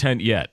intent yet.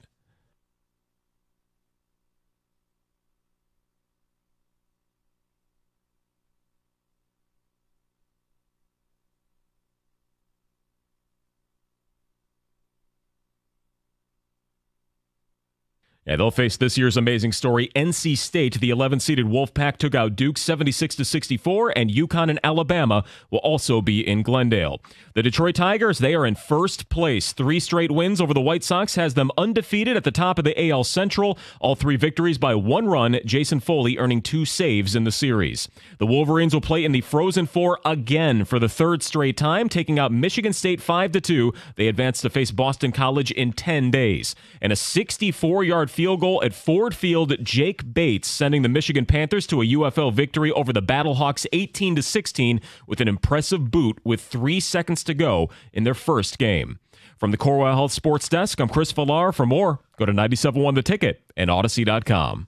Yeah, they'll face this year's amazing story. NC State, the 11-seeded Wolfpack, took out Duke 76 to 64, and UConn and Alabama will also be in Glendale. The Detroit Tigers, they are in first place. Three straight wins over the White Sox has them undefeated at the top of the AL Central. All three victories by one run. Jason Foley earning two saves in the series. The Wolverines will play in the Frozen Four again for the third straight time, taking out Michigan State 5 to 2. They advance to face Boston College in 10 days. And a 64-yard field goal at Ford Field, Jake Bates sending the Michigan Panthers to a UFL victory over the Battlehawks 18 to 16 with an impressive boot with 3 seconds to go in their first game. From the Corewell Health Sports Desk, I'm Chris Villar. For more, go to 971 The Ticket and Audacy.com.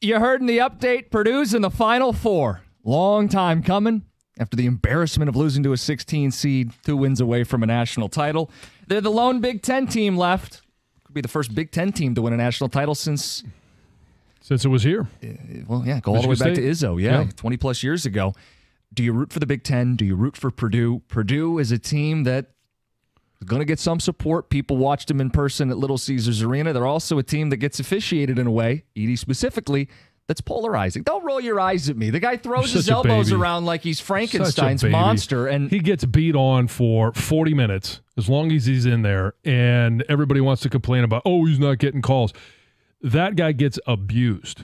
You heard in the update, Purdue's in the Final Four. Long time coming after the embarrassment of losing to a 16 seed, two wins away from a national title. They're the lone Big Ten team left. Could be the first Big Ten team to win a national title since. Since it was here. Uh, well, yeah, go all the way back to Izzo. Yeah, yeah, 20 plus years ago. Do you root for the Big Ten? Do you root for Purdue? Purdue is a team that is going to get some support. People watched them in person at Little Caesars Arena. They're also a team that gets officiated in a way, Edey specifically, that's polarizing. Don't roll your eyes at me. The guy throws his elbows around like he's Frankenstein's monster, and he gets beat on for 40 minutes as long as he's in there, and everybody wants to complain about, oh, he's not getting calls. That guy gets abused.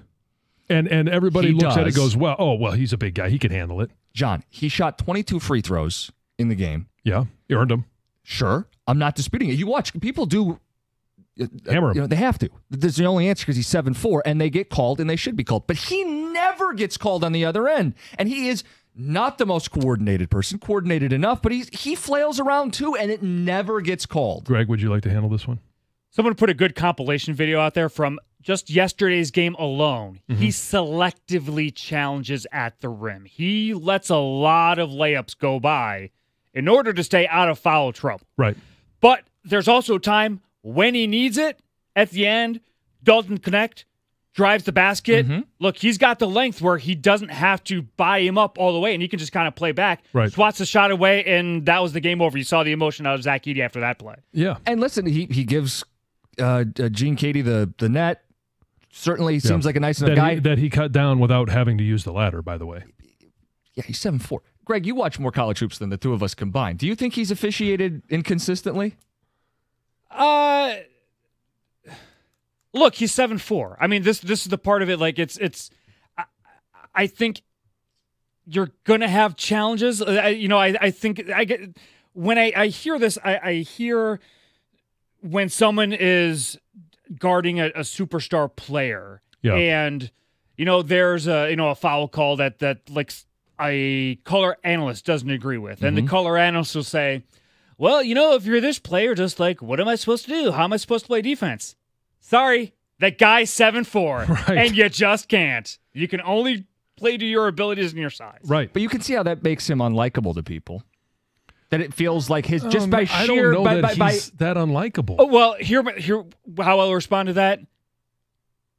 And and everybody he looks does. at it goes, well, oh, well, he's a big guy. He can handle it. John, he shot 22 free throws in the game. Yeah, he earned them. Sure. I'm not disputing it. You watch, people do Hammer him. You know, they have to. That's the only answer because he's seven four, and they get called, and they should be called. But he never gets called on the other end, and he is not the most coordinated person. Coordinated enough, but he's he flails around too, and it never gets called. Greg, would you like to handle this one? Someone put a good compilation video out there from just yesterday's game alone. Mm-hmm. He selectively challenges at the rim. He lets a lot of layups go by in order to stay out of foul trouble. Right. But there's also time when he needs it at the end, Dalton Knecht drives the basket. Mm-hmm. Look, he's got the length where he doesn't have to buy him up all the way, and he can just kind of play back. Right. Swats the shot away, and that was the game over. You saw the emotion out of Zach Edey after that play. Yeah. And listen, he he gives uh, uh, Gene Keady the the net. Certainly yeah. seems like a nice enough that guy. He, that he cut down without having to use the ladder, by the way. Yeah, he's seven four. Greg, you watch more college hoops than the two of us combined. Do you think he's officiated inconsistently? Uh look, he's seven four. I mean, this this is the part of it. Like it's it's. I, I think you're gonna have challenges. I, you know, I I think I get when I I hear this, I, I hear when someone is guarding a, a superstar player, yeah. and you know, there's a you know a foul call that that like a color analyst doesn't agree with, and mm-hmm. the color analyst will say well, you know, if you're this player, just like, what am I supposed to do? How am I supposed to play defense? Sorry, that guy's seven four, right. and you just can't. You can only play to your abilities and your size. Right. But you can see how that makes him unlikable to people. That it feels like his just um, by sheer I don't know by, that by, he's by, that unlikable. Oh, well, here, here, how I'll respond to that.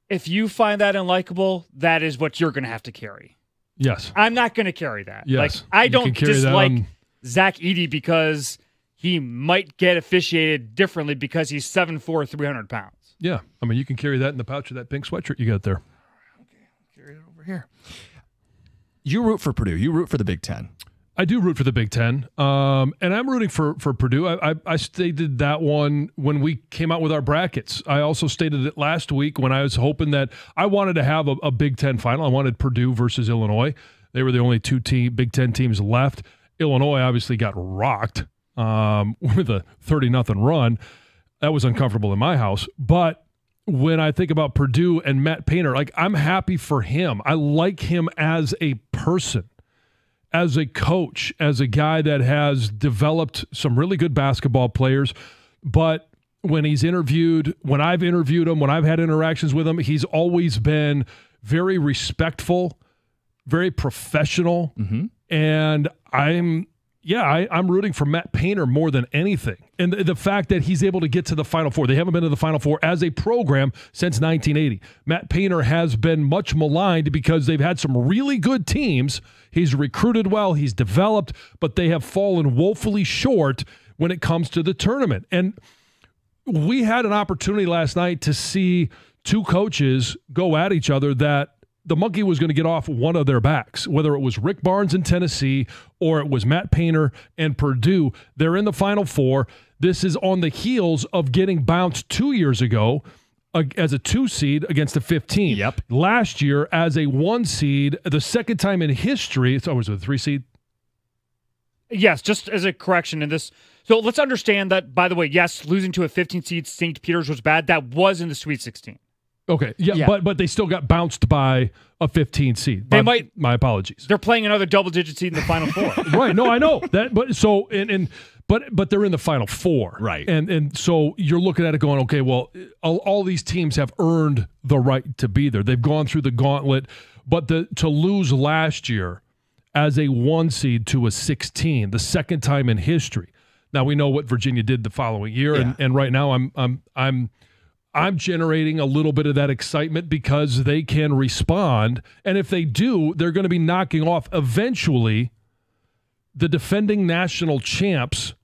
If you find that unlikable, that is what you're going to have to carry. Yes. I'm not going to carry that. Yes. Like I don't dislike on... Zach Edey because he might get officiated differently because he's 7'4", 300 pounds. Yeah. I mean, you can carry that in the pouch of that pink sweatshirt you got there. Okay. Carry it over here. You root for Purdue. You root for the Big Ten. I do root for the Big Ten, um, and I'm rooting for for Purdue. I, I, I, stated that one when we came out with our brackets. I also stated it last week when I was hoping that I wanted to have a, a Big Ten final. I wanted Purdue versus Illinois. They were the only two team Big Ten teams left. Illinois obviously got rocked um, with a 30 nothing run. That was uncomfortable in my house. But when I think about Purdue and Matt Painter, like I'm happy for him. I like him as a person, as a coach, as a guy that has developed some really good basketball players. But when he's interviewed, when I've interviewed him, when I've had interactions with him, he's always been very respectful very professional, mm-hmm. and I'm yeah, I, am rooting for Matt Painter more than anything. And the, the, fact that he's able to get to the Final Four, they haven't been to the Final Four as a program since 1980. Matt Painter has been much maligned because they've had some really good teams. He's recruited well, he's developed, but they have fallen woefully short when it comes to the tournament. And we had an opportunity last night to see two coaches go at each other that the monkey was going to get off one of their backs, whether it was Rick Barnes in Tennessee or it was Matt Painter and Purdue. They're in the Final Four. This is on the heels of getting bounced two years ago uh, as a two seed against a 15. Yep. Last year as a one seed, the second time in history. So was it a three seed? Yes, just as a correction in this. So let's understand that, by the way, yes, losing to a 15 seed St. Peter's was bad. That was in the Sweet 16. Okay, yeah, yeah, but but they still got bounced by a 15 seed. They my, might. My apologies. They're playing another double digit seed in the final four. right. No, I know that. But so and and but but they're in the final four. Right. And and so you're looking at it going, okay, well, all, all these teams have earned the right to be there. They've gone through the gauntlet, but the to lose last year as a one seed to a 16, the second time in history. Now we know what Virginia did the following year, yeah. and, and right now I'm I'm I'm I'm generating a little bit of that excitement because they can respond. And if they do, they're going to be knocking off eventually the defending national champs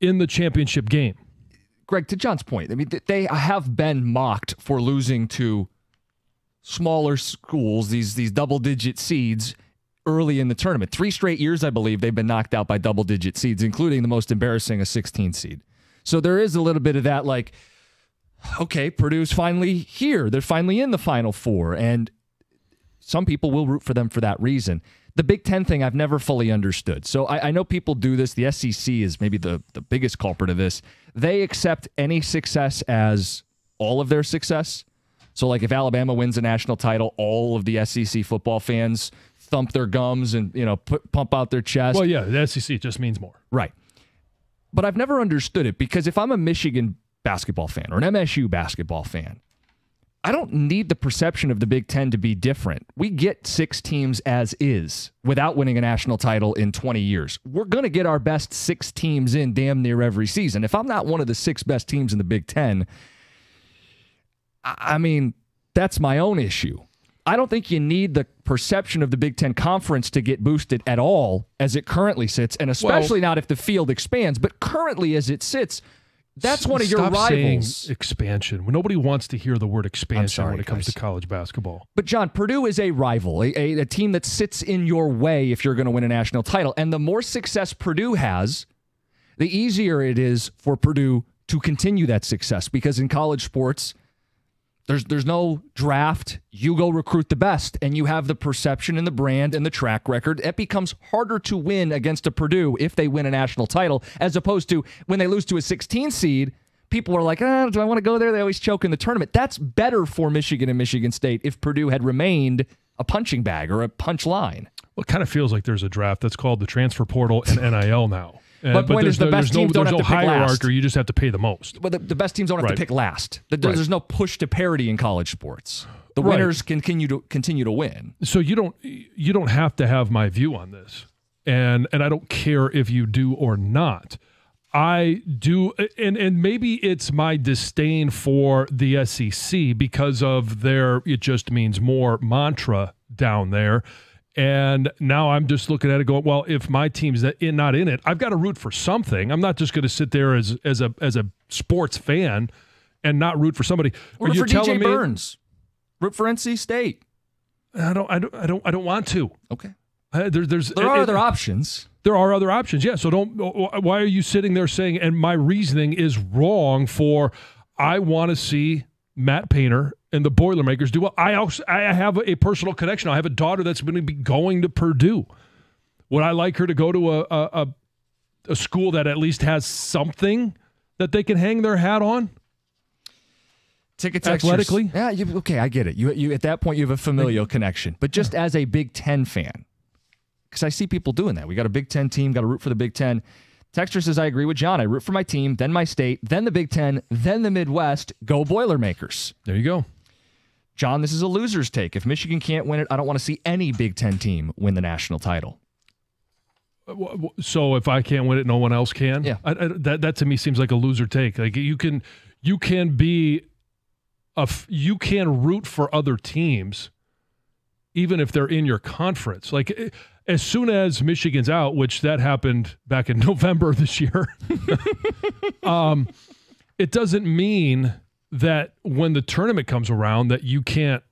in the championship game. Greg, to John's point, I mean, they have been mocked for losing to smaller schools, these these double digit seeds early in the tournament. Three straight years, I believe, they've been knocked out by double digit seeds, including the most embarrassing, a 16 seed. So there is a little bit of that, like, okay, Purdue's finally here. They're finally in the Final Four. And some people will root for them for that reason. The Big Ten thing I've never fully understood. So I, I know people do this. The SEC is maybe the, the biggest culprit of this. They accept any success as all of their success. So, like if Alabama wins a national title, all of the SEC football fans thump their gums and you know put, pump out their chest. Well, yeah, the SEC just means more, right? But I've never understood it because if I'm a Michigan basketball fan or an MSU basketball fan. I don't need the perception of the Big Ten to be different. We get six teams as is without winning a national title in 20 years. We're going to get our best six teams in damn near every season. If I'm not one of the six best teams in the Big Ten, I mean, that's my own issue. I don't think you need the perception of the Big Ten Conference to get boosted at all as it currently sits, and especially well, not if the field expands. But currently, as it sits, that's one of Stop your rivals. expansion. Nobody wants to hear the word expansion sorry, when it comes guys. to college basketball. But John, Purdue is a rival, a, a, a team that sits in your way if you're going to win a national title. And the more success Purdue has, the easier it is for Purdue to continue that success because in college sports, there's there's no draft. You go recruit the best, and you have the perception and the brand and the track record. It becomes harder to win against a Purdue if they win a national title, as opposed to when they lose to a 16 seed. People are like, ah, do I want to go there? They always choke in the tournament. That's better for Michigan and Michigan State if Purdue had remained a punching bag or a punch line. Well, it kind of feels like there's a draft that's called the transfer portal and NIL now. Uh, but, but is the no, best teams no, don't have no to pick last. You just have to pay the most. But the, the best teams don't have right. to pick last. The, there's right. no push to parity in college sports. The right. winners continue to continue to win. So you don't you don't have to have my view on this, and and I don't care if you do or not. I do, and and maybe it's my disdain for the SEC because of their "it just means more" mantra down there and now I'm just looking at it going, well, if my team's not in it, I've got to root for something. I'm not just going to sit there as as a as a sports fan and not root for somebody. Root for DJ me, Burns. Root for NC State. I don't. I don't. I don't. I don't want to. Okay. Uh, there, there's there are it, other options. There are other options. Yeah. So don't. Why are you sitting there saying? And my reasoning is wrong. For I want to see Matt Painter and the Boilermakers do well. I also I have a personal connection. I have a daughter that's going to be going to Purdue. Would I like her to go to a a, a school that at least has something that they can hang their hat on? Tickets athletically, yeah. You, okay, I get it. You you at that point you have a familial connection, but just yeah. as a Big Ten fan, because I see people doing that. We got a Big Ten team, got to root for the Big Ten. Texter says, I agree with John. I root for my team, then my state, then the Big Ten, then the Midwest. Go Boilermakers. There you go. John, this is a loser's take. If Michigan can't win it, I don't want to see any Big Ten team win the national title. So if I can't win it, no one else can. Yeah, I, I, that that to me seems like a loser take. Like you can you can be a you can root for other teams, even if they're in your conference. Like eh, as soon as Michigan's out, which that happened back in November this year, um, it doesn't mean that when the tournament comes around that you can't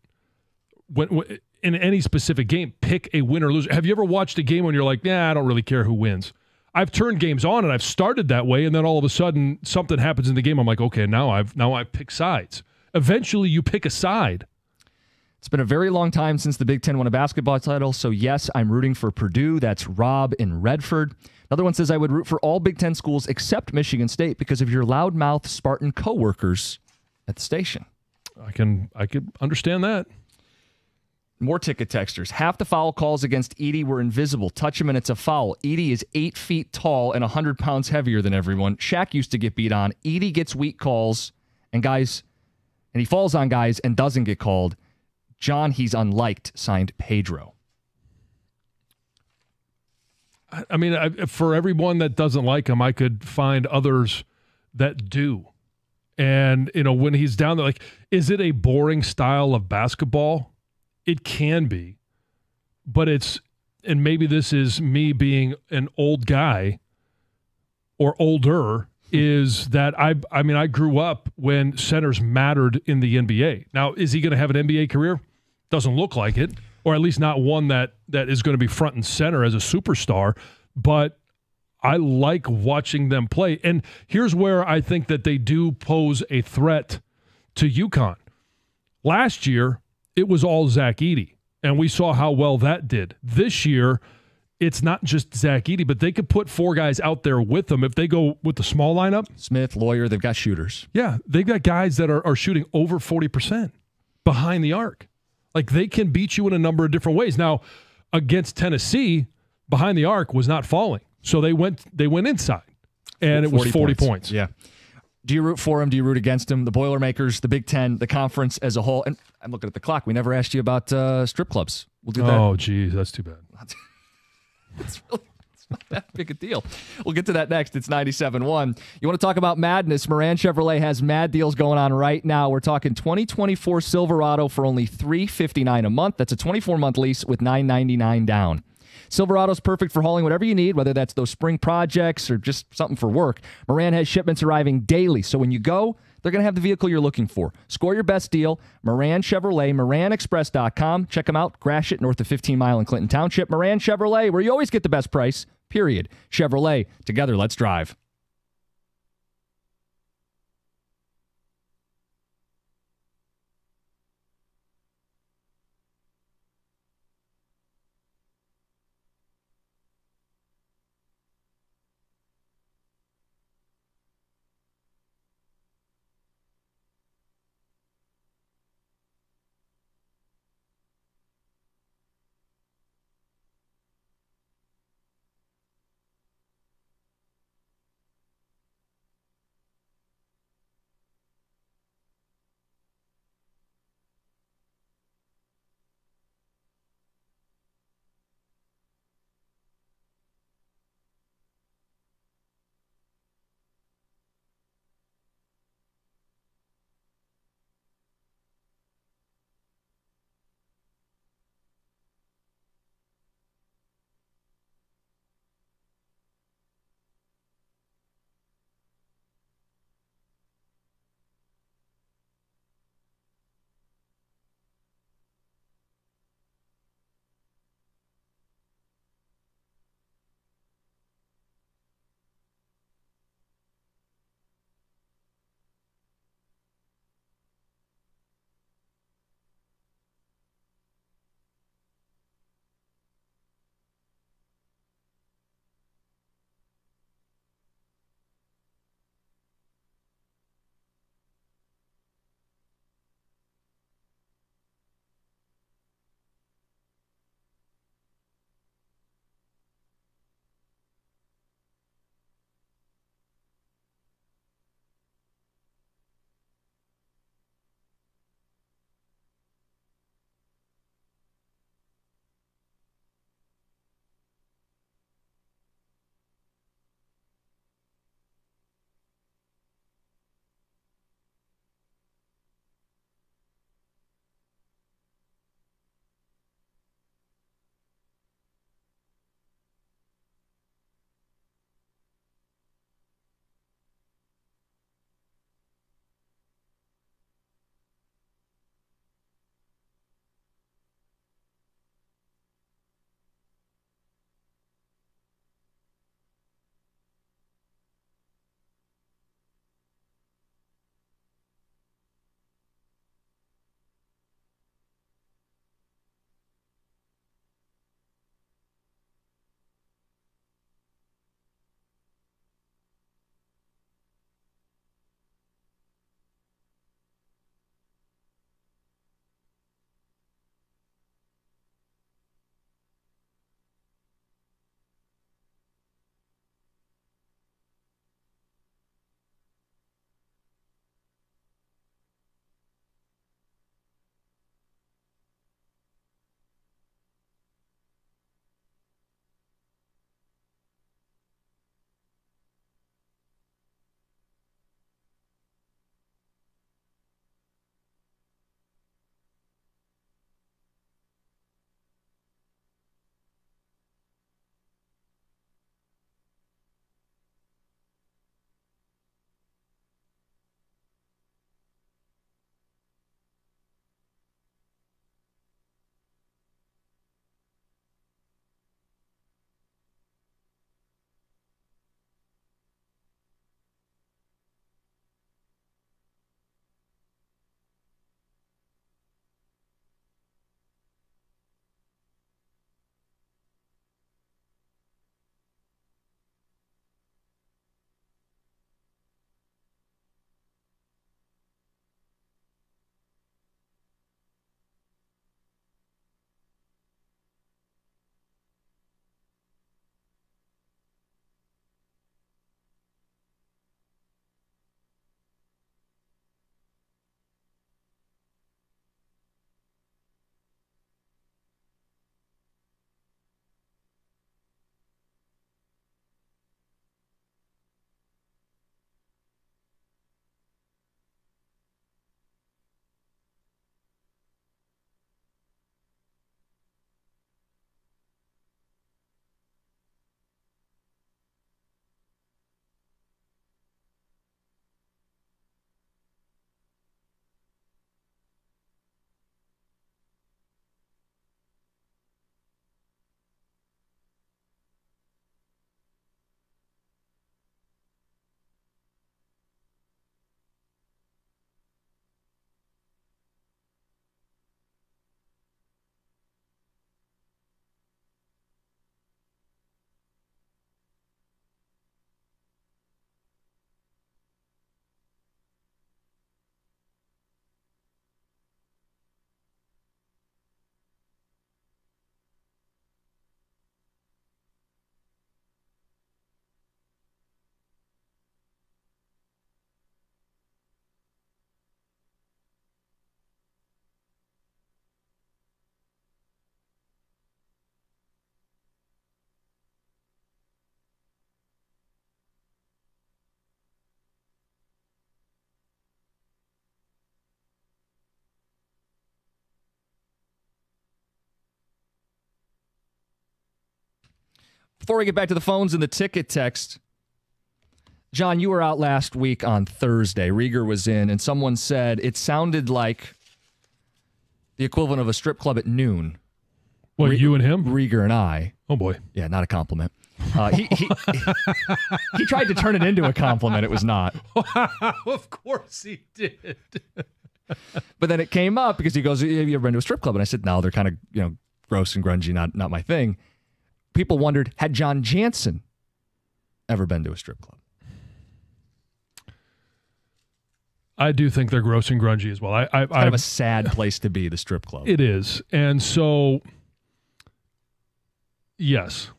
when, when in any specific game, pick a winner or loser. Have you ever watched a game when you're like, nah, I don't really care who wins? I've turned games on and I've started that way, and then all of a sudden something happens in the game. I'm like, okay, now I've now I pick sides. Eventually, you pick a side. It's been a very long time since the Big Ten won a basketball title, so yes, I'm rooting for Purdue. That's Rob in Redford. Another one says I would root for all Big Ten schools except Michigan State because of your loudmouth Spartan coworkers at the station. I can I could understand that. More ticket texters. Half the foul calls against Edey were invisible. Touch him and it's a foul. Edey is eight feet tall and 100 pounds heavier than everyone. Shaq used to get beat on. Edey gets weak calls and guys, and he falls on guys and doesn't get called. John, he's unliked, signed Pedro. I mean, I, for everyone that doesn't like him, I could find others that do. And, you know, when he's down there, like, is it a boring style of basketball? It can be, but it's, and maybe this is me being an old guy or older, hmm. is that I, I mean, I grew up when centers mattered in the NBA. Now, is he going to have an NBA career? Doesn't look like it, or at least not one that that is going to be front and center as a superstar. But I like watching them play. And here's where I think that they do pose a threat to UConn. Last year, it was all Zach Edey, and we saw how well that did. This year, it's not just Zach Edey, but they could put four guys out there with them if they go with the small lineup. Smith, Loyer, they've got shooters. Yeah, they've got guys that are, are shooting over 40% behind the arc. Like they can beat you in a number of different ways. Now, against Tennessee, behind the arc was not falling. So they went they went inside. And it was 40 points. points. Yeah. Do you root for him? Do you root against him? The Boilermakers, the Big Ten, the conference as a whole. And I'm looking at the clock. We never asked you about uh, strip clubs. We'll do that. Oh, geez, that's too bad. it's really it's not that big a deal. We'll get to that next. It's 97.1. You want to talk about madness? Moran Chevrolet has mad deals going on right now. We're talking 2024 Silverado for only 359 a month. That's a 24 month lease with 999 down. Silverado's perfect for hauling whatever you need, whether that's those spring projects or just something for work. Moran has shipments arriving daily, so when you go, they're going to have the vehicle you're looking for. Score your best deal. Moran Chevrolet, MoranExpress.com. Check them out. Gratiot, north of 15 Mile in Clinton Township. Moran Chevrolet, where you always get the best price, period. Chevrolet, together, let's drive. Before we get back to the phones and the ticket text, John, you were out last week on Thursday. Rieger was in, and someone said it sounded like the equivalent of a strip club at noon. What, Re- you and him? Rieger and I. Oh, boy. Yeah, not a compliment. Uh, he, he, he tried to turn it into a compliment. It was not. of course he did. but then it came up because he goes, "Have you ever been to a strip club?" And I said, "No, they're kind of you know gross and grungy, not not my thing." People wondered, had John Jansen ever been to a strip club? I do think they're gross and grungy as well. I, I, it's kind I, of a sad place to be, the strip club. It is, and so yes,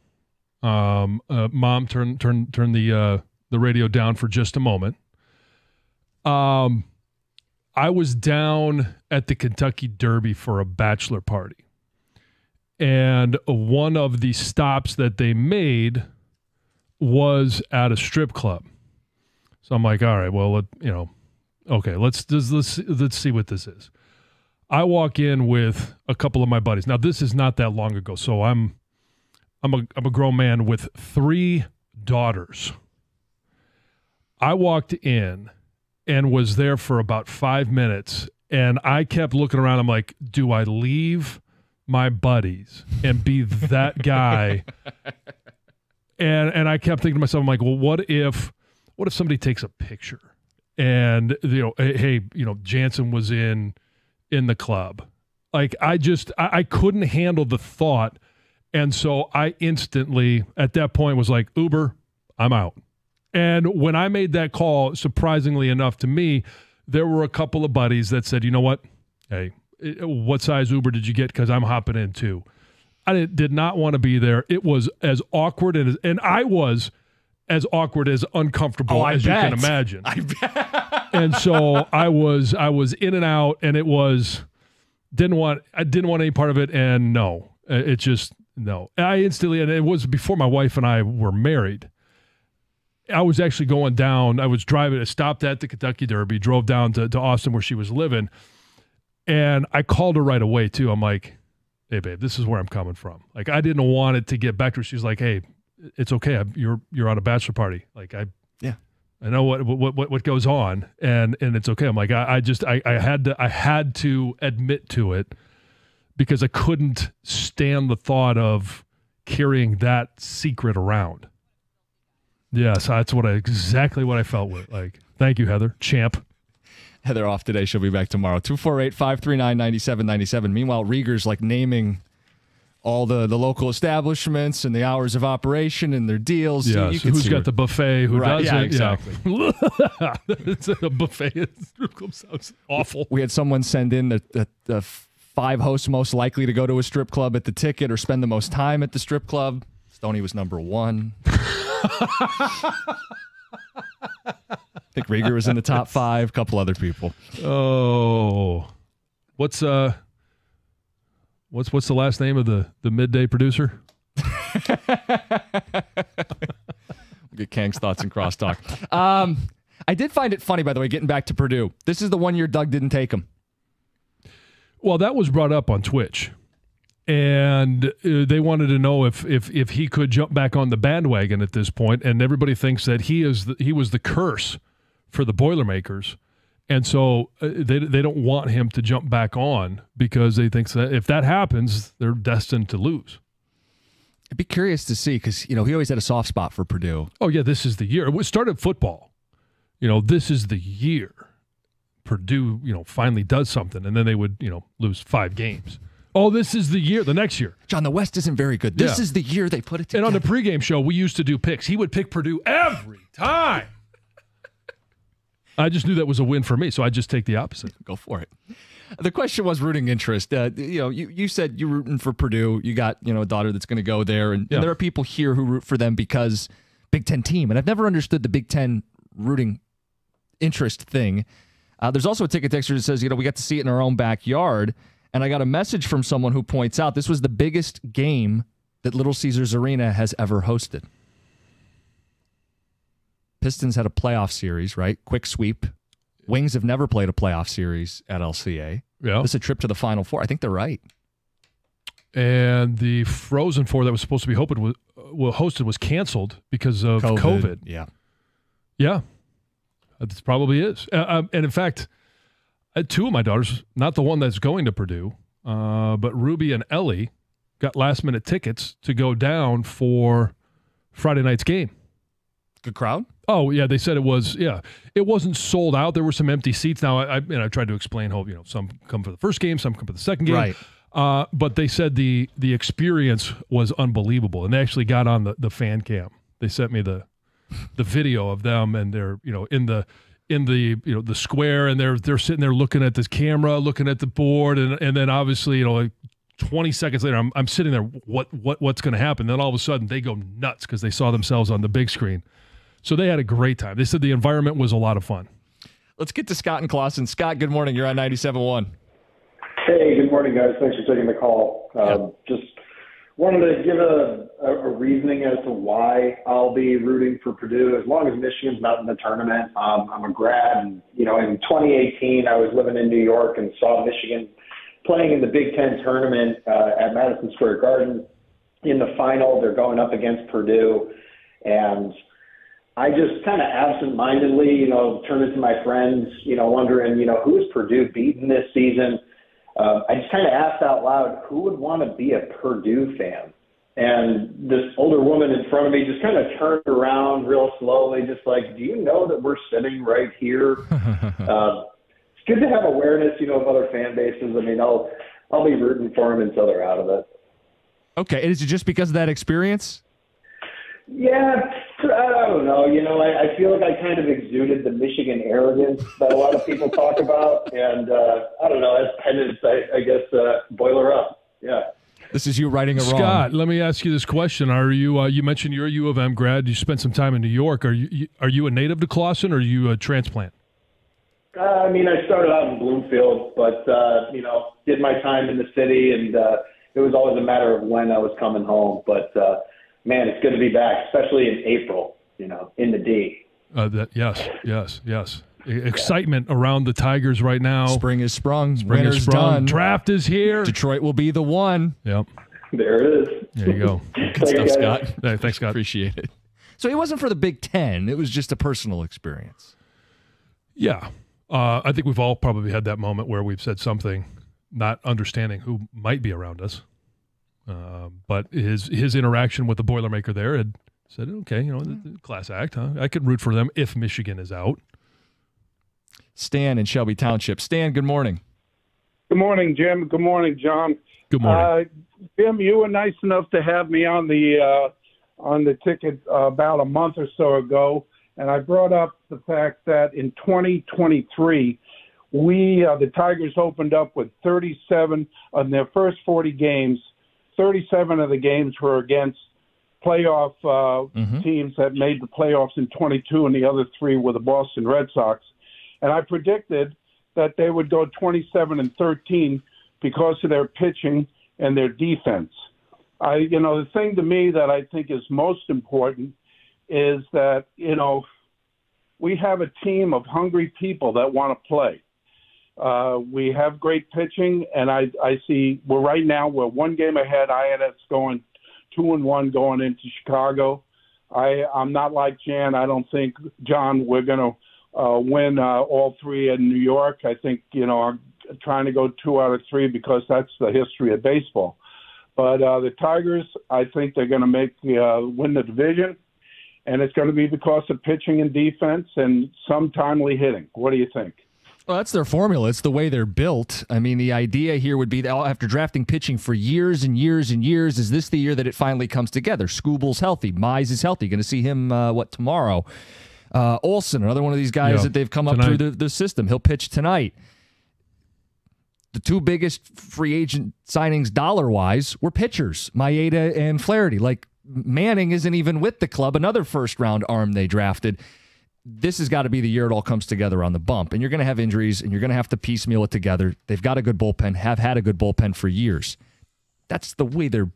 um, uh, mom, turn turn turn the uh, the radio down for just a moment. Um, I was down at the Kentucky Derby for a bachelor party, and one of the stops that they made was at a strip club. So I'm like, all right, well, let, you know, okay, let's let's let's see what this is. I walk in with a couple of my buddies. Now, this is not that long ago, so I'm I'm a I'm a grown man with three daughters. I walked in and was there for about five minutes, and I kept looking around. I'm like, do I leave my buddies and be that guy? and and I kept thinking to myself, I'm like, well, what if what if somebody takes a picture and you know, hey, you know, Jansen was in in the club. Like I just I, I couldn't handle the thought and so I instantly, at that point, was like, Uber, I'm out. And when I made that call, surprisingly enough to me, there were a couple of buddies that said, you know what? Hey, what size Uber did you get? Because I'm hopping in too. I did not want to be there. It was as awkward and, and I was as awkward as uncomfortable oh, as bet. you can imagine. and so I was I was in and out, and it was didn't want I didn't want any part of it, and no, uh, it just no. I instantly, and it was before my wife and I were married. I was actually going down. I was driving. I stopped at the Kentucky Derby, drove down to, to Austin where she was living, and I called her right away too. I'm like, "Hey, babe, this is where I'm coming from." Like, I didn't want it to get back to her. She's like, "Hey, it's okay. I, you're you're on a bachelor party. Like, I yeah, I know what what what what goes on, and and it's okay." I'm like, I, I just I, I had to I had to admit to it because I couldn't stand the thought of carrying that secret around. Yes, yeah, so that's what I exactly what I felt with. Like, thank you, Heather, champ. Heather off today. She'll be back tomorrow. 248 539 9797. Meanwhile, Rieger's like naming all the, the local establishments and the hours of operation and their deals. Yeah, so who's got the buffet? Who right, doesn't? Yeah, exactly. Yeah. it's a buffet. Strip club sounds awful. We had someone send in the, the, the five hosts most likely to go to a strip club at the ticket or spend the most time at the strip club. Stoney was number one. I think Rieger was in the top five. A couple other people. Oh, what's uh, what's what's the last name of the the midday producer? get Kang's thoughts and crosstalk. Um, I did find it funny, by the way, getting back to Purdue. This is the one year Doug didn't take him. Well, that was brought up on Twitch, and uh, they wanted to know if if if he could jump back on the bandwagon at this point. point, and everybody thinks that he is the, he was the curse for the Boilermakers, and so uh, they they don't want him to jump back on because they think that if that happens, they're destined to lose. I'd be curious to see because you know he always had a soft spot for Purdue. Oh yeah, this is the year. It started football. You know, this is the year Purdue, you know, finally does something, and then they would, you know, lose five games. Oh, this is the year, the next year. John, the West isn't very good. This yeah. is the year they put it together. And on the pregame show, we used to do picks. He would pick Purdue every time. I just knew that was a win for me, so I just take the opposite. Go for it. The question was rooting interest. Uh, you know, you, you said you're rooting for Purdue. You got you know a daughter that's going to go there, and, yeah. and there are people here who root for them because Big Ten team. And I've never understood the Big Ten rooting interest thing. Uh, there's also a ticket texture that says, you know, we got to see it in our own backyard. And I got a message from someone who points out this was the biggest game that Little Caesars Arena has ever hosted. Pistons had a playoff series, right? Quick sweep. Wings have never played a playoff series at LCA. Yeah. This is a trip to the Final Four. I think they're right. and the Frozen Four that was supposed to be hosted was, well, hosted was canceled because of COVID. COVID. Yeah, yeah, it probably is. Uh, um, and in fact, uh, two of my daughters, not the one that's going to Purdue, uh, but Ruby and Ellie, got last minute tickets to go down for Friday night's game. Good crowd. Oh yeah, they said it was. Yeah, it wasn't sold out. There were some empty seats. Now I, I, you know, I tried to explain how you know some come for the first game, some come for the second game. Right. Uh, but they said the the experience was unbelievable, and they actually got on the, the fan cam. They sent me the the video of them, and they're you know in the in the you know the square, and they're they're sitting there looking at this camera, looking at the board, and and then obviously you know like 20 seconds later, I'm I'm sitting there. What what what's going to happen? Then all of a sudden they go nuts because they saw themselves on the big screen. So they had a great time. They said the environment was a lot of fun. Let's get to Scott and Clawson. Scott, good morning. You're on 97.1. Hey, good morning, guys. Thanks for taking the call. Um, Just wanted to give a, a, reasoning as to why I'll be rooting for Purdue as long as Michigan's not in the tournament. Um, I'm a grad, and you know, in 2018, I was living in New York and saw Michigan playing in the Big Ten tournament uh, at Madison Square Garden. In the final, they're going up against Purdue, and I just kind of absentmindedly, you know, turned it to my friends, you know, wondering, you know, who's Purdue beaten this season? Uh, I just kind of asked out loud, who would want to be a Purdue fan? And this older woman in front of me just kind of turned around real slowly, just like, do you know that we're sitting right here? uh, it's good to have awareness, you know, of other fan bases. I mean, I'll I'll be rooting for them until they're out of it. Okay, is it just because of that experience? Yeah, I don't know. You know, I, I feel like I kind of exuded the Michigan arrogance that a lot of people talk about, and uh, I don't know. As penance, I, I guess uh, boiler up. Yeah. This is you writing a Scott, wrong. Scott, let me ask you this question: Are you? Uh, you mentioned you're a U of M grad. You spent some time in New York. Are you? Are you a native to Clawson, or are you a transplant? Uh, I mean, I started out in Bloomfield, but uh, you know, did my time in the city, and uh, it was always a matter of when I was coming home. But uh, man, it's good to be back, especially in April. You know, in the D. Uh, that, yes, yes, yes. Excitement yeah. around the Tigers right now. Spring is sprung. Spring Winter's is sprung. done. Draft is here. Detroit will be the one. Yep. There it is. There you go. Good stuff, Scott. Hey, thanks, Scott. Appreciate it. So it wasn't for the Big Ten. It was just a personal experience. Yeah. Uh, I think we've all probably had that moment where we've said something, not understanding who might be around us. Uh, but his his interaction with the Boilermaker there had said, okay, you know, the, the class act, huh? I could root for them if Michigan is out. Stan in Shelby Township. Stan, good morning. Good morning, Jim. Good morning, John. Good morning. Uh, Jim, you were nice enough to have me on the uh, on the ticket uh, about a month or so ago, and I brought up the fact that in 2023, we uh, the Tigers opened up with 37 on their first 40 games. 37 of the games were against playoff uh, mm-hmm. teams that made the playoffs in 22, and the other three were the Boston Red Sox. And I predicted that they would go 27 and 13 because of their pitching and their defense. I, you know, the thing to me that I think is most important is that you know we have a team of hungry people that want to play. Uh, we have great pitching, and I, I see we're right now we're one game ahead. INS going two and one going into Chicago. I I'm not like Jan. I don't think John we're going to uh, win uh, all three in New York. I think you know I'm trying to go two out of three because that's the history of baseball. But uh, the Tigers, I think they're going to make uh, win the division, and it's going to be because of pitching and defense and some timely hitting. What do you think? Well, that's their formula. It's the way they're built. I mean, the idea here would be that after drafting pitching for years and years and years, is this the year that it finally comes together? Skubal's healthy. Mize is healthy. Going to see him, uh, what, tomorrow? Uh, Olson, another one of these guys yeah, that they've come tonight. up through the, the system. He'll pitch tonight. The two biggest free agent signings dollar wise were pitchers, Maeda and Flaherty. Like Manning isn't even with the club, another first round arm they drafted this has got to be the year it all comes together on the bump. And you're going to have injuries and you're going to have to piecemeal it together. They've got a good bullpen, have had a good bullpen for years. That's the way they're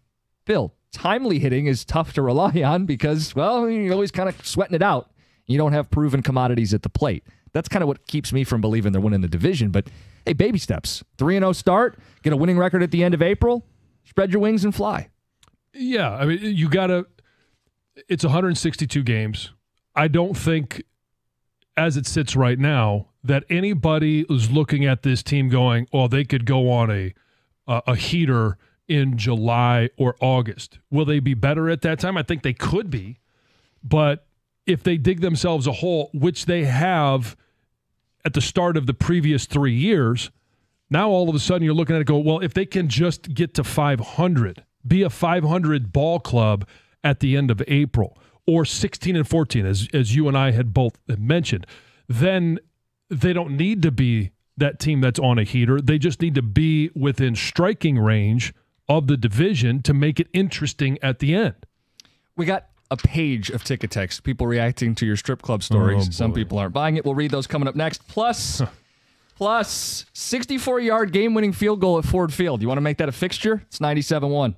built. Timely hitting is tough to rely on because, well, you're always kind of sweating it out. You don't have proven commodities at the plate. That's kind of what keeps me from believing they're winning the division. But hey, baby steps. 3 0 start, get a winning record at the end of April. Spread your wings and fly. Yeah, I mean, you got to. It's 162 games. I don't think, as it sits right now, that anybody is looking at this team going, "Oh, they could go on a a, a heater in July or August." Will they be better at that time? I think they could be, but if they dig themselves a hole, which they have at the start of the previous three years, now all of a sudden you're looking at it go, well, if they can just get to 500, be a 500 ball club at the end of April, or 16 and 14, as, as you and I had both mentioned, then they don't need to be that team that's on a heater. They just need to be within striking range of the division to make it interesting at the end. We got a page of ticket text, people reacting to your strip club stories. Oh, Some people aren't buying it. We'll read those coming up next. Plus, plus 64 yard game winning field goal at Ford Field. You want to make that a fixture? It's 97 1.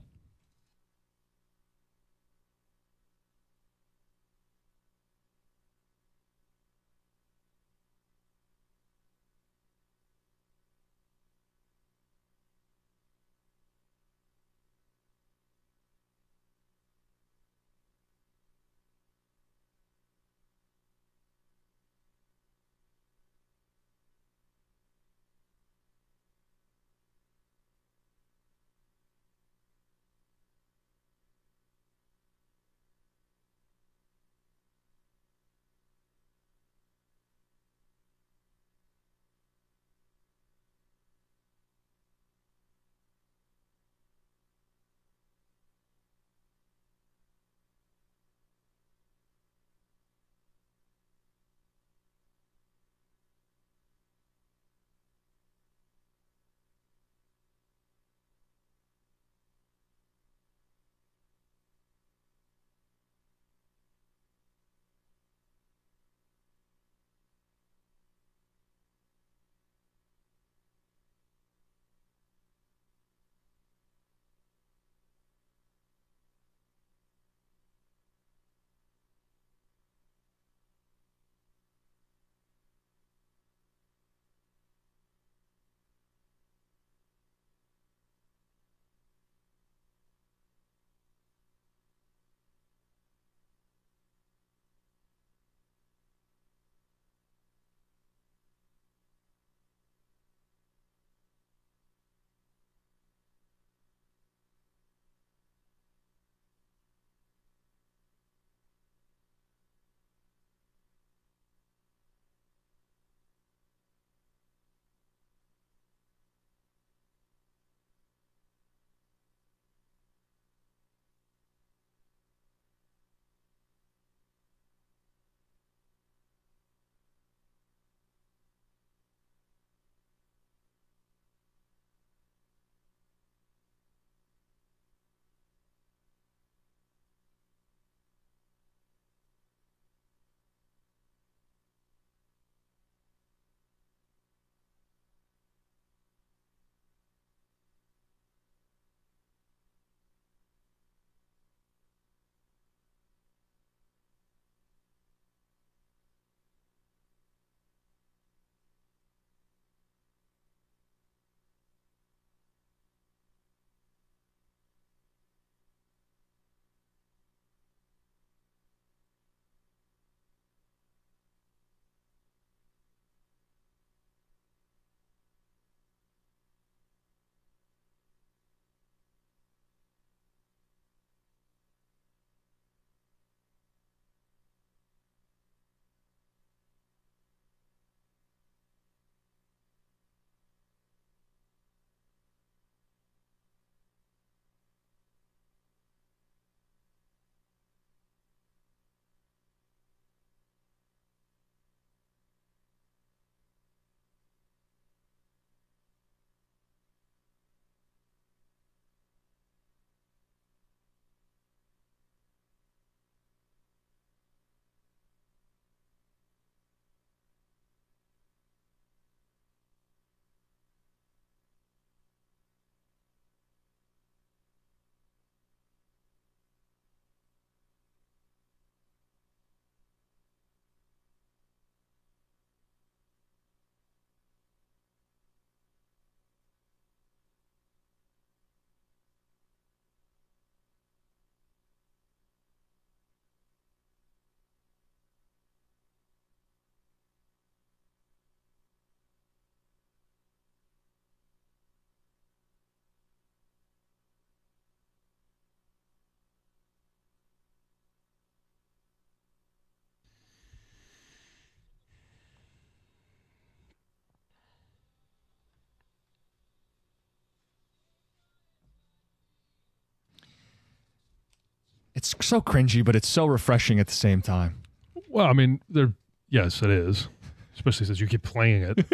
It's so cringy, but it's so refreshing at the same time. Well, I mean, there. Yes, it is. Especially since you keep playing it.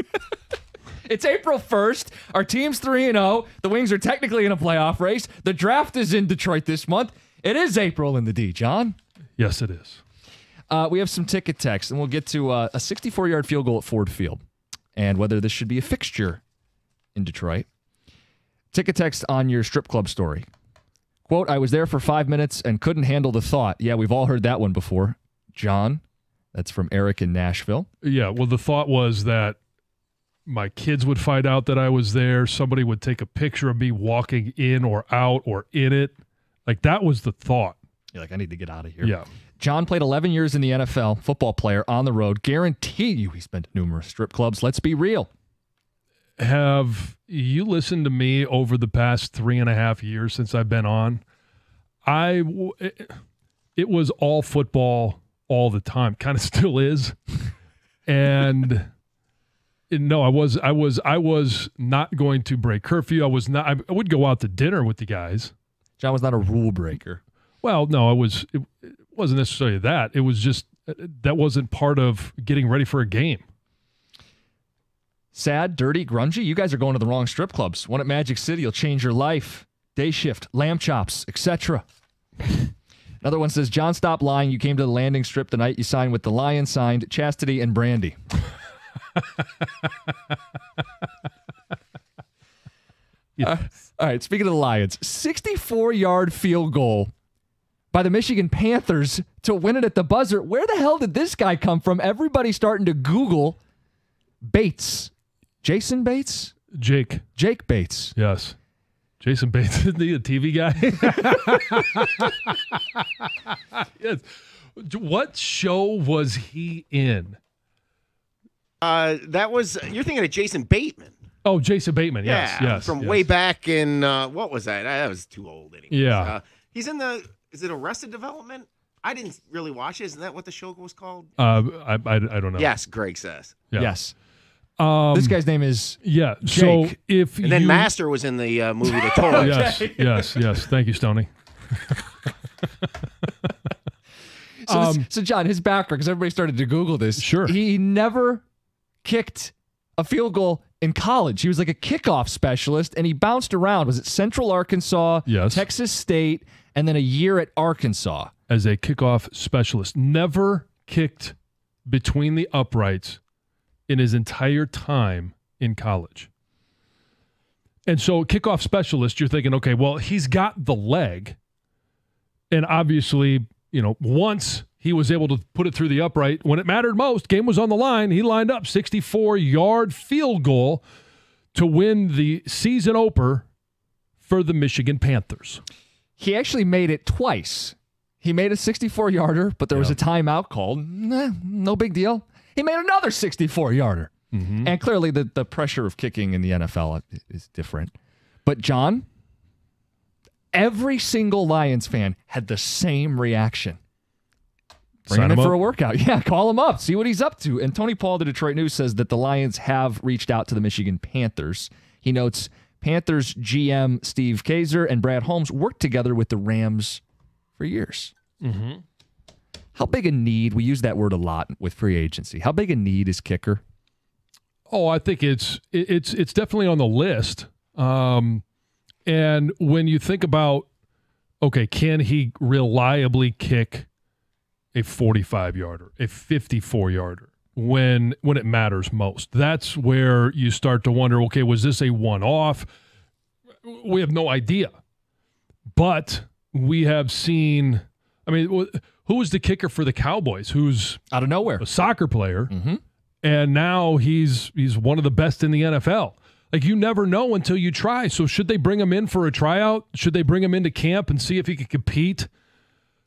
it's April 1st. Our team's 3 and 0. The Wings are technically in a playoff race. The draft is in Detroit this month. It is April in the D, John. Yes, it is. Uh, we have some ticket text, and we'll get to uh, a 64 yard field goal at Ford Field and whether this should be a fixture in Detroit. Ticket text on your strip club story. Quote, I was there for five minutes and couldn't handle the thought. Yeah, we've all heard that one before. John, that's from Eric in Nashville. Yeah, well, the thought was that my kids would find out that I was there. Somebody would take a picture of me walking in or out or in it. Like that was the thought. You're like, I need to get out of here. Yeah. John played 11 years in the NFL, football player on the road. Guarantee you he's been to numerous strip clubs. Let's be real. Have you listened to me over the past three and a half years since I've been on? I, it was all football all the time, kind of still is. and no, I was, I was, I was not going to break curfew. I was not, I would go out to dinner with the guys. John was not a rule breaker. Well, no, I was, it, it wasn't necessarily that. It was just, uh, that wasn't part of getting ready for a game. Sad, dirty, grungy. You guys are going to the wrong strip clubs. One at Magic City will change your life. Day shift, lamb chops, etc. Another one says, John, stop lying. You came to the landing strip the night you signed with the Lion, signed Chastity and Brandy. yes. uh, all right, speaking of the Lions, 64 yard field goal by the Michigan Panthers to win it at the buzzer. Where the hell did this guy come from? Everybody starting to Google Bates. Jason Bates? Jake. Jake Bates. Yes. Jason Bates, isn't he a TV guy? yes. What show was he in? Uh, that was you're thinking of Jason Bateman. Oh, Jason Bateman. Yes, yeah, yes. From yes. way back in uh, what was that? That was too old anyway. Yeah. Uh, he's in the. Is it Arrested Development? I didn't really watch it. Isn't that what the show was called? Uh, I, I, I don't know. Yes, Greg says. Yeah. Yes. Um, this guy's name is yeah. Jake. So if and you, then Master was in the uh, movie The Tour. yes, yes, yes. Thank you, Stony. so, um, this, so John, his background, because everybody started to Google this. Sure. He never kicked a field goal in college. He was like a kickoff specialist, and he bounced around. Was it Central Arkansas? Yes. Texas State, and then a year at Arkansas as a kickoff specialist. Never kicked between the uprights in his entire time in college. And so, kickoff specialist, you're thinking, okay, well, he's got the leg. And obviously, you know, once he was able to put it through the upright when it mattered most, game was on the line. He lined up 64 yard field goal to win the season opener for the Michigan Panthers. He actually made it twice. He made a 64 yarder, but there was a timeout called. Nah, no big deal. He made another 64 yarder. Mm-hmm. And clearly, the, the pressure of kicking in the NFL is different. But, John, every single Lions fan had the same reaction. Bring Sign him in for up. a workout. Yeah, call him up. See what he's up to. And Tony Paul, the Detroit News, says that the Lions have reached out to the Michigan Panthers. He notes Panthers GM Steve Kaiser and Brad Holmes worked together with the Rams for years. Mm-hmm. How big a need? We use that word a lot with free agency. How big a need is kicker? Oh, I think it's it's it's definitely on the list. Um, and when you think about, okay, can he reliably kick a 45 yarder, a 54 yarder when when it matters most? That's where you start to wonder, okay, was this a one off? We have no idea. But we have seen I mean, who was the kicker for the Cowboys? Who's Out of nowhere. a soccer player, Mm-hmm. and now he's he's one of the best in the NFL. Like you never know until you try. So should they bring him in for a tryout? Should they bring him into camp and see if he could compete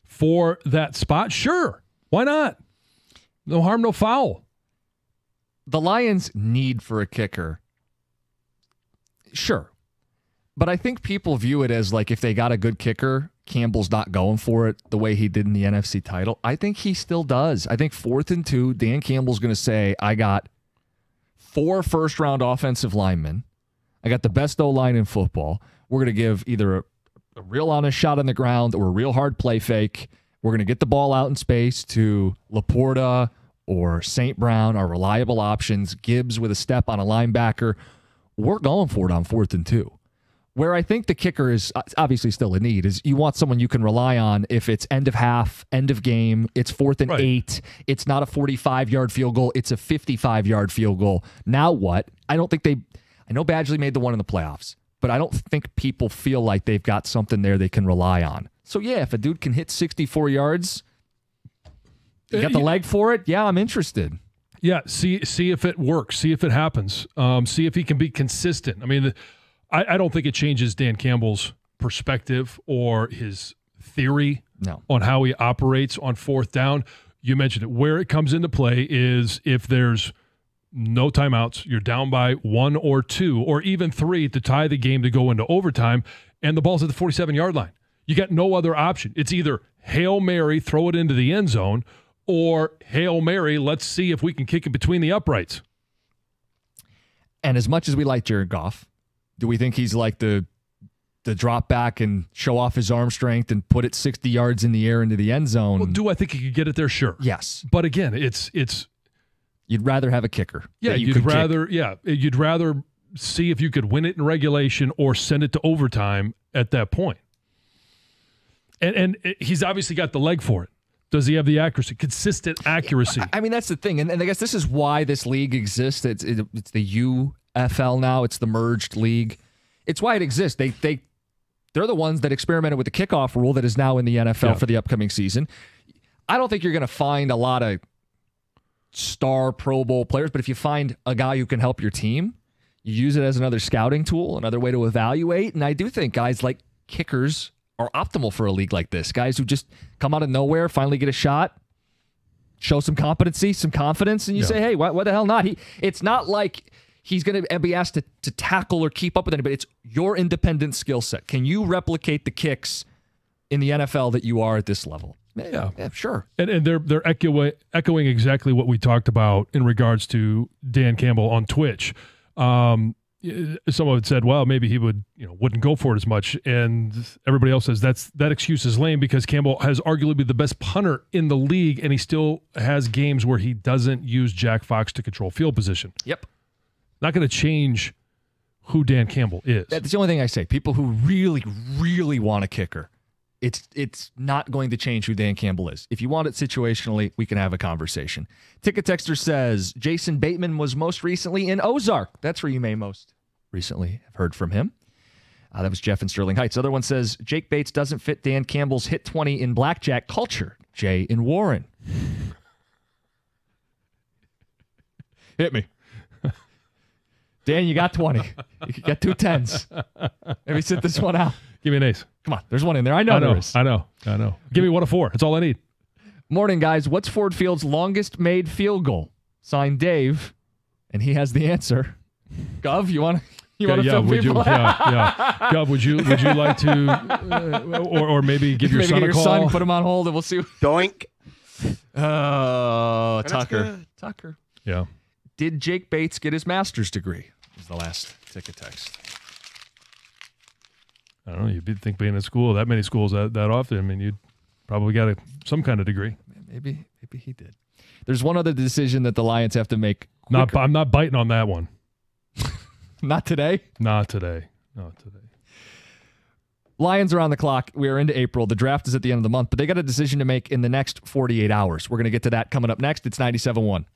for that spot? Sure. Why not? No harm, no foul. The Lions' need for a kicker. Sure. But I think people view it as like if they got a good kicker, Campbell's not going for it the way he did in the NFC title. I think he still does. I think fourth and two, Dan Campbell's going to say, I got four first round offensive linemen. I got the best O line in football. We're going to give either a a real honest shot on the ground or a real hard play fake. We're going to get the ball out in space to LaPorta or St. Brown, our reliable options, Gibbs with a step on a linebacker. We're going for it on fourth and two. Where I think the kicker is uh, obviously still a need is you want someone you can rely on if it's end of half, end of game, it's fourth and right. eight, it's not a 45 yard field goal, it's a 55 yard field goal. Now what? I don't think they, I know Badgley made the one in the playoffs, but I don't think people feel like they've got something there they can rely on. So yeah, if a dude can hit 64 yards, you got the uh, leg for it, yeah, I'm interested. Yeah, see see if it works, see if it happens, um, see if he can be consistent. I mean, the, I, I don't think it changes Dan Campbell's perspective or his theory no. on how he operates on fourth down. You mentioned it. Where it comes into play is if there's no timeouts, you're down by one or two or even three to tie the game to go into overtime, and the ball's at the 47 yard line. You got no other option. It's either Hail Mary, throw it into the end zone, or Hail Mary, let's see if we can kick it between the uprights. And as much as we like Jared Goff, do we think he's like the the drop back and show off his arm strength and put it 60 yards in the air into the end zone? Well, do I think he could get it there? Sure. Yes. But again, it's it's you'd rather have a kicker. Yeah, you would rather kick. yeah, you'd rather see if you could win it in regulation or send it to overtime at that point. And and he's obviously got the leg for it. Does he have the accuracy? Consistent accuracy. I mean, that's the thing, and, and I guess this is why this league exists. It's it, it's the U FL now. It's the merged league. It's why it exists. They they they're the ones that experimented with the kickoff rule that is now in the NFL yeah. for the upcoming season. I don't think you're going to find a lot of star Pro Bowl players, but if you find a guy who can help your team, you use it as another scouting tool, another way to evaluate. And I do think guys like kickers are optimal for a league like this. Guys who just come out of nowhere, finally get a shot, show some competency, some confidence, and you yeah. say, "Hey, why, why the hell not?" He, it's not like he's going to be asked to, to tackle or keep up with anybody. It's your independent skill set. Can you replicate the kicks in the NFL that you are at this level? Yeah, yeah sure. And, and they're they're echoing, echoing exactly what we talked about in regards to Dan Campbell on Twitch. Um, someone had said, well, maybe he would, you know, wouldn't go for it as much, and everybody else says that's that excuse is lame because Campbell has arguably the best punter in the league, and he still has games where he doesn't use Jack Fox to control field position. Yep. Not going to change who Dan Campbell is. That's the only thing I say. People who really, really want a kicker, it's it's not going to change who Dan Campbell is. If you want it situationally, we can have a conversation. Ticket Texter says Jason Bateman was most recently in Ozark. That's where you may most recently have heard from him. Uh, that was Jeff in Sterling Heights. Other one says Jake Bates doesn't fit Dan Campbell's hit 20 in blackjack culture. Jay in Warren. Hit me. Dan, you got 20. You got two tens. Maybe sit this one out. Give me an ace. Come on. There's one in there. I know, I know there is. I know. I know. Give me one of four. That's all I need. Morning, guys. What's Ford Field's longest made field goal? Signed Dave. And he has the answer. Gov, you want to. You yeah, want to yeah, would people? You, yeah, yeah. Gov, would you would you like to, uh, or, or maybe give your maybe son your a call? Son, put him on hold, and we'll see. Doink. Oh, Tucker. Tucker. Yeah. Did Jake Bates get his master's degree? Is the last ticket text. I don't know. You'd think being in school, that many schools that, that often, I mean, you'd probably got a, some kind of degree. Maybe, maybe he did. There's one other decision that the Lions have to make. Not, I'm not biting on that one. not today. Not today. Not today. Lions are on the clock. We are into April. The draft is at the end of the month, but they got a decision to make in the next 48 hours. We're going to get to that coming up next. It's 97 1.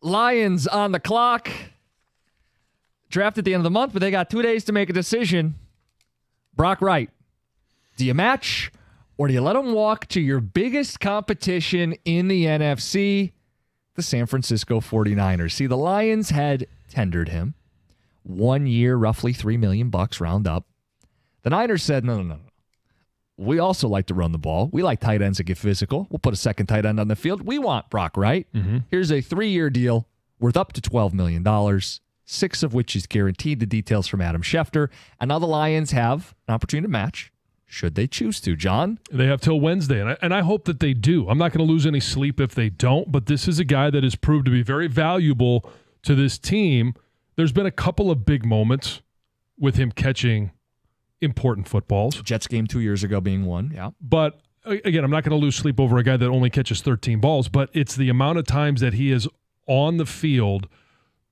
Lions on the clock. Draft at the end of the month, but they got two days to make a decision. Brock Wright, do you match or do you let him walk to your biggest competition in the NFC, the San Francisco 49ers? See, the Lions had tendered him one year, roughly three million bucks round up. The Niners said, no, no, no, no. We also like to run the ball. We like tight ends that get physical. We'll put a second tight end on the field. We want Brock Wright. Mm-hmm. Here's a three year deal worth up to $12 million, six of which is guaranteed. The details from Adam Schefter. And now the Lions have an opportunity to match should they choose to, John. They have till Wednesday, and I, and I hope that they do. I'm not going to lose any sleep if they don't, but this is a guy that has proved to be very valuable to this team. There's been a couple of big moments with him catching important footballs. Jets game two years ago being one, yeah. But again, I'm not going to lose sleep over a guy that only catches 13 balls, but it's the amount of times that he is on the field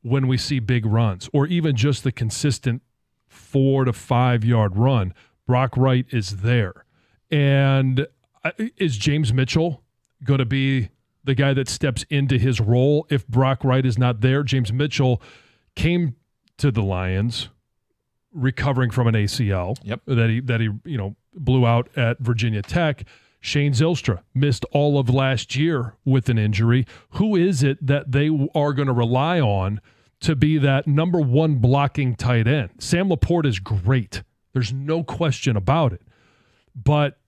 when we see big runs or even just the consistent four to five yard run Brock Wright is there. And uh, is James Mitchell going to be the guy that steps into his role if Brock Wright is not there? James Mitchell came to the Lions recovering from an ACL yep. that he that he you know blew out at Virginia Tech. Shane Zylstra missed all of last year with an injury. Who is it that they are going to rely on to be that number one blocking tight end? Sam LaPorta is great. There's no question about it. But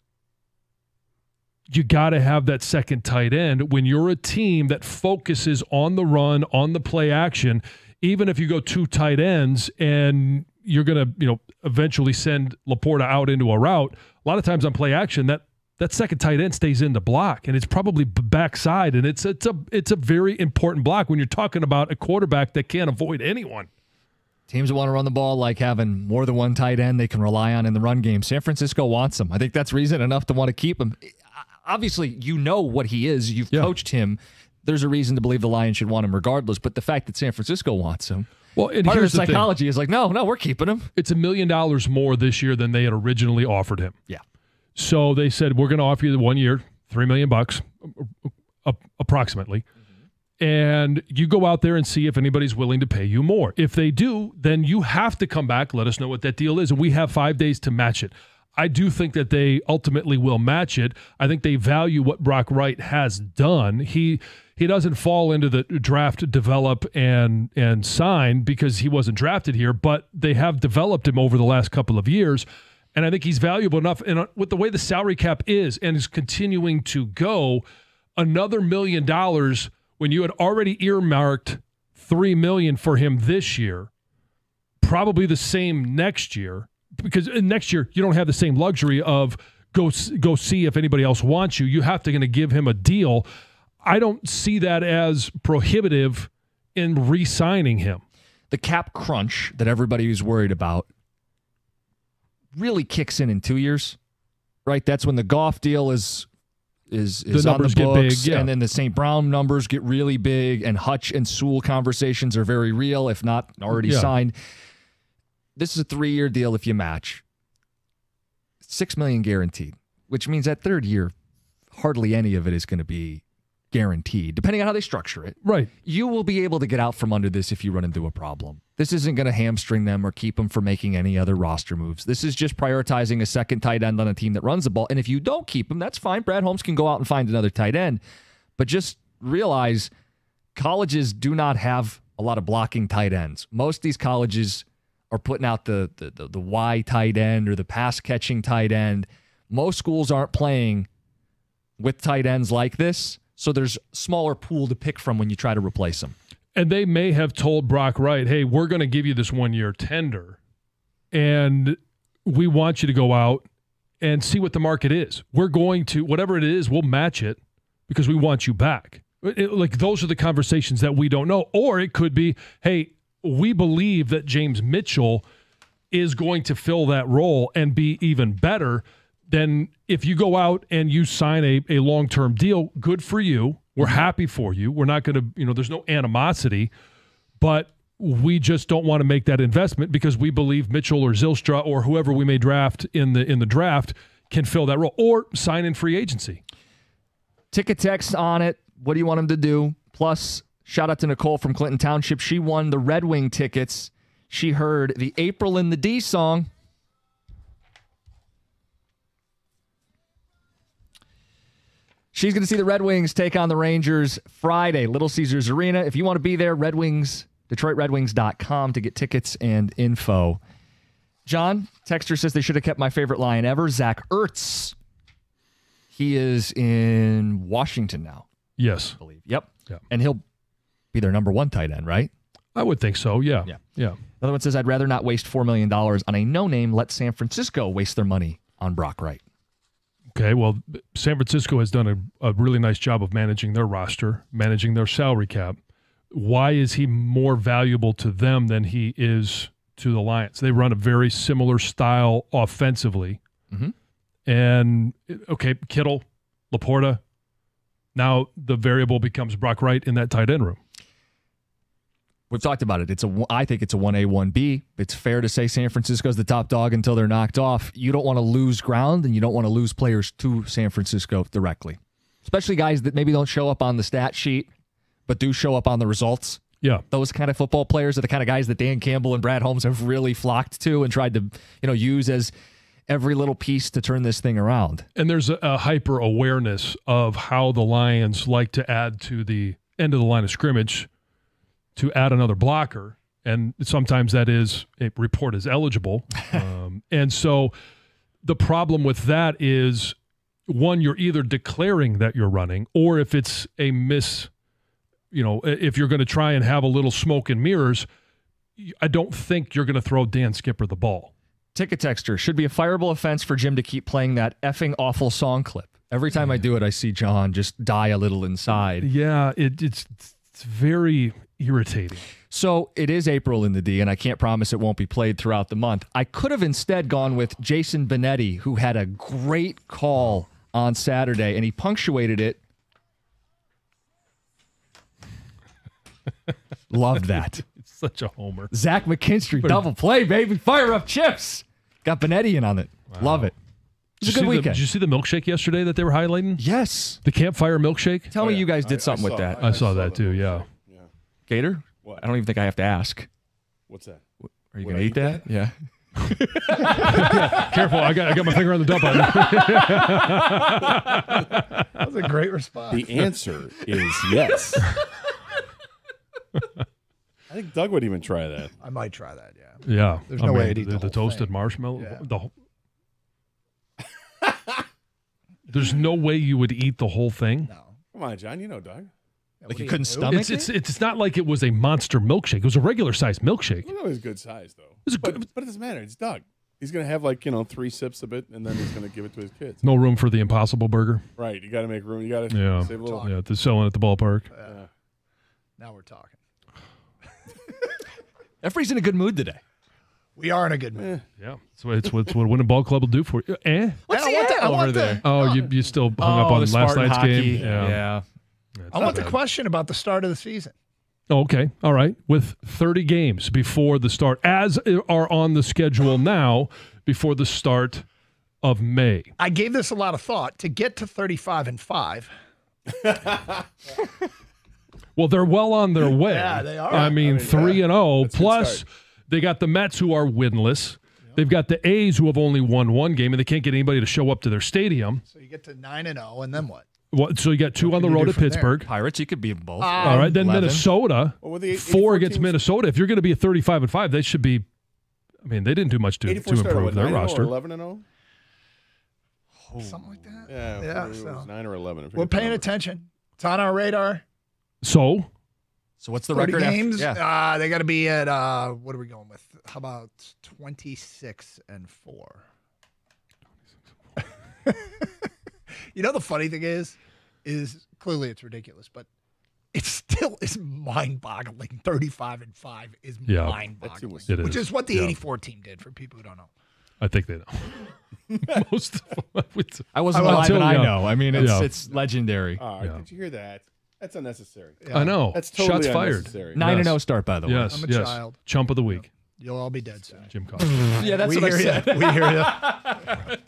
you got to have that second tight end when you're a team that focuses on the run, on the play action. Even if you go two tight ends and you're going to, you know, eventually send LaPorta out into a route, a lot of times on play action that that second tight end stays in the block and it's probably backside and it's it's a it's a very important block when you're talking about a quarterback that can't avoid anyone. Teams that want to run the ball like having more than one tight end they can rely on in the run game. San Francisco wants him. I think that's reason enough to want to keep him. Obviously, you know what he is. You've yeah. coached him. There's a reason to believe the Lions should want him regardless. But the fact that San Francisco wants him, well, and part of the psychology thing. is like, no, no, we're keeping him. It's a million dollars more this year than they had originally offered him. Yeah. So they said we're going to offer you the one year, three million bucks, approximately and you go out there and see if anybody's willing to pay you more. If they do, then you have to come back, let us know what that deal is, and we have five days to match it. I do think that they ultimately will match it. I think they value what Brock Wright has done. He he doesn't fall into the draft, develop, and and sign because he wasn't drafted here, but they have developed him over the last couple of years. And I think he's valuable enough. And uh, with the way the salary cap is and is continuing to go, another million dollars when you had already earmarked three million for him this year, probably the same next year, because next year you don't have the same luxury of go go see if anybody else wants you. You have to going to give him a deal. I don't see that as prohibitive in re-signing him. The cap crunch that everybody was worried about really kicks in in two years, right? That's when the Goff deal is is, is the on the books, big, yeah. and then the St. Brown numbers get really big, and Hutch and Sewell conversations are very real, if not already yeah. signed. This is a three-year deal if you match. Six million guaranteed, which means that third year, hardly any of it is going to be guaranteed, depending on how they structure it. Right. You will be able to get out from under this if you run into a problem. This isn't going to hamstring them or keep them from making any other roster moves. This is just prioritizing a second tight end on a team that runs the ball. And if you don't keep him, that's fine. Brad Holmes can go out and find another tight end. But just realize colleges do not have a lot of blocking tight ends. Most of these colleges are putting out the the, the, the Y tight end or the pass catching tight end. Most schools aren't playing with tight ends like this. So there's smaller pool to pick from when you try to replace them. And they may have told Brock Wright, hey, we're going to give you this one year tender. And we want you to go out and see what the market is. We're going to, whatever it is, we'll match it because we want you back. It, like those are the conversations that we don't know. Or it could be, hey, we believe that James Mitchell is going to fill that role and be even better then if you go out and you sign a, a long term deal, good for you. We're mm-hmm. happy for you. We're not going to, you know, there's no animosity, but we just don't want to make that investment because we believe Mitchell or Zylstra or whoever we may draft in the in the draft can fill that role or sign in free agency. Ticket text on it. What do you want him to do? Plus Shout out to Nicole from Clinton Township. She won the Red Wing tickets. She heard the April in the D song. She's going to see the Red Wings take on the Rangers Friday, Little Caesars Arena. If you want to be there, Red Wings, DetroitRedWings.com to get tickets and info. John, Texter says they should have kept my favorite lion ever, Zach Ertz. He is in Washington now. Yes. I believe. Yep. Yeah. And he'll be their number one tight end, right? I would think so. Yeah. Yeah. Yeah. Another one says, I'd rather not waste $4 million on a no name. Let San Francisco waste their money on Brock Wright. Okay. Well, San Francisco has done a, a really nice job of managing their roster, managing their salary cap. Why is he more valuable to them than he is to the Lions? They run a very similar style offensively. Mhm. And, okay, Kittle, LaPorta. Now the variable becomes Brock Wright in that tight end room. We've talked about it. It's a. I think it's a one A one B. It's fair to say San Francisco's the top dog until they're knocked off. You don't want to lose ground, and you don't want to lose players to San Francisco directly, especially guys that maybe don't show up on the stat sheet, but do show up on the results. Yeah. Those kind of football players are the kind of guys that Dan Campbell and Brad Holmes have really flocked to and tried to, you know, use as every little piece to turn this thing around. And there's a, a hyper awareness of how the Lions like to add to the end of the line of scrimmage to add another blocker. And sometimes that is a report is eligible. um, and so the problem with that is one, you're either declaring that you're running, or if it's a miss, you know, if you're going to try and have a little smoke and mirrors, I don't think you're going to throw Dan Skipper the ball. Ticket texture should be a fireable offense for Jim to keep playing that effing awful song clip. Every time I do it, I see John just die a little inside. Yeah, it, it's it's very irritating. So it is April in the D, and I can't promise it won't be played throughout the month. I could have instead gone with Jason Benetti, who had a great call on Saturday, and he punctuated it. Loved that. It's such a homer. Zach McKinstry, double play, baby. Fire up chips. Got Benetti in on it. Love it. It was a good see the- weekend. did you see the milkshake yesterday that they were highlighting? yes. The campfire milkshake? Tell me oh, you guys did I- I something with that. I saw that too, yeah. Gator? What? I don't even think I have to ask. What's that? Are you going to eat eat that? Yeah. Careful, I got I got my finger on the dump button. That was a great response. The answer is yes. I think Doug would even try that. I might try that. Yeah. yeah. There's I no way mean, I'd eat the, the the whole toasted thing. marshmallow. Yeah. The whole- There's no way you would eat the whole thing. No. Come on, John. You know Doug. Like you couldn't stomach It's, it's it? it's not like it was a monster milkshake. It was a regular sized milkshake. Look at his good size though. It's a but, good- but it doesn't matter. It's Doug. He's gonna have like you know three sips of it, and then he's gonna give it to his kids. No room for the Impossible Burger. Right. You got to make room. You got to Yeah. save a little. Yeah, they're selling at the ballpark. Now we're talking. Everybody's in a good mood today. We are in a good mood. Yeah, so it's what it's what a winning ball club will do for you. Eh? What's I the want eh the- I over want the- there? Oh, you you still hung up Oh, on last Spartan night's hockey. game? Yeah. I want the question about the start of the season. Oh, okay. All right. With 30 games before the start, as are on the schedule now, before the start of May. I gave this a lot of thought to get to 35 and 5. Well, they're well on their way. Yeah, they are. I mean, three and zero. That's Plus, start. they got the Mets who are winless. They've got the A's who have only won one game, and they can't get anybody to show up to their stadium. So you get to 9 and 0 and then what? What, so you got two What on the road at from there? Pittsburgh. Pirates, you could be both. All right, then 11. Minnesota. Well, the eight- four against teams- Minnesota. If you're going to be a 35 and five, they should be. I mean, they didn't do much to, to improve what, their 9 and 0 roster. Or Eleven and zero. Something like that. Yeah. Yeah, so- nine or eleven. I We're paying number. attention. It's on our radar. So So what's the 30 record? after- yeah. Uh, they got to be at, uh, what are we going with? How about 26 and 4? you know, the funny thing is, is clearly it's ridiculous, but it still is mind boggling. 35 and 5 is Yeah. mind-boggling, Which is. is what the Yeah. 84 team did for people who don't know. I think they know. Most of them. I wasn't I- alive, until- and I know. I mean, it's Yeah. it's legendary. Ah, Yeah. Did you hear that? That's unnecessary. I know. That's totally Shots fired. unnecessary. Nine and Yes. zero start, by the way. Yes, I'm a yes. child. Chump of the week, You'll all be dead soon. Jim Costa. Yeah, that's we what I hear said. you. We hear you.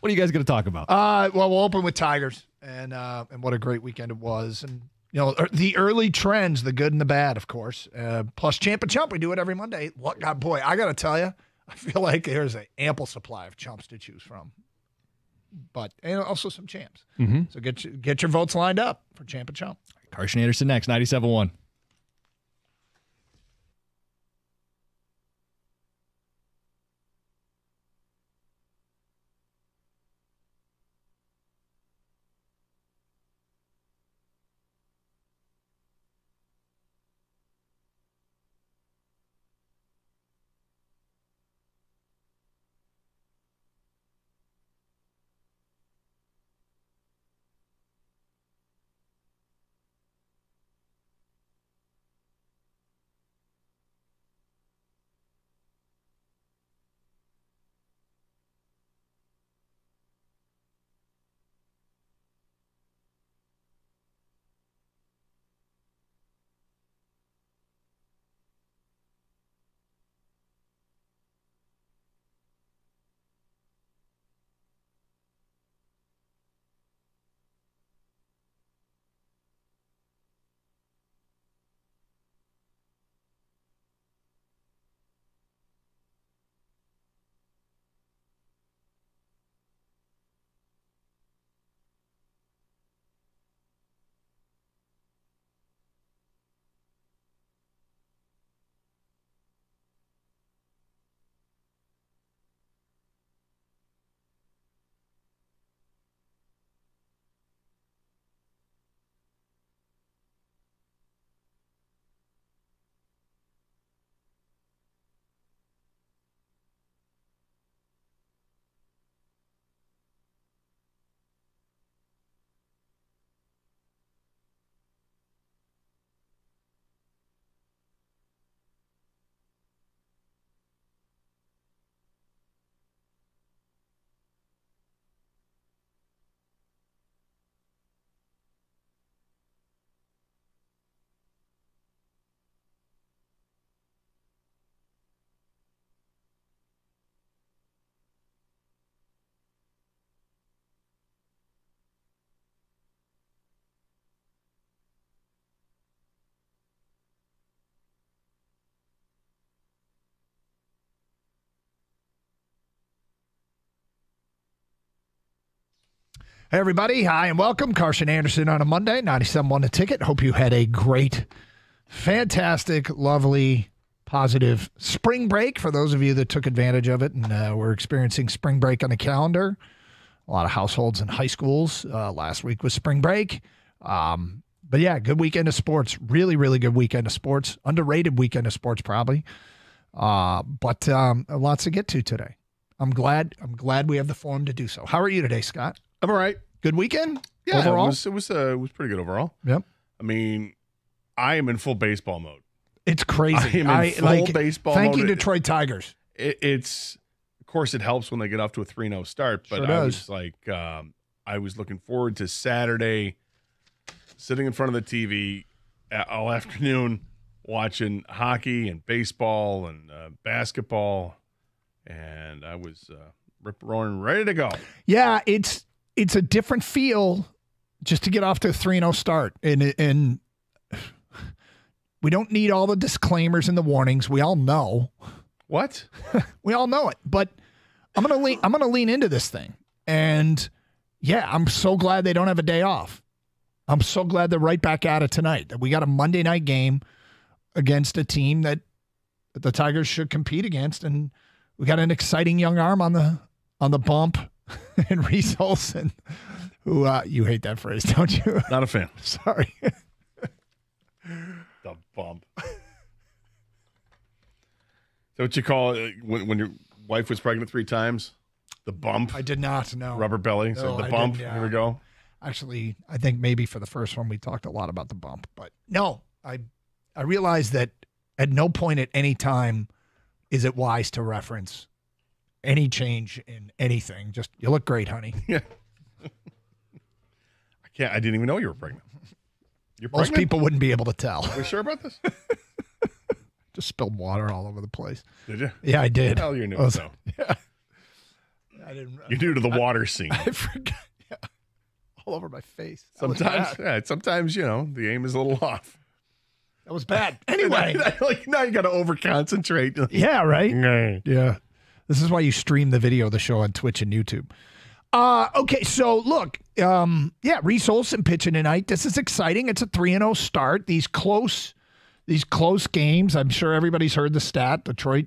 What are you guys going to talk about? Uh, well, we'll open with Tigers and uh, and what a great weekend it was, and you know, er, the early trends, the good and the bad, of course. Uh, plus, Champ and Chump, we do it every Monday. What God, boy, I got to tell you, I feel like there's an ample supply of chumps to choose from. But and also some champs. Mm-hmm. So get your, get your votes lined up for Champ and Chump. Karsch and Anderson next, 97.1. Hey, everybody. Hi, and welcome. Karsch and Anderson on a Monday, 97 the ticket. Hope you had a great, fantastic, lovely, positive spring break for those of you that took advantage of it. And uh, we're experiencing spring break on the calendar. A lot of households and high schools. Uh, last week was spring break. Um, but yeah, good weekend of sports. Really, really good weekend of sports. Underrated weekend of sports, probably. Uh, but um, lots to get to today. I'm glad. I'm glad we have the forum to do so. How are you today, Scott? I'm all right. Good weekend. Yeah, overall. it was it was, uh, it was pretty good overall. Yep. I mean, I am in full baseball mode. It's crazy. I am in I, full like, baseball Thank mode. you, Detroit Tigers. It, it's of course it helps when they get off to a 3-0 start, but Sure I was like um, I was looking forward to Saturday sitting in front of the TV all afternoon watching hockey and baseball and uh, basketball and I was uh, rip roaring ready to go. Yeah, it's it's a different feel just to get off to a 3-0 start. And and we don't need all the disclaimers and the warnings. We all know. What? we all know it. But I'm gonna lean I'm gonna lean into this thing. And yeah, I'm so glad they don't have a day off. I'm so glad they're right back at it tonight. That we got a Monday night game against a team that, that the Tigers should compete against, and we got an exciting young arm on the on the bump and Reese Olson, who uh, you hate that phrase, don't you? Not a fan. Sorry. The bump. Is that what you call it when, when your wife was pregnant three times? The bump? I did not know. Rubber belly. So No, the I bump. Here we go. Actually, I think maybe for the first one we talked a lot about the bump, but no, I I realized that at no point at any time is it wise to reference any change in anything. Just you look great, honey. Yeah. I can't. I didn't even know you were pregnant. You're Most pregnant? people wouldn't be able to tell. Are we sure about this? Just spilled water all over the place. Did you? Yeah, I did. Hell, you're new. Was- So Yeah. I didn't. you're new to the water scene. I forgot. Yeah. all over my face. Sometimes, yeah, sometimes you know the aim is a little off. That was bad. Anyway, like now you got to over concentrate. Yeah, right. Yeah, this is why you stream the video of the show on Twitch and YouTube. Uh, okay, so look, um, yeah, Reese Olson pitching tonight. This is exciting. It's a three and zero start. These close, these close games. I'm sure everybody's heard the stat. Detroit,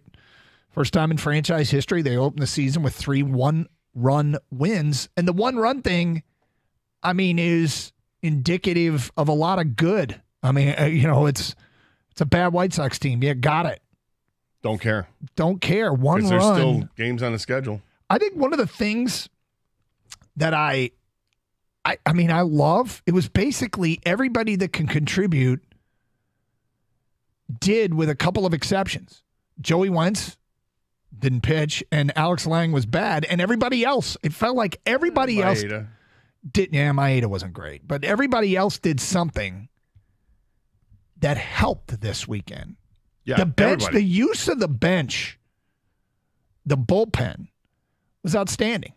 first time in franchise history, they opened the season with three one run wins, and the one run thing, I mean, is indicative of a lot of good. I mean, you know, it's it's a bad White Sox team. Yeah, got it. Don't care. Don't care. One run. There's still games on the schedule. I think one of the things that I, I, I mean, I love it was basically everybody that can contribute did, with a couple of exceptions. Joey Wentz didn't pitch, and Alex Lange was bad, and everybody else. It felt like everybody Maeda. else did. Yeah, Maeda wasn't great, but everybody else did something that helped this weekend. Yeah, the bench, everybody. the use of the bench, the bullpen was outstanding.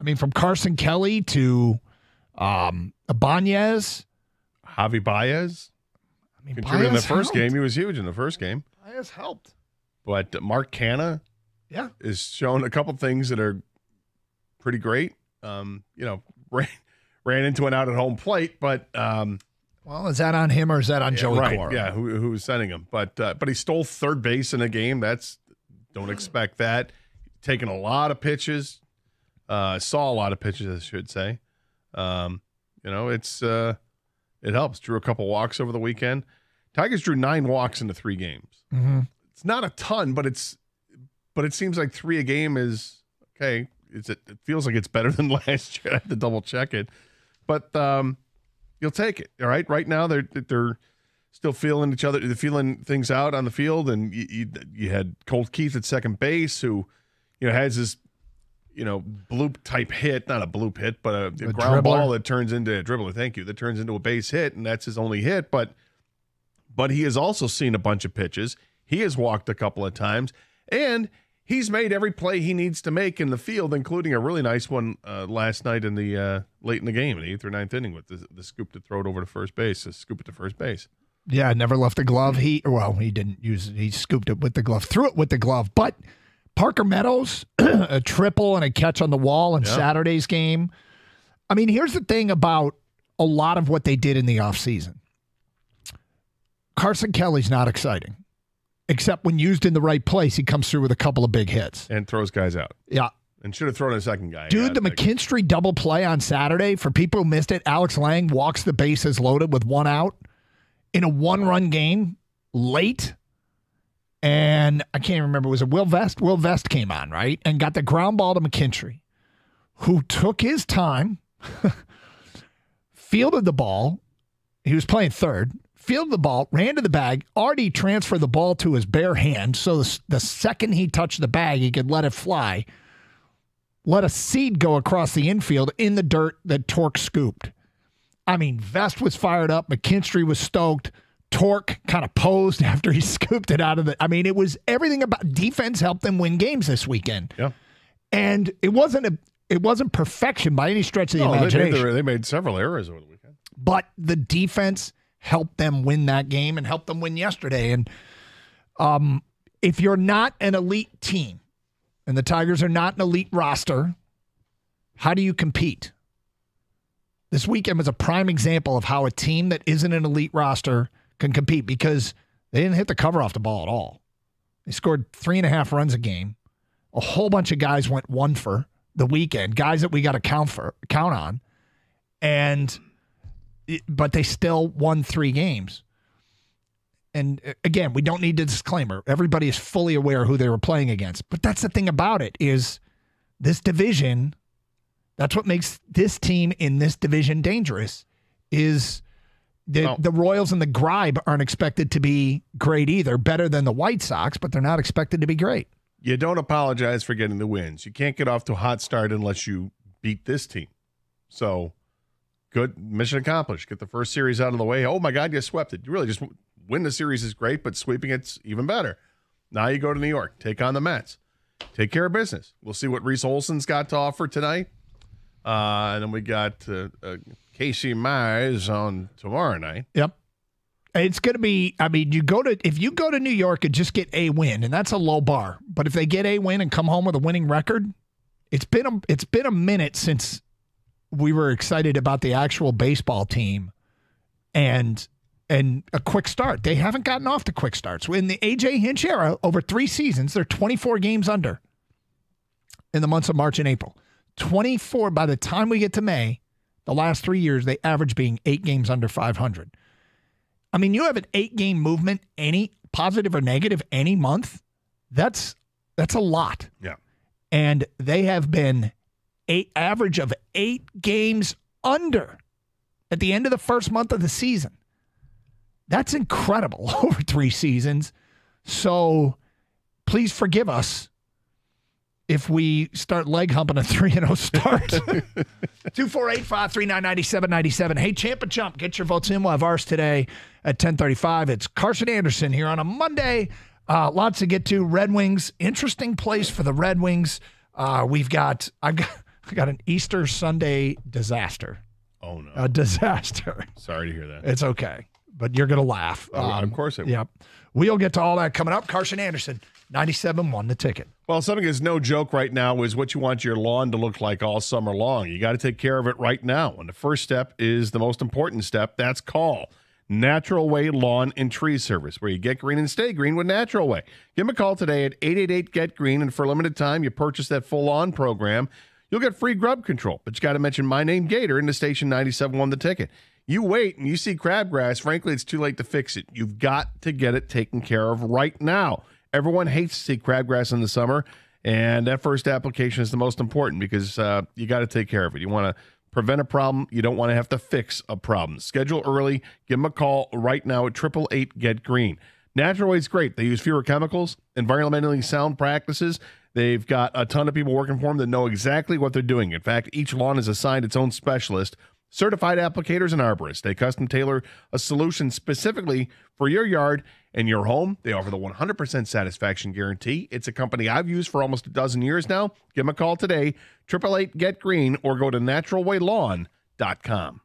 I mean, from Carson Kelly to um, Ibanez, Javi Baez. I mean, contributed in the first helped. game. He was huge in the first game. Baez helped. But Mark Canha Yeah. is showing a couple things that are pretty great. Um, you know, ran, ran into an out at home plate, but um, Well, is that on him or is that on Joey right, Cora? yeah, who, who was sending him? But uh, but he stole third base in a game. That's don't expect that. Taking a lot of pitches, uh, saw a lot of pitches, I should say. Um, you know, it's uh, it helps. Drew a couple walks over the weekend. Tigers drew nine walks into three games. Mhm. It's not a ton, but it's but it seems like three a game is okay. It's it, it feels like it's better than last year. I have to double check it, but um, you'll take it. All right. Right now they're they're still feeling each other, they're feeling things out on the field, and you you, you had Colt Keith at second base who you know has this you know bloop type hit, not a bloop hit, but a, a A ground dribbler. ball that turns into a dribbler. Thank you. That turns into a base hit, and that's his only hit. But but he has also seen a bunch of pitches. He has walked a couple of times, and he's made every play he needs to make in the field, including a really nice one uh, last night in the uh, late in the game, in the eighth or ninth inning, with the, the scoop to throw it over to first base, the scoop it to first base. Yeah, never left the glove. He well, he didn't use it. He scooped it with the glove, threw it with the glove. But Parker Meadows, a triple and a catch on the wall in Yeah. Saturday's game. I mean, here's the thing about a lot of what they did in the offseason. Carson Kelly's not exciting. Except when used in the right place, he comes through with a couple of big hits. and throws guys out. Yeah. And should have thrown a second guy. Dude, the. McKinstry double play on Saturday, for people who missed it, Alex Lange walks the bases loaded with one out in a one run game late. And I can't remember, was it Will Vest? Will Vest came on, right? And got the ground ball to McKinstry, who took his time, fielded the ball. He was playing third, fielded the ball, ran to the bag, already transferred the ball to his bare hand. So the, the second he touched the bag, he could let it fly let a seed go across the infield in the dirt that Tork scooped. I mean, Vest was fired up. McKinstry was stoked. Tork kind of posed after he scooped it out of the. I mean, it was everything about defense helped them win games this weekend. Yeah. And it wasn't a. It wasn't perfection by any stretch of the No, they, imagination, made, they made several errors over the weekend. but the defense helped them win that game and help them win yesterday. And um, if you're not an elite team, and the Tigers are not an elite roster, how do you compete? This weekend was a prime example of how a team that isn't an elite roster can compete because they didn't hit the cover off the ball at all. They scored three and a half runs a game. A whole bunch of guys went one for the weekend, guys that we got to count for count on, and but they still won three games. And uh, again, we don't need a disclaimer. Everybody is fully aware who they were playing against. But that's the thing about it is this division. That's what makes this team in this division dangerous. Is the the Royals and the Tribe aren't expected to be great either. Better than the White Sox, but they're not expected to be great. You don't apologize for getting the wins. You can't get off to a hot start unless you beat this team. So, good mission accomplished. Get the first series out of the way. Oh my God, you swept it. You really just win the series is great, but sweeping it's even better. Now you go to New York, take on the Mets, take care of business. We'll see what Reese Olson's got to offer tonight. Uh, and then we got uh, uh, Casey Mize on tomorrow night. Yep. It's going to be. I mean, you go to if you go to New York and just get a win, and that's a low bar. But if they get a win and come home with a winning record, it's been a it's been a minute since we were excited about the actual baseball team, and and a quick start. They haven't gotten off to quick starts. In the AJ Hinch era, over three seasons, they're 24 games under in the months of March and April. 24 by the time we get to May, the last three years, they average being eight games under 500. I mean, you have an eight game movement, any positive or negative, any month. That's that's a lot. Yeah. And they have been eight average of eight games under at the end of the first month of the season. That's incredible over three seasons. So please forgive us if we start leg humping a 3 0 start. 248 539 9797. Hey, Champ and Chump, get your votes in. We'll have ours today at 1035. It's Karsch and Anderson here on a Monday. Uh, lots to get to. Red Wings, interesting place for the Red Wings. Uh, we've got, I've got, I got an Easter Sunday disaster. Oh, no. A disaster. Sorry to hear that. It's okay, but you're going to laugh. Oh, um, of course I will. Yep. We'll get to all that coming up. Karsch and Anderson, 97 won the ticket. Well, something that's no joke right now is what you want your lawn to look like all summer long. You got to take care of it right now. And the first step is the most important step. That's call. Natural Way Lawn and Tree Service, where you get green and stay green with Natural Way. Give them a call today at 888 Get Green, and for a limited time, you purchase that full lawn program. You'll get free grub control, but you got to mention my name, Gator, in the station 97 won the ticket. You wait and you see crabgrass. Frankly, it's too late to fix it. You've got to get it taken care of right now. Everyone hates to see crabgrass in the summer, and that first application is the most important because uh, you got to take care of it. You want to prevent a problem. You don't want to have to fix a problem. Schedule early. Give them a call right now at triple eight Get Green. Natural Way's great. They use fewer chemicals, environmentally sound practices. They've got a ton of people working for them that know exactly what they're doing. In fact, each lawn is assigned its own specialist certified applicators and arborists. They custom tailor a solution specifically for your yard and your home. They offer the 100% satisfaction guarantee. It's a company I've used for almost a dozen years now. Give them a call today, 888 Get Green, or go to naturalwaylawn.com.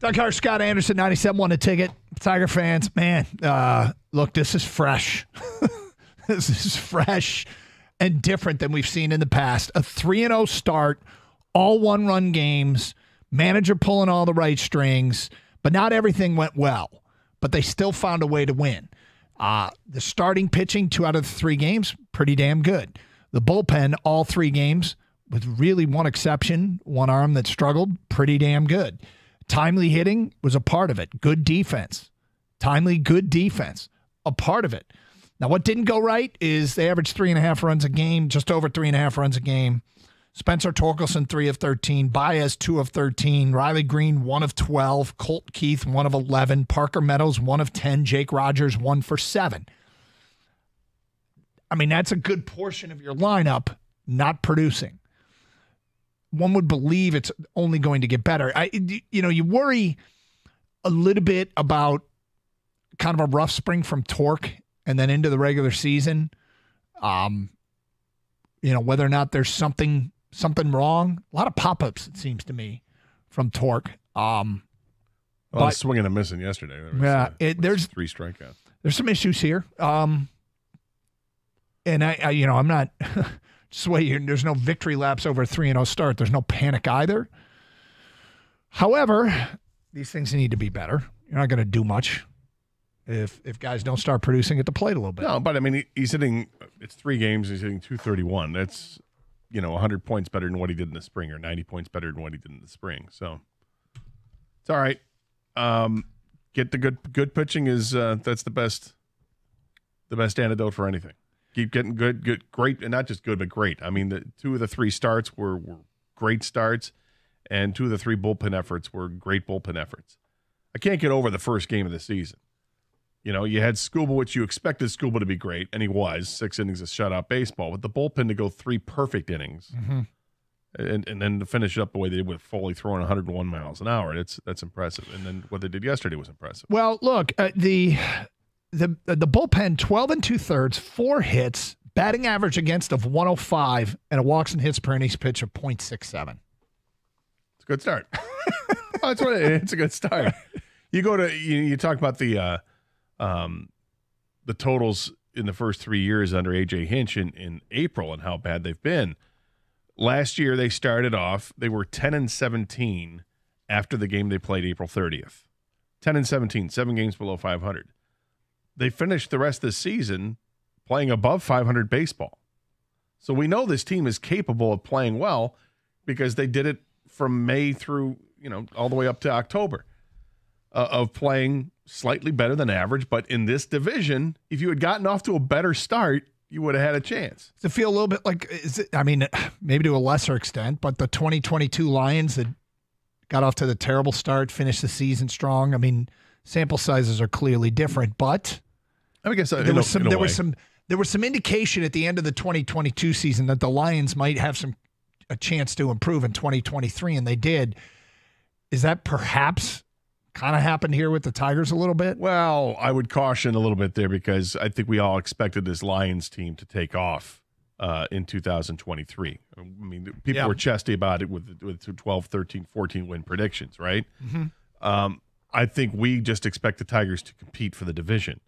Doug Hart, Scott Anderson, 97 won a ticket. Tiger fans, man, uh, look, this is fresh. this is fresh and different than we've seen in the past. A 3 0 start, all one run games, manager pulling all the right strings, but not everything went well. But they still found a way to win. Uh, the starting pitching, two out of the three games, pretty damn good. The bullpen, all three games, with really one exception, one arm that struggled, pretty damn good. Timely hitting was a part of it. Good defense. Timely, good defense, a part of it. Now, what didn't go right is they averaged three and a half runs a game, just over three and a half runs a game. Spencer Torkelson, three of 13. Baez, two of 13. Riley Greene, one of 12. Colt Keith, one of 11. Parker Meadows, one of 10. Jake Rogers, one for seven. I mean, that's a good portion of your lineup not producing. One would believe it's only going to get better. I, you know, you worry a little bit about kind of a rough spring from Tork and then into the regular season. Um, you know, whether or not there's something something wrong. A lot of pop ups, it seems to me, from Tork. Um, well, but, swinging and missing yesterday. There yeah, uh, it, there's three strikeouts. There's some issues here. Um, and I, I, you know, I'm not just wait. There's no victory laps over a three and zero oh start. There's no panic either. However, these things need to be better. You're not going to do much if if guys don't start producing at the plate a little bit. No, but I mean, he's hitting. It's three games. He's hitting 231. That's you know 100 points better than what he did in the spring, or 90 points better than what he did in the spring. So it's all right. Um, get the good good pitching is uh, that's the best the best antidote for anything. Keep getting good, good, great, and not just good, but great. I mean, the two of the three starts were were great starts, and two of the three bullpen efforts were great bullpen efforts. I can't get over the first game of the season. You know, you had Skubal, which you expected Skubal to be great, and he was six innings of shutout baseball. But the bullpen to go three perfect innings, mm-hmm. and and then to finish it up the way they did with Foley throwing 101 miles an hour, that's that's impressive. And then what they did yesterday was impressive. Well, look, uh, the the the bullpen 12 and two thirds, four hits, batting average against of 105, and a walks and hits per innings pitch of 0.67. It's a good start. that's what it, it's a good start. You go to you, you talk about the. Uh, um, the totals in the first three years under AJ Hinch in, in April and how bad they've been. Last year they started off, they were 10 and 17 after the game they played April 30th. 10 and 17, seven games below 500. They finished the rest of the season playing above 500 baseball. So we know this team is capable of playing well because they did it from May through, you know, all the way up to October uh, of playing slightly better than average. But in this division, if you had gotten off to a better start, you would have had a chance. It feel a little bit like, is it, I mean, maybe to a lesser extent, but the 2022 Lions that got off to the terrible start, finished the season strong. I mean, sample sizes are clearly different, but I guess uh, there was some, there was some, there was some indication at the end of the 2022 season that the Lions might have some a chance to improve in 2023, and they did. Is that perhaps kind of happened here with the Tigers a little bit? Well, I would caution a little bit there because I think we all expected this Lions team to take off uh, in 2023. I mean, people yeah. were chesty about it with with 12, 13, 14 win predictions, right? Mm-hmm. Um, I think we just expect the Tigers to compete for the division,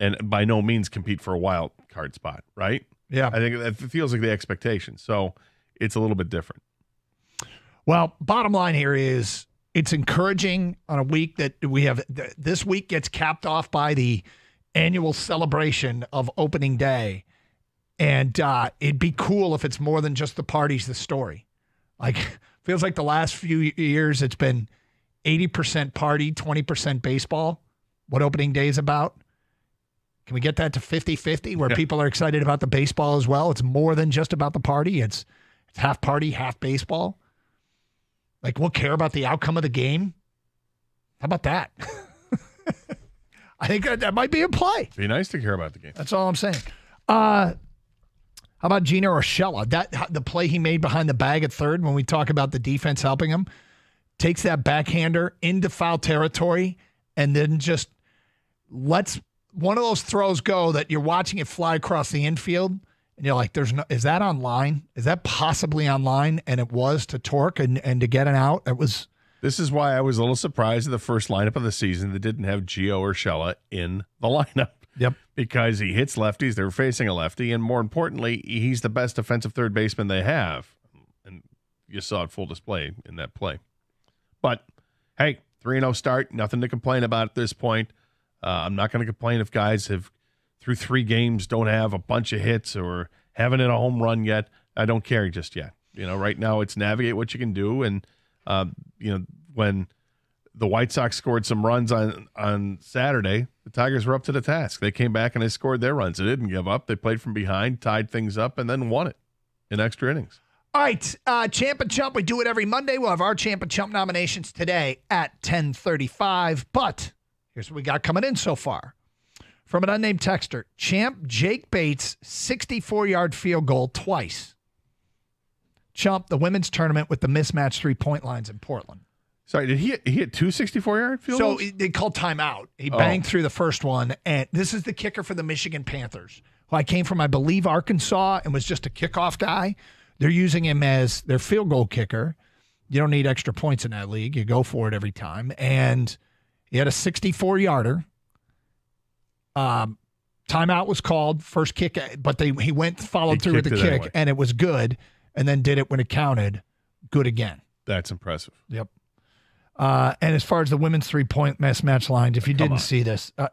and by no means compete for a wild card spot, right? Yeah, I think it feels like the expectation. So it's a little bit different. Well, bottom line here is it's encouraging on a week that we have. This week gets capped off by the annual celebration of opening day. And uh, it'd be cool if it's more than just the parties, the story. Like, feels like the last few years it's been 80% party, 20% baseball. What opening day is about? Can we get that to 50 50 where yeah. people are excited about the baseball as well? It's more than just about the party, it's, it's half party, half baseball. Like we'll care about the outcome of the game. How about that? I think that, that might be a play. Be nice to care about the game. That's all I'm saying. Uh, how about Gio Urshela? That the play he made behind the bag at third when we talk about the defense helping him, takes that backhander into foul territory and then just lets one of those throws go that you're watching it fly across the infield and you're like, "There's no, is that online? Is that possibly online?" And it was to Tork and and to get an out. It was, This is why I was a little surprised at the first lineup of the season that didn't have Gio Urshela in the lineup. Yep. Because he hits lefties, they're facing a lefty, and more importantly, he's the best defensive third baseman they have. And you saw it full display in that play. But hey, 3 0 start, nothing to complain about at this point. Uh, I'm not going to complain if guys have, through three games, don't have a bunch of hits or haven't hit a home run yet. I don't care just yet. You know, right now it's navigate what you can do. And, uh, you know, when the White Sox scored some runs on, on Saturday, the Tigers were up to the task. They came back and they scored their runs. They didn't give up. They played from behind, tied things up, and then won it in extra innings. All right, uh, Champ and Chump. We do it every Monday. We'll have our Champ and Chump nominations today at 1035. But here's what we got coming in so far. From an unnamed texter, Champ Jake Bates, 64 yard field goal twice. Chump, the women's tournament with the mismatched three point lines in Portland. Sorry, did he he hit two 64 yard field goals? So they called timeout. He Oh. banged through the first one, and this is the kicker for the Michigan Panthers, who I came from, I believe, Arkansas, and was just a kickoff guy. They're using him as their field goal kicker. You don't need extra points in that league. You go for it every time. And he had a 64 yarder. Um, timeout was called, first kick, but they he went followed He through with the kick, anyway. and it was good, and then did it when it counted, good again. That's impressive. Yep. Uh, and as far as the women's three point mass match lines, if you Come didn't on. see this, uh,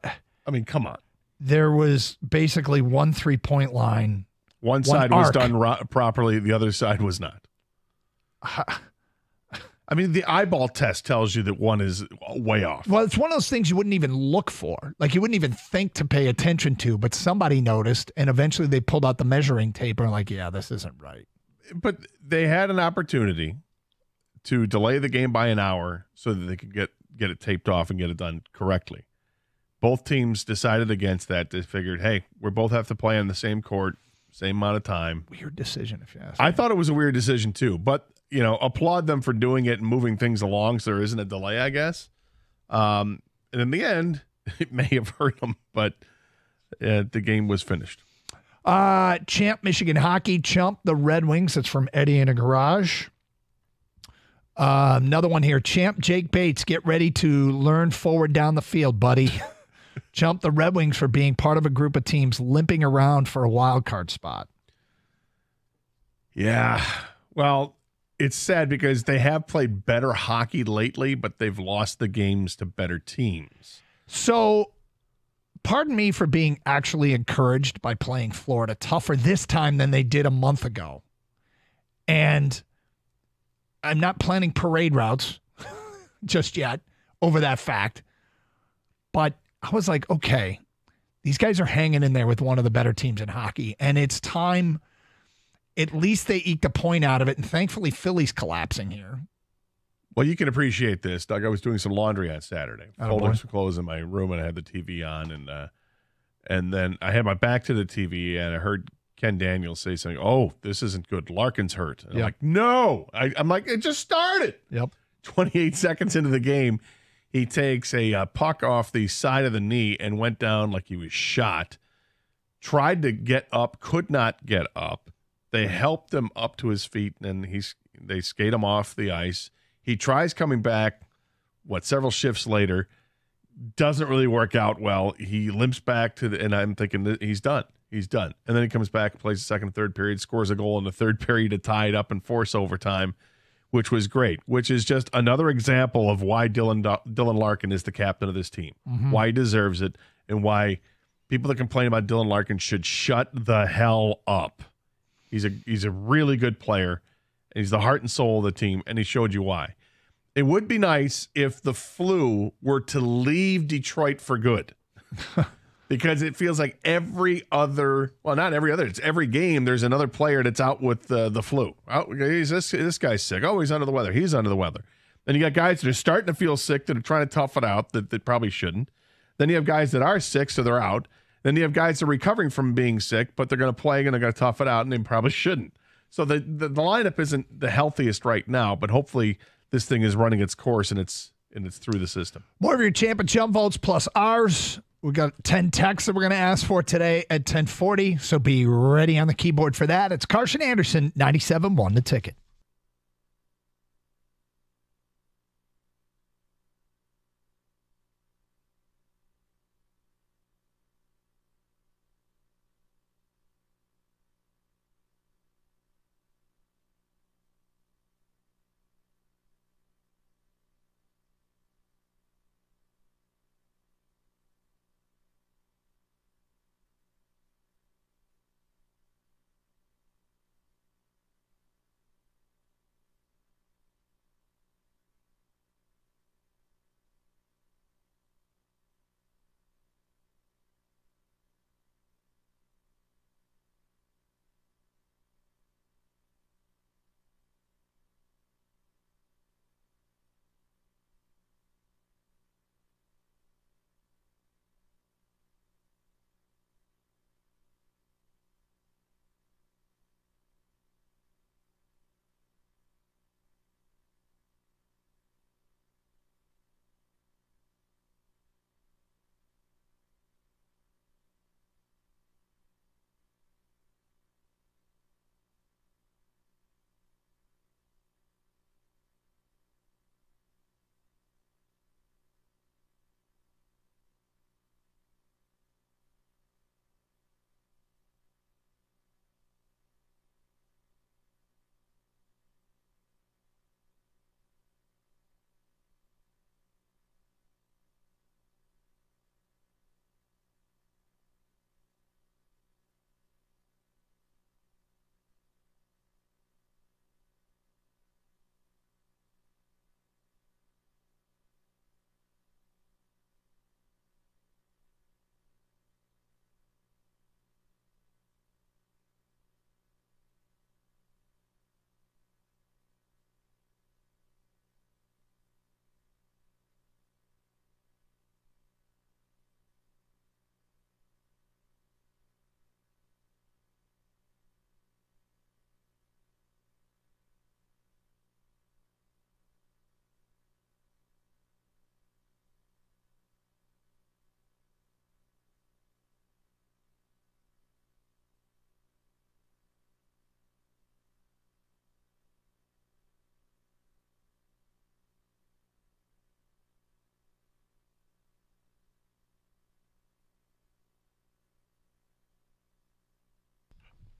I mean, come on. there was basically one three point line. One side was done ro- properly, the other side was not. I mean, the eyeball test tells you that one is way off. Well, it's one of those things you wouldn't even look for. Like you wouldn't even think to pay attention to, but somebody noticed, and eventually they pulled out the measuring tape and were like, yeah, this isn't right. But they had an opportunity to delay the game by an hour so that they could get get it taped off and get it done correctly. Both teams decided against that. They figured, hey, we both have to play on the same court, same amount of time. Weird decision, if you ask. I thought it was a weird decision too, but you know, applaud them for doing it and moving things along so there isn't a delay, I guess. Um, and in the end, it may have hurt them, but uh, the game was finished. Uh, champ Michigan hockey chump the Red Wings. That's from Eddie in a garage. Uh, another one here. Champ Jake Bates, get ready to learn forward down the field, buddy. chump the Red Wings for being part of a group of teams limping around for a wild card spot. Yeah. Well, it's sad because they have played better hockey lately, but they've lost the games to better teams. So, pardon me for being actually encouraged by playing Florida tougher this time than they did a month ago. And I'm not planning parade routes just yet over that fact. But I was like, okay, these guys are hanging in there with one of the better teams in hockey. And it's time, at least they eked a point out of it. And thankfully, Philly's collapsing here. Well, you can appreciate this, Doug. I was doing some laundry on Saturday, Attaboy. folding some clothes in my room, and I had the TV on, and uh, and then I had my back to the TV, and I heard Ken Daniels say something. Oh, this isn't good. Larkin's hurt. And I'm like, no. I, I'm like, it just started. Yep. 28 seconds into the game, he takes a uh, puck off the side of the knee and went down like he was shot. Tried to get up, could not get up. They helped him up to his feet, and he's they skate him off the ice. He tries coming back, what several shifts later, doesn't really work out well. He limps back to the, and I'm thinking that he's done. He's done. And then he comes back, plays the second and third period, scores a goal in the third period to tie it up and force overtime which was great, which is just another example of why Dylan Dylan Larkin is the captain of this team, mm-hmm. why he deserves it, and why people that complain about Dylan Larkin should shut the hell up. He's a he's a really good player, and he's the heart and soul of the team, and he showed you why. It would be nice if the flu were to leave Detroit for good. because it feels like every other well not every other it's every game there's another player that's out with uh, the flu. Oh he's this, this guy's sick. Oh he's under the weather. He's under the weather. Then you got guys that are starting to feel sick that are trying to tough it out that, that probably shouldn't. Then you have guys that are sick so they're out then you have guys that are recovering from being sick but they're going to play and they're going to tough it out and they probably shouldn't so the, the the lineup isn't the healthiest right now but hopefully this thing is running its course and it's and it's through the system More of your champ and chump votes plus ours. We got 10 texts that we're going to ask for today at 1040. So be ready on the keyboard for that. It's Karsch and Anderson, 97 1 the ticket.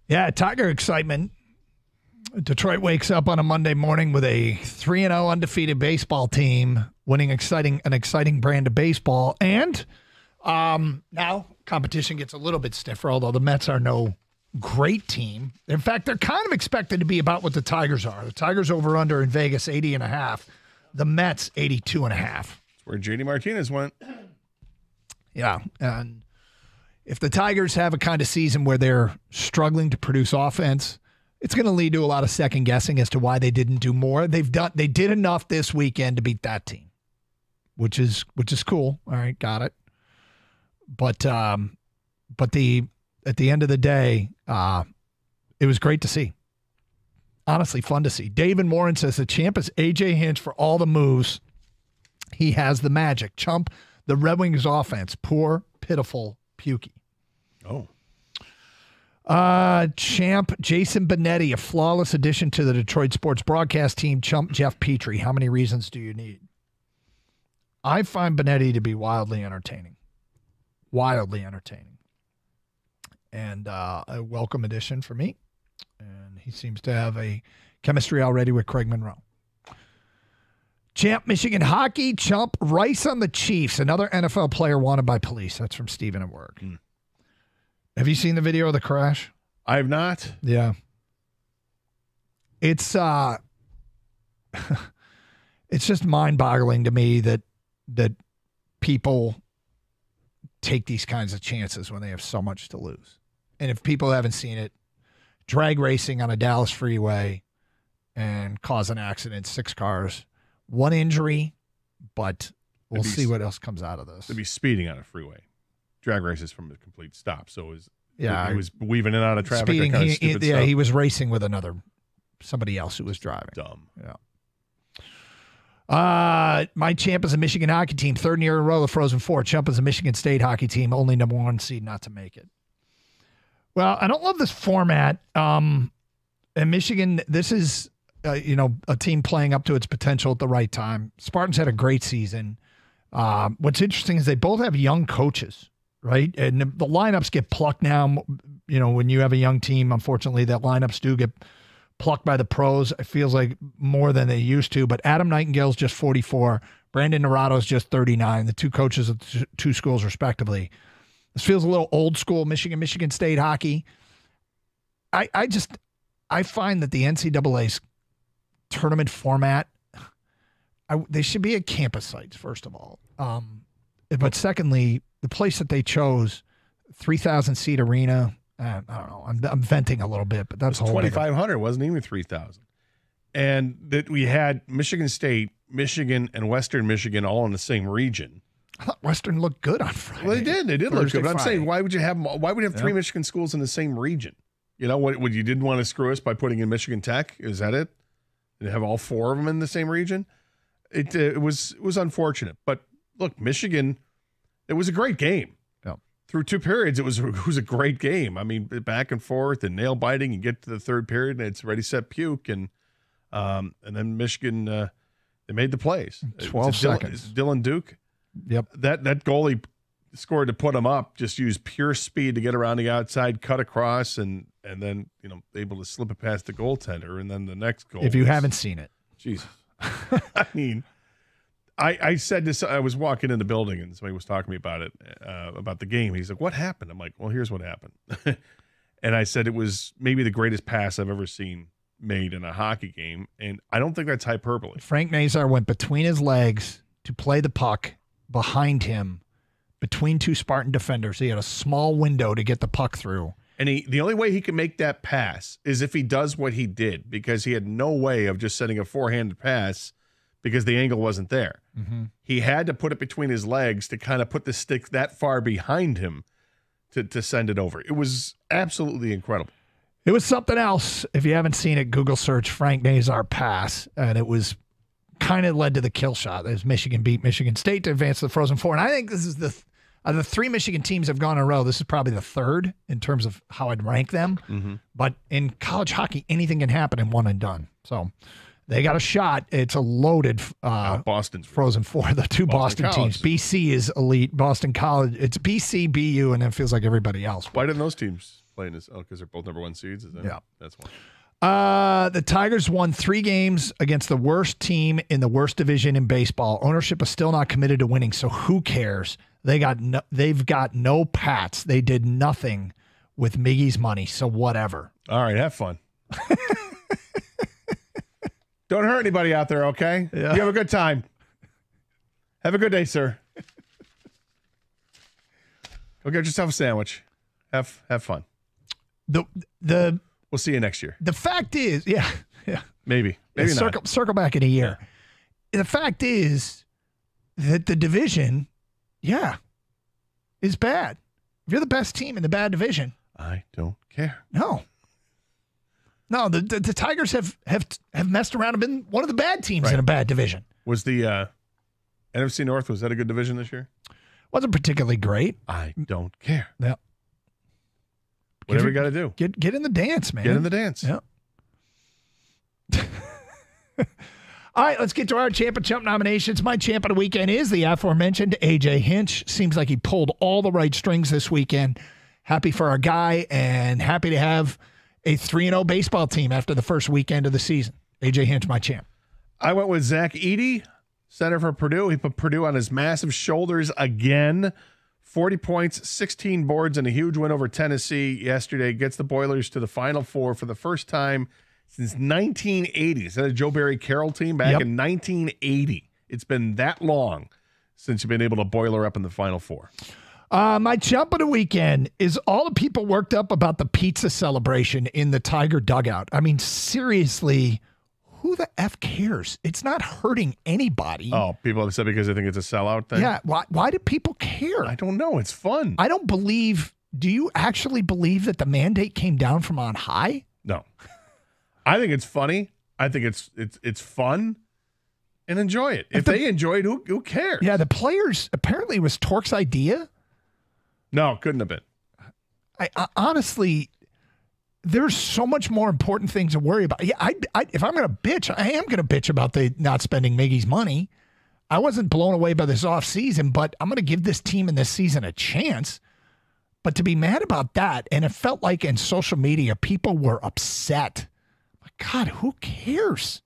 Yeah, Tiger excitement. Detroit wakes up on a Monday morning with a 3 0 undefeated baseball team, winning exciting an exciting brand of baseball. And um, now competition gets a little bit stiffer, although the Mets are no great team. In fact, they're kind of expected to be about what the Tigers are. The Tigers over under in Vegas 80 and a half. The Mets 82 and a half. That's where JD Martinez went. Yeah, and if the Tigers have a kind of season where they're struggling to produce offense, it's going to lead to a lot of second guessing as to why they didn't do more. They've done they did enough this weekend to beat that team. Which is which is cool. All right, got it. But um but the at the end of the day, uh it was great to see. Honestly, fun to see. David Morin says the champ is AJ Hinch for all the moves. He has the magic. Chump, the Red Wings offense, poor, pitiful, pukey. Oh. Uh, champ Jason Benetti, a flawless addition to the Detroit sports broadcast team. Chump Jeff Petry. How many reasons do you need? I find Benetti to be wildly entertaining. Wildly entertaining. And uh, a welcome addition for me. And he seems to have a chemistry already with Craig Monroe. Champ Michigan hockey, chump Rice on the Chiefs, another NFL player wanted by police. That's from Steven at work. Mm. Have you seen the video of the crash? I have not. Yeah. It's uh it's just mind-boggling to me that that people take these kinds of chances when they have so much to lose. And if people haven't seen it, drag racing on a Dallas freeway and cause an accident, six cars, one injury, but we'll be- see what else comes out of this. To be speeding on a freeway. Drag races from a complete stop. So it was Yeah, he was weaving in and out of traffic. Speeding, kind of he, yeah, stuff. he was racing with another somebody else who was driving. dumb. Yeah. Uh, my champ is a Michigan hockey team, third year in a row, the Frozen Four. Chump is a Michigan State hockey team, only number one seed not to make it. Well, I don't love this format. Um, and Michigan, this is uh, you know a team playing up to its potential at the right time. Spartans had a great season. Um, what's interesting is they both have young coaches, right? And the, lineups get plucked now. You know, when you have a young team, unfortunately, that lineups do get plucked by the pros. It feels like more than they used to. But Adam Nightingale's just 44. Brandon Naurato's just 39. The two coaches of the two schools, respectively. This feels a little old school Michigan, Michigan State hockey. I, I just, I find that the NCAA's tournament format, I, they should be at campus sites, first of all. Um, but secondly, the place that they chose, 3,000 seat arena. Uh, I don't know. I'm, I'm venting a little bit, but that's a whole Twenty bigger- wasn't even three thousand, and that we had Michigan State, Michigan, and Western Michigan all in the same region. I thought Western looked good on Friday. Well, they did. They did look good. But I'm saying, why would you have? Why would you have three Yeah. Michigan schools in the same region? You know, what? What you didn't want to screw us by putting in Michigan Tech? Is that it? Have all four of them in the same region? It, uh, it was it was unfortunate, but look, Michigan. It was a great game. Yep. Through two periods, it was it was a great game. I mean, back and forth and nail biting, and get to the third period, and it's ready, set, puke, and um, and then Michigan uh, they made the plays. 12 It's Dylan- seconds. Dylan Duke Yep. that that goalie scored to put him up. Just used pure speed to get around the outside, cut across, and and then you know able to slip it past the goaltender. And then the next goal. If you was- haven't seen it, Jesus, I mean, I I said this. I was walking in the building and somebody was talking to me about it uh, about the game. He's like, "What happened?" I'm like, "Well, here's what happened." and I said it was maybe the greatest pass I've ever seen made in a hockey game, and I don't think that's hyperbole. Frank Nazar went between his legs to play the puck behind him between two Spartan defenders. He had a small window to get the puck through. And he, the only way he can make that pass is if he does what he did, because he had no way of just sending a four-handed pass because the angle wasn't there. Mm-hmm. He had to put it between his legs to kind of put the stick that far behind him to, to send it over. It was absolutely incredible. It was something else. If you haven't seen it, Google search Frank Nazar pass, and it was kind of led to the kill shot. As Michigan beat Michigan State to advance to the Frozen Four, and I think this is the of the three Michigan teams have gone in a row. This is probably the third in terms of how I'd rank them. But in college hockey, anything can happen in one and done. So they got a shot. It's a loaded uh, Boston's Frozen Four. The two Boston, Boston teams. BC is elite. Boston College. It's BC, BU, and then it feels like everybody else. Why didn't those teams play in this? Oh, because they're both number one seeds. Is that? Yeah. that's one. Uh, the Tigers won three games against the worst team in the worst division in baseball. Ownership is still not committed to winning, so who cares? They got no, they've got no pats. They did nothing with Miggy's money, so whatever. All right, have fun. Don't hurt anybody out there, okay? Yeah. You have a good time. Have a good day, sir. Go get yourself a sandwich. Have have fun. The the We'll see you next year. the fact is, yeah, yeah. Maybe. Maybe not. circle circle back in a year. The fact is that the division, yeah, is bad. If you're the best team in the bad division, I don't care. no. No, the, the, the Tigers have, have have messed around and been one of the bad teams in a bad division. Was the uh, NFC North was that a good division this year? Wasn't particularly great. I don't care. Yeah. Whatever you got to do. Get get in the dance, man. Get in the dance. Yeah. All right, let's get to our champ and chump nominations. My champ of the weekend is the aforementioned AJ Hinch. Seems like he pulled all the right strings this weekend. Happy for our guy and happy to have a 3 0 baseball team after the first weekend of the season. AJ Hinch, my champ. I went with Zach Edey, center for Purdue. He put Purdue on his massive shoulders again. 40 points, 16 boards, and a huge win over Tennessee yesterday. Gets the Boilers to the Final Four for the first time since 1980. Is that a Joe Barry Carroll team back Yep. in 1980? It's been that long since you've been able to boiler up in the Final Four. Uh, my chump of the weekend is all the people worked up about the pizza celebration in the Tiger dugout. I mean, seriously, who the F cares? It's not hurting anybody. Oh, people have said because they think it's a sellout thing. Yeah, why why do people care? I don't know. It's fun. I don't believe do you actually believe that the mandate came down from on high? I think it's funny. I think it's it's it's fun and enjoy it. If, the- they enjoy it, who, who cares? Yeah, the players apparently it was Tork's idea. No, couldn't have been. I, I honestly there's so much more important things to worry about. Yeah, I, I if I'm going to bitch, I am going to bitch about the not spending Miggy's money. I wasn't blown away by this offseason, but I'm going to give this team in this season a chance. But to be mad about that, and it felt like in social media, people were upset. God, who cares?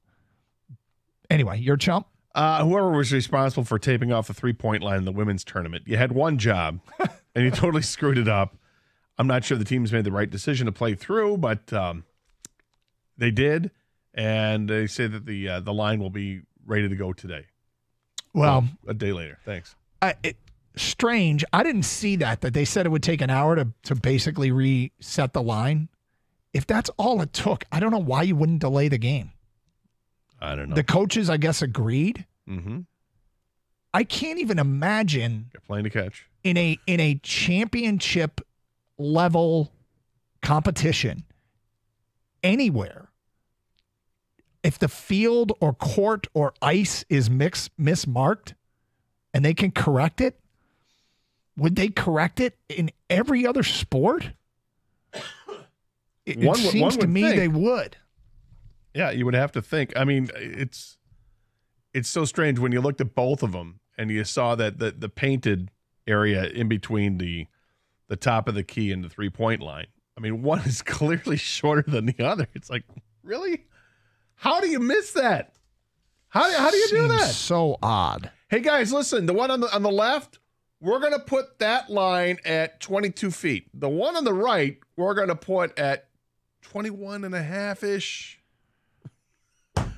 Anyway, your chump. Uh, whoever was responsible for taping off the three point line in the women's tournament, you had one job and you totally screwed it up. I'm not sure the team's made the right decision to play through, but um, they did, and they say that the uh, the line will be ready to go today. Well, a day later. Thanks. I, it, strange. I didn't see that. That they said it would take an hour to to basically reset the line. If that's all it took, I don't know why you wouldn't delay the game. I don't know. The coaches, I guess, agreed. mm-hmm. I can't even imagine You're playing to catch. in a in a championship level competition anywhere if the field or court or ice is mix mismarked and they can correct it would they correct it in every other sport it, it One would- seems to me think. they would Yeah, you would have to think. I mean, it's it's so strange when you looked at both of them and you saw that the the painted area in between the the top of the key and the three point line. I mean, one is clearly shorter than the other. It's like, really? How do you miss that? How do, how do you do that? so odd Hey guys, listen, the one on the on the left, we're gonna put that line at 22 feet. The one on the right, we're gonna put at 21 and a half ish.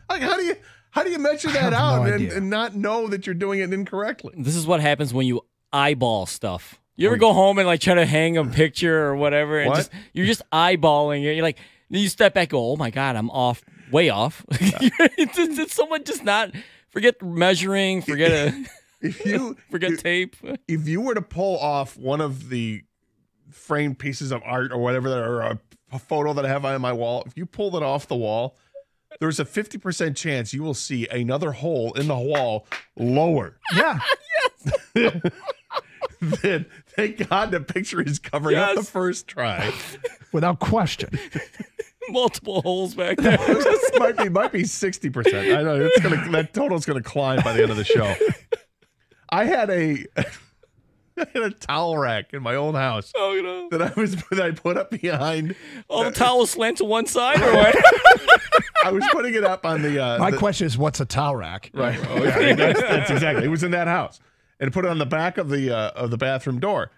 Like how do you how do you measure that out no and, and not know that you're doing it incorrectly? This is what happens when you eyeball stuff. You ever go home and like try to hang a picture or whatever, and What? just you're just eyeballing it. You're like, then you step back, go, oh my god, I'm off, way off. it's, it's, it's someone just not forget measuring, forget a If you forget tape. if you were to pull off one of the framed pieces of art or whatever that or a, a photo that I have on my wall, if you pull it off the wall, there's a 50% chance you will see another hole in the wall lower. yeah then thank God the picture is covering up the first try. without question Multiple holes back there. This might be might be sixty percent. I know it's gonna that total's gonna climb by the end of the show. I had a I had a towel rack in my old house. Oh, you know. That I was that I put up behind. All the towels slant to one side, or what? I was putting it up on the. Uh, My the, question is, what's a towel rack? Right. Oh, yeah, that's, that's exactly. It was in that house, and put it on the back of the uh, of the bathroom door.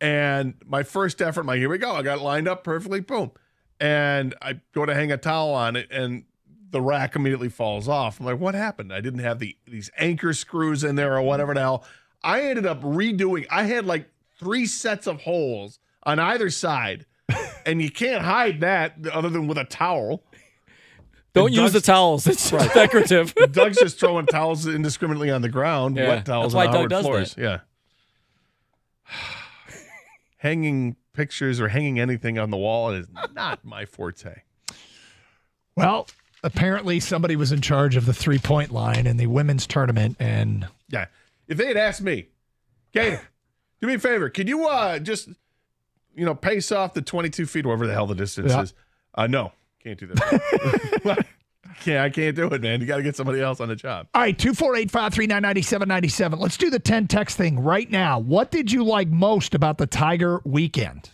And my first effort, my here we go. I got it lined up perfectly. Boom, and I go to hang a towel on it, and the rack immediately falls off. I'm like, what happened? I didn't have the these anchor screws in there or whatever the hell. I ended up redoing. I had like three sets of holes on either side, and you can't hide that other than with a towel. Don't use the towels. It's decorative. Doug's just throwing towels indiscriminately on the ground, Yeah, wet towels that's why on Doug hard does floors. that. Yeah. hanging pictures or hanging anything on the wall is not my forte. Well, apparently somebody was in charge of the three point line in the women's tournament, and Yeah. If they had asked me, Gator, do me a favor, could you uh just you know pace off the 22 feet, whatever the hell the distance Yeah. is? Uh, no, can't do that. yeah, I can't do it, man. You got to get somebody else on the job. All right, 248 539 9797. Let's do the 10 text thing right now. What did you like most about the Tiger weekend?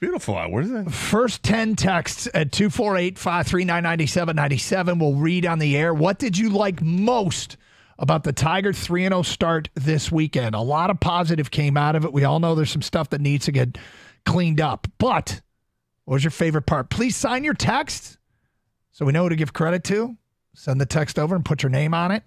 Beautiful out. What is it? First 10 texts at 248 539 9797. We'll read on the air. What did you like most about the Tiger 3 0 start this weekend? A lot of positive came out of it. We all know there's some stuff that needs to get cleaned up. But what was your favorite part? Please sign your text so we know who to give credit to. Send the text over and put your name on it.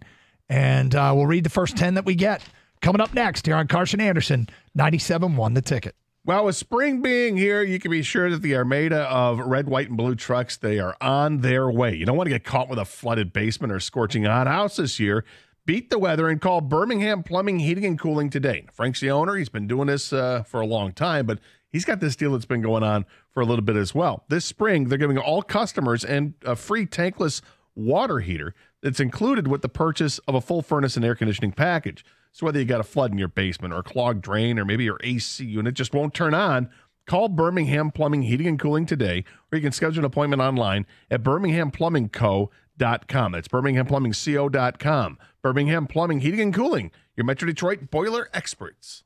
And uh, we'll read the first 10 that we get. Coming up next here on Karsch and Anderson, 97 won the ticket. Well, with spring being here, you can be sure that the Armada of red, white, and blue trucks, they are on their way. You don't want to get caught with a flooded basement or scorching hot house this year. Beat the weather and call Birmingham Plumbing, Heating, and Cooling today. Frank's the owner. He's been doing this uh, for a long time, but he's got this deal that's been going on for a little bit as well. This spring, they're giving all customers and a free tankless water heater that's included with the purchase of a full furnace and air conditioning package. So whether you got a flood in your basement or a clogged drain or maybe your AC unit just won't turn on, call Birmingham Plumbing, Heating and Cooling today, or you can schedule an appointment online at birminghamplumbingco.com. That's birminghamplumbingco.com. Birmingham Plumbing, Heating and Cooling, your Metro Detroit boiler experts.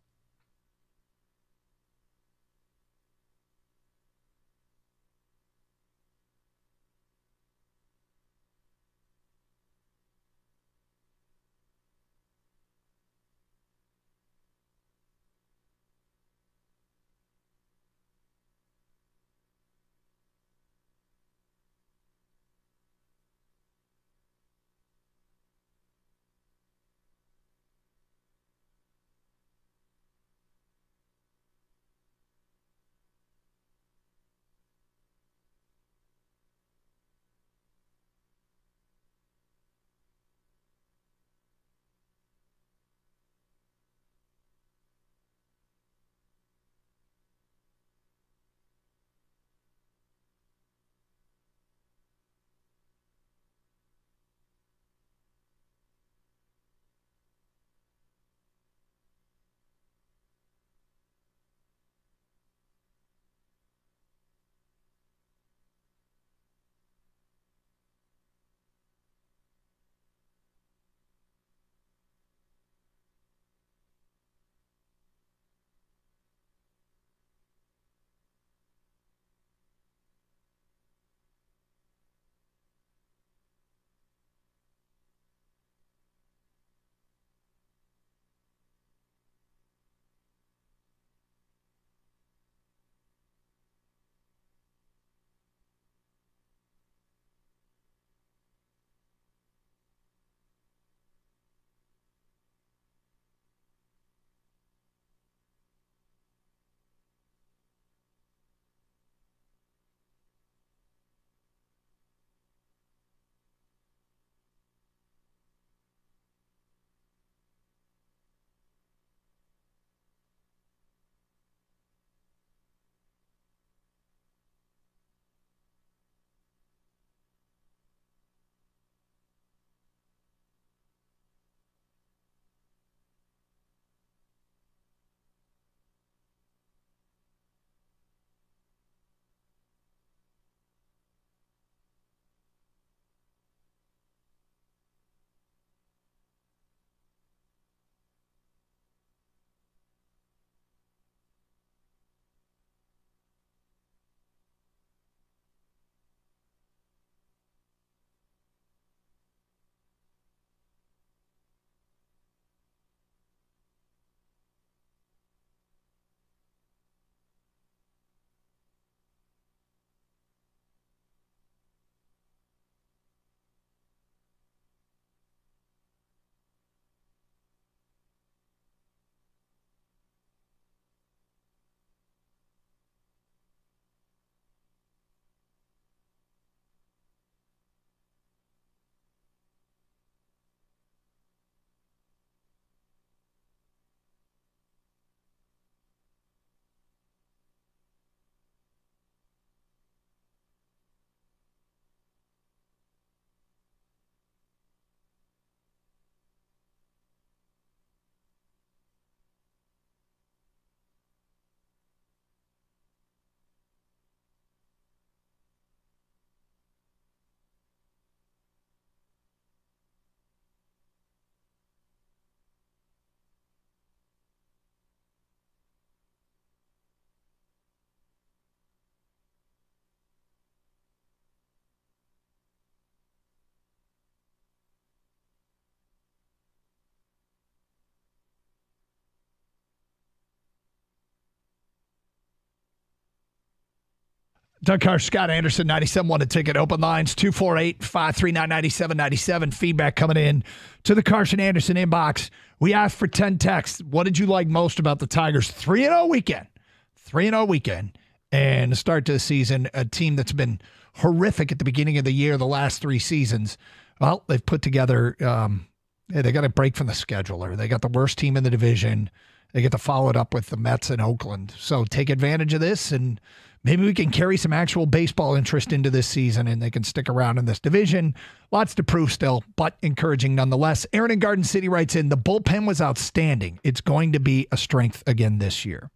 Doug Karsch, Scott Anderson, 97 1 to ticket. Open lines 248 539 9797. Feedback coming in to the Karsch and Anderson inbox. We asked for 10 texts. What did you like most about the Tigers? 3 0 weekend. 3 0 weekend. And the start to the season, a team that's been horrific at the beginning of the year, the last three seasons. Well, they've put together, um, they got a break from the scheduler. They got the worst team in the division. They get to follow it up with the Mets in Oakland. So take advantage of this and maybe we can carry some actual baseball interest into this season and they can stick around in this division. Lots to prove still, but encouraging nonetheless. Aaron in Garden City writes in the bullpen was outstanding. It's going to be a strength again this year.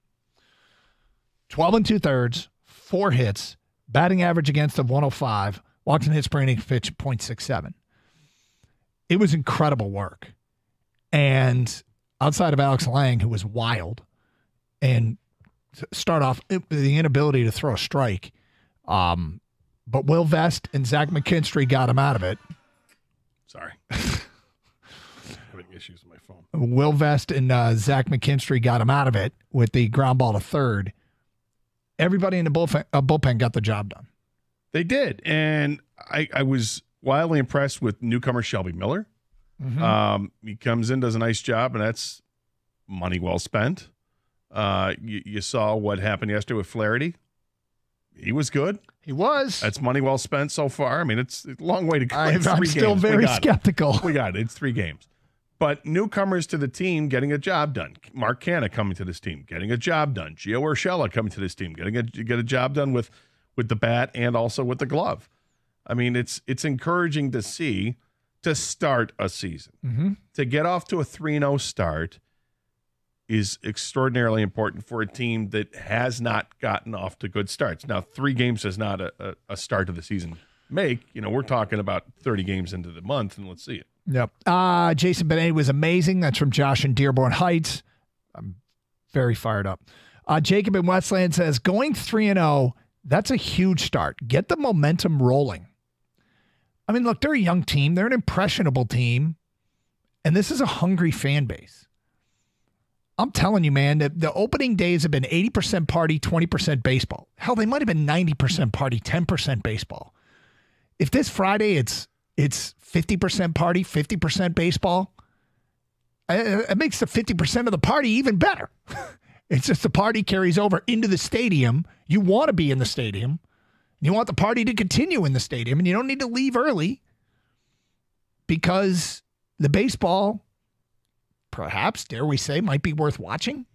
12 and two thirds, four hits, batting average against of 105, walks and hits per inning pitch 0.67. It was incredible work. And outside of Alex Lange, who was wild and start off the inability to throw a strike. Um, but Will Vest and Zach McKinstry got him out of it. Sorry. Having issues with my phone. Will Vest and uh, Zach McKinstry got him out of it with the ground ball to third. Everybody in the bullpen, uh, bullpen got the job done. They did. And I, I was wildly impressed with newcomer Shelby Miller. Mm-hmm. Um, he comes in, does a nice job, and that's money well spent. Uh, you, you, saw what happened yesterday with Flaherty. He was good. He was. That's money well spent so far. I mean, it's a long way to go. I, am still games. very skeptical. It. We got it. It's three games. But newcomers to the team getting a job done. Mark Canha coming to this team, getting a job done. Gio Urshela coming to this team, getting a get a job done with with the bat and also with the glove. I mean, it's it's encouraging to see to start a season. Mm-hmm. To get off to a 3-0 start is extraordinarily important for a team that has not gotten off to good starts. Now, three games is not a, a, start of the season make. You know, we're talking about 30 games into the month, and let's see it. Yep. Uh, Jason Benet was amazing. That's from Josh in Dearborn Heights. I'm very fired up. Uh, Jacob in Westland says, going 3 and 0, that's a huge start. Get the momentum rolling. I mean, look, they're a young team, they're an impressionable team, and this is a hungry fan base. I'm telling you, man, the, the opening days have been 80% party, 20% baseball. Hell, they might have been 90% party, 10% baseball. If this Friday it's it's 50% party, 50% baseball, uh, it makes the 50% of the party even better. it's just the party carries over into the stadium. You want to be in the stadium. You want the party to continue in the stadium, and you don't need to leave early because the baseball perhaps, dare we say, might be worth watching?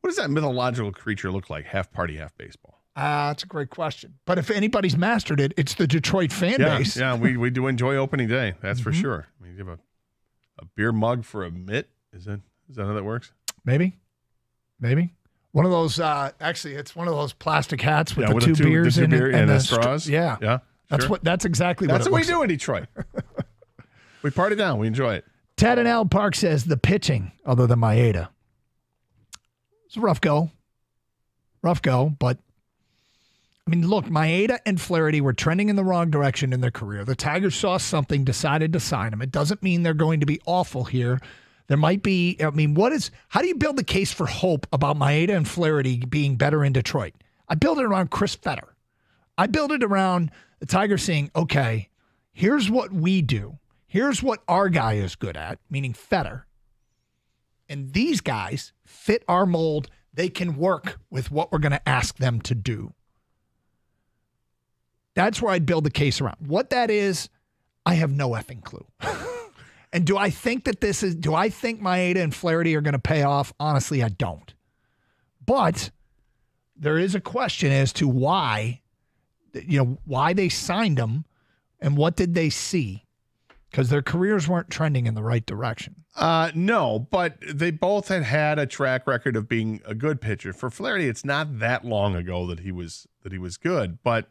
What does that mythological creature look like? Half party, half baseball. Ah, uh, that's a great question. But if anybody's mastered it, it's the Detroit fan yeah, base. Yeah, we, we do enjoy opening day. That's mm-hmm. for sure. I mean, you have a, a beer mug for a mitt. Is that is that how that works? Maybe, maybe one of those. Uh, actually, it's one of those plastic hats with yeah, the with two, two, beers the two in beer, it and, and the straws. yeah, yeah. That's what. That's exactly that's what. That's what we do in Detroit. we party down. We enjoy it. Ted and Allen Park says the pitching, other than Maeda, it's a rough go. Rough go, but I mean, look, Maeda and Flaherty were trending in the wrong direction in their career. The Tigers saw something, decided to sign them. It doesn't mean they're going to be awful here. There might be, I mean, what is, how do you build the case for hope about Maeda and Flaherty being better in Detroit? I build it around Chris Fetter. I build it around the Tigers saying, okay, here's what we do. Here's what our guy is good at, meaning Fetter. And these guys fit our mold. They can work with what we're going to ask them to do. That's where I'd build the case around. What that is, I have no effing clue. and do I think that this is, do I think Maeda and Flaherty are going to pay off? Honestly, I don't. But there is a question as to why, you know, why they signed them and what did they see because their careers weren't trending in the right direction. Uh, no, but they both had had a track record of being a good pitcher. For Flaherty, it's not that long ago that he was that he was good, but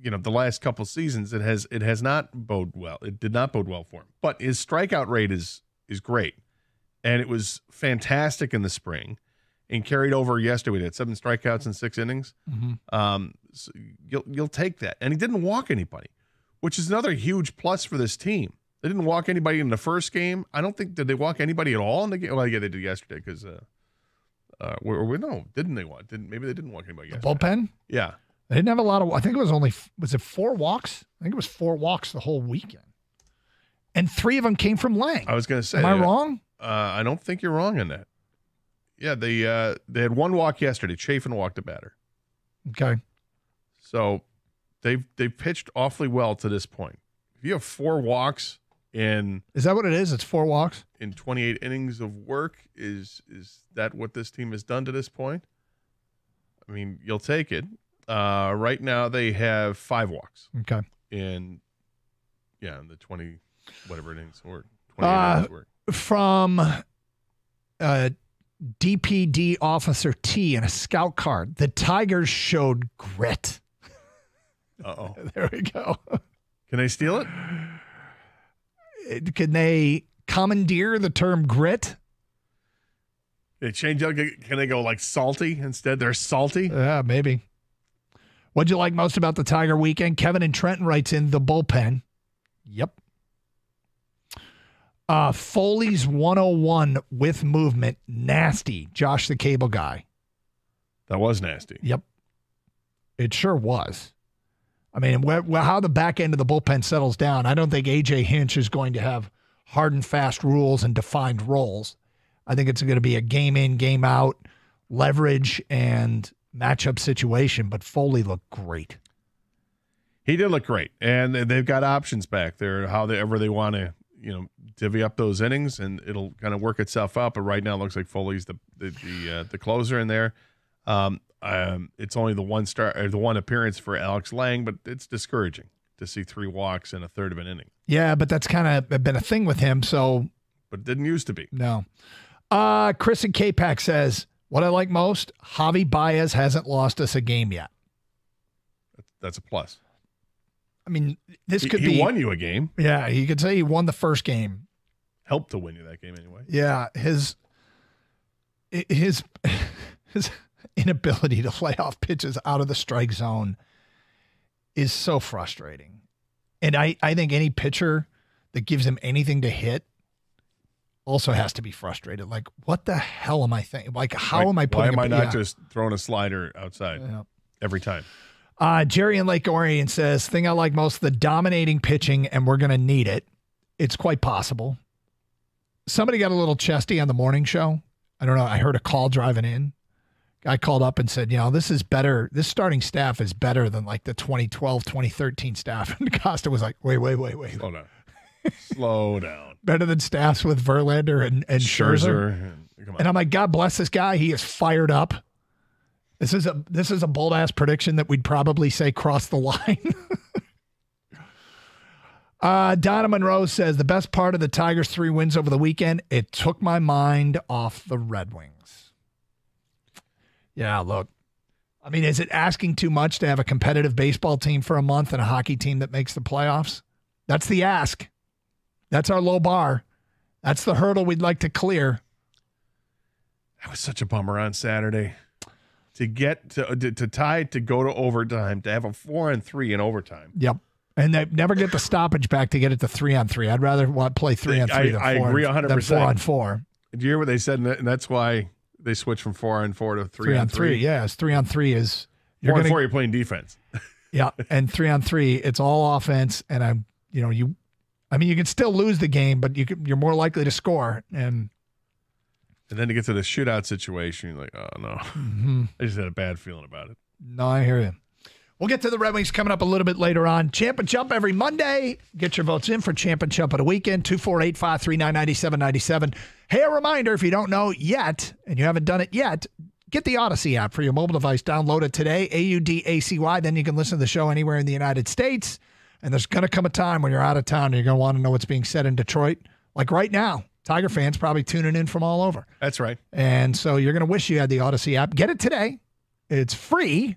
you know the last couple seasons it has it has not bode well. It did not bode well for him. But his strikeout rate is is great, and it was fantastic in the spring. And carried over yesterday. We had seven strikeouts in six innings. Mm-hmm. Um, so you'll you'll take that, and he didn't walk anybody which is another huge plus for this team. They didn't walk anybody in the first game. I don't think did they walk anybody at all in the game. Well, yeah, they did yesterday because uh, uh, we, we no, didn't they walk? Didn't maybe they didn't walk anybody? The yesterday. bullpen. Yeah, They didn't have a lot of. I think it was only was it four walks. I think it was four walks the whole weekend, and three of them came from Lange. I was going to say, Am I wrong? Uh, I don't think you're wrong in that. Yeah, they uh, they had one walk yesterday. Chafin walked a batter. Okay. So they've they've pitched awfully well to this point. If you have four walks in Is that what it is? It's four walks. in 28 innings of work, is is that what this team has done to this point? I mean, you'll take it. Uh, right now they have five walks Okay. in yeah, in the 20 whatever innings or 28 Uh, innings of work. From uh, DPD Officer T in a scout card, the Tigers showed grit. Uh-oh. There we go. Can they steal it? Can they commandeer the term grit? They change up. Can they go like salty instead? They're salty. Yeah, maybe. What'd you like most about the Tiger weekend? Kevin and Trenton writes in the bullpen. Yep. Uh, Foley's 101 with movement. Nasty. Josh the cable guy. That was nasty. Yep. It sure was. I mean, how the back end of the bullpen settles down, I don't think AJ Hinch is going to have hard and fast rules and defined roles. I think it's going to be a game in, game out, leverage and matchup situation. But Foley looked great. He did look great, and they've got options back there. However they want to, you know, divvy up those innings, and it'll kind of work itself out. But right now, it looks like Foley's the the the, uh, the closer in there. Um, um, it's only the one star or the one appearance for Alex Lange, but it's discouraging to see three walks in a third of an inning. Yeah, but that's kind of been a thing with him. So But it didn't used to be. no. Uh, Chris and K-Pack says, what I like most, Javi Baez hasn't lost us a game yet. That's a plus. I mean, this He- could he be won you a game. Yeah, you could say he won the first game. Helped to win you that game anyway. Yeah, his his his inability to lay off pitches out of the strike zone is so frustrating. And I, I think any pitcher that gives him anything to hit also has to be frustrated. Like, what the hell am I thinking? Like, how Like, am I putting Why am a- I not yeah. just throwing a slider outside Yeah. every time? Uh, Jerry in Lake Orion says, thing I like most, the dominating pitching, and we're going to need it. It's quite possible. Somebody got a little chesty on the morning show. I don't know. I heard a call driving in. Guy called up and said, you know, this is better. This starting staff is better than like the 2012, 2013 staff. And Costa was like, wait, wait, wait, wait. Slow down. Slow down. Better than staffs with Verlander and, and Scherzer. Scherzer. and- Come on. And I'm like, God bless this guy. He is fired up. This is a this is a bold ass prediction that we'd probably say cross the line. uh, Donna Monroe says the best part of the Tigers' three wins over the weekend, it took my mind off the Red Wings. Yeah, look. I mean, is it asking too much to have a competitive baseball team for a month and a hockey team that makes the playoffs? That's the ask. That's our low bar. That's the hurdle we'd like to clear. That was such a bummer on Saturday. To get to, uh, to to tie to go to overtime, to have a four and three in overtime. Yep. And they never get the stoppage back to get it to three on three. I'd rather want play three on I- three than I four, agree on- 100%. than four on four. Did you hear what they said? And that's why they switch from four on four to three, Three, on on three. Yeah, it's three on three is you're Four on gonna four, you're playing defense. yeah, and three on three, it's all offense. And I'm you know you, I mean you can still lose the game, but you can, you're more likely to score. And And then to get to the shootout situation, you're like, oh no. Mhm. I just had a bad feeling about it. no, I hear you. We'll get to the Red Wings coming up a little bit later on. Champ and Chump every Monday. Get your votes in for Champ and Chump at a weekend. 248 539 9797. Hey, a reminder if you don't know yet and you haven't done it yet, get the Audacy app for your mobile device. Download it today, A U D A C Y. Then you can listen to the show anywhere in the United States. And there's going to come a time when you're out of town and you're going to want to know what's being said in Detroit. Like right now, Tiger fans probably tuning in from all over. That's right. And so you're going to wish you had the Audacy app. Get it today. It's free.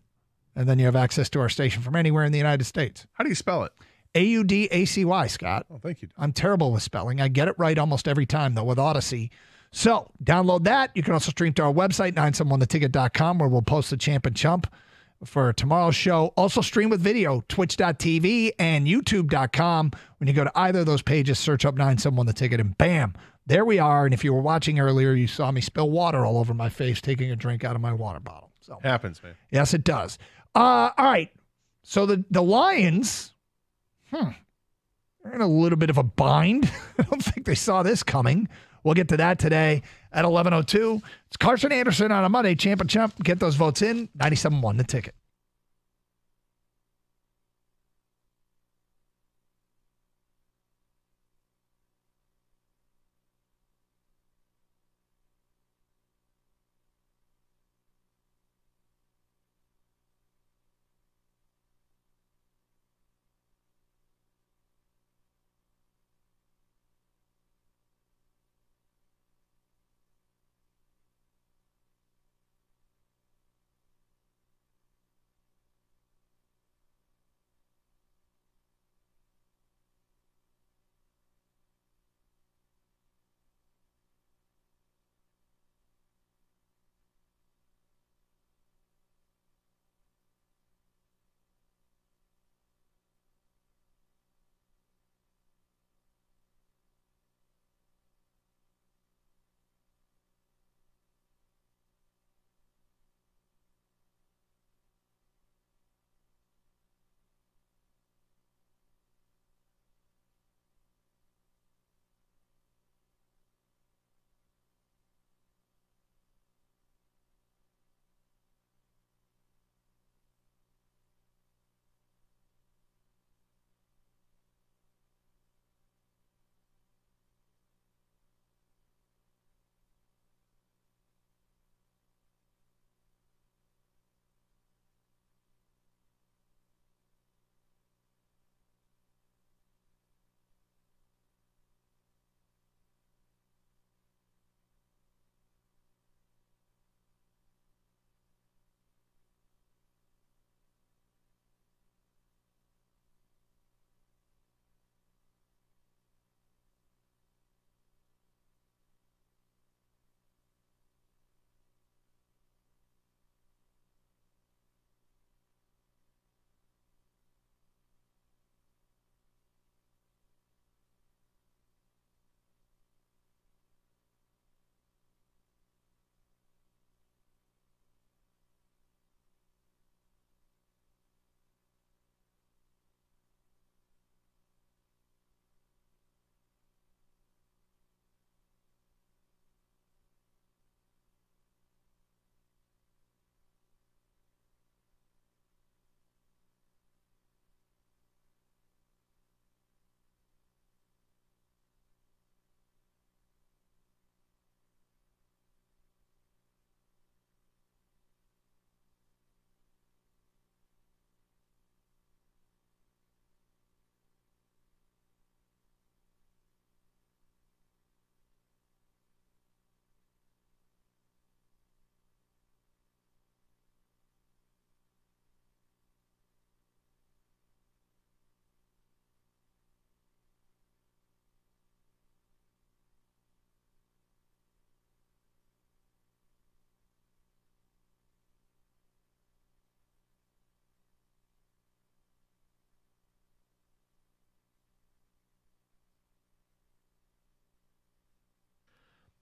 And then you have access to our station from anywhere in the United States. How do you spell it? A U D A C Y, Scott. Oh, thank you. I'm terrible with spelling. I get it right almost every time, though, with Audacy. So download that. You can also stream to our website, 971theticket.com, where we'll post the champ and chump for tomorrow's show. Also stream with video, twitch.tv and youtube.com. When you go to either of those pages, search up 971 the ticket and bam, there we are. And if you were watching earlier, you saw me spill water all over my face taking a drink out of my water bottle. So Happens, man. Yes, it does. Uh, all right. So the the Lions, hmm, they're in a little bit of a bind. I don't think they saw this coming. We'll get to that today at 11:02. It's Karsch and Anderson on a Monday. Champ and Chump. Get those votes in. 97.1 the ticket.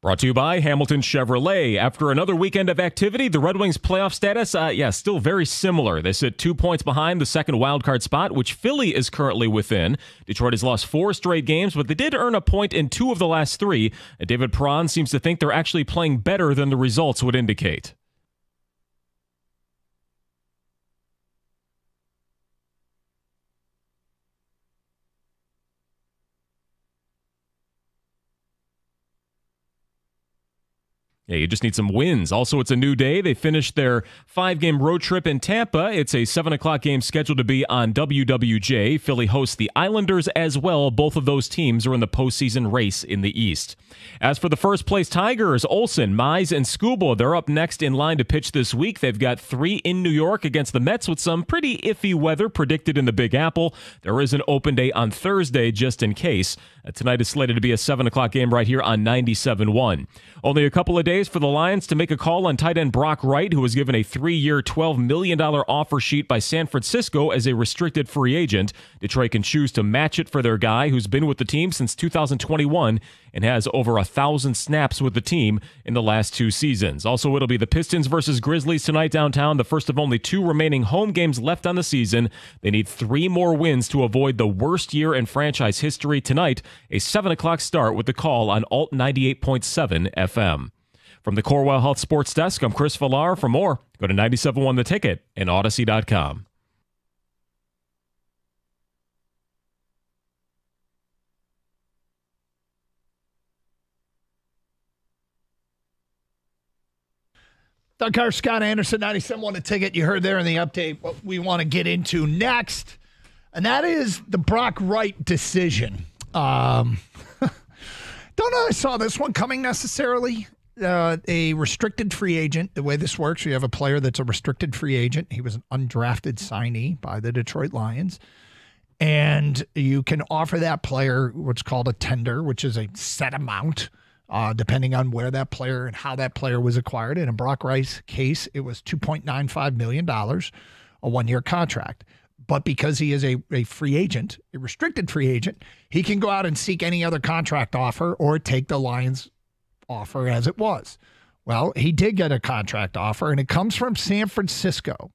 Brought to you by Hamilton Chevrolet. After another weekend of activity, the Red Wings playoff status, uh, yeah, still very similar. They sit two points behind the second wildcard spot, which Philly is currently within. Detroit has lost four straight games, but they did earn a point in two of the last three. David Perron seems to think they're actually playing better than the results would indicate. Yeah, you just need some wins. Also, it's a new day. They finished their five game road trip in Tampa. It's a 7 o'clock game scheduled to be on WWJ. Philly hosts the Islanders as well. Both of those teams are in the postseason race in the East. As for the first place Tigers, Olson, Mize, and Skubal, they're up next in line to pitch this week. They've got three in New York against the Mets with some pretty iffy weather predicted in the Big Apple. There is an open day on Thursday just in case. Uh, tonight is slated to be a 7 o'clock game right here on 97.1. Only a couple of days days for the Lions to make a call on tight end Brock Wright, who was given a three year, $12 million offer sheet by San Francisco as a restricted free agent. Detroit can choose to match it for their guy, who's been with the team since 2021 and has over a thousand snaps with the team in the last two seasons. Also, it'll be the Pistons versus Grizzlies tonight downtown, the first of only two remaining home games left on the season. They need three more wins to avoid the worst year in franchise history tonight, a 7 o'clock start with the call on Alt 98.7 FM. From the Corewell Health Sports Desk, I'm Chris Villar. For more, go to 971 The Ticket and Audacy.com. Doug Karsch, Scott Anderson, 97 The Ticket. You heard there in the update what we want to get into next, and that is the Brock Wright decision. Um, don't know I saw this one coming necessarily. Uh, a restricted free agent. The way this works, you have a player that's a restricted free agent. He was an undrafted signee by the Detroit Lions. And you can offer that player what's called a tender, which is a set amount, uh, depending on where that player and how that player was acquired. In a Brock Wright's case, it was $2.95 million, a one year contract. But because he is a, a free agent, a restricted free agent, he can go out and seek any other contract offer or take the Lions offer as it was. Well, he did get a contract offer, and it comes from San Francisco.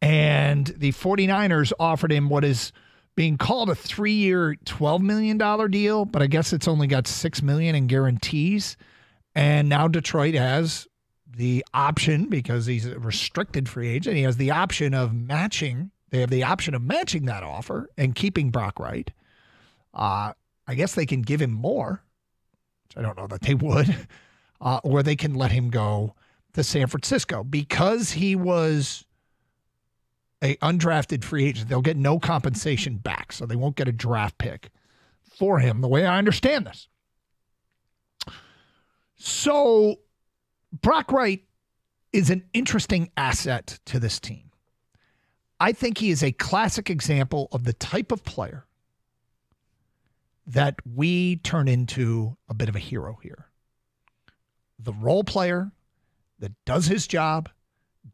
And the 49ers offered him what is being called a three year, $12 million deal, but I guess it's only got 6 million in guarantees. And now Detroit has the option, because he's a restricted free agent, he has the option of matching they have the option of matching that offer and keeping Brock Wright. Uh, I guess they can give him more, which I don't know that they would, uh, or they can let him go to San Francisco because he was a undrafted free agent. They'll get no compensation back, so they won't get a draft pick for him. The way I understand this, so Brock Wright is an interesting asset to this team. I think he is a classic example of the type of player that we turn into a bit of a hero here. The role player that does his job,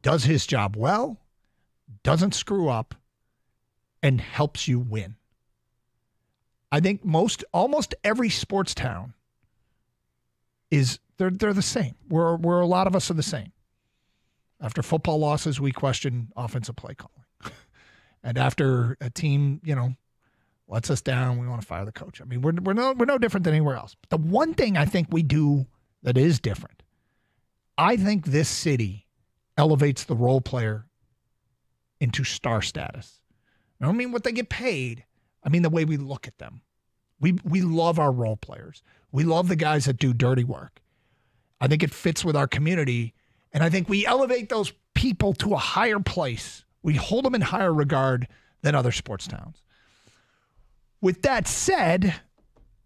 does his job well, doesn't screw up, and helps you win. I think most almost every sports town is they're they're the same. We're we're a lot of us are the same. After football losses, we question offensive play calling. And after a team, you know, lets us down, we want to fire the coach. I mean, we're, we're, no, we're no different than anywhere else. But the one thing I think we do that is different, I think this city elevates the role player into star status. I don't mean what they get paid. I mean the way we look at them. We we love our role players. We love the guys that do dirty work. I think it fits with our community, and I think we elevate those people to a higher place we hold them in higher regard than other sports towns. With that said,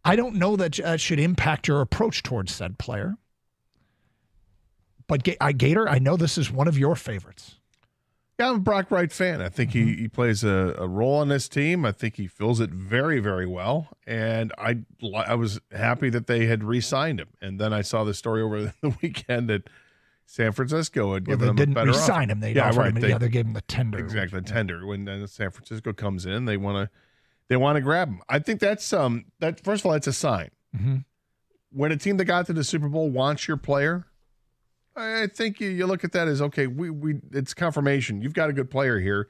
I don't know that that should impact your approach towards said player. But I, Gator, I know this is one of your favorites. Yeah, I'm a Brock Wright fan. I think mm-hmm. he, he plays a, a, role on this team. I think he fills it very, very well. And I I was happy that they had re-signed him. And then I saw the story over the weekend that – San Francisco had given well, they didn't a better sign him. They yeah, right. Him, they, yeah, they gave him the tender. Exactly, the tender. When uh, San Francisco comes in, they want to they want to grab him. I think that's um that first of all, it's a sign. Mm-hmm. When a team that got to the Super Bowl wants your player, I think you, you look at that as okay. We we it's confirmation. You've got a good player here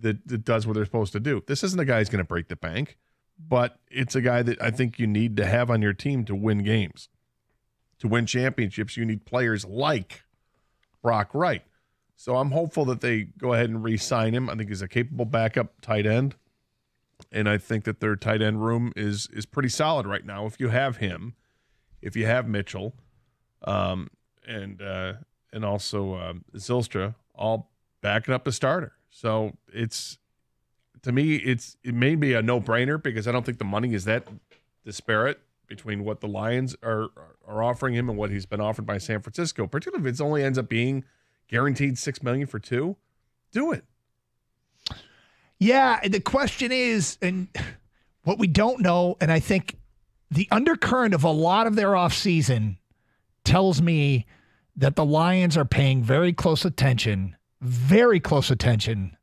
that that does what they're supposed to do. This isn't a guy who's going to break the bank, but it's a guy that I think you need to have on your team to win games, to win championships. You need players like Brock Wright. So I'm hopeful that they go ahead and re-sign him. I think he's a capable backup tight end, and I think that their tight end room is is pretty solid right now. If you have him, if you have Mitchell, um, and uh, and also uh, Zylstra, all backing up the starter. So it's to me, it's it may be a no brainer because I don't think the money is that disparate between what the Lions are are offering him and what he's been offered by San Francisco, particularly if it only ends up being guaranteed six million for two. Do it. Yeah, the question is, and what we don't know, and I think the undercurrent of a lot of their offseason tells me that the Lions are paying very close attention, very close attention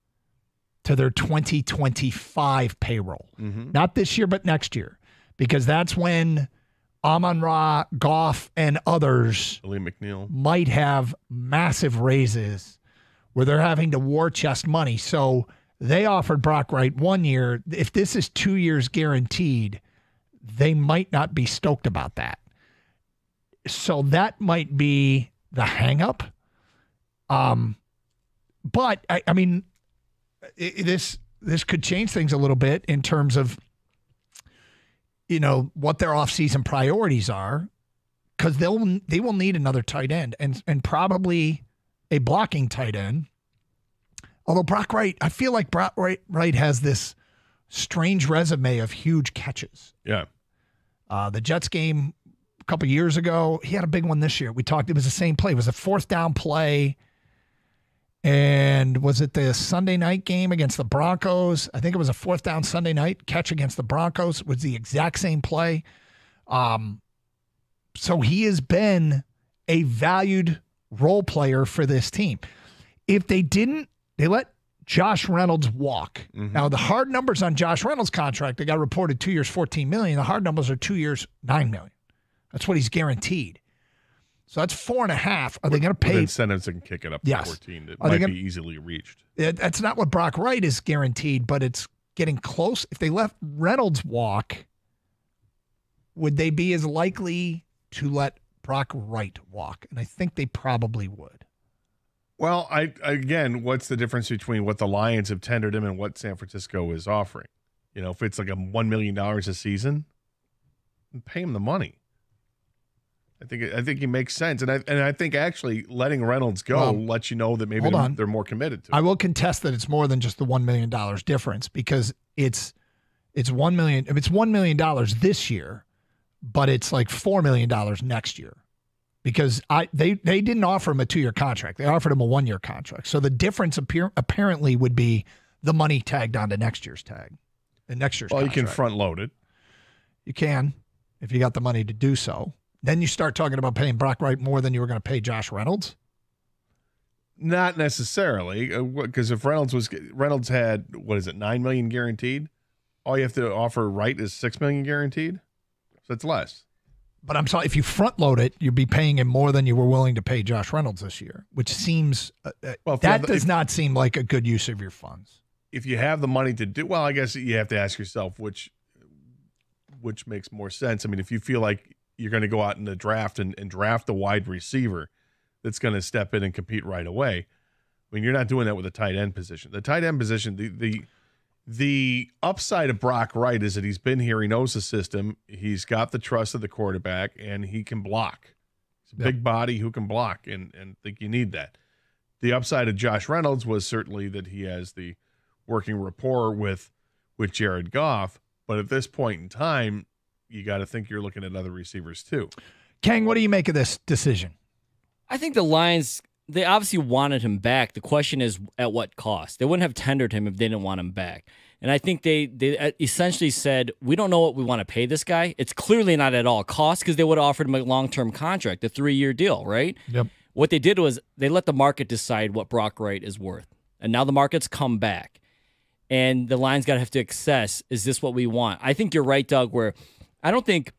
to their 2025 payroll. Mm-hmm. Not this year, but next year, because that's when Amon Ra, Goff, and others Lee McNeil. might have massive raises where they're having to war chest money. So they offered Brock Wright one year. If this is two years guaranteed, they might not be stoked about that. So that might be the hangup. Um, but I, I mean, i i- this this could change things a little bit in terms of you know what their offseason priorities are because they'll they will need another tight end and and probably a blocking tight end. Although Brock Wright, I feel like Brock Wright, Wright has this strange resume of huge catches. Yeah. Uh, the Jets game a couple years ago, he had a big one this year. We talked; it was the same play. It was a fourth down play. And was it the Sunday night game against the Broncos? I think it was a fourth down Sunday night catch against the Broncos. It was the exact same play. Um, so he has been a valued role player for this team. If they didn't, they let Josh Reynolds walk. Now the hard numbers on Josh Reynolds' contract, they got reported two years, 14 million. The hard numbers are two years, nine million. That's what he's guaranteed. So that's four and a half. Are they going to pay? incentives that can kick it up to 14 that Are might gonna- be easily reached. Uh, That's not what Brock Wright is guaranteed, but it's getting close. If they left Reynolds walk, would they be as likely to let Brock Wright walk? And I think they probably would. Well, I again, what's the difference between what the Lions have tendered him and what San Francisco is offering? You know, if it's like a one million dollars a season, pay him the money. I think I think he makes sense, and I and I think actually letting Reynolds go Well, lets you know that maybe they're, they're more committed to. I will contest that it's more than just the one million dollars difference because it's it's one million. If it's one million dollars this year, but it's like four million dollars next year because I they they didn't offer him a two year contract. They offered him a one year contract. So the difference appear, apparently would be the money tagged onto next year's tag, the next year's. Well, you can front load it. You can if you got the money to do so. Then you start talking about paying Brock Wright more than you were going to pay Josh Reynolds. Not necessarily, uh, because if Reynolds was Reynolds had what is it nine million guaranteed, all you have to offer Wright is six million guaranteed, so it's less. But I'm sorry, if you front load it, you'd be paying him more than you were willing to pay Josh Reynolds this year, which seems uh, uh, Well, that have does if- not seem like a good use of your funds. if you have the money to do well, I guess you have to ask yourself which which makes more sense. I mean, if you feel like you're going to go out in the draft and, and draft a wide receiver that's going to step in and compete right away, I mean, you're not doing that with a tight end position. The tight end position, the the the upside of Brock Wright is that he's been here, he knows the system, he's got the trust of the quarterback, and he can block. He's a big body who can block, and and think you need that. The upside of Josh Reynolds was certainly that he has the working rapport with with Jared Goff. But at this point in time, you got to think you're looking at other receivers too. Kang, what do you make of this decision? I think the Lions, they obviously wanted him back. The question is at what cost? They wouldn't have tendered him if they didn't want him back. And I think they, they uh, essentially said, we don't know what we want to pay this guy. It's clearly not at all cost because they would have offered him a long term contract, a three year deal, right? Yep. What they did was they let the market decide what Brock Wright is worth. And now the market's come back. And the Lions got to have to assess is this what we want? I think you're right, Doug, where I don't think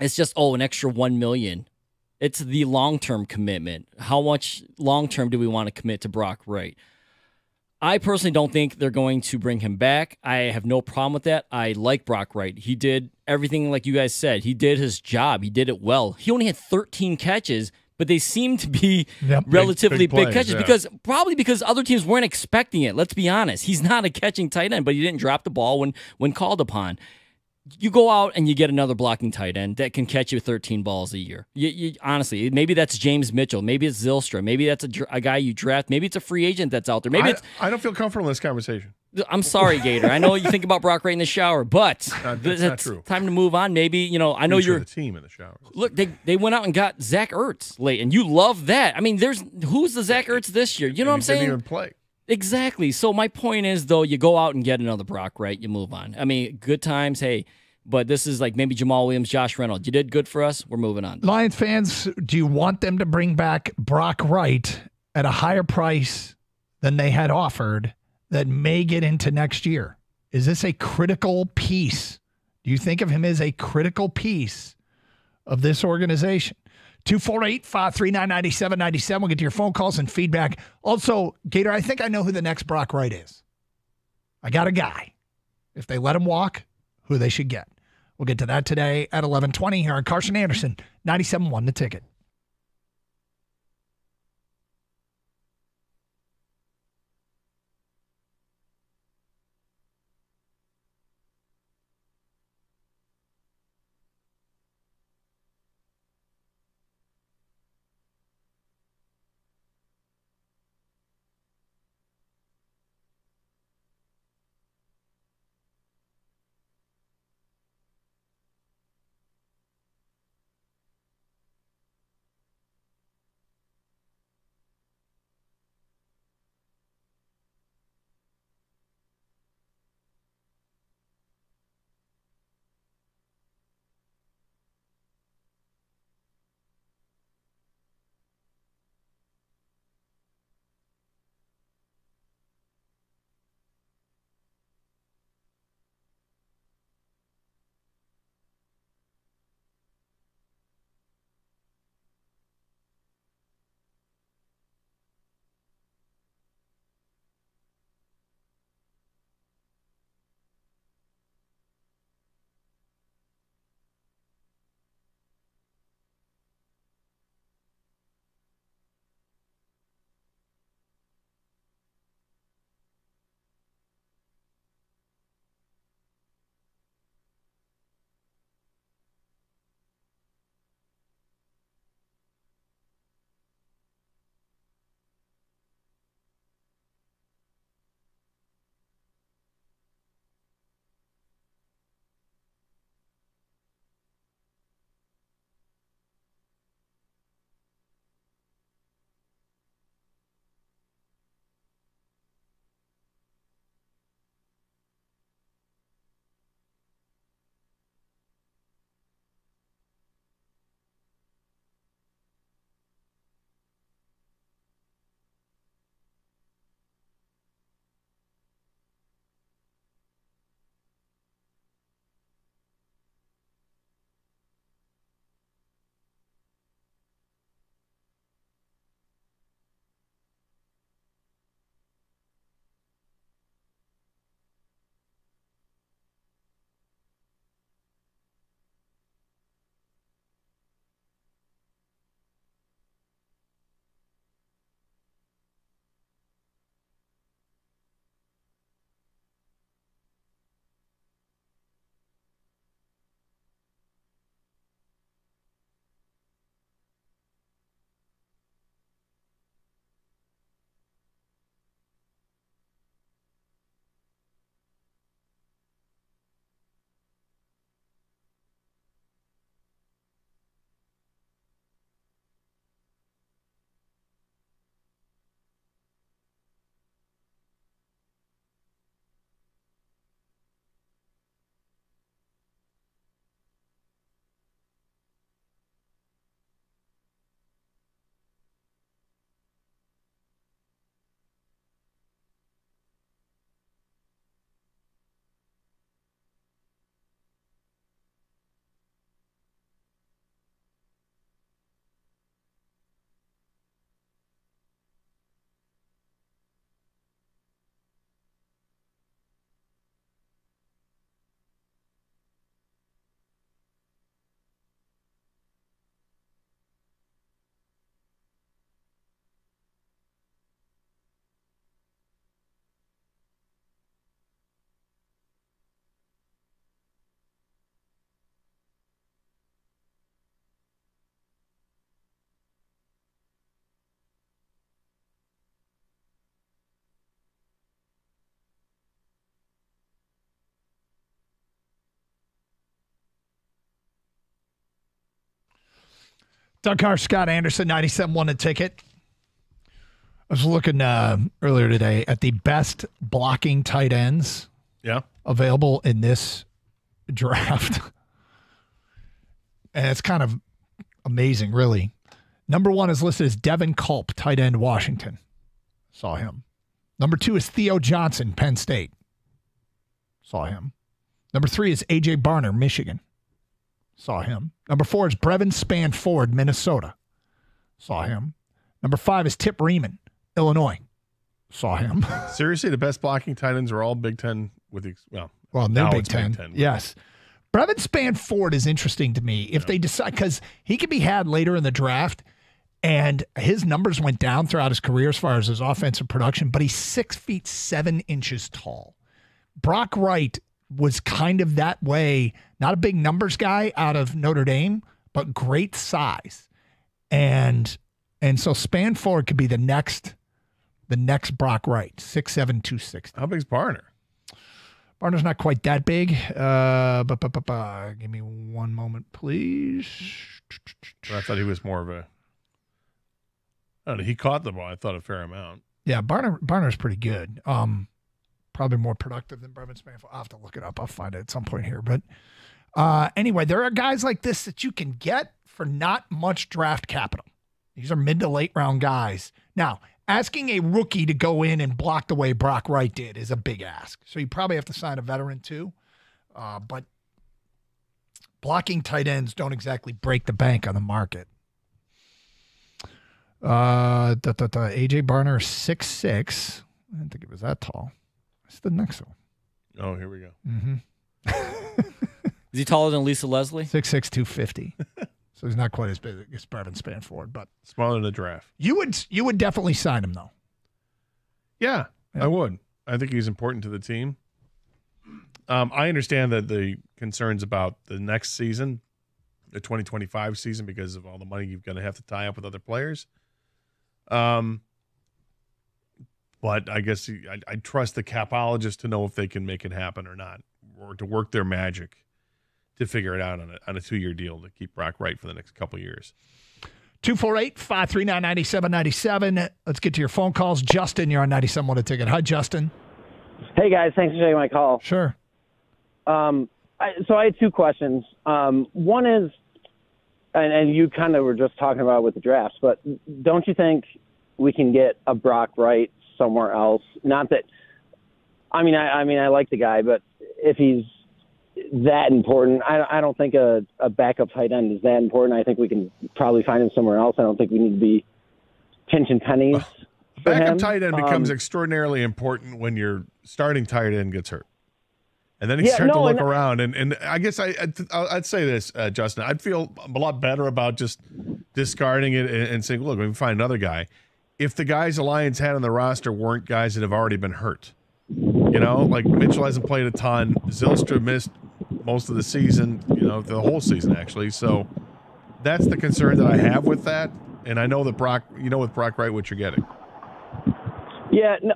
it's just, oh, an extra 1 million. It's the long term commitment. How much long term do we want to commit to Brock Wright? I personally don't think they're going to bring him back. I have no problem with that. I like Brock Wright. He did everything like you guys said. He did his job. He did it well. He only had 13 catches, but they seem to be Yep. Big- relatively big big, plays, catches yeah. because probably because other teams weren't expecting it. Let's be honest. He's not a catching tight end, but he didn't drop the ball when when called upon you go out and you get another blocking tight end that can catch you 13 balls a year. You, you, honestly, maybe that's James Mitchell. Maybe it's Zylstra. Maybe that's a, a guy you draft. Maybe it's a free agent that's out there. Maybe I, it's. I don't feel comfortable in this conversation. I'm sorry, Gator. I know you think about Brock Wright in the shower, but Uh, that's not true. time to move on. Maybe you know. I know you're. the team in the shower. Look, they they went out and got Zach Ertz late, and you love that. I mean, there's who's the Zach Ertz this year? You know what I'm And he didn't even play. Exactly. So my point is, though, you go out and get another Brock, right? You move on. I mean, good times. Hey, But this is like maybe Jamaal Williams, Josh Reynolds. You did good for us. We're moving on. Lions fans, do you want them to bring back Brock Wright at a higher price than they had offered that may get into next year? Is this a critical piece? Do you think of him as a critical piece of this organization? 248 539 9797. We'll get to your phone calls and feedback. Also, Gator, I think I know who the next Brock Wright is. I got a guy. If they let him walk, who they should get. We'll get to that today at 1120 here on Karsch and Anderson, 97.1 The Ticket. Doug Karsch, Scott Anderson, 97.1 The Ticket. I was looking uh, earlier today at the best blocking tight ends yeah. available in this draft. and it's kind of amazing, really. Number one is listed as Devin Culp, tight end, Washington. Saw him. Number two is Theo Johnson, Penn State. Saw him. Number three is AJ Barner, Michigan. Saw him. Number four is Brevyn Spann-Ford, Minnesota. Saw him. Number five is Tip Reiman, Illinois. Saw him. Seriously, the best blocking tight ends are all Big Ten with the well. Well, no Big Ten. Big Ten. Yes. Brevyn Spann-Ford is interesting to me if yeah. they decide because he could be had later in the draft, and his numbers went down throughout his career as far as his offensive production, but he's six feet seven inches tall. Brock Wright was kind of that way, not a big numbers guy out of Notre Dame, but great size. And and so Spann-Ford could be the next the next Brock Wright, six seven two sixty. How big's Barner? Barner's not quite that big. Uh, but, but, but, but, give me one moment, please. I thought he was more of a. I don't know, he caught the ball. I thought a fair amount. Yeah, Barner Barner's pretty good. Um, probably more productive than Brevyn Spann-Ford. I'll have to look it up. I'll find it at some point here. But uh, anyway, there are guys like this that you can get for not much draft capital. These are mid to late round guys. Now, asking a rookie to go in and block the way Brock Wright did is a big ask. So you probably have to sign a veteran too. Uh, but blocking tight ends don't exactly break the bank on the market. Uh, da, da, da, AJ Barner, six six. I didn't think it was that tall. It's the next one. Oh, here we go. Mm-hmm. Is he taller than Lisa Leslie? Six six two fifty. So he's not quite as big as Brevyn Spann-Ford, but smaller than the draft. You would you would definitely sign him though. Yeah, yeah. I would. I think he's important to the team. Um, I understand that the concerns about the next season, the 2025 season, because of all the money you're going to have to tie up with other players. Um, but I guess I, I trust the capologists to know if they can make it happen or not, or to work their magic to figure it out on a, on a two year deal to keep Brock Wright for the next couple years. 248 539 9797. Let's get to your phone calls. Justin, you're on 97.1 The Ticket. Hi, Justin. Hey, guys. Thanks for taking my call. Sure. Um, I, so I had two questions. Um, one is, and, and you kind of were just talking about with the drafts, but don't you think we can get a Brock Wright somewhere else? Not that, I mean, I, I mean, I like the guy, but if he's that important. I, I don't think a, a backup tight end is that important. I think we can probably find him somewhere else. I don't think we need to be pinching pennies. Backup him. tight end um, becomes extraordinarily important when your starting tight end gets hurt. And then you yeah, start no, to look and, around, and, and I guess I I'd, I'd say this, uh, Justin. I'd feel a lot better about just discarding it and, and saying, "Look, we can find another guy." If the guys the Lions had on the roster weren't guys that have already been hurt, you know, like Mitchell hasn't played a ton. Zylstra missed most of the season, you know, the whole season actually. So that's the concern that I have with that. And I know that Brock, you know, with Brock Wright, what you're getting. Yeah, no,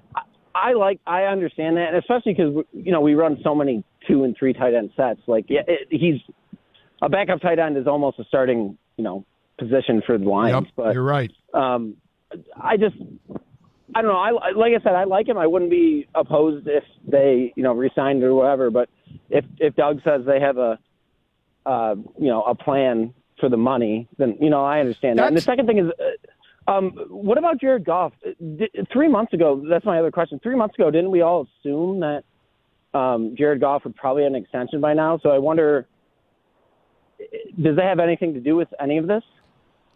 I like, I understand that, and especially because you know we run so many two and three tight end sets. Like, yeah, it, he's a backup tight end is almost a starting, you know, position for the Lions. Yep, but you're right. Um, I just I don't know. I like I said, I like him. I wouldn't be opposed if they, you know, resigned or whatever. But if if Doug says they have a, uh, you know, a plan for the money, then you know I understand that's, that. And the second thing is, uh, um, what about Jared Goff? Three months ago, that's my other question. Three months ago, didn't we all assume that um, Jared Goff would probably have an extension by now? So I wonder, does that have anything to do with any of this?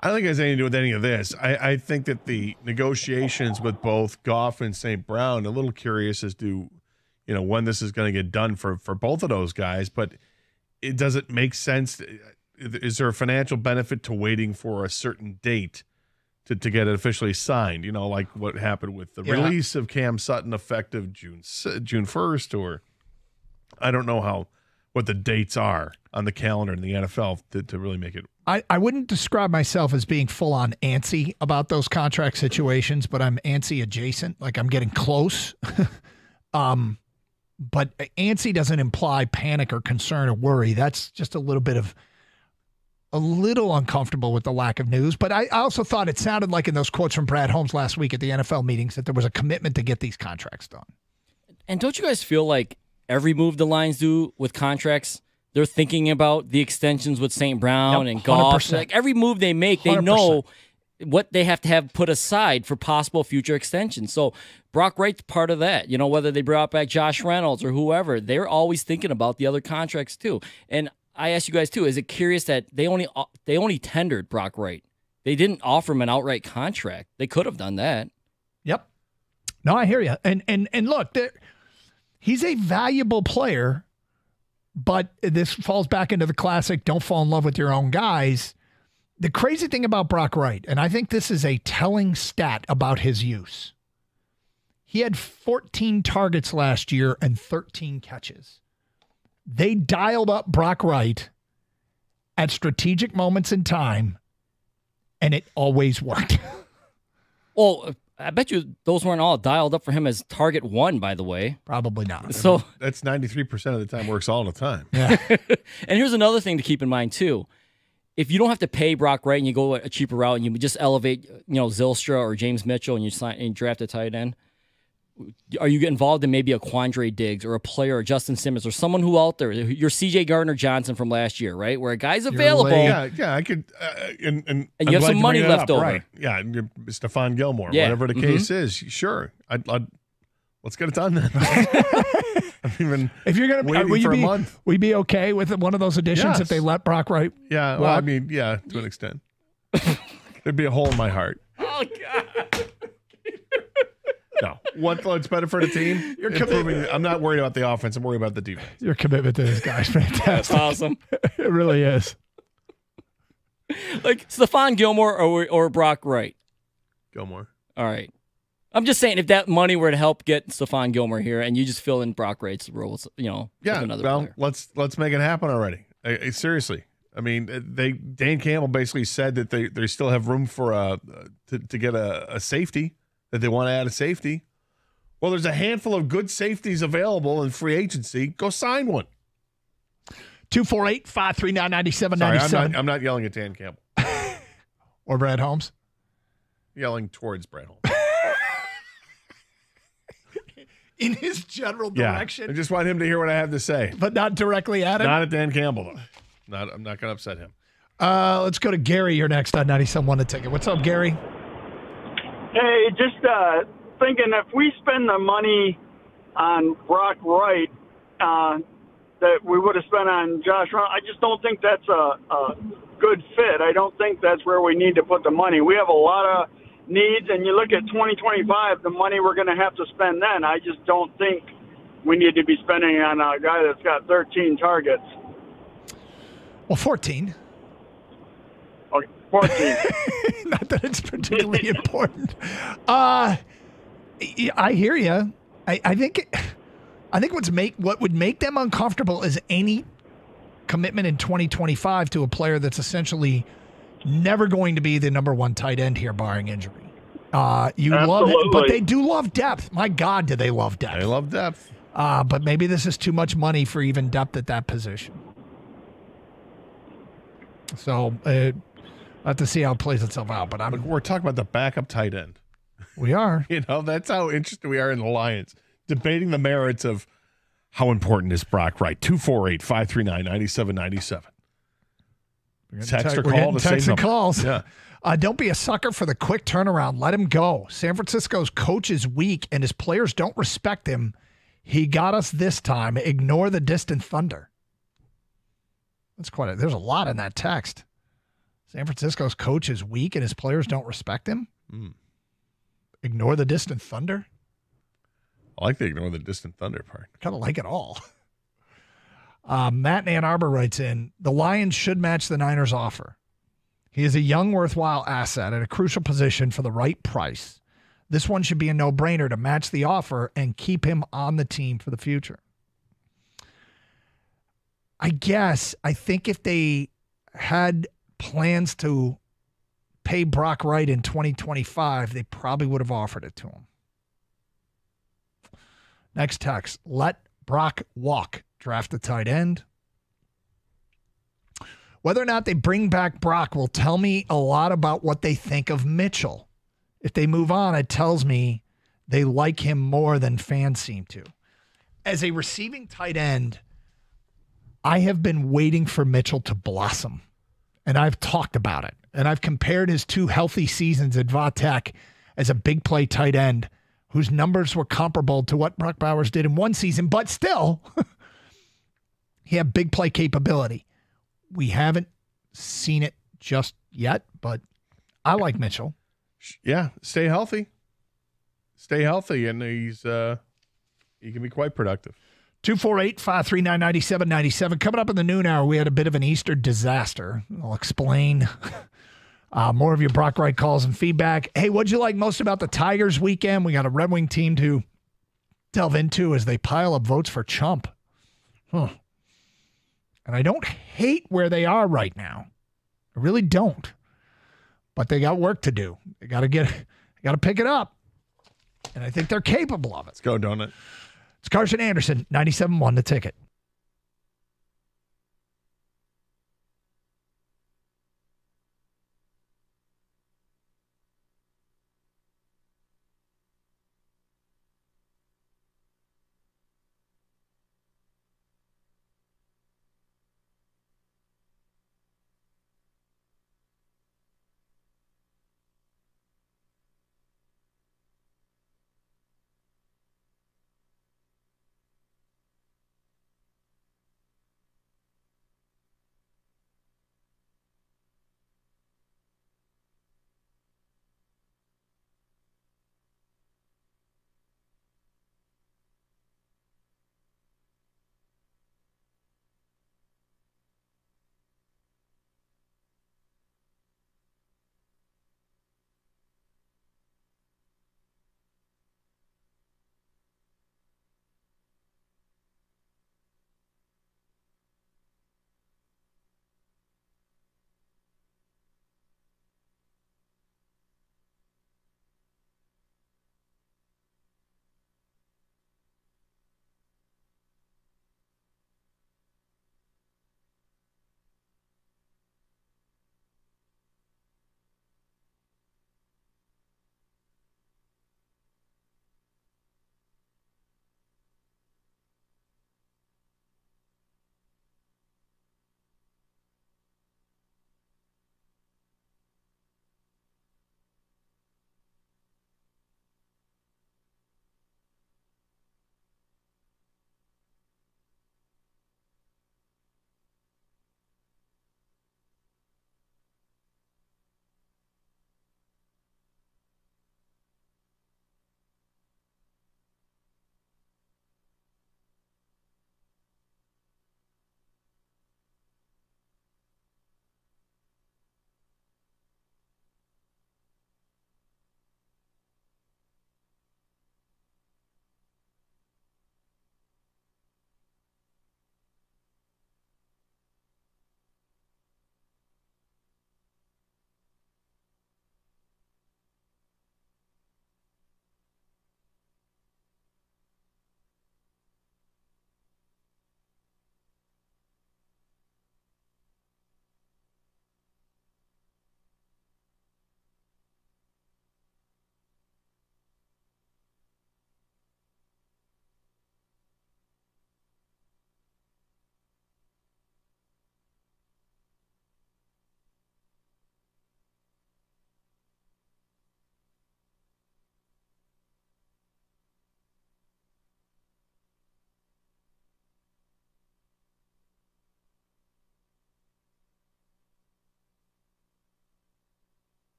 I don't think it has anything to do with any of this. I, I think that the negotiations with both Goff and St. Brown, a little curious as to, you know, when this is going to get done for for both of those guys. But it does it make sense? Is there a financial benefit to waiting for a certain date to, to get it officially signed? You know, like what happened with the yeah. release of Cam Sutton effective June June first, or I don't know how what the dates are on the calendar in the NFL to, to really make it I, I wouldn't describe myself as being full on antsy about those contract situations, but I'm antsy adjacent. Like I'm getting close. um, but antsy doesn't imply panic or concern or worry. That's just a little bit of a little uncomfortable with the lack of news. But I also thought it sounded like in those quotes from Brad Holmes last week at the NFL meetings that there was a commitment to get these contracts done. And don't you guys feel like every move the Lions do with contracts They're thinking about the extensions with St. Brown Yep, and. 100%. Like every move they make, they 100%. know what they have to have put aside for possible future extensions. So Brock Wright's part of that. You know, whether they brought back Josh Reynolds or whoever, they're always thinking about the other contracts too. And I ask you guys too, is it curious that they only uh, they only tendered Brock Wright? They didn't offer him an outright contract. They could have done that. Yep. No, I hear you. And and and look, he's a valuable player, but this falls back into the classic: don't fall in love with your own guys. The crazy thing about Brock Wright, and I think this is a telling stat about his use. He had 14 targets last year and 13 catches. They dialed up Brock Wright at strategic moments in time, and it always worked. Well, I bet you those weren't all dialed up for him as target one, by the way. Probably not. So That's 93% of the time works all the time. Yeah. and here's another thing to keep in mind too. If you don't have to pay Brock Wright and you go a cheaper route and you just elevate, you know, Zylstra or James Mitchell and you sign and draft a tight end, are you get involved in maybe a Quandre Diggs or a player or Justin Simmons or someone who out there, your CJ Gardner Johnson from last year, right? Where a guy's available. Yeah, yeah, I could. Uh, and and, And you have some money left up, over. Right. Yeah, and you're Stephon Gilmore, Yeah, whatever the mhm. case is. Sure, I'd, I'd let's get it done then. I've even If you're gonna be, waiting will you for a be, month. will you be okay with one of those additions if they let Brock Wright? Yeah, well, I mean, yeah, to an extent. There'd be a hole in my heart. Oh God. No, what, what's better for the team? You're Improving. I'm not worried about the offense. I'm worried about the defense. Your commitment to this guy is That's fantastic. awesome. it really is. Like Stephon Gilmore or or Brock Wright. Gilmore. All right. I'm just saying, if that money were to help get Stephon Gilmore here, and you just fill in Brock Wright's roles, you know, with Yeah, another well, player. let's let's make it happen already. Uh, uh, seriously, I mean, uh, they Dan Campbell basically said that they, they still have room for a to, to get a, a safety that they want to add a safety. Well, there's a handful of good safeties available in free agency. Go sign one. 248 539 97 I'm not, yelling at Dan Campbell. Or Brad Holmes. Yelling towards Brad Holmes. In his general direction. Yeah, I just want him to hear what I have to say. but not directly at him. Not at Dan Campbell though. Not I'm not going to upset him. Uh, let's go to Gary. You're next on 97.1 The Ticket. What's up, Gary? Hey, just uh, thinking if we spend the money on Brock Wright uh, that we would have spent on Josh Reynolds, I just don't think that's a, a good fit. I don't think that's where we need to put the money. We have a lot of needs, and you look at 2025, the money we're going to have to spend then. I just don't think we need to be spending on a guy that's got 13 targets. Well, 14. Okay, 14. not that it's particularly important. Uh, y- I hear you. I, I think, I think what's make what would make them uncomfortable is any commitment in 2025 to a player that's essentially never going to be the number one tight end here, barring injury. Uh, you love it, but they do love depth. My God, do they love depth? They love depth. Uh, but maybe this is too much money for even depth at that position. So uh, I have to see how it plays itself out. But I'm We're talking about the backup tight end. we are. You know, that's how interested we are in the Lions, debating the merits of how important is Brock Wright. 248 539 9797. Text or call the texts and calls. Yeah. Uh, don't be a sucker for the quick turnaround. Let him go. San Francisco's coach is weak and his players don't respect him. He got us this time. Ignore the distant thunder. That's quite a, there's a lot in that text. San Francisco's coach is weak and his players don't respect him. Mm. Ignore the distant thunder. I like the ignore the distant thunder part. kind of like it all. Uh, Matt in Ann Arbor writes in The Lions should match the Niners' offer. He is a young, worthwhile asset at a crucial position for the right price. This one should be a no brainer to match the offer and keep him on the team for the future. I guess, I think if they had plans to pay Brock Wright in 2025, they probably would have offered it to him. Next text. Let Brock walk. Draft a tight end. Whether or not they bring back Brock will tell me a lot about what they think of Mitchell. If they move on, it tells me they like him more than fans seem to. As a receiving tight end, I have been waiting for Mitchell to blossom, and I've talked about it. And I've compared his two healthy seasons at Vatech as a big play tight end whose numbers were comparable to what Brock Bowers did in one season, but still, he had big play capability. We haven't seen it just yet, but I like Mitchell. Yeah, stay healthy. Stay healthy, and he's uh, he can be quite productive. 248 539 9797. Coming up in the noon hour, we had a bit of an Easter disaster. I'll explain uh, more of your Brock Wright calls and feedback. Hey, what'd you like most about the Tigers weekend? We got a Red Wing team to delve into as they pile up votes for Chump. Huh. And I don't hate where they are right now. I really don't. But they got work to do. They got to get, got to pick it up. And I think they're capable of it. Let's go, don't it? It's Karsch and Anderson, 97.1 the ticket.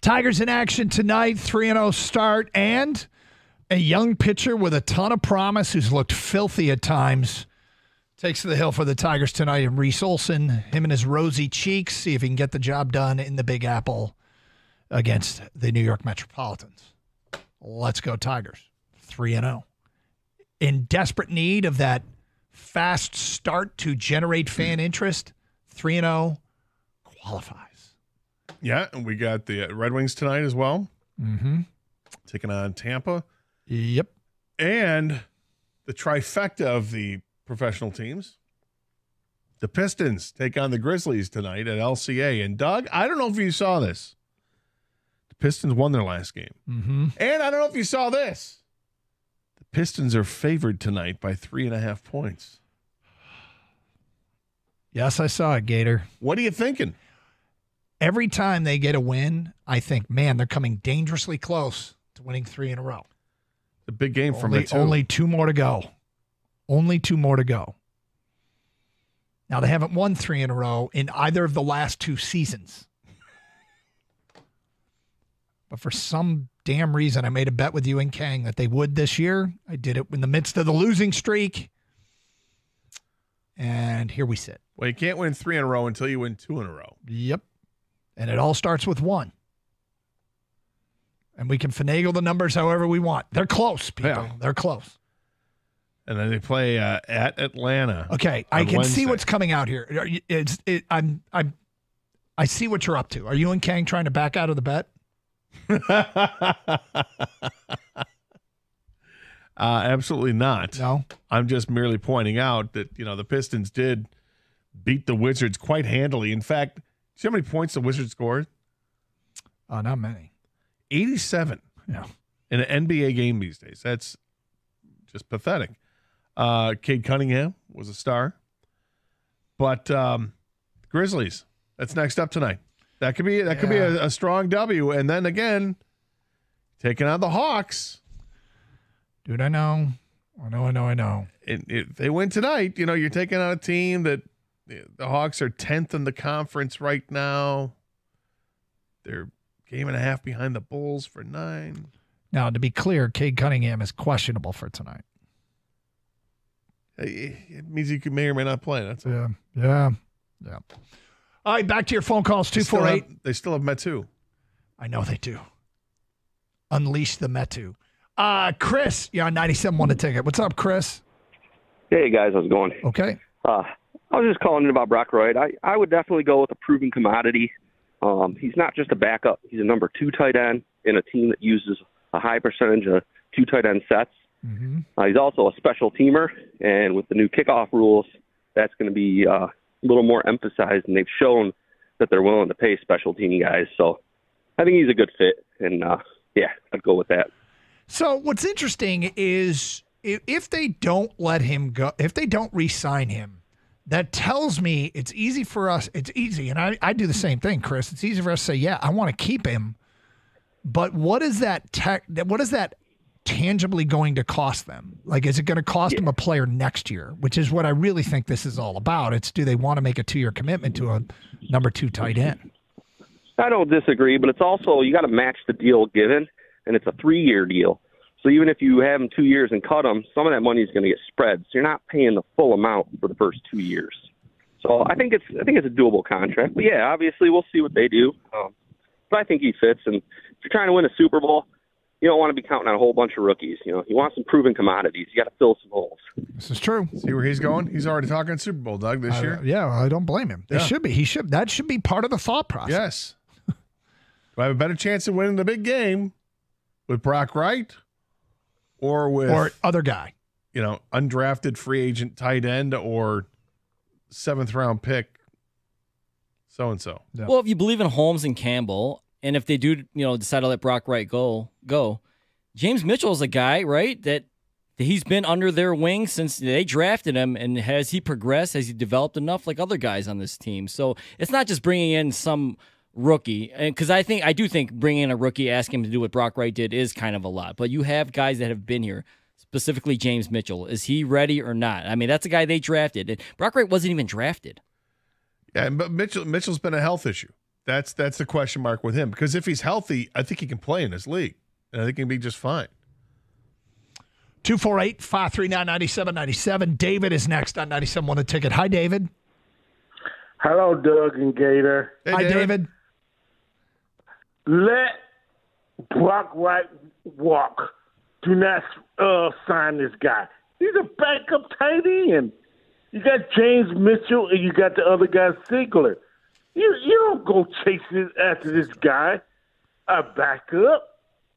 Tigers in action tonight, 3 0 start, and a young pitcher with a ton of promise who's looked filthy at times. Takes to the hill for the Tigers tonight, and Reese Olson, him and his rosy cheeks, see if he can get the job done in the Big Apple against the New York Metropolitans. Let's go, Tigers. 3 0. In desperate need of that fast start to generate fan interest, 3 0 qualifies. Yeah, and we got the Red Wings tonight as well. Mm-hmm. Taking on Tampa. Yep. And the trifecta of the professional teams. The Pistons take on the Grizzlies tonight at LCA. And Doug, I don't know if you saw this. The Pistons won their last game. Mm-hmm. And I don't know if you saw this. The Pistons are favored tonight by three and a half points. Yes, I saw it, Gator. What are you thinking? Every time they get a win, I think, man, they're coming dangerously close to winning three in a row. The big game from it too. only two more to go. Only two more to go. Now they haven't won three in a row in either of the last two seasons. But for some damn reason, I made a bet with you and Kang that they would this year. I did it in the midst of the losing streak. And here we sit. Well, you can't win three in a row until you win two in a row. Yep. And it all starts with one. And we can finagle the numbers however we want. They're close, people. Yeah. They're close. And then they play uh, at Atlanta. Okay, I can see what's coming out here. It's, it, I'm, I'm, I see what you're up to. Are you and Kang trying to back out of the bet? Uh, absolutely not. No. I'm just merely pointing out that, you know, the Pistons did beat the Wizards quite handily. In fact, see how many points the Wizards scored? Oh, not many. 87 Yeah. in an NBA game these days. That's just pathetic. Uh, Cade Cunningham was a star. But um, Grizzlies, that's next up tonight. That could be that could be a, a strong W. And then again, taking on the Hawks. Dude, I know. I know, I know, I know. it, if they win tonight, you know, you're taking on a team that the Hawks are 10th in the conference right now. They're game and a half behind the Bulls for nine. Now, to be clear, Cade Cunningham is questionable for tonight. It it means you could may or may not play. That's all. Yeah. Yeah. Yeah. All right, back to your phone calls They still 248. They still have Metu. I know they do. Unleash the Metu. Uh, Chris, you're on 97 won a ticket. What's up, Chris? Hey guys, how's it going? Okay. Uh, I was just calling in about Brock Wright. I, I would definitely go with a proven commodity. Um, he's not just a backup; he's a number two tight end in a team that uses a high percentage of two tight end sets. Mm-hmm. Uh, he's also a special teamer, and with the new kickoff rules, that's going to be uh, a little more emphasized. And they've shown that they're willing to pay special team guys. So I think he's a good fit, and uh, yeah, I'd go with that. So what's interesting is if, if they don't let him go, if they don't re-sign him, that tells me it's easy for us. It's easy, and I, I do the same thing, Chris. It's easy for us to say, yeah, I want to keep him, but what is that tech? What is that tangibly going to cost them? Like, is it going to cost them a player next year? Which is what I really think this is all about. It's do they want to make a two-year commitment to a number two tight end? I don't disagree, but it's also you got to match the deal given, and it's a three-year deal. So even if you have them two years and cut them, some of that money is going to get spread. So you're not paying the full amount for the first two years. So I think it's I think it's a doable contract. But yeah, obviously we'll see what they do. Um, but I think he fits. And if you're trying to win a Super Bowl, you don't want to be counting on a whole bunch of rookies. You know, you want some proven commodities. You got to fill some holes. This is true. See where he's going? He's already talking Super Bowl, Doug, this I- year. yeah, I don't blame him. They Yeah. should be. He should. That should be part of the thought process. Yes. Do I have a better chance of winning the big game with Brock Wright or with Or other guy. you know, undrafted free agent tight end or seventh round pick so and so. Well, if you believe in Holmes and Campbell, and if they do, you know, decide to let Brock Wright go, go, James Mitchell is a guy, right? That that he's been under their wing since they drafted him, and has he progressed? Has he developed enough like other guys on this team? So it's not just bringing in some rookie, because I think I do think bringing in a rookie, asking him to do what Brock Wright did, is kind of a lot. But you have guys that have been here. Specifically, James Mitchell. Is he ready or not? I mean, that's a guy they drafted. And Brock Wright wasn't even drafted. Yeah, but Mitchell Mitchell's been a health issue. That's that's the question mark with him because if he's healthy, I think he can play in this league, and I think he'll be just fine. 248 539 9797. David is next on 97 a ticket. Hi, David. Hello, Doug and Gator. Hey, Hi, David. Let Brock Wright walk. Do not uh, sign this guy. He's a backup tight end. You got James Mitchell and you got the other guy, Ziegler. You you don't go chasing after this guy. A backup?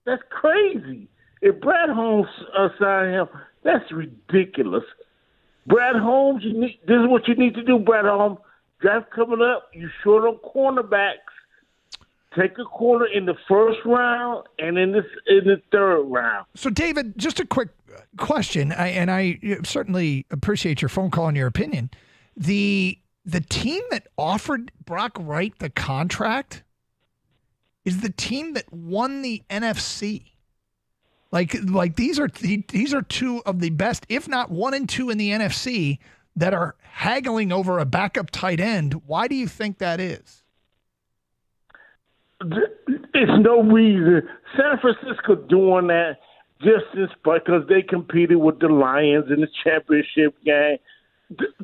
That's crazy. If Brad Holmes uh, signed him, that's ridiculous. Brad Holmes, you need, this is what you need to do, Brad Holmes. Draft coming up, you short on cornerbacks. Take a quarter in the first round and in the in the third round. So, David, just a quick question, I, and I certainly appreciate your phone call and your opinion. The the team that offered Brock Wright the contract is the team that won the NFC. Like like these are these are two of the best, if not one and two in the NFC that are haggling over a backup tight end. Why do you think that is? It's no reason. San Francisco doing that just because they competed with the Lions in the championship game.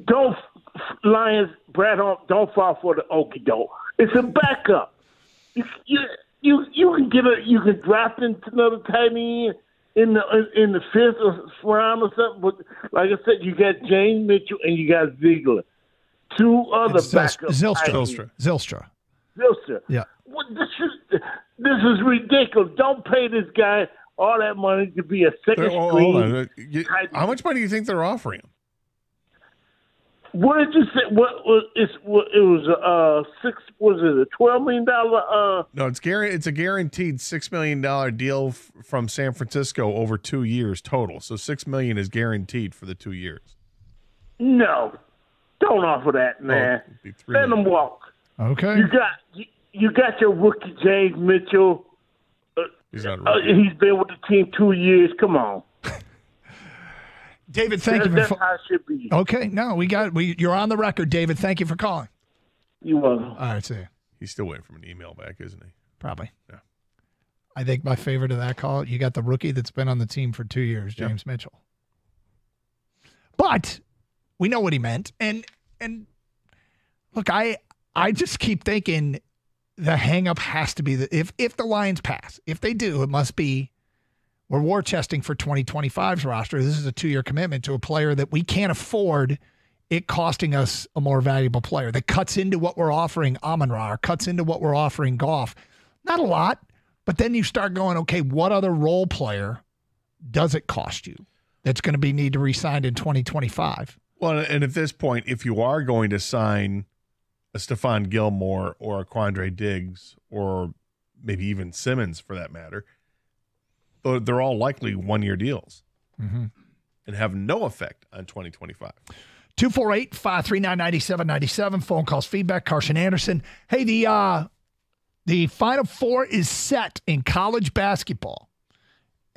Don't Lions, Brad, don't fall for the okey doke. It's a backup. You, you you you can get a you can draft into another tight end in the in the fifth round or something. But like I said, you got James Mitchell and you got Ziegler, two other backups. Zylstra. Zylstra. Zylstra. Zylstra. Yeah. What, this is this is ridiculous. Don't pay this guy all that money to be a second Hold string. on. You- How much money do you think they're offering him? What did you say? What was it's what, it was uh six was it a twelve million dollar uh No, it's guaranteed. It's a guaranteed six million dollar deal f- from San Francisco over two years total. So six million is guaranteed for the two years. no. Don't offer that, man. Let him walk. Okay. You got you, you got your rookie James Mitchell. He's not. Uh, he's been with the team two years. Come on. David, thank That- you That's for how it should be. Okay, no, we got we you're on the record, David. Thank you for calling. You welcome. All right, see you. He's still waiting for an email back, isn't he? Probably. Yeah. I think my favorite of that call, you got the rookie that's been on the team for two years, James Mitchell. But we know what he meant. And and look, I I just keep thinking the hangup has to be that if if the Lions pass, if they do, it must be we're war chesting for 2025's roster. This is a two year commitment to a player that we can't afford it costing us a more valuable player that cuts into what we're offering Amon Ra, or cuts into what we're offering Goff. Not a lot, but then you start going, okay, what other role player does it cost you that's going to be need to re-signed in 2025? Well, and at this point, if you are going to sign a Stephon Gilmore or a Quandre Diggs or maybe even Simmons for that matter, they're- they're all likely one year deals Mm-hmm. and have no effect on 2025. 248 539 9797. Phone calls, feedback. Karsch and Anderson. Hey, the uh, the Final Four is set in college basketball.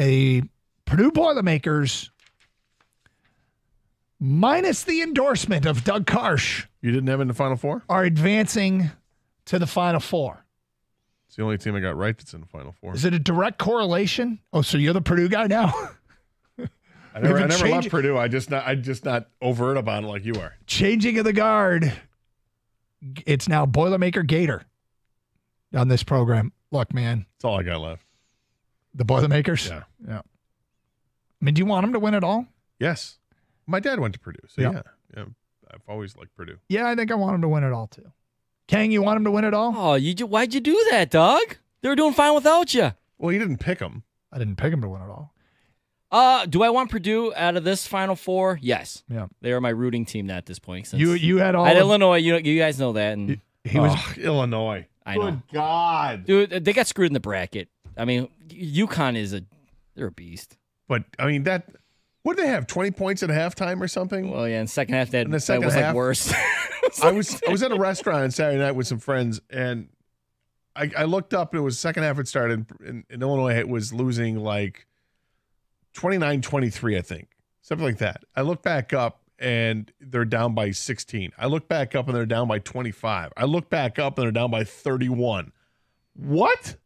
A Purdue Boilermakers, minus the endorsement of Doug Karsch, You didn't have it in the Final Four? are advancing to the Final Four. It's the only team I got right that's in the Final Four. Is it a direct correlation? Oh, so you're the Purdue guy now? I never, I Even never change- loved Purdue. I just not, I just not overt about it like you are. Changing of the guard. It's now Boilermaker Gator on this program. Look, man, That's all I got left. the Boilermakers. Yeah. Yeah. I mean, do you want them to win it all? Yes, my dad went to Purdue, so Yeah. yeah, yeah. I've always liked Purdue. Yeah, I think I want him to win it all too. Kang, you want him to win it all? Oh, you ju- why'd you do that, Doug? They were doing fine without you. Well, you didn't pick him. I didn't pick him to win it all. Uh, do I want Purdue out of this Final Four? Yes. Yeah. They are my rooting team now at this point. Since You you had all at of- Illinois, you you guys know that, and he was Illinois. I know. Good God. dude, they got screwed in the bracket. I mean, UConn is a they're a beast. But I mean that. What did they have? Twenty points at halftime or something? Well, yeah, in second half that, In the second that was half, like worse. I was I was at a restaurant on Saturday night with some friends, and I, I looked up. and It was second half. It started, and, and Illinois it was losing like 29-23, I think, something like that. I looked back up, and they're down by 16. I look back up and they're down by 25. I look back up and they're down by 31. What?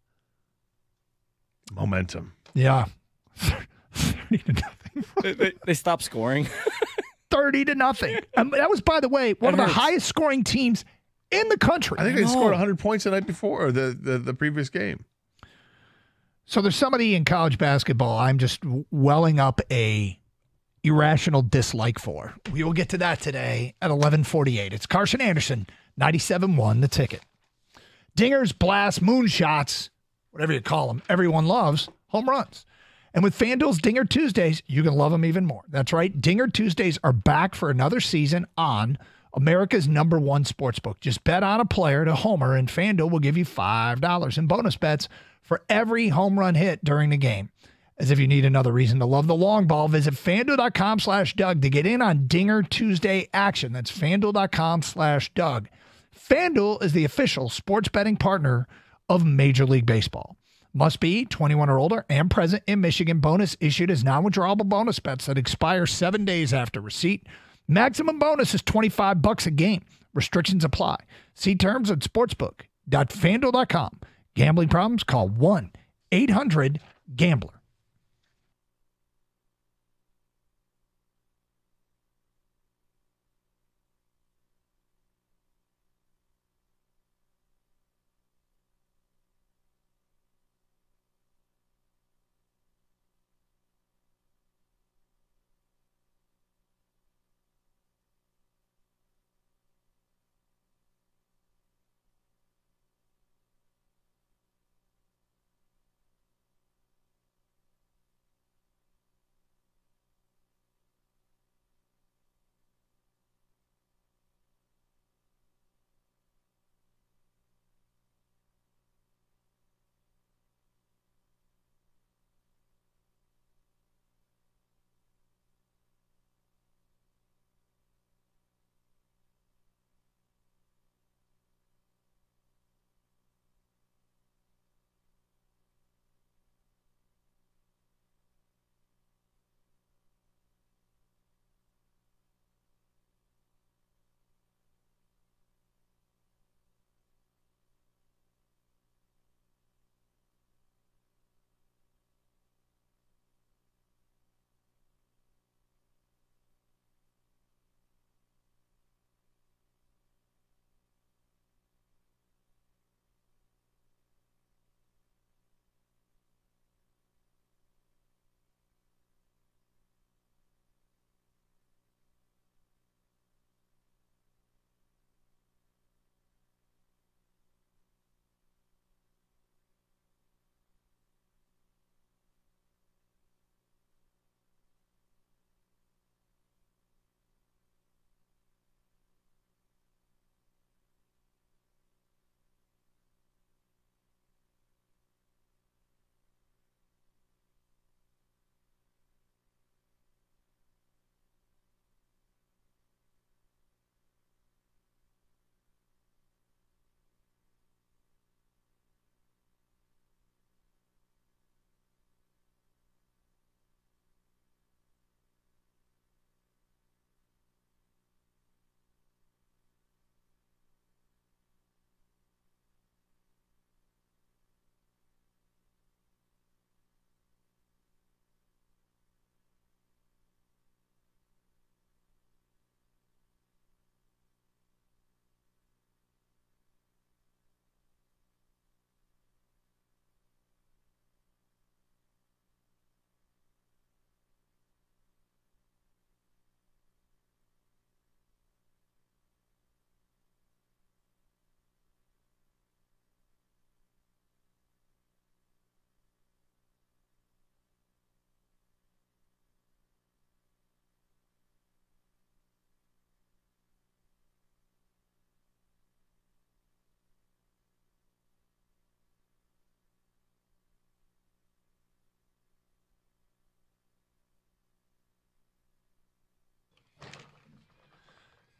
Momentum. Yeah. 30 to nothing. They, they stopped scoring. 30 to nothing. Um, that was, by the way, one That of the highest scoring teams in the country. I think they scored 100 points the night before or the, the, the previous game. So there's somebody in college basketball I'm just welling up a irrational dislike for. We will get to that today at 11:48. It's Karsch and Anderson, 97.1 the ticket. Dingers, blasts, moonshots, whatever you call them, everyone loves home runs. And with FanDuel's Dinger Tuesdays, you can love them even more. That's right. Dinger Tuesdays are back for another season on America's number one sportsbook. Just bet on a player to homer, and FanDuel will give you $5 in bonus bets for every home run hit during the game. As if you need another reason to love the long ball, visit fanduel.com slash Doug to get in on Dinger Tuesday action. That's fanduel.com slash Doug. FanDuel is the official sports betting partner of Major League Baseball. Must be 21 or older and present in Michigan. Bonus issued as non withdrawable bonus bets that expire seven days after receipt. Maximum bonus is 25 bucks a game. Restrictions apply. See terms at sportsbook.fanduel.com. Gambling problems? Call 1 800 Gambler.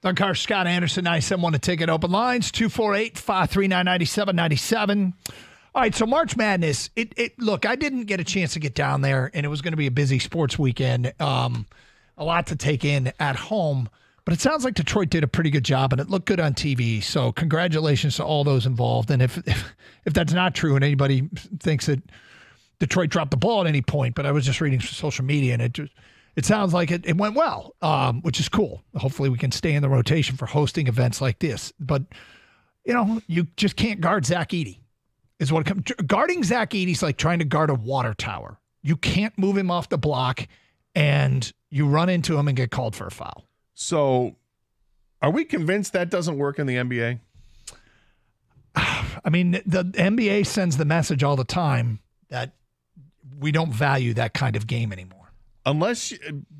Doug Karsch, Scott Anderson, 97 to ticket open lines, 248 539 9797. All right, so March Madness. It, it look, I didn't get a chance to get down there, and it was going to be a busy sports weekend. Um, a lot to take in at home. But it sounds like Detroit did a pretty good job, and it looked good on TV. So congratulations to all those involved. And if if, if that's not true, and anybody thinks that Detroit dropped the ball at any point, but I was just reading social media, and it just it sounds like it, it went well, um, which is cool. Hopefully, we can stay in the rotation for hosting events like this. But you know, you just can't guard Zach Edey. Is what it comes. Guarding Zach Edey's like trying to guard a water tower. You can't move him off the block, and you run into him and get called for a foul. So, are we convinced that doesn't work in the NBA? I mean, the NBA sends the message all the time that we don't value that kind of game anymore. Unless,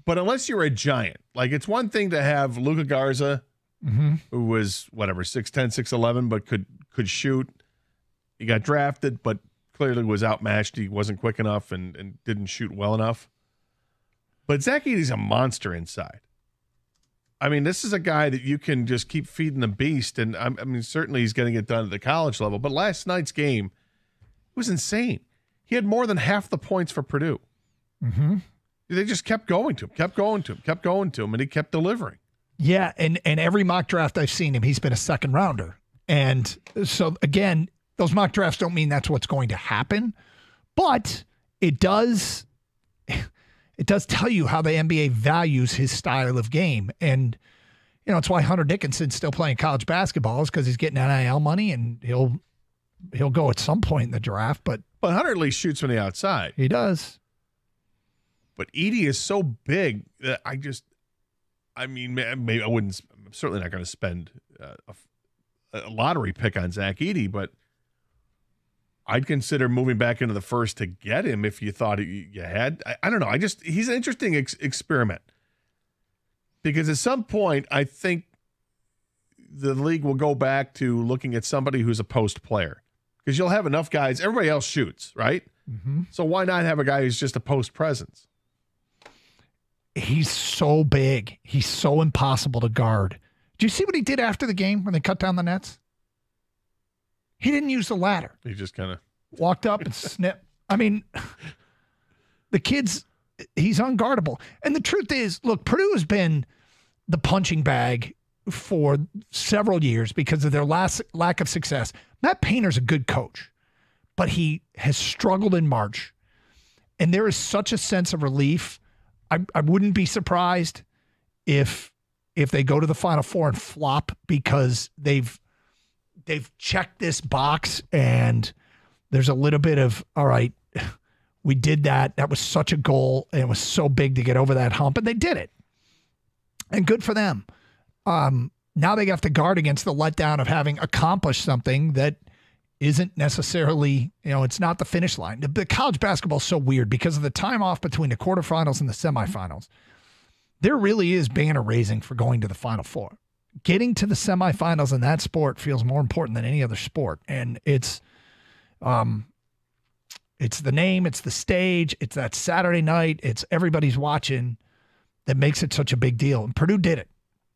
but unless you're a giant, like it's one thing to have Luka Garza, mm-hmm. who was whatever 6'10", 6'11", but could could shoot. He got drafted, but clearly was outmatched. He wasn't quick enough and, and didn't shoot well enough. But Zach Edey's a monster inside. I mean, this is a guy that you can just keep feeding the beast, and I, I mean, certainly he's getting it done at the college level. But last night's game it was insane. He had more than half the points for Purdue. Mm-hmm. They just kept going to him, kept going to him, kept going to him, and he kept delivering. Yeah, and and every mock draft I've seen him, he's been a second rounder. And so again, those mock drafts don't mean that's what's going to happen, but it does it does tell you how the NBA values his style of game. And, you know, it's why Hunter Dickinson's still playing college basketball is because he's getting NIL money and he'll he'll go at some point in the draft. But but Hunter at least shoots from the outside. He does. But Edey is so big that I just, I mean, maybe I wouldn't. I'm certainly not going to spend uh, a, a lottery pick on Zach Edey, but I'd consider moving back into the first to get him if you thought you had. I, I don't know. I just he's an interesting ex- experiment because at some point I think the league will go back to looking at somebody who's a post player because you'll have enough guys. Everybody else shoots, right? Mm-hmm. So why not have a guy who's just a post presence? He's so big. He's so impossible to guard. Do you see what he did after the game when they cut down the nets? He didn't use the ladder. He just kind of walked up and snipped. I mean, the kid's he's unguardable. And the truth is, look, Purdue has been the punching bag for several years because of their last lack of success. Matt Painter's a good coach, but he has struggled in March. And there is such a sense of relief. I, I wouldn't be surprised if if they go to the final four and flop because they've they've checked this box and there's a little bit of all right we did that. That was such a goal and it was so big to get over that hump and they did it. And good for them. Um, now they have to guard against the letdown of having accomplished something that isn't necessarily you know it's not the finish line the, college basketball is so weird because of the time off between the quarterfinals and the semifinals there really is banner raising for going to the final four getting to the semifinals in that sport feels more important than any other sport. And it's um it's the name, it's the stage, it's that Saturday night, it's everybody's watching that makes it such a big deal. And Purdue did it.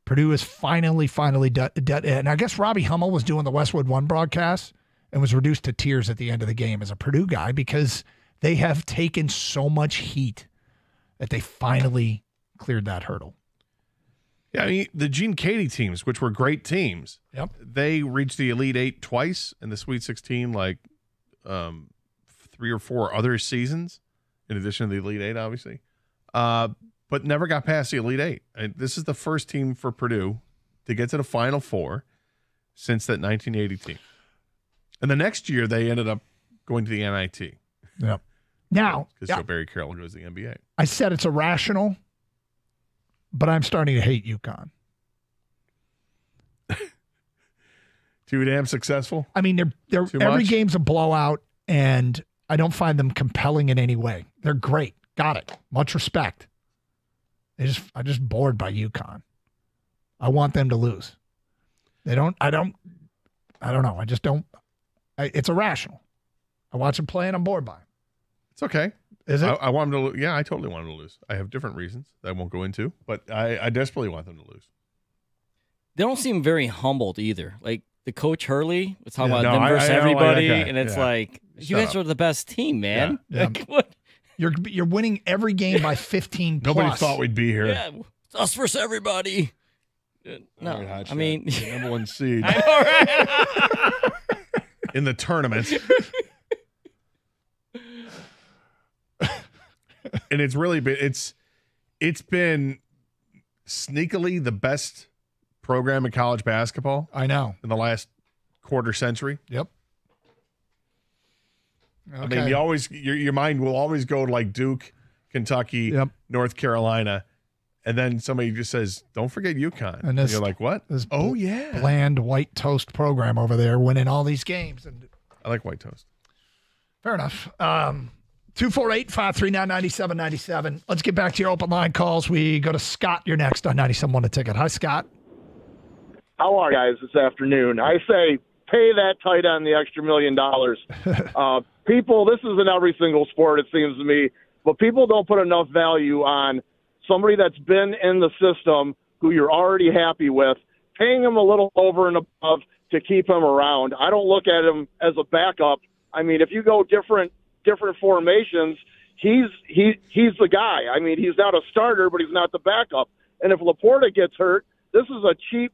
Purdue is finally, finally done. And I guess Robbie Hummel was doing the Westwood One broadcast and was reduced to tears at the end of the game as a Purdue guy because they have taken so much heat that they finally cleared that hurdle. Yeah, I mean the Gene Keady teams, which were great teams. Yep. They reached the Elite Eight twice in the Sweet Sixteen, like um, three or four other seasons, in addition to the Elite Eight, obviously. Uh, but never got past the Elite Eight. And this is the first team for Purdue to get to the Final Four since that 1980 team. And the next year they ended up going to the NIT. Yep. Now, because yeah, Joe Barry Carroll goes to the NBA. I said it's irrational but I'm starting to hate UConn. Too damn successful. I mean, they're they're Too every much? game's a blowout, and I don't find them compelling in any way. They're great, got it. Much respect. They just I just bored by UConn. I want them to lose. They don't. I don't. I don't know. I just don't. I, it's irrational. I watch them play and I'm bored by them. It's okay. Is it? I, I want them to. Lo- yeah, I totally want them to lose. I have different reasons that I won't go into, but I, I desperately want them to lose. They don't seem very humbled either. Like the coach Hurley was talking Yeah, about no, them I- versus I don't like that everybody, guy. and it's Yeah. like you Shut guys up. are the best team, man. Yeah. Like, what? You're you're winning every game by 15 Nobody thought we'd be here. Yeah, it's us versus everybody. No, All right, Hot I Shot, mean, the number one seed I know, right? In the tournament. and it's really been it's it's been sneakily the best program in college basketball I know. in the last quarter century. Yep. I mean, you always your your mind will always go to like Duke, Kentucky, Yep. North Carolina, and then somebody just says, "Don't forget UConn," And and, you're like, "What? this oh bl- yeah, bland white toast program over there winning all these games. And I like white toast." fair enough. Um, 248 539 9797. Let's get back to your open line calls. We go to Scott. You're next on 97 a ticket. Hi, Scott. How are you guys this afternoon? I say pay that tight end the extra million dollars. uh, people, this is in every single sport, it seems to me, but people don't put enough value on somebody that's been in the system who you're already happy with, paying him a little over and above to keep him around. I don't look at him as a backup. I mean, if you go different different formations, he's he he's the guy. I mean, he's not a starter, but he's not the backup. And if LaPorta gets hurt, this is a cheap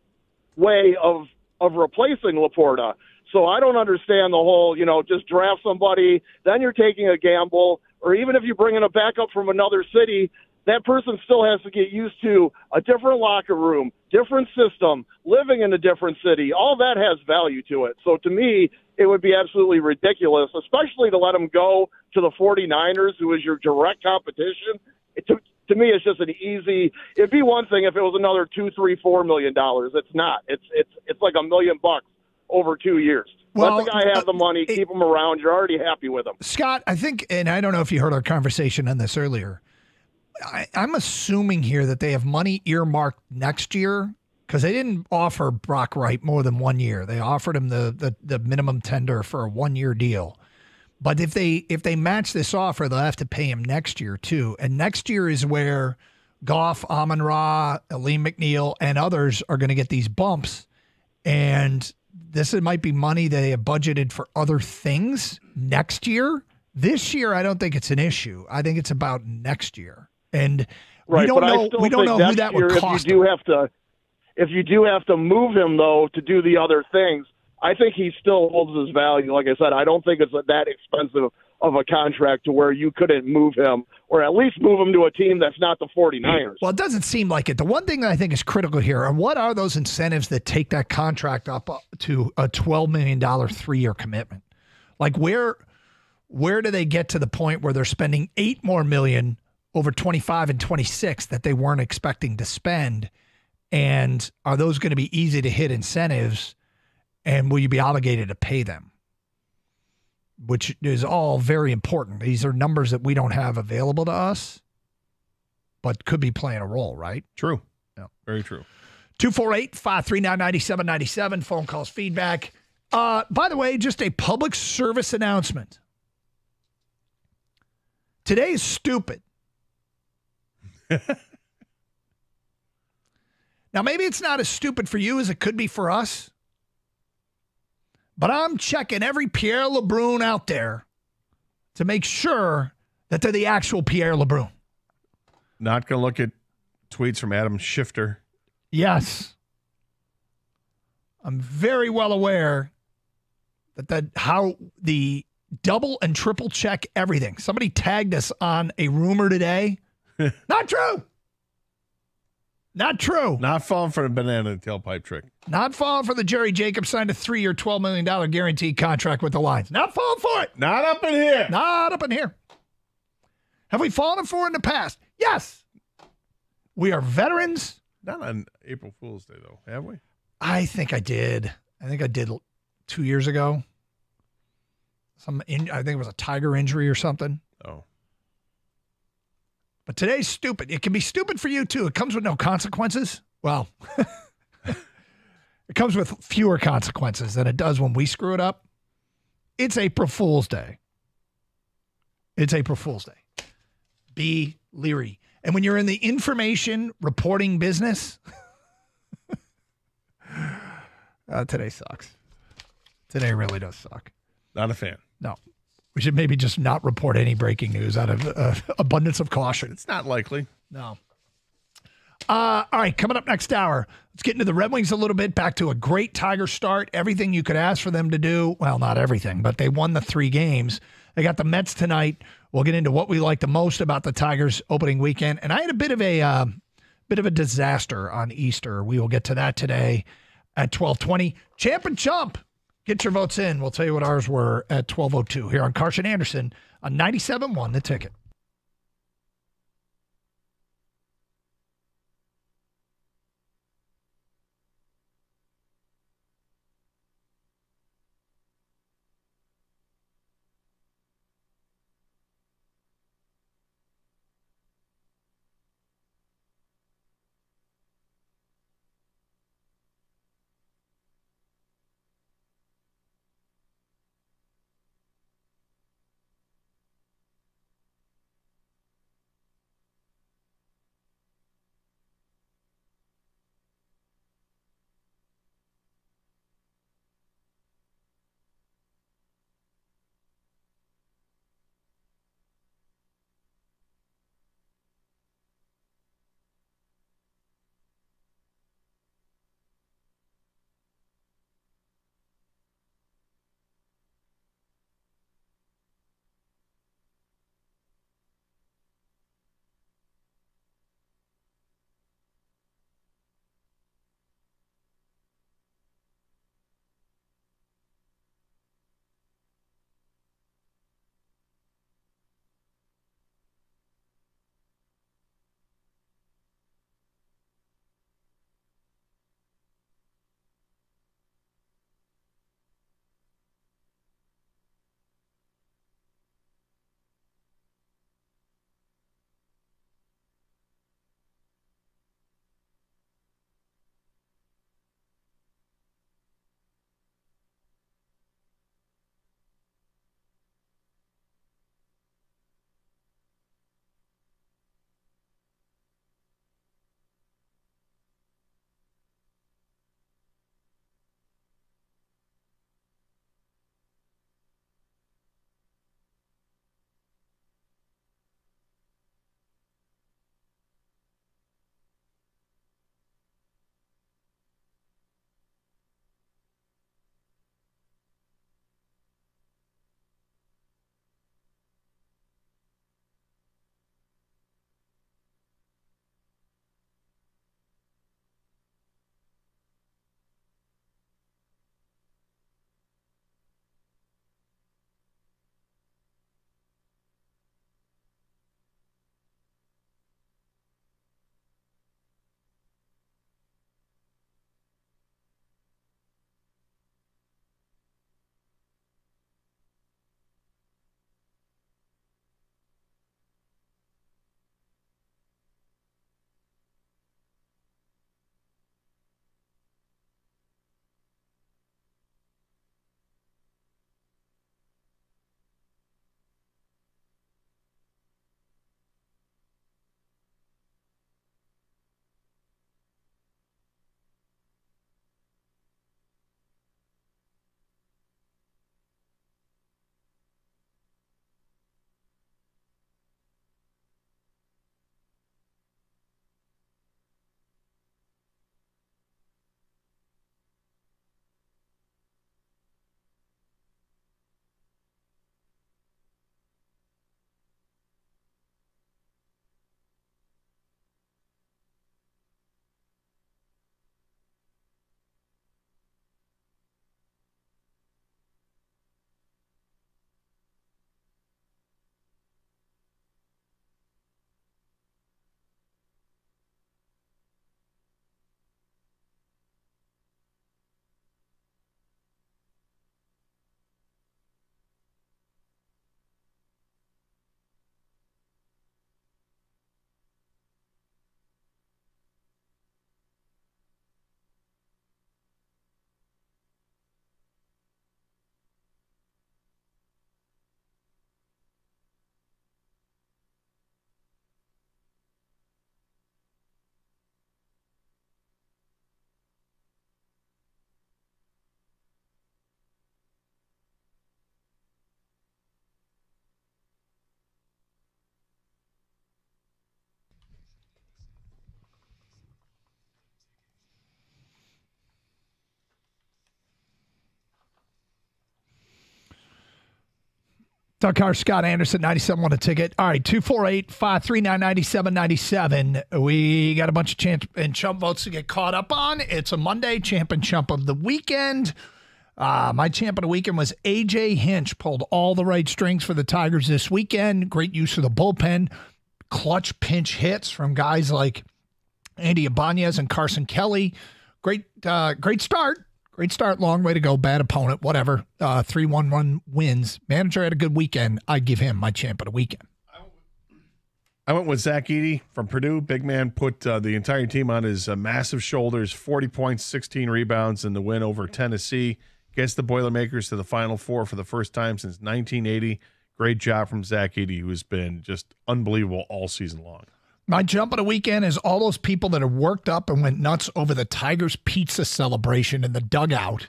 way of of replacing LaPorta. So I don't understand the whole, you know, just draft somebody, then you're taking a gamble, or even if you bring in a backup from another city, that person still has to get used to a different locker room, different system, living in a different city. All that has value to it. So to me, it would be absolutely ridiculous, especially to let him go to the 49ers, who is your direct competition. It, to, to me, it's just an easy. It'd be one thing if it was another two, three, four million dollars. It's not. It's it's it's like a million bucks over two years. Well, Let the guy have uh, the money, keep him around. You're already happy with him. Scott, I think, and I don't know if you heard our conversation on this earlier. I, I'm assuming here that they have money earmarked next year because they didn't offer Brock Wright more than one year. They offered him the, the the minimum tender for a one year deal. But if they if they match this offer, they'll have to pay him next year too. And next year is where Goff, Amon Ra, Lee McNeil, and others are going to get these bumps. And this might be money they have budgeted for other things next year. This year, I don't think it's an issue. I think it's about next year. And Right, we don't know we don't know who that would cost. If you do have to, if you do have to move him though to do the other things, I think he still holds his value. Like I said, I don't think it's that expensive of a contract to where you couldn't move him, or at least move him to a team that's not the 49ers. Well, it doesn't seem like it. The one thing that I think is critical here, and what are those incentives that take that contract up uh, to a twelve million dollar three year commitment? Like where where do they get to the point where they're spending eight more million over twenty five and twenty six that they weren't expecting to spend? And are those going to be easy to hit incentives? And will you be obligated to pay them? Which is all very important. These are numbers that we don't have available to us but could be playing a role, right? True. Yeah. Very true. 248 539 9797. Phone calls, feedback. Uh, by the way, just a public service announcement. Today is stupid. Now, maybe it's not as stupid for you as it could be for us, but I'm checking every Pierre LeBrun out there to make sure that they're the actual Pierre LeBrun. Not going to look at tweets from Adam Schefter. Yes. I'm very well aware that that how the double and triple check everything. Somebody tagged us on a rumor today. Not true. Not true. Not falling for the banana tailpipe trick. Not falling for the Jerry Jacobs signed a three year, $12 million guaranteed contract with the Lions. Not falling for it. Not up in here. Not up in here. Have we fallen for it in the past? Yes. We are veterans. Not on April Fool's Day, though, have we? I think I did. I think I did two years ago. Some, in, I think it was a tiger injury or something. Oh. But today's stupid. It can be stupid for you too. It comes with no consequences. Well, it comes with fewer consequences than it does when we screw it up. It's April Fool's Day. It's April Fool's Day. Be leery. And when you're in the information reporting business, uh, today sucks. Today really does suck. Not a fan. No. We should maybe just not report any breaking news out of uh, abundance of caution. It's not likely. No. Uh, all right, coming up next hour, let's get into the Red Wings a little bit. Back to a great Tiger start. Everything you could ask for them to do. Well, not everything, but they won the three games. They got the Mets tonight. We'll get into what we like the most about the Tigers opening weekend. And I had a bit of a uh, bit of a disaster on Easter. We will get to that today at twelve twenty. Champ and Chump. Get your votes in. We'll tell you what ours were at twelve oh two here on Karsch and Anderson on 97.1 The Ticket. Doug Karsch, Scott Anderson, 97 won a ticket. All right, 248 539 9797. We got a bunch of champ and chump votes to get caught up on. It's a Monday champ and chump of the weekend. Uh, my champ of the weekend was AJ Hinch. Pulled all the right strings for the Tigers this weekend. Great use of the bullpen. Clutch pinch hits from guys like Andy Ibanez and Carson Kelly. Great, uh, great start. Great start, long way to go. Bad opponent, whatever. Uh, three one one wins. Manager had a good weekend. I give him my champ of the weekend. I went with Zach Edey from Purdue. Big man put uh, the entire team on his uh, massive shoulders. Forty points, sixteen rebounds, in the win over Tennessee. Gets the Boilermakers to the Final Four for the first time since 1980. Great job from Zach Edey, who has been just unbelievable all season long. My jump of the weekend is all those people that have worked up and went nuts over the Tigers pizza celebration in the dugout.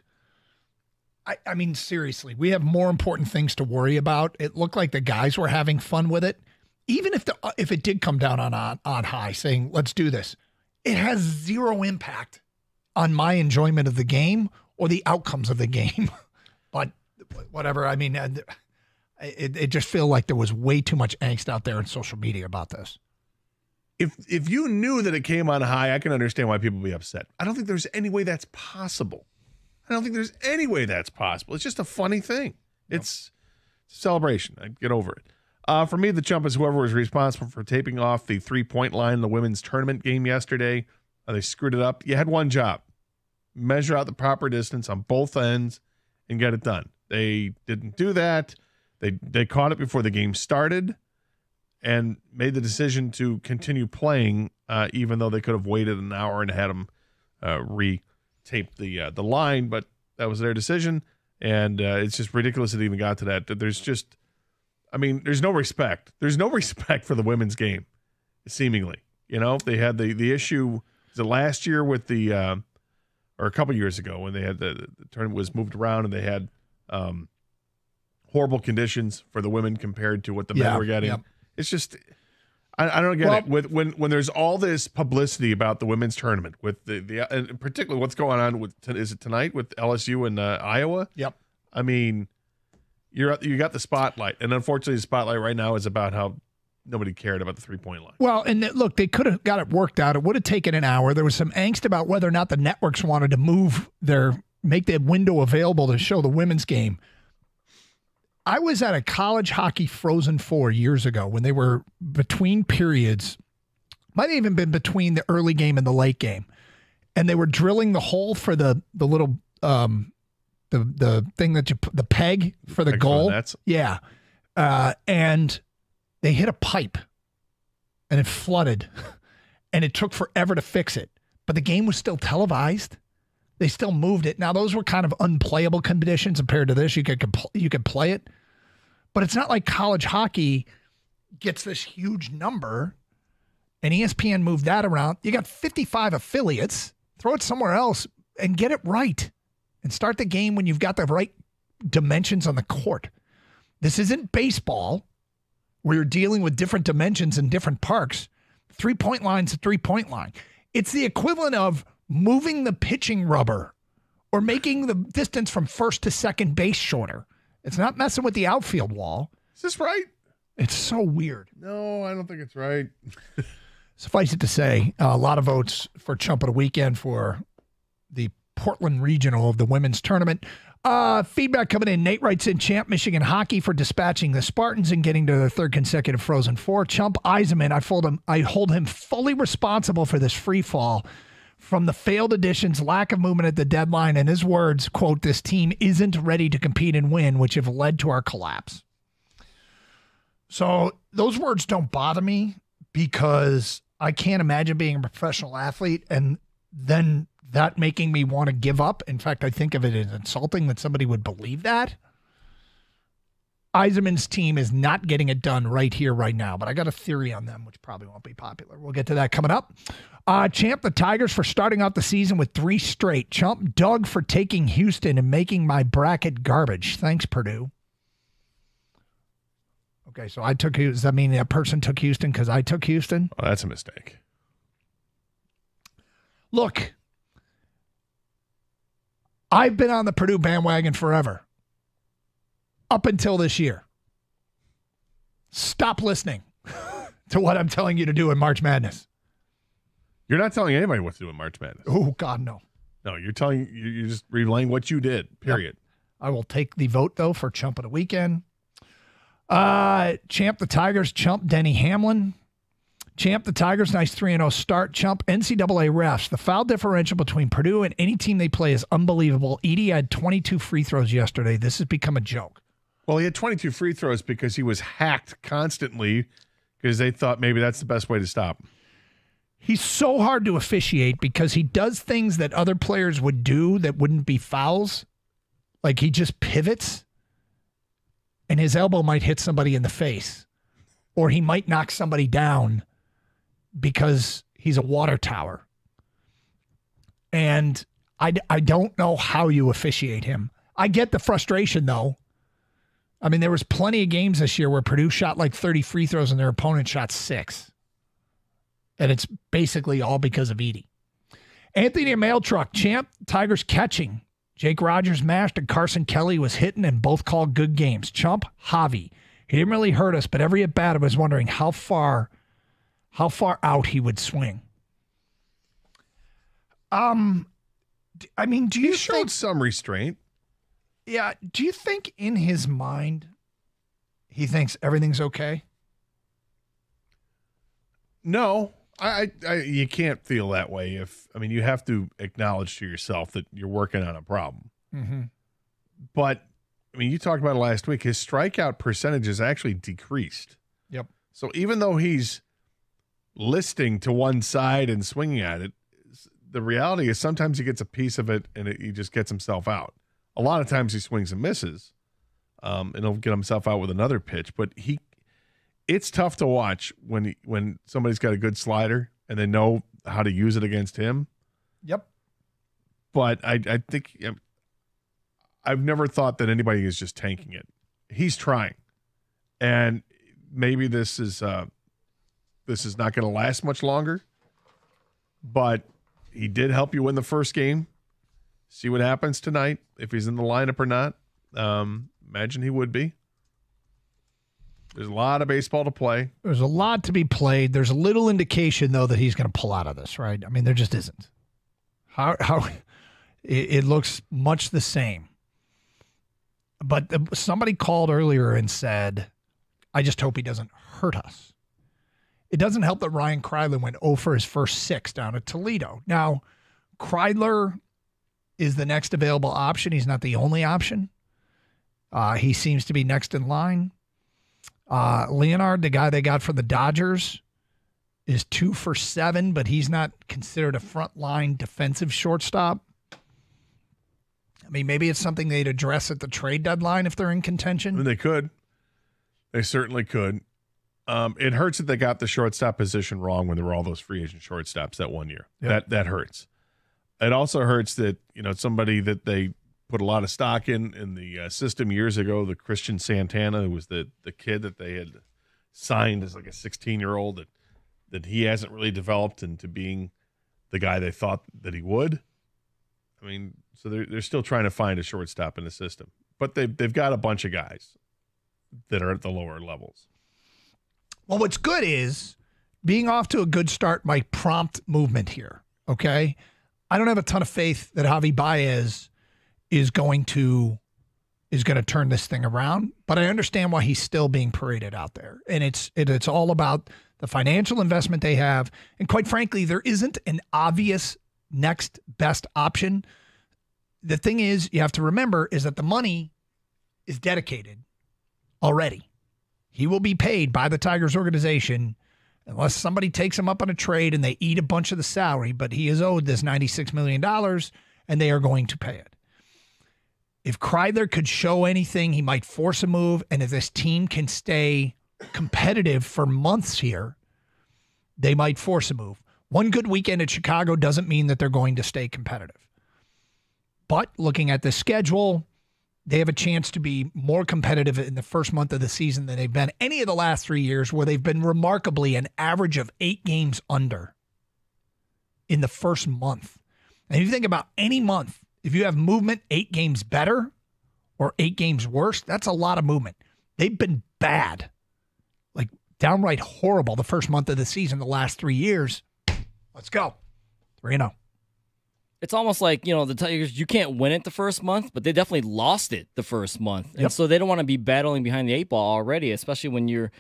I, I mean, seriously, we have more important things to worry about. It looked like the guys were having fun with it. Even if the uh, if it did come down on on, on high, saying let's do this, it has zero impact on my enjoyment of the game or the outcomes of the game. but whatever. I mean, it, it just feel like there was way too much angst out there in social media about this if if you knew that it came on high, I can understand why people would be upset. I don't think there's any way that's possible. I don't think there's any way that's possible. It's just a funny thing. It's, it's a celebration. I get over it. Uh, for me, the chump is whoever was responsible for taping off the three point line in the women's tournament game yesterday. Uh, they screwed it up. You had one job measure out the proper distance on both ends and get it done. They didn't do that. They, they caught it before the game started and made the decision to continue playing, uh, even though they could have waited an hour and had them uh, re-tape the uh, the line. But that was their decision, and uh, it's just ridiculous it even got to that. There's just, I mean, there's no respect. There's no respect for the women's game, seemingly. You know, they had the the issue the last year with the, uh, or a couple years ago when they had the, the tournament was moved around and they had um, horrible conditions for the women compared to what the yeah, men were getting. Yep. It's just I, I don't get Well- it. With when when there's all this publicity about the women's tournament, with the the and particularly what's going on with is it tonight with LSU and uh, Iowa? Yep. I mean, you're you got the spotlight, and unfortunately, the spotlight right now is about how nobody cared about the three point line. Well, and th- look, they could have got it worked out. It would have taken an hour. There was some angst about whether or not the networks wanted to move their make that window available to show the women's game. I was at a college hockey Frozen Four years ago when they were between periods. Might have even been between the early game and the late game, and they were drilling the hole for the the little um the the thing that you put the peg for the Peg for goal. nets. Yeah, uh, and they hit a pipe and it flooded and it took forever to fix it but the game was still televised they still moved it. Now those were kind of unplayable conditions compared to this. You could compl- you could play it. But it's not like college hockey gets this huge number and ESPN moved that around. You got 55 affiliates throw it somewhere else and get it right and start the game when you've got the right dimensions on the court. This isn't baseball where you're dealing with different dimensions in different parks. Three point line's a three point line. It's the equivalent of moving the pitching rubber or making the distance from first to second base shorter. It's not messing with the outfield wall. Is this right? It's so weird. No, I don't think it's right. Suffice it to say, a lot of votes for Chump of the Weekend for the Portland Regional of the women's tournament. Uh, feedback coming in. Nate writes in Champ Michigan hockey for dispatching the Spartans and getting to their third consecutive Frozen Four. Chump Yzerman, I hold him, I hold him fully responsible for this free fall from the failed additions, lack of movement at the deadline, and his words, quote, this team isn't ready to compete and win, which have led to our collapse. So those words don't bother me because I can't imagine being a professional athlete and then that making me want to give up. In fact, I think of it as insulting that somebody would believe that. Yzerman's team is not getting it done right here, right now, but I got a theory on them, which probably won't be popular. We'll get to that coming up. Uh, Champ, the Tigers for starting out the season with three straight. Chump, Doug for taking Houston and making my bracket garbage. Thanks, Purdue. Okay, so I took. Does that mean that person took Houston because I took Houston? Oh, that's a mistake. Look, I've been on the Purdue bandwagon forever, up until this year. stop listening to what I'm telling you to do in March Madness. You're not telling anybody what to do in March Madness. Oh God, no. No, you're telling you're just relaying what you did. Period. Yep. I will take the vote though for chump of the weekend. Uh, champ the Tigers, chump Denny Hamlin. Champ the Tigers, nice 3 0 start. Chump NCAA refs. The foul differential between Purdue and any team they play is unbelievable. Edey had 22 free throws yesterday. This has become a joke. Well, he had 22 free throws because he was hacked constantly because they thought maybe that's the best way to stop. He's so hard to officiate because he does things that other players would do that wouldn't be fouls. Like he just pivots and his elbow might hit somebody in the face or he might knock somebody down because he's a water tower. And I, I don't know how you officiate him. I get the frustration though. I mean, there was plenty of games this year where Purdue shot like 30 free throws and their opponent shot six. And it's basically all because of Edey. Anthony Mail Truck, champ, Tigers catching. Jake Rogers mashed and Carson Kelly was hitting and both called good games. Chump, Javi. He didn't really hurt us, but every at bat I was wondering how far how far out he would swing. Um, I mean, do you he showed think, some restraint? Yeah. Do you think in his mind he thinks everything's okay? No, I, I, you can't feel that way. If I mean, you have to acknowledge to yourself that you're working on a problem. Mm-hmm. But I mean, you talked about it last week. His strikeout percentage has actually decreased. Yep. So even though he's listing to one side and swinging at it. The reality is sometimes he gets a piece of it and it, he just gets himself out. A lot of times he swings and misses, um, and he'll get himself out with another pitch. But he, it's tough to watch when he, when somebody's got a good slider and they know how to use it against him. Yep. But I, I think I've never thought that anybody is just tanking it. He's trying, and maybe this is uh, this is not going to last much longer, but he did help you win the first game. See what happens tonight if he's in the lineup or not. Um, imagine he would be. There's a lot of baseball to play. There's a lot to be played. There's a little indication though that he's going to pull out of this, right? I mean, there just isn't. How how it, it looks much the same. But the, somebody called earlier and said, "I just hope he doesn't hurt us." It doesn't help that Ryan Kreidler went 0 for his first six down at Toledo. Now, Kreidler is the next available option. He's not the only option. Uh, he seems to be next in line. Uh, Leonard, the guy they got for the Dodgers, is two for seven, but he's not considered a frontline defensive shortstop. I mean, maybe it's something they'd address at the trade deadline if they're in contention. I mean, they could. They certainly could. Um, it hurts that they got the shortstop position wrong when there were all those free agent shortstops that one year. Yep. That that hurts. It also hurts that you know somebody that they put a lot of stock in in the uh, system years ago, the Cristian Santana, who was the the kid that they had signed as like a 16 year old that that he hasn't really developed into being the guy they thought that he would. I mean, so they're they're still trying to find a shortstop in the system, but they've they've got a bunch of guys that are at the lower levels. Well, what's good is being off to a good start might prompt movement here. Okay. I don't have a ton of faith that Javi Baez is going to is going to turn this thing around, but I understand why he's still being paraded out there. And it's it, it's all about the financial investment they have, and quite frankly, there isn't an obvious next best option. The thing is, you have to remember is that the money is dedicated already. He will be paid by the Tigers organization unless somebody takes him up on a trade and they eat a bunch of the salary, but he is owed this $96 million and they are going to pay it. If Kreidler could show anything, he might force a move. And if this team can stay competitive for months here, they might force a move. One good weekend at Chicago doesn't mean that they're going to stay competitive. But looking at the schedule, they have a chance to be more competitive in the first month of the season than they've been any of the last three years, where they've been remarkably an average of eight games under in the first month. And if you think about any month, if you have movement eight games better or eight games worse, that's a lot of movement. They've been bad like downright horrible the first month of the season, the last three years. Let's go. 3 0. It's almost like, you know, the Tigers, you can't win it the first month, but they definitely lost it the first month. And Yep. so they don't want to be battling behind the eight ball already, especially when you're,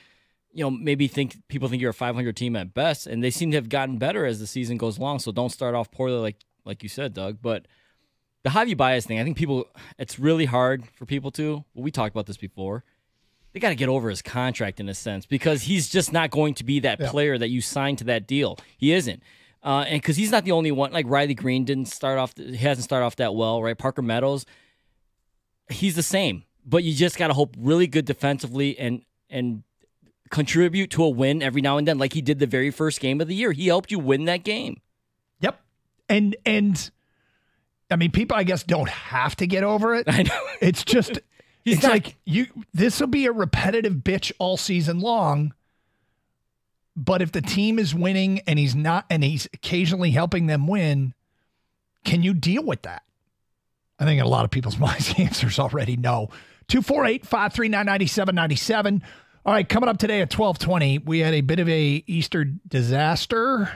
you know, maybe think people think you're a 500 team at best. And they seem to have gotten better as the season goes along. So don't start off poorly, like like you said, Doug. But the Javi Baez thing, I think people, it's really hard for people to. Well, we talked about this before. They got to get over his contract in a sense because he's just not going to be that Yeah. player that you signed to that deal. He isn't. Uh, and because he's not the only one, like Riley Greene didn't start off, he hasn't started off that well, right? Parker Meadows, he's the same, but you just got to hope really good defensively and and contribute to a win every now and then, like he did the very first game of the year. He helped you win that game. Yep. And and I mean, people I guess don't have to get over it. I know. It's just He's it's not- like you this will be a repetitive bitch all season long. But if the team is winning and he's not and he's occasionally helping them win, can you deal with that? I think in a lot of people's minds the answer is already no. 248 539 9797. All right, coming up today at 1220, we had a bit of a Easter disaster.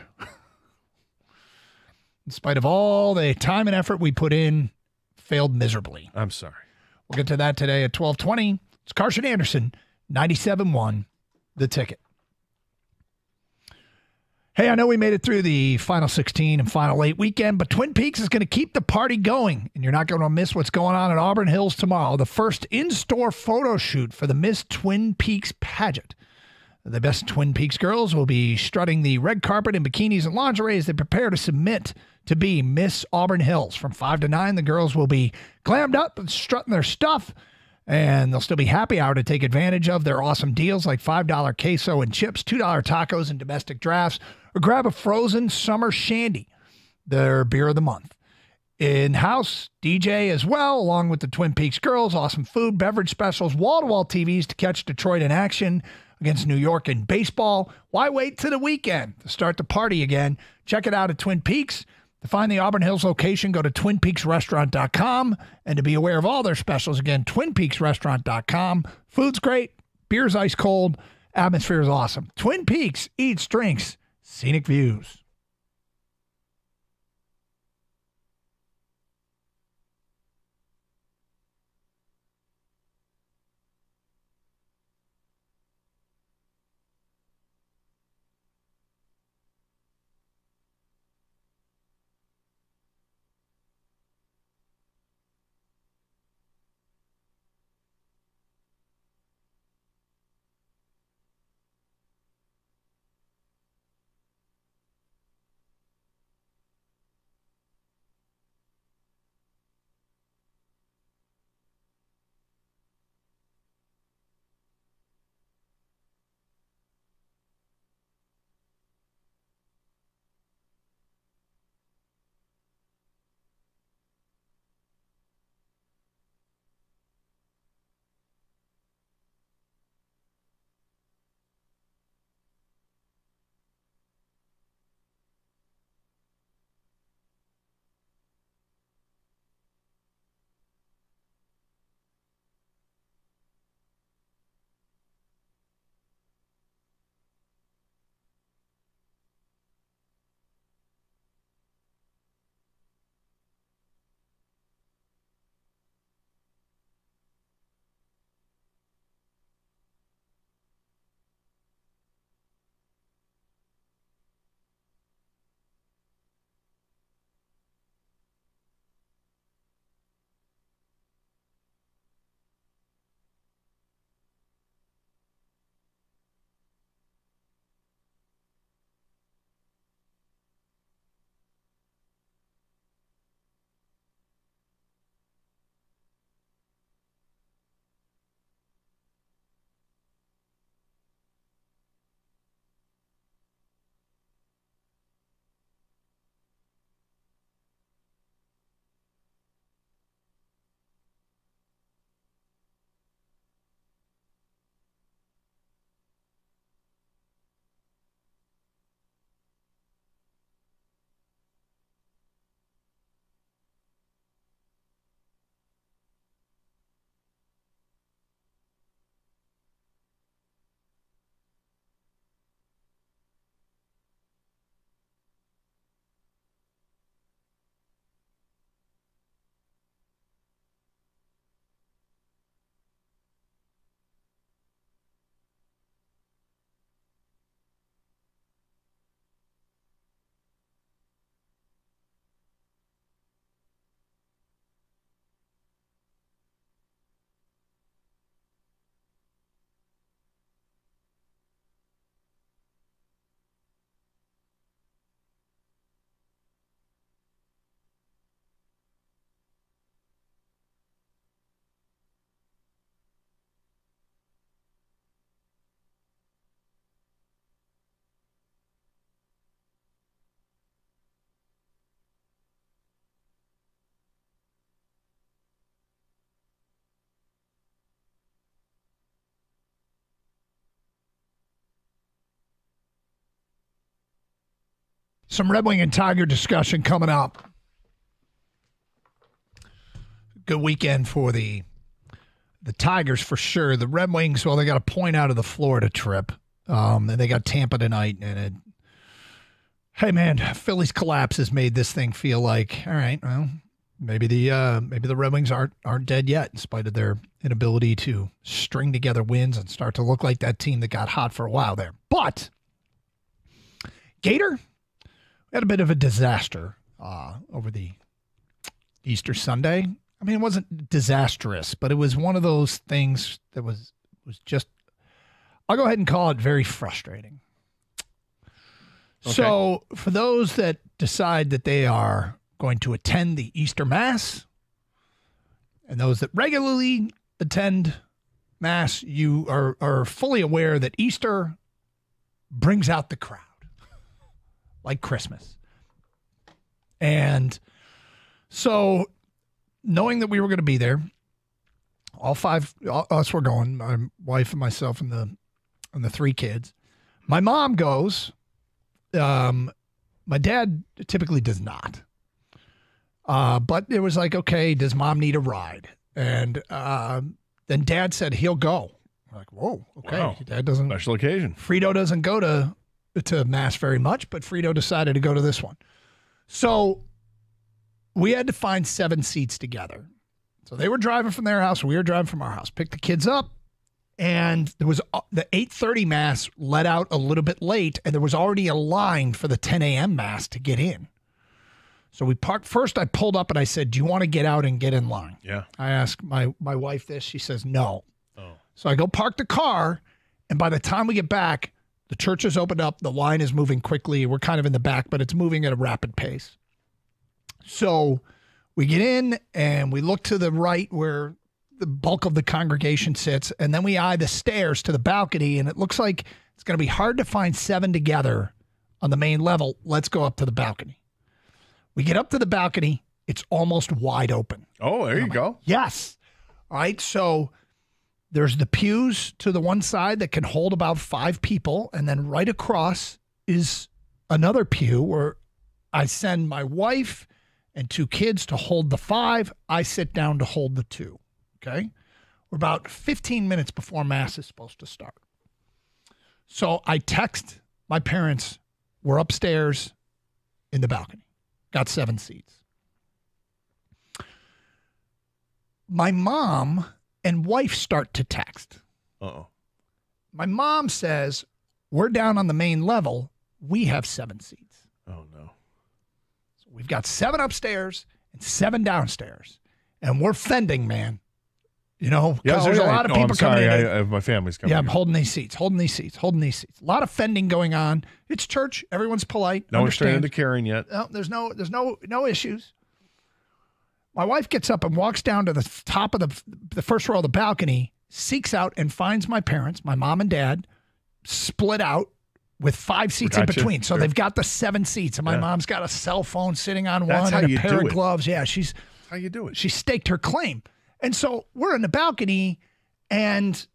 In spite of all the time and effort we put in, failed miserably. I'm sorry. We'll get to that today at 1220. It's Karsch and Anderson, 97.1, the ticket. Hey, I know we made it through the final 16 and final eight weekend, but Twin Peaks is going to keep the party going, and you're not going to miss what's going on at Auburn Hills tomorrow. The first in store photo shoot for the Miss Twin Peaks pageant. The best Twin Peaks girls will be strutting the red carpet in bikinis and lingerie as they prepare to submit to be Miss Auburn Hills. From 5 to 9, the girls will be glammed up and strutting their stuff, and they'll still be happy hour to take advantage of their awesome deals like $5 queso and chips, $2 tacos and domestic drafts, or grab a frozen summer shandy, their beer of the month. In house, DJ as well, along with the Twin Peaks girls, awesome food, beverage specials, wall to wall TVs to catch Detroit in action against New York in baseball. Why wait to the weekend to start the party again? Check it out at Twin Peaks. To find the Auburn Hills location, go to twinpeaksrestaurant.com. And to be aware of all their specials, again, twinpeaksrestaurant.com. Food's great, beer's ice cold, atmosphere is awesome. Twin Peaks eats, drinks, scenic views. Some Red Wing and Tiger discussion coming up. Good weekend for the the Tigers for sure. The Red Wings, well, they got a point out of the Florida trip. Um, and they got Tampa tonight. And it, hey, man, Philly's collapse has made this thing feel like, all right, well, maybe the uh, maybe the Red Wings aren't aren't dead yet, in spite of their inability to string together wins and start to look like that team that got hot for a while there. But Gator had a bit of a disaster uh, over the Easter Sunday. I mean, it wasn't disastrous, but it was one of those things that was was just. I'll go ahead and call it very frustrating. Okay. So, for those that decide that they are going to attend the Easter Mass, and those that regularly attend Mass, you are, are fully aware that Easter brings out the crowd like Christmas. And so, knowing that we were going to be there, all five all, us were going. My wife and myself and the and the three kids. My mom goes. Um, my dad typically does not. Uh, but it was like, okay, does mom need a ride? And uh, then dad said he'll go. I'm like, whoa, okay. Wow. Dad doesn't special occasion. Frito doesn't go to to mass very much, but Frito decided to go to this one. So we had to find seven seats together. So they were driving from their house, we were driving from our house. Picked the kids up, and there was uh, the 8:30 mass let out a little bit late, and there was already a line for the 10 a.m. mass to get in. So we parked first. I pulled up and I said, "Do you want to get out and get in line?" Yeah. I asked my my wife this. She says no. Oh. So I go park the car, and by the time we get back, the church has opened up. The line is moving quickly. We're kind of in the back, but it's moving at a rapid pace. So we get in and we look to the right where the bulk of the congregation sits, and then we eye the stairs to the balcony, and it looks like it's going to be hard to find seven together on the main level. Let's go up to the balcony. We get up to the balcony. It's almost wide open. Oh, there you go. Yes. All right. So there's the pews to the one side that can hold about five people. And then right across is another pew where I send my wife and two kids to hold the five. I sit down to hold the two. Okay. We're about 15 minutes before Mass is supposed to start. So I text my parents, we're upstairs in the balcony, got seven seats. My mom and wife start to text. Uh oh. My mom says, We're down on the main level. We have seven seats. Oh, no. So we've got seven upstairs and seven downstairs. And we're fending, man. You know, because there's a lot of people I'm sorry. coming in. I, I, my family's coming. yeah, I'm holding these seats, holding these seats, holding these seats. A lot of fending going on. It's church. Everyone's polite. no one's turned understands. into caring yet. No, there's no there's no no issues. My wife gets up and walks down to the top of the the first row of the balcony, seeks out and finds my parents, my mom and dad, split out with five seats in between. So Sure. they've got the seven seats, and my Yeah. mom's got a cell phone sitting on That's one and a pair do of it. gloves. Yeah, she's How you do it? she staked her claim. And so we're in the balcony, and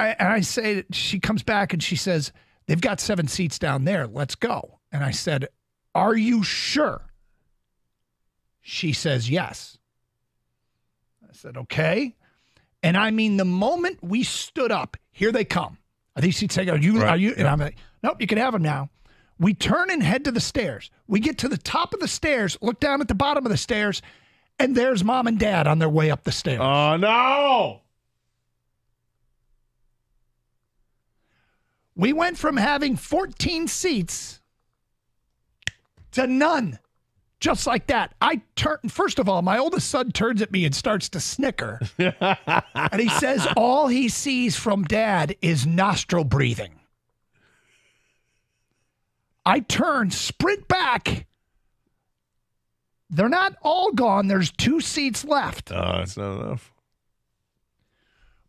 I, and I say, she comes back and she says, They've got seven seats down there. Let's go. And I said, Are you sure? She says, Yes. I said, Okay. And I mean, the moment we stood up, here they come. Are these seats taken? Are you, Right. are you? And I'm like, Nope, you can have them now. We turn and head to the stairs. We get to the top of the stairs, look down at the bottom of the stairs, and there's mom and dad on their way up the stairs. Oh, no. We went from having 14 seats to none. Just like that. I turn first of all, my oldest son turns at me and starts to snicker. and he says all he sees from dad is nostril breathing. I turn, sprint back. They're not all gone. There's two seats left. Oh, that's not enough.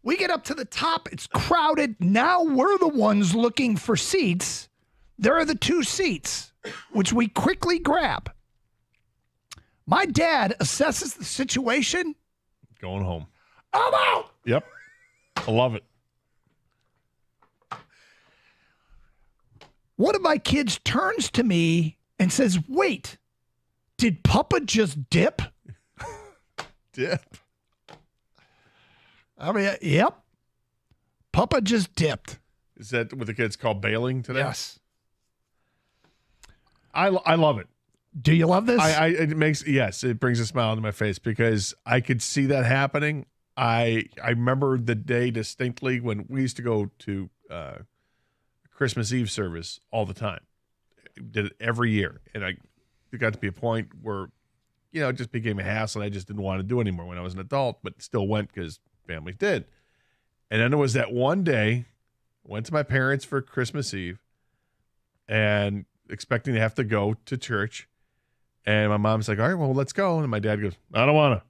We get up to the top. It's crowded. Now we're the ones looking for seats. There are the two seats, which we quickly grab. My dad assesses the situation. Going home. I'm out. Yep. I love it. One of my kids turns to me and says, Wait, did Papa just dip? Dip. I mean, yep. Papa just dipped. Is that what the kids call bailing today? Yes. I, I love it. Do you love this? I, I it makes yes, it brings a smile to my face because I could see that happening. I I remember the day distinctly when we used to go to uh, Christmas Eve service all the time. Did it every year, and I it got to be a point where you know it just became a hassle. and I just didn't want to do it anymore when I was an adult, but still went because family did. And then there was that one day, went to my parents for Christmas Eve, and expecting to have to go to church and my mom's like, all right, well, let's go. And my dad goes, I don't want to.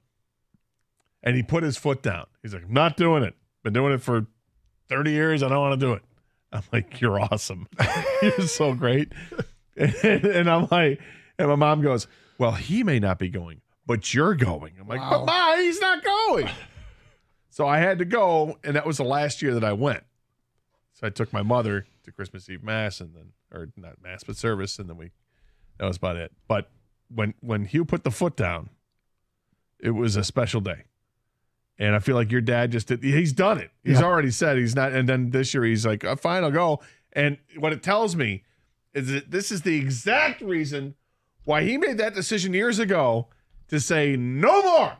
And he put his foot down. He's like, I'm not doing it. Been doing it for 30 years. I don't want to do it. I'm like, you're awesome. you're so great. And, and, I'm like, and my mom goes, well, he may not be going, but you're going. I'm like, wow. but ma, he's not going. so I had to go. And that was the last year that I went. So I took my mother to Christmas Eve Mass and then, or not Mass, but service. And then we, that was about it. But when when Hugh put the foot down, it was a special day. And I feel like your dad just did. He's done it. He's yeah. already said he's not. And then this year he's like, oh, "Fine, I'll go." And what it tells me is that this is the exact reason why he made that decision years ago to say no more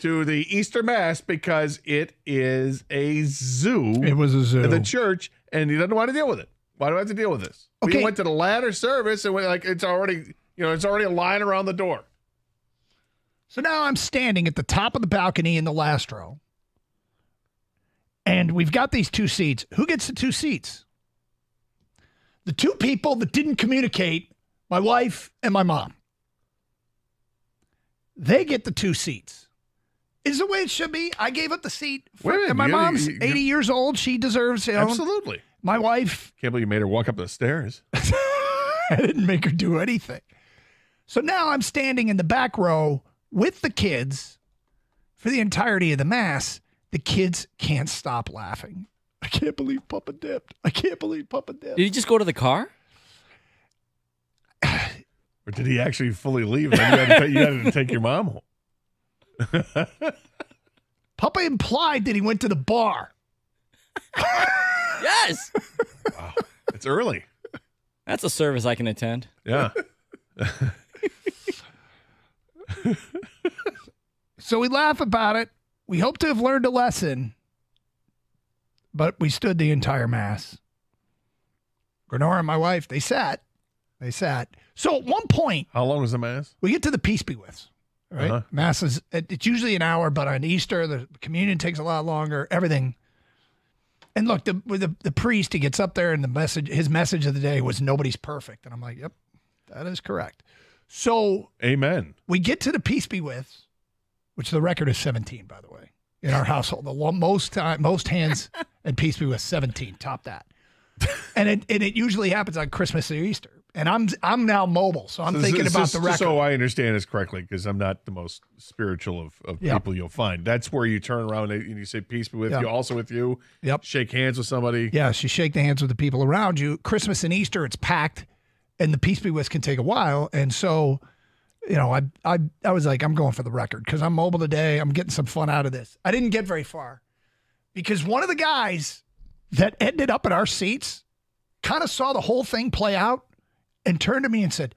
to the Easter Mass because it is a zoo. It was a zoo. The church, and he doesn't want to deal with it. Why do I have to deal with this? Okay. We went to the latter service and we like it's already you know, there's already a line around the door. So now I'm standing at the top of the balcony in the last row. And we've got these two seats. Who gets the two seats? The two people that didn't communicate, my wife and my mom. They get the two seats. Is the way it should be. I gave up the seat. For, Wait, and my mom's 80 years old. She deserves it. Absolutely. My wife. Can't believe you made her walk up the stairs. I didn't make her do anything. So now I'm standing in the back row with the kids for the entirety of the mass. The kids can't stop laughing. I can't believe Papa dipped. I can't believe Papa dipped. Did he just go to the car? or did he actually fully leave? And you, had to, you had to take your mom home. Papa implied that he went to the bar. yes. Wow. It's early. That's a service I can attend. Yeah. so we laugh about it. We hope to have learned a lesson, but we stood the entire mass. Grenora and my wife, they sat. They sat. So at one point, how long was the mass? We get to the peace be with. Right, uh-huh. mass is it's usually an hour, but on Easter the communion takes a lot longer. Everything. And look, the, the the priest he gets up there and the message his message of the day was nobody's perfect, and I'm like, yep, that is correct. So, amen. We get to the peace be with, which the record is 17, by the way, in our household. The most time, most hands and peace be with 17, top that. and it and it usually happens on Christmas or Easter. And I'm I'm now mobile, so I'm so thinking about the record. So I understand this correctly, because I'm not the most spiritual of, of yep. people you'll find. That's where you turn around and you say peace be with yep. you, also with you. Yep. Shake hands with somebody. Yes, you shake the hands with the people around you. Christmas and Easter, it's packed and the peace be with can take a while. And so, you know, I I I was like, I'm going for the record because I'm mobile today. I'm getting some fun out of this. I didn't get very far because one of the guys that ended up in our seats kind of saw the whole thing play out and turned to me and said,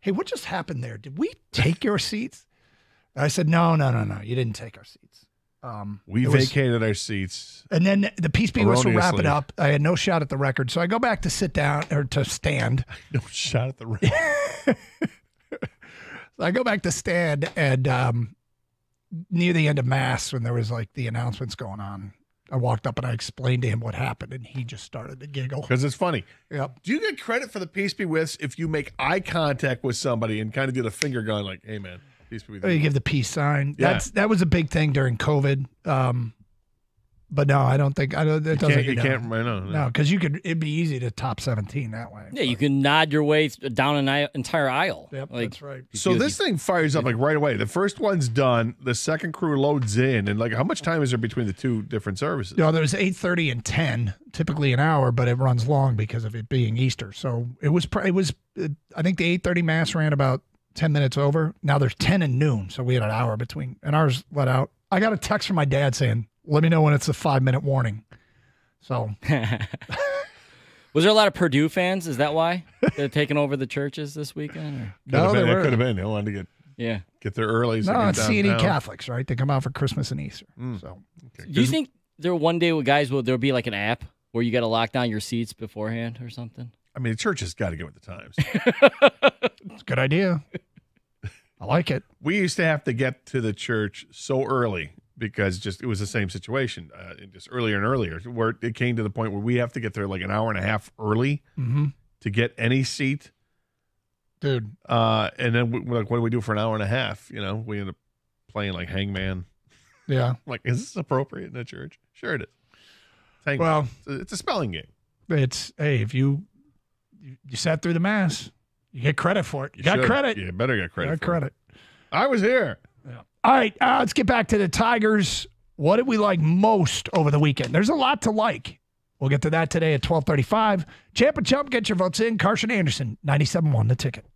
Hey, what just happened there? Did we take your seats? I said, No, no, no, no. You didn't take our seats. Um, we vacated was, our seats. And then the peace be whistle wrap it up. I had no shot at the record. So I go back to sit down or to stand. No shot at the record. so I go back to stand and um, near the end of Mass when there was like the announcements going on. I walked up and I explained to him what happened, and he just started to giggle. Because it's funny. Yep. Do you get credit for the peace be with if you make eye contact with somebody and kind of do the finger gun like, hey, man, Peace be with you. you give the peace sign. Yeah. That's that was a big thing during COVID. Um, But no, I don't think I don't. It You doesn't. Can't, you can't. I know, No, because you could. It'd be easy to top seventeen that way. Yeah, you can nod your way down an i- entire aisle. Yep, like, that's right. So this thing fires up like right away. The first one's done. The second crew loads in, and like, how much time is there between the two different services? No, there's eight thirty and ten, typically an hour, but it runs long because of it being Easter. So it was. It was. uh, I think the eight thirty mass ran about ten minutes over. Now there's ten and noon, so we had an hour between, and ours let out. I got a text from my dad saying, "Let me know when it's a five minute warning." So Was there a lot of Purdue fans? Is that why they're taking over the churches this weekend? Or? Could have been, it could have been. They wanted to get Yeah. get there early. so no, get it's C and E. Catholics, right? They come out for Christmas and Easter. Mm. So Do you think there one day with guys will there be like an app where you got to lock down your seats beforehand or something? I mean, the church has got to get with the times. it's a good idea. I like it. We used to have to get to the church so early because just it was the same situation, uh, just earlier and earlier, where it came to the point where we have to get there like an hour and a half early Mhm. to get any seat, dude. Uh, and then we, like, what do we do for an hour and a half? You know, we end up playing like Hangman. Yeah. like, is this appropriate in a church? Sure, it is. It's Hangman. Well- it's a, it's a spelling game. It's hey, if you you, you sat through the mass, you get credit for it. You, got should. credit. You better get credit. Got for it. credit. I was here. All right, uh, let's get back to the Tigers. What did we like most over the weekend? There's a lot to like. We'll get to that today at 1235. Champ and Chump, get your votes in. Karsch and Anderson, 97.1 the ticket.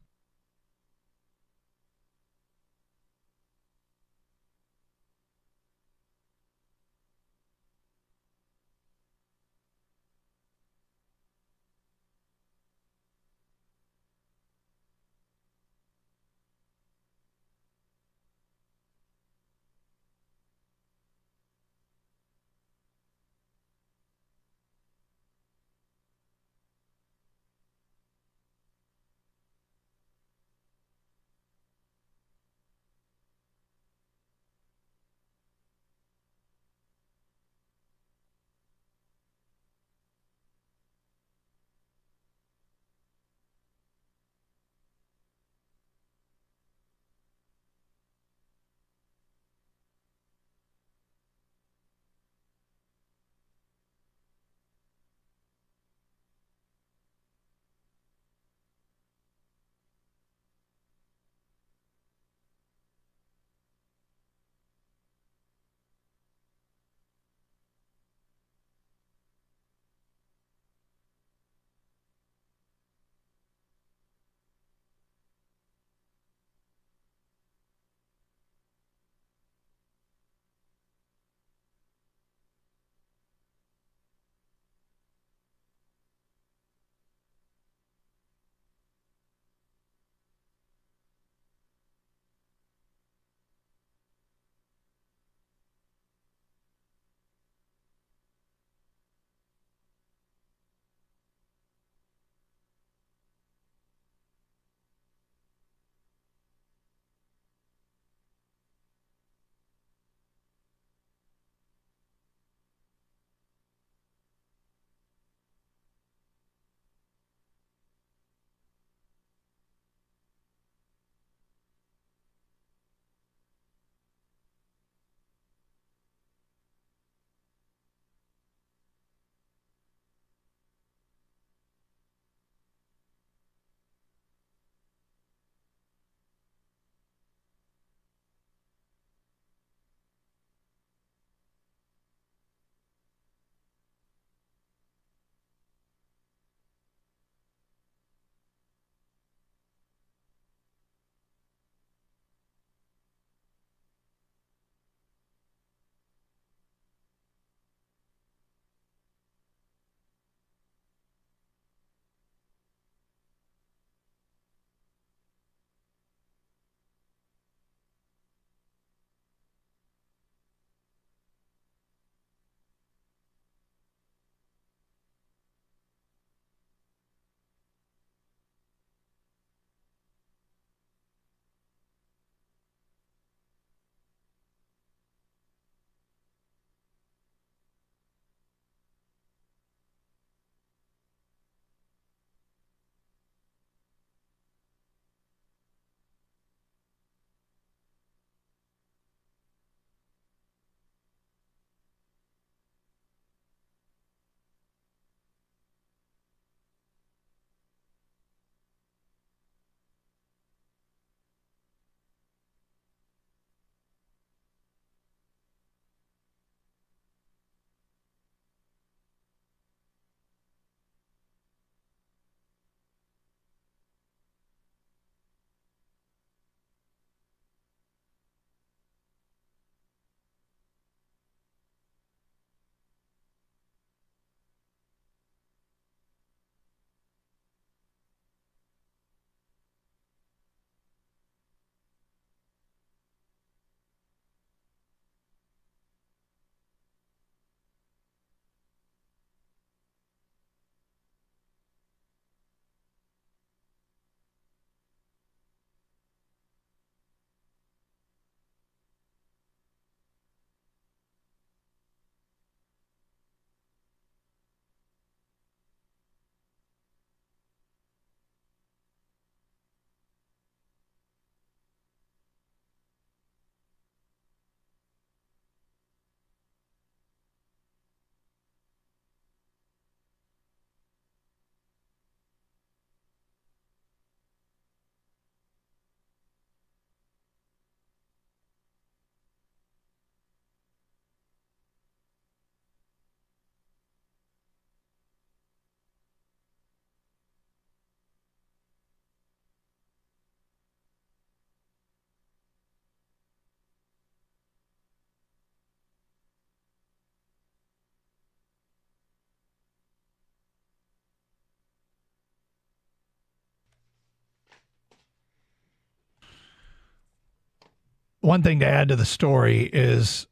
One thing to add to the story is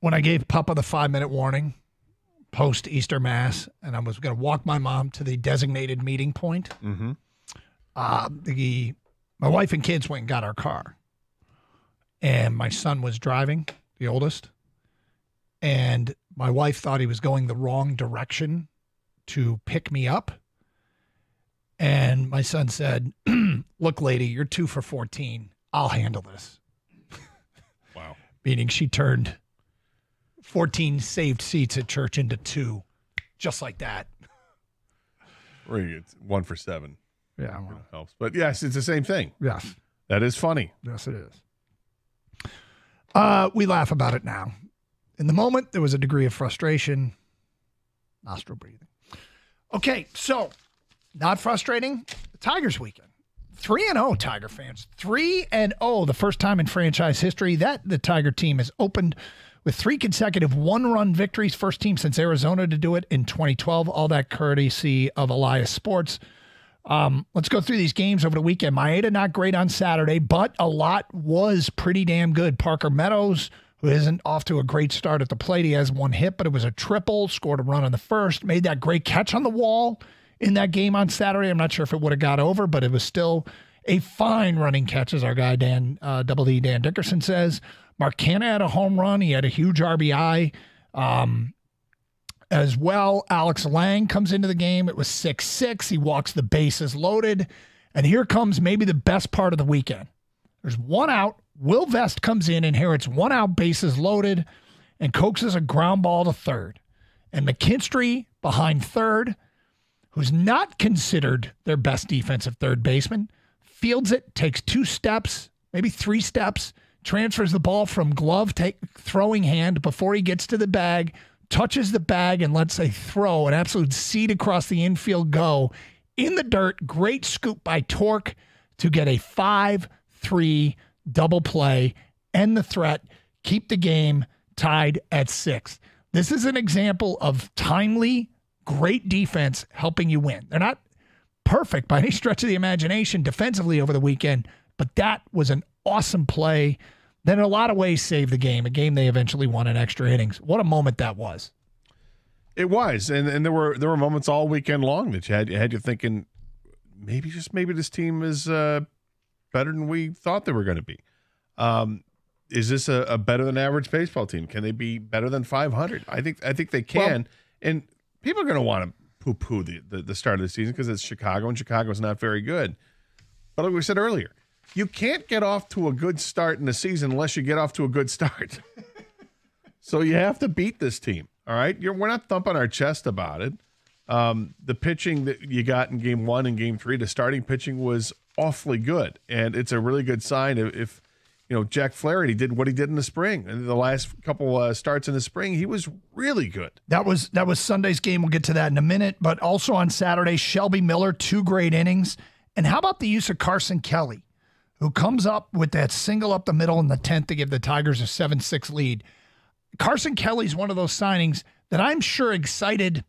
when I gave Papa the five minute warning post Easter Mass, and I was going to walk my mom to the designated meeting point. Mm-hmm. Uh, the my wife and kids went and got our car, and my son was driving, the oldest, and my wife thought he was going the wrong direction to pick me up. And my son said, Look, lady, you're two for 14. I'll handle this. Wow. Meaning she turned 14 saved seats at church into two, just like that. It's one for seven. Yeah, You know, helps. But yes, it's the same thing. Yes. That is funny. Yes, it is. Uh, we laugh about it now. In the moment, there was a degree of frustration, nostril breathing. Okay, so not frustrating. The Tigers weekend. 3 and 0 Tiger fans. 3 and 0 the first time in franchise history that the Tiger team has opened with three consecutive one-run victories, first team since Arizona to do it in 2012. All that courtesy of Elias Sports. Um, let's go through these games over the weekend. Maeda not great on Saturday, but a lot was pretty damn good. Parker Meadows, who isn't off to a great start at the plate, he has one hit, but it was a triple. Scored a run on the first, made that great catch on the wall in that game on Saturday. I'm not sure if it would have got over, but it was still a fine running catch, as our guy Dan uh, Double D Dan Dickerson says. Mark Canha had a home run. He had a huge RBI. Um, as well. Alex Lange comes into the game. It was 6 6. He walks the bases loaded. And here comes maybe the best part of the weekend. There's one out. Will Vest comes in, inherits one out, bases loaded, and coaxes a ground ball to third. And McKinstry behind third, who's not considered their best defensive third baseman, fields it, takes two steps, maybe three steps, transfers the ball from glove to throwing hand before he gets to the bag, touches the bag and lets a throw, an absolute seed across the infield go in the dirt. Great scoop by Tork to get a 5 3 double play, end the threat, keep the game tied at six. This is an example of timely, great defense helping you win. They're not perfect by any stretch of the imagination defensively over the weekend, but that was an awesome play that in a lot of ways saved the game, a game they eventually won in extra innings. What a moment that was. It was, and, and there were there were moments all weekend long that you had you had you thinking maybe just maybe this team is uh, better than we thought they were going to be. Um, is this a, a, better than average baseball team? Can they be better than 500? I think I think they can. Well, and people are going to want to poo poo the, the, the start of the season because it's Chicago and Chicago's not very good. But like we said earlier, you can't get off to a good start in the season unless you get off to a good start. so you have to beat this team. All right, You're, we're not thumping our chest about it. Um, the pitching that you got in game one and game three, the starting pitching was awfully good, and it's a really good sign if, if you know Jack Flaherty did what he did in the spring and the last couple uh, starts in the spring, he was really good. That was that was Sunday's game. We'll get to that in a minute, but also on Saturday, Shelby Miller, two great innings, and how about the use of Carson Kelly, who comes up with that single up the middle in the tenth to give the Tigers a seven six lead. Carson Kelly's one of those signings that I'm sure excited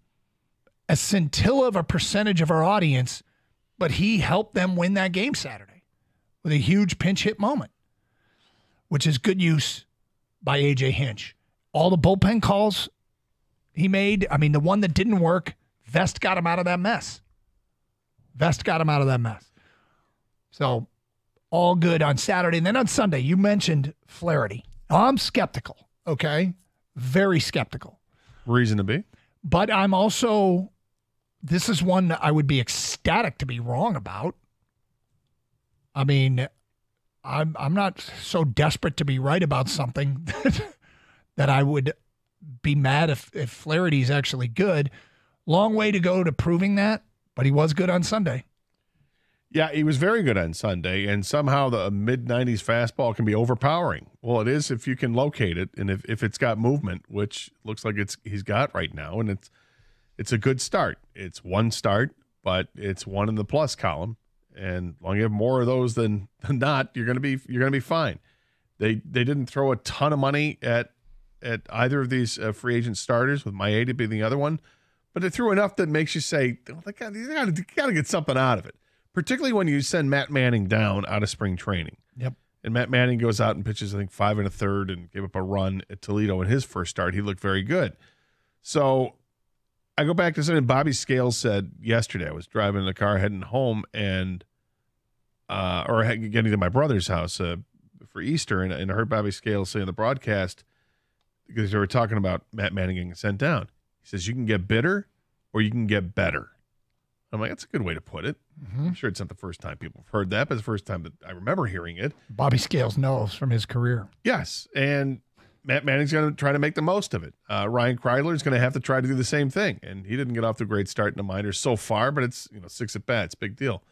a scintilla of a percentage of our audience, but he helped them win that game Saturday with a huge pinch hit moment, which is good use by AJ Hinch. All the bullpen calls he made, I mean, the one that didn't work, Vest got him out of that mess. Vest got him out of that mess. So all good on Saturday. And then on Sunday, you mentioned Flaherty. I'm skeptical. Okay. Very skeptical. Reason to be. But I'm also, this is one that I would be ecstatic to be wrong about. I mean, I'm I'm not so desperate to be right about something that, that I would be mad if if Flaherty's actually good. Long way to go to proving that, but he was good on Sunday. Yeah, he was very good on Sunday, and somehow the mid 90s fastball can be overpowering. Well, it is if you can locate it, and if, if it's got movement, which looks like it's he's got right now, and it's it's a good start. It's one start, but it's one in the plus column, and long you have more of those than, than not, you're gonna be you're gonna be fine. They they didn't throw a ton of money at at either of these uh, free agent starters, with Maeda being the other one, but they threw enough that makes you say, oh, they got to get something out of it particularly when you send Matt Manning down out of spring training. Yep. And Matt Manning goes out and pitches, I think, five and a third and gave up a run at Toledo in his first start. He looked very good. So I go back to something Bobby Scales said yesterday. I was driving in the car heading home and, uh, or getting to my brother's house uh, for Easter, and, and I heard Bobby Scales say on the broadcast, because they were talking about Matt Manning getting sent down. He says, You can get bitter or you can get better. I'm like, that's a good way to put it. Mm-hmm. I'm sure it's not the first time people have heard that, but it's the first time that I remember hearing it. Bobby Scales knows from his career. Yes. And Matt Manning's going to try to make the most of it. Uh, Ryan Kreidler is going to have to try to do the same thing. And he didn't get off to a great start in the minors so far, but it's, you know, six at bats, big deal.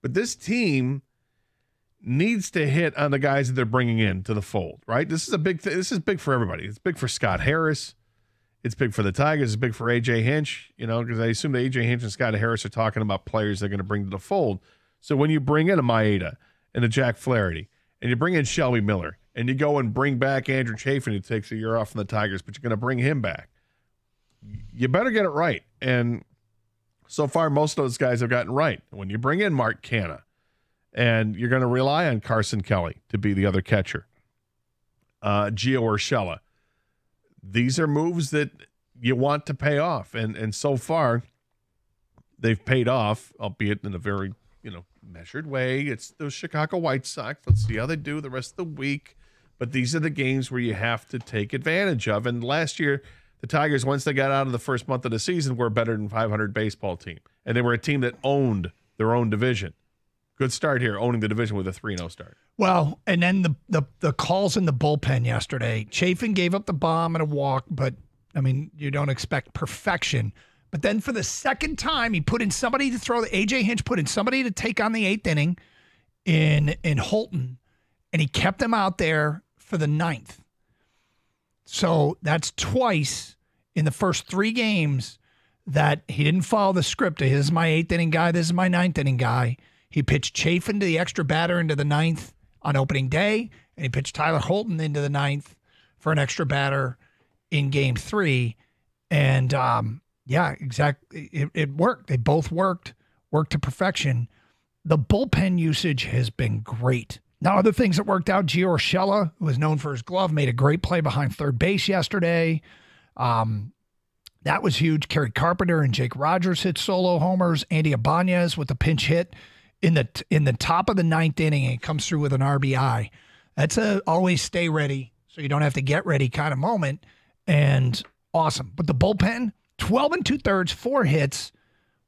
But this team needs to hit on the guys that they're bringing in to the fold, right? This is a big thing. This is big for everybody. It's big for Scott Harris. It's big for the Tigers. It's big for AJ Hinch, you know, because I assume that AJ Hinch and Scott Harris are talking about players they're going to bring to the fold. So when you bring in a Maeda and a Jack Flaherty, and you bring in Shelby Miller, and you go and bring back Andrew Chafin, who takes a year off from the Tigers, but you're going to bring him back, you better get it right. And so far, most of those guys have gotten right. When you bring in Mark Canha, and you're going to rely on Carson Kelly to be the other catcher, uh, Gio Urshela these are moves that you want to pay off, and and so far they've paid off, albeit in a very you know measured way. It's the Chicago White Sox. Let's see how they do the rest of the week. But these are the games where you have to take advantage of. And last year, the Tigers, once they got out of the first month of the season, were a better than 500 baseball team, and they were a team that owned their own division. Good start here, owning the division with a 3 0 start. Well, and then the, the the calls in the bullpen yesterday. Chafin gave up the bomb and a walk, but I mean, you don't expect perfection. But then for the second time, he put in somebody to throw. The AJ Hinch put in somebody to take on the eighth inning in in Holton, and he kept them out there for the ninth. So that's twice in the first three games that he didn't follow the script. This is my eighth inning guy. This is my ninth inning guy. He pitched Chafin to the extra batter into the ninth on opening day, and he pitched Tyler Holton into the ninth for an extra batter in game three. And um, yeah, exactly. It, it worked. They both worked, worked to perfection. The bullpen usage has been great. Now, other things that worked out, Gio Urshela, who is known for his glove, made a great play behind third base yesterday. Um, that was huge. Kerry Carpenter and Jake Rogers hit solo homers. Andy Ibanez with a pinch hit in the in the top of the ninth inning and comes through with an RBI. That's a always stay ready, so you don't have to get ready kind of moment. And awesome. But the bullpen, 12 and two thirds, four hits,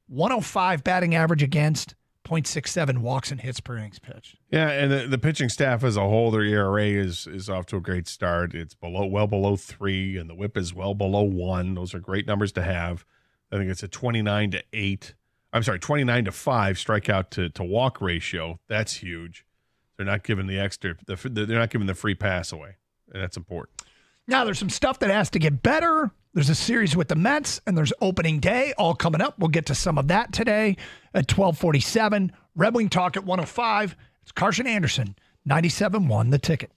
105 batting average against, 0.67 walks and hits per innings pitched. Yeah, and the, the pitching staff as a whole, their ERA is is off to a great start. It's below well below three, and the WHIP is well below one. Those are great numbers to have. I think it's a 29 to eight I'm sorry, 29 to 5 strikeout to, to walk ratio. That's huge. They're not giving the extra, the, they're not giving the free pass away. And that's important. Now, there's some stuff that has to get better. There's a series with the Mets, and there's opening day all coming up. We'll get to some of that today at 1247. Red Wing Talk at 105. It's Karsch and Anderson, 97.1 the ticket.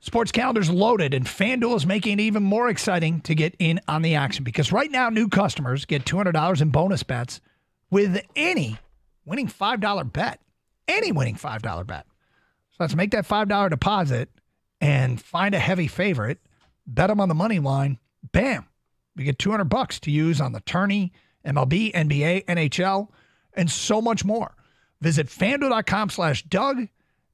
Sports calendar's loaded, and FanDuel is making it even more exciting to get in on the action because right now, new customers get $200 in bonus bets with any winning $5 bet. Any winning $5 bet. So let's make that $5 deposit and find a heavy favorite, bet them on the money line. Bam! We get 200 bucks to use on the tourney, MLB, NBA, NHL, and so much more. Visit fanduel.com slash Doug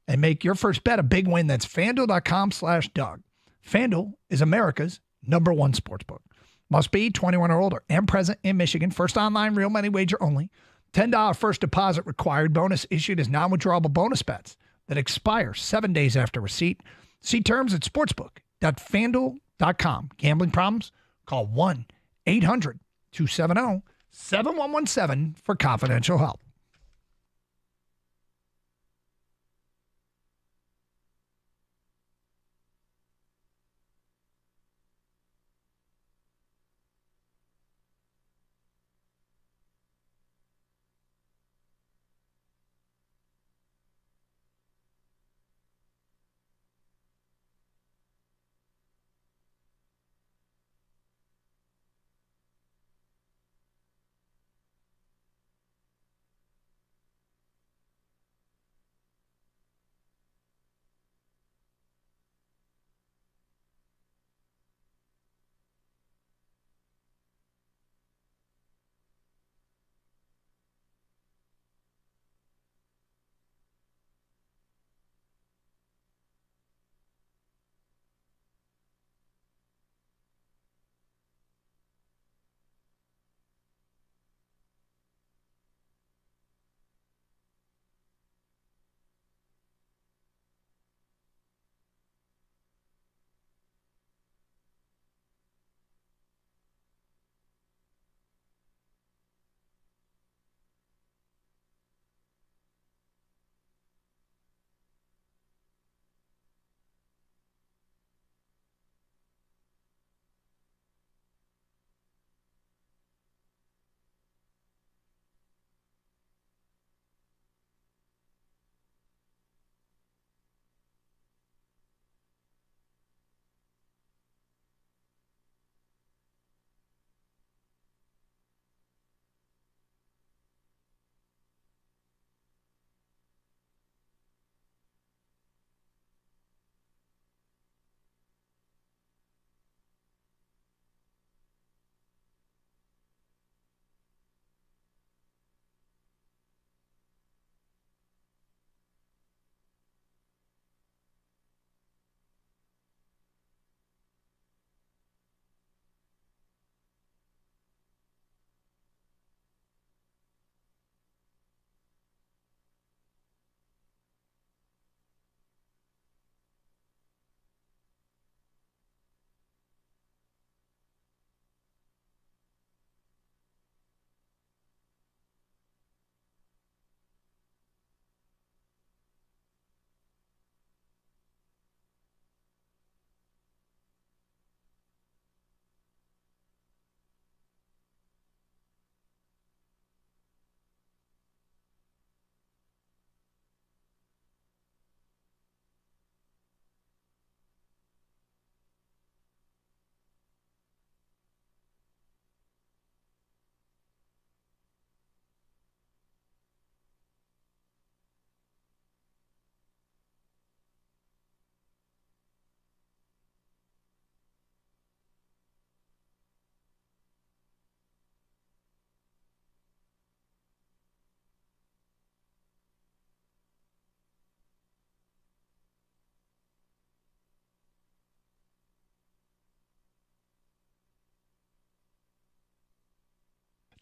and make your first bet a big win. That's fanduel.com slash Doug. FanDuel is America's number one sports book. Must be 21 or older and present in Michigan. First online real money wager only. $10 first deposit required. Bonus issued as non withdrawable bonus bets that expire seven days after receipt. See terms at sportsbook.fanduel.com. Gambling problems? Call 1 800 270 7117 for confidential help.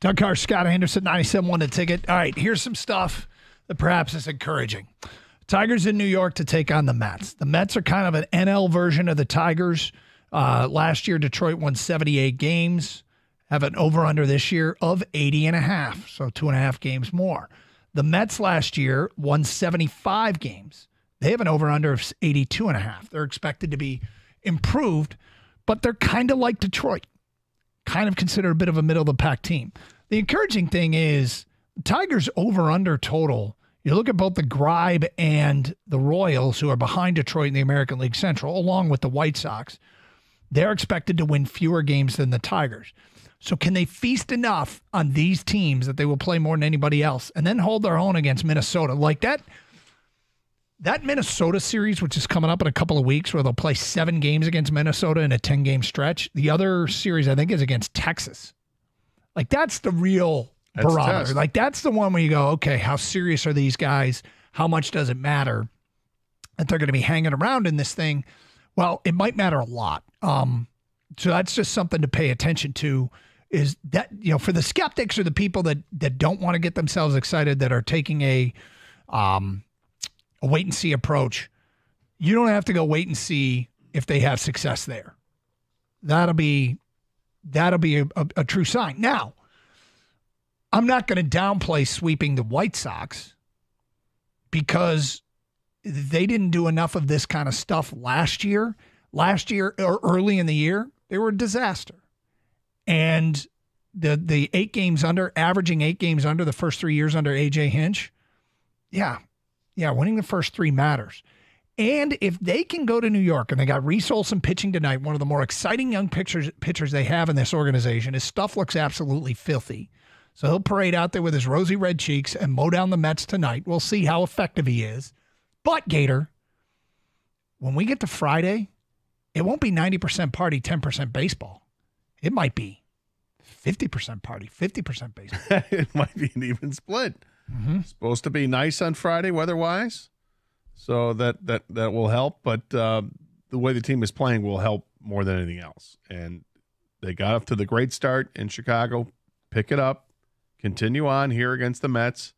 Doug Karsch, Scott Anderson, 97 won the ticket. All right, here's some stuff that perhaps is encouraging. Tigers in New York to take on the Mets. The Mets are kind of an NL version of the Tigers. Uh, last year, Detroit won 78 games, have an over under this year of 80 and a half, so two and a half games more. The Mets last year won 75 games. They have an over under of 82 and a half. They're expected to be improved, but they're kind of like Detroit, kind of considered a bit of a middle of the pack team. The encouraging thing is Tigers over under total. You look at both the Tribe and the Royals, who are behind Detroit in the American League Central, along with the White Sox. They're expected to win fewer games than the Tigers. So, can they feast enough on these teams that they will play more than anybody else and then hold their own against Minnesota? Like that, that Minnesota series, which is coming up in a couple of weeks, where they'll play seven games against Minnesota in a 10 game stretch. The other series, I think, is against Texas. Like, that's the real that's barometer. Like, that's the one where you go, okay, how serious are these guys? How much does it matter that they're going to be hanging around in this thing? Well, it might matter a lot. Um, so that's just something to pay attention to is that you know for the skeptics or the people that that don't want to get themselves excited that are taking a um a wait and see approach you don't have to go wait and see if they have success there that'll be that'll be a, a, a true sign. Now i'm not going to downplay sweeping the white sox because they didn't do enough of this kind of stuff last year. Last year or early in the year they were a disaster. And the the eight games under, averaging eight games under the first three years under AJ Hinch, yeah, yeah, winning the first three matters. And if they can go to New York and they got Reese Olson pitching tonight, one of the more exciting young pitchers pitchers they have in this organization, his stuff looks absolutely filthy. So he'll parade out there with his rosy red cheeks and mow down the Mets tonight. We'll see how effective he is. But Gator, when we get to Friday, it won't be 90% party, 10% baseball. It might be 50% party, 50% baseball. it might be an even split. Mm-hmm. Supposed to be nice on Friday weather-wise. So that that that will help, but uh, the way the team is playing will help more than anything else. And they got up to the great start in Chicago, pick it up, continue on here against the Mets,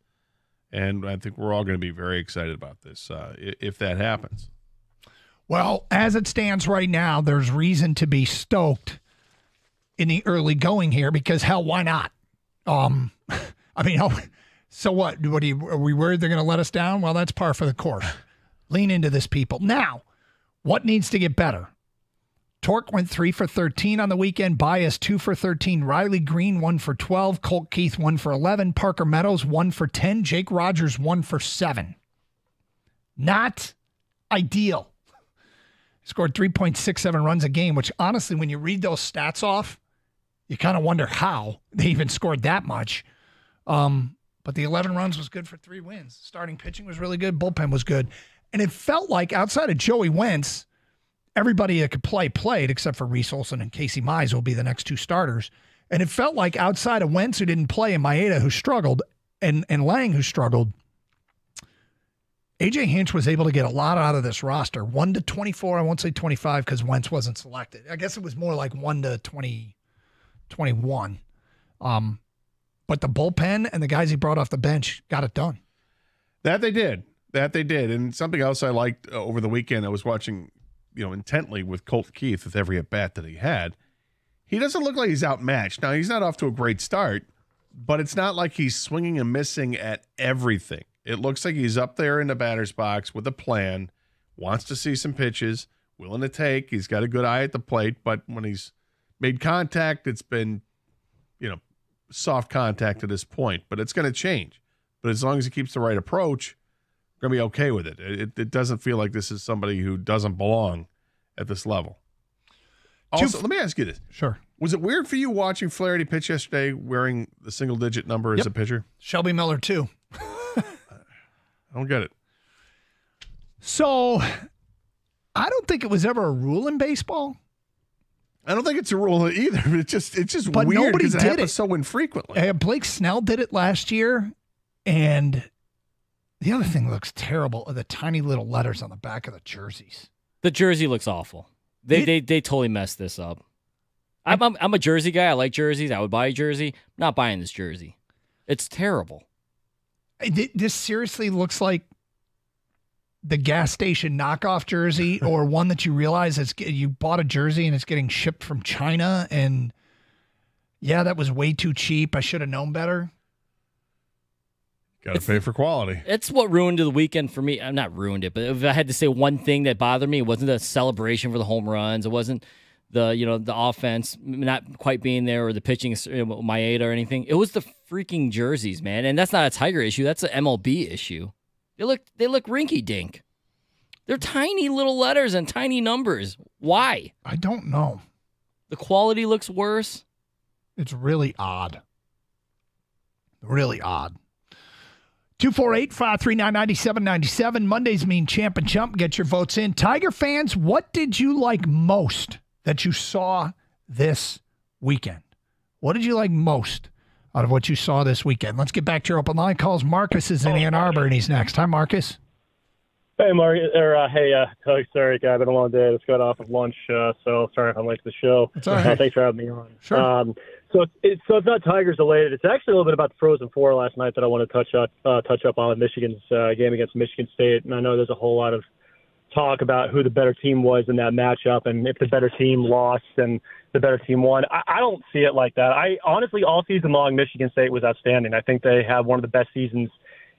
and I think we're all going to be very excited about this uh, if that happens. Well, as it stands right now, there's reason to be stoked in the early going here because hell, why not? Um, I mean, so what? What you, are we worried they're going to let us down? Well, that's par for the course. Lean into this, people. Now, what needs to get better? Tork went three for 13 on the weekend. Baez two for 13. Riley Greene one for 12. Colt Keith one for 11. Parker Meadows one for 10. Jake Rogers one for seven. Not ideal. Scored 3.67 runs a game, which honestly, when you read those stats off, you kind of wonder how they even scored that much. Um, but the 11 runs was good for three wins. Starting pitching was really good. Bullpen was good. And it felt like outside of Joey Wentz, everybody that could play played, except for Reese Olson and Casey Mize will be the next two starters. And it felt like outside of Wentz, who didn't play, and Maeda, who struggled, and, and Lange, who struggled, AJ Hinch was able to get a lot out of this roster. 1 to 24, I won't say 25 because Wentz wasn't selected. I guess it was more like 1 to 20, 21. Um, but the bullpen and the guys he brought off the bench got it done. That they did. That they did. And something else I liked uh, over the weekend, I was watching, you know, intently with Colt Keith with every at bat that he had. He doesn't look like he's outmatched. Now, he's not off to a great start, but it's not like he's swinging and missing at everything. It looks like he's up there in the batter's box with a plan, wants to see some pitches, willing to take. He's got a good eye at the plate, but when he's made contact. It's been, you know, soft contact to this point, but it's going to change. But as long as he keeps the right approach, going to be okay with it. it. It doesn't feel like this is somebody who doesn't belong at this level. Also, let me ask you this. Sure. Was it weird for you watching Flaherty pitch yesterday wearing the single digit number yep. as a pitcher? Shelby Miller, too. I don't get it. So I don't think it was ever a rule in baseball. I don't think it's a rule either. It's just it's just but weird because it happens so infrequently. Uh, Blake Snell did it last year, and the other thing looks terrible are the tiny little letters on the back of the jerseys. The jersey looks awful. They it, they they totally messed this up. I'm, I'm, I'm a jersey guy. I like jerseys. I would buy a jersey. not buying this jersey. It's terrible. This seriously looks like the gas station knockoff jersey or one that you realize it's you bought a jersey and it's getting shipped from China and yeah, that was way too cheap. I should have known better. Got to pay for quality. It's what ruined the weekend for me. I'm not ruined it, but if I had to say one thing that bothered me, it wasn't the celebration for the home runs. It wasn't the you know the offense not quite being there or the pitching Maeda or anything. It was the freaking jerseys, man, and that's not a Tiger issue. That's an MLB issue. They look they look rinky dink. They're tiny little letters and tiny numbers. Why? I don't know. The quality looks worse. It's really odd. Really odd. 248 539 9797. Mondays mean champ and chump. Get your votes in. Tiger fans, what did you like most that you saw this weekend? What did you like most out of what you saw this weekend? Let's get back to your open line calls. Marcus is in Ann Arbor and he's next. Hi, Marcus. Hey, Mark. Or uh, hey, uh, Doug. Sorry, I've been a long day. I just got off of lunch, uh, so sorry if I'm late to the show. It's all right. Uh, thanks for having me on. Sure. Um, so it's so it's not Tigers related. It's actually a little bit about the Frozen Four last night that I want to touch up uh, touch up on Michigan's uh, game against Michigan State. And I know there's a whole lot of talk about who the better team was in that matchup, and if the better team lost and the better team won. I, I don't see it like that. I honestly, all season long, Michigan State was outstanding. I think they have one of the best seasons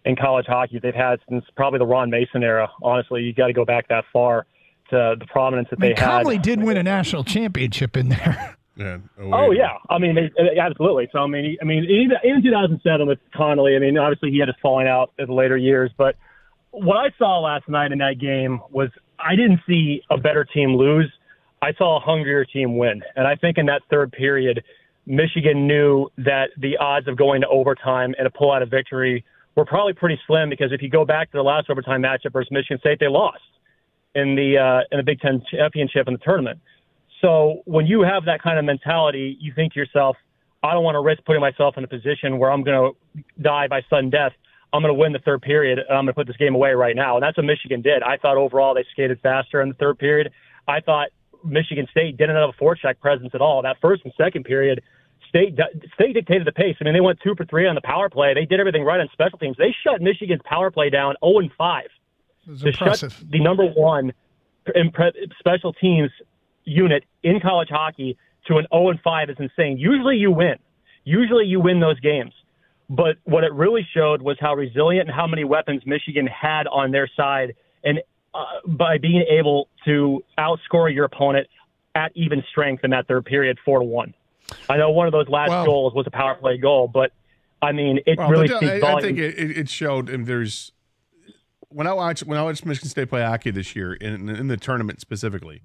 in college hockey they've had since probably the Ron Mason era. Honestly, you got to go back that far to the prominence that I mean, they had. Comley did win a national championship in there. Yeah. Oh yeah, I mean, they, they- absolutely. So I mean, I mean, even in 2007 with Comley, I mean, obviously he had his falling out in the later years, but what I saw last night in that game was I didn't see a better team lose. I saw a hungrier team win, and I think in that third period, Michigan knew that the odds of going to overtime and a pull out of victory were probably pretty slim because if you go back to the last overtime matchup versus Michigan State, they lost in the uh, in the Big Ten championship in the tournament. So when you have that kind of mentality, you think to yourself, I don't want to risk putting myself in a position where I'm going to die by sudden death. I'm going to win the third period, and I'm going to put this game away right now. And that's what Michigan did. I thought overall they skated faster in the third period. I thought Michigan State didn't have a forecheck presence at all. That first and second period, State State dictated the pace. I mean, they went two for three on the power play. They did everything right on special teams. They shut Michigan's power play down 0 and 5 was to impressive. shut the number one in special teams unit in college hockey to an 0 and 5 is insane. Usually you win. Usually you win those games. But what it really showed was how resilient and how many weapons Michigan had on their side, and uh, by being able to outscore your opponent at even strength in that third period, four to one. I know one of those last Well- goals was a power play goal, but I mean, it Well, really uh, speaks I, I think it, it showed. And there's when I watched when I watched Michigan State play hockey this year in in the tournament specifically,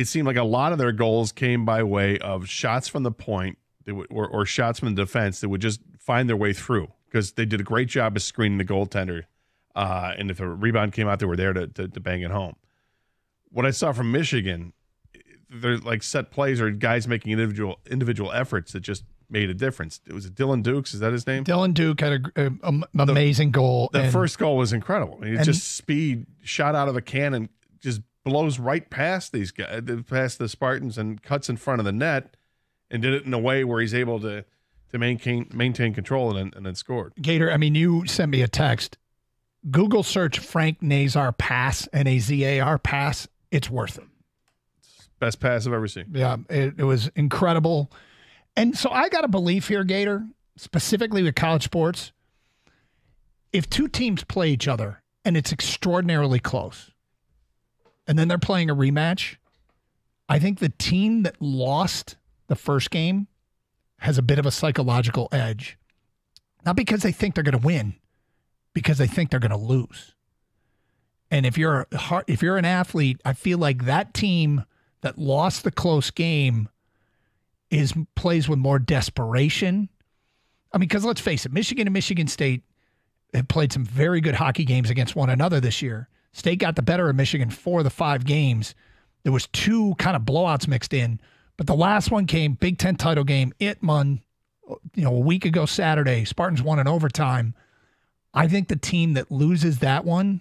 it seemed like a lot of their goals came by way of shots from the point would, or, or shots from the defense that would just find their way through because they did a great job of screening the goaltender. Uh, and if a rebound came out, they were there to, to, to bang it home. What I saw from Michigan, they're like set plays or guys making individual individual efforts that just made a difference. It was Dylan Dukes. Is that his name? Dylan Duke had an a- amazing goal. The and first goal was incredible. I mean, it's just speed, shot out of a cannon, just blows right past these guys, uh, past the Spartans, and cuts in front of the net, and did it in a way where he's able to to maintain maintain control and then, and then scored. Gator, I mean, you sent me a text. Google search Frank Nazar pass, and N A Z A R pass. It's worth it. Best pass I've ever seen. Yeah, it, it was incredible. And so I got a belief here, Gator, specifically with college sports. If two teams play each other and it's extraordinarily close, and then they're playing a rematch, I think the team that lost the first game has a bit of a psychological edge. Not because they think they're going to win, because they think they're going to lose. And if you're a if you're an athlete, I feel like that team that lost the close game is plays with more desperation. I mean, because let's face it, Michigan and Michigan State have played some very good hockey games against one another this year. State got the better of Michigan four of the five games. There was two kind of blowouts mixed in, but the last one came Big Ten title game. Won, you know, a week ago Saturday. Spartans won in overtime. I think the team that loses that one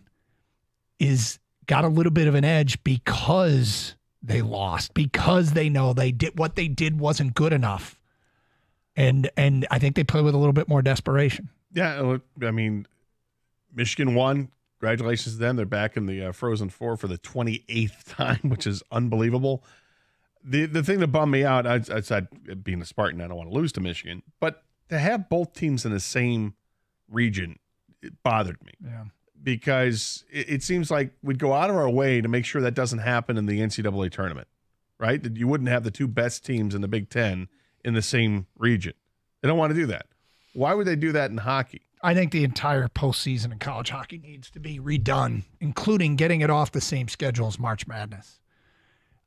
is got a little bit of an edge because they lost because they know they did what they did wasn't good enough. And and I think they play with a little bit more desperation. Yeah, I mean, Michigan won. Congratulations to them. They're back in the uh, Frozen Four for the 28th time, which is unbelievable. The the thing that bummed me out, I said, being a Spartan, I don't want to lose to Michigan, but to have both teams in the same region, it bothered me. Yeah. Because it, it seems like we'd go out of our way to make sure that doesn't happen in the NCAA tournament, right? That you wouldn't have the two best teams in the Big Ten in the same region. They don't want to do that. Why would they do that in hockey? I think the entire postseason in college hockey needs to be redone, including getting it off the same schedule as March Madness.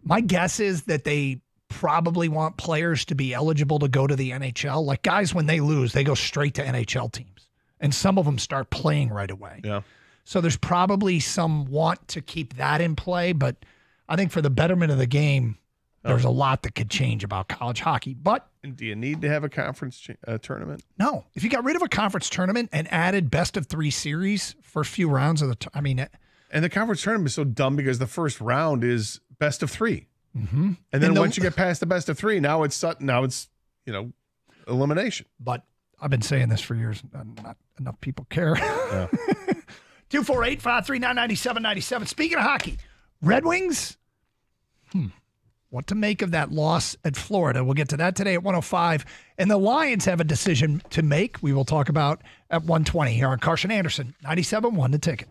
My guess is that they probably want players to be eligible to go to the NHL. Like guys, when they lose, they go straight to NHL teams, and some of them start playing right away. Yeah. So there's probably some want to keep that in play, but I think for the betterment of the game, there's a lot that could change about college hockey. But do you need to have a conference ch- uh, tournament? no, if you got rid of a conference tournament and added best of three series for a few rounds of the, t- I mean, And the conference tournament is so dumb because the first round is best of 3 mm-hmm. and then And the- once you get past the best of three, now it's now it's you know elimination. but I've been saying this for years. and Not enough people care. Yeah. 248 539 9797. Speaking of hockey, Red Wings, hmm, what to make of that loss at Florida? We'll get to that today at 105. And the Lions have a decision to make. We will talk about at 120 here on Karsch and Anderson, 97 1 the ticket.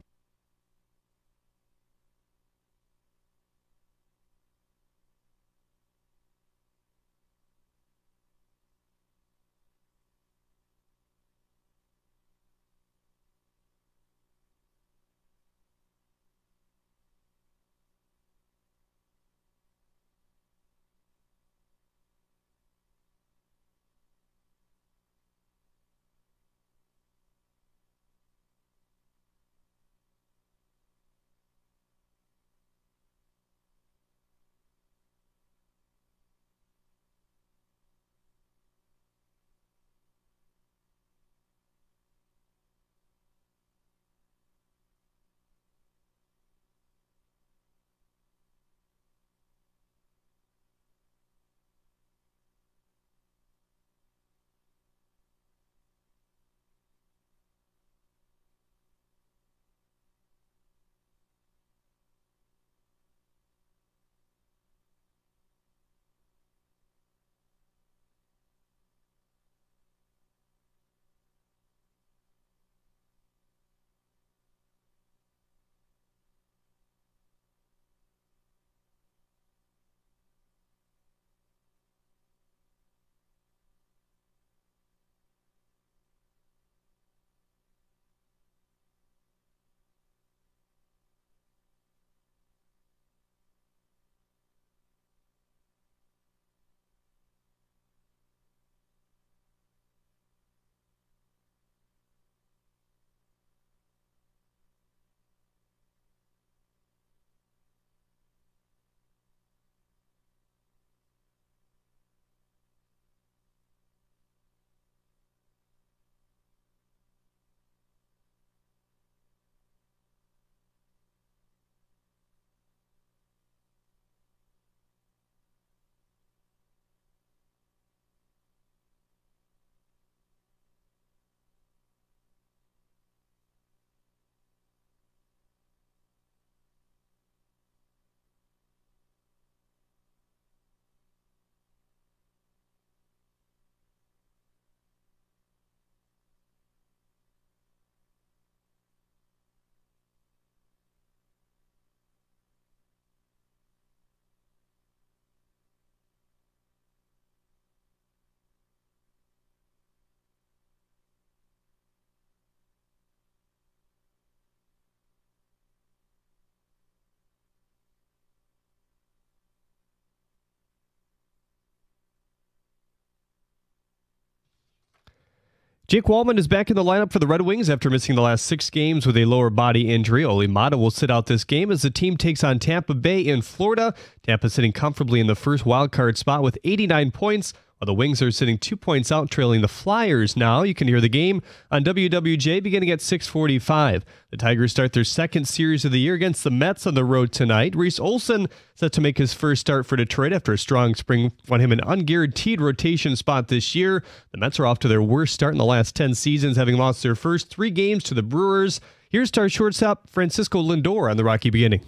Jake Walman is back in the lineup for the Red Wings after missing the last six games with a lower body injury. Olli Maatta will sit out this game as the team takes on Tampa Bay in Florida. Tampa sitting comfortably in the first wild card spot with 89 points, While the Wings are sitting two points out, trailing the Flyers now. You can hear the game on WWJ beginning at 645. The Tigers start their second series of the year against the Mets on the road tonight. Reese Olson set to make his first start for Detroit after a strong spring won him an unguaranteed rotation spot this year. The Mets are off to their worst start in the last 10 seasons, having lost their first three games to the Brewers. Here's star shortstop Francisco Lindor on the Rocky beginning.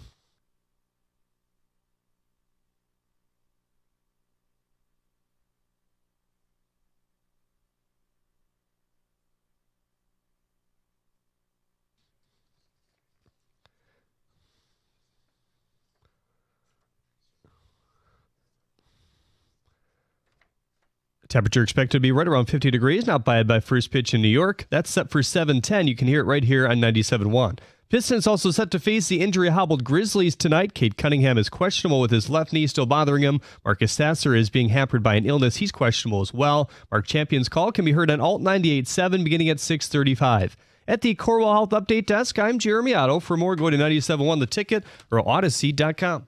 Temperature expected to be right around 50 degrees, not bad by first pitch in New York. That's set for 710. You can hear it right here on 97.1. Pistons also set to face the injury hobbled Grizzlies tonight. Cade Cunningham is questionable with his left knee still bothering him. Marcus Sasser is being hampered by an illness. He's questionable as well. Mark Champion's call can be heard on Alt 98.7 beginning at 635. At the Corewell Health Update Desk, I'm Jeremy Otto. For more, go to 97.1 The Ticket or Audacy.com.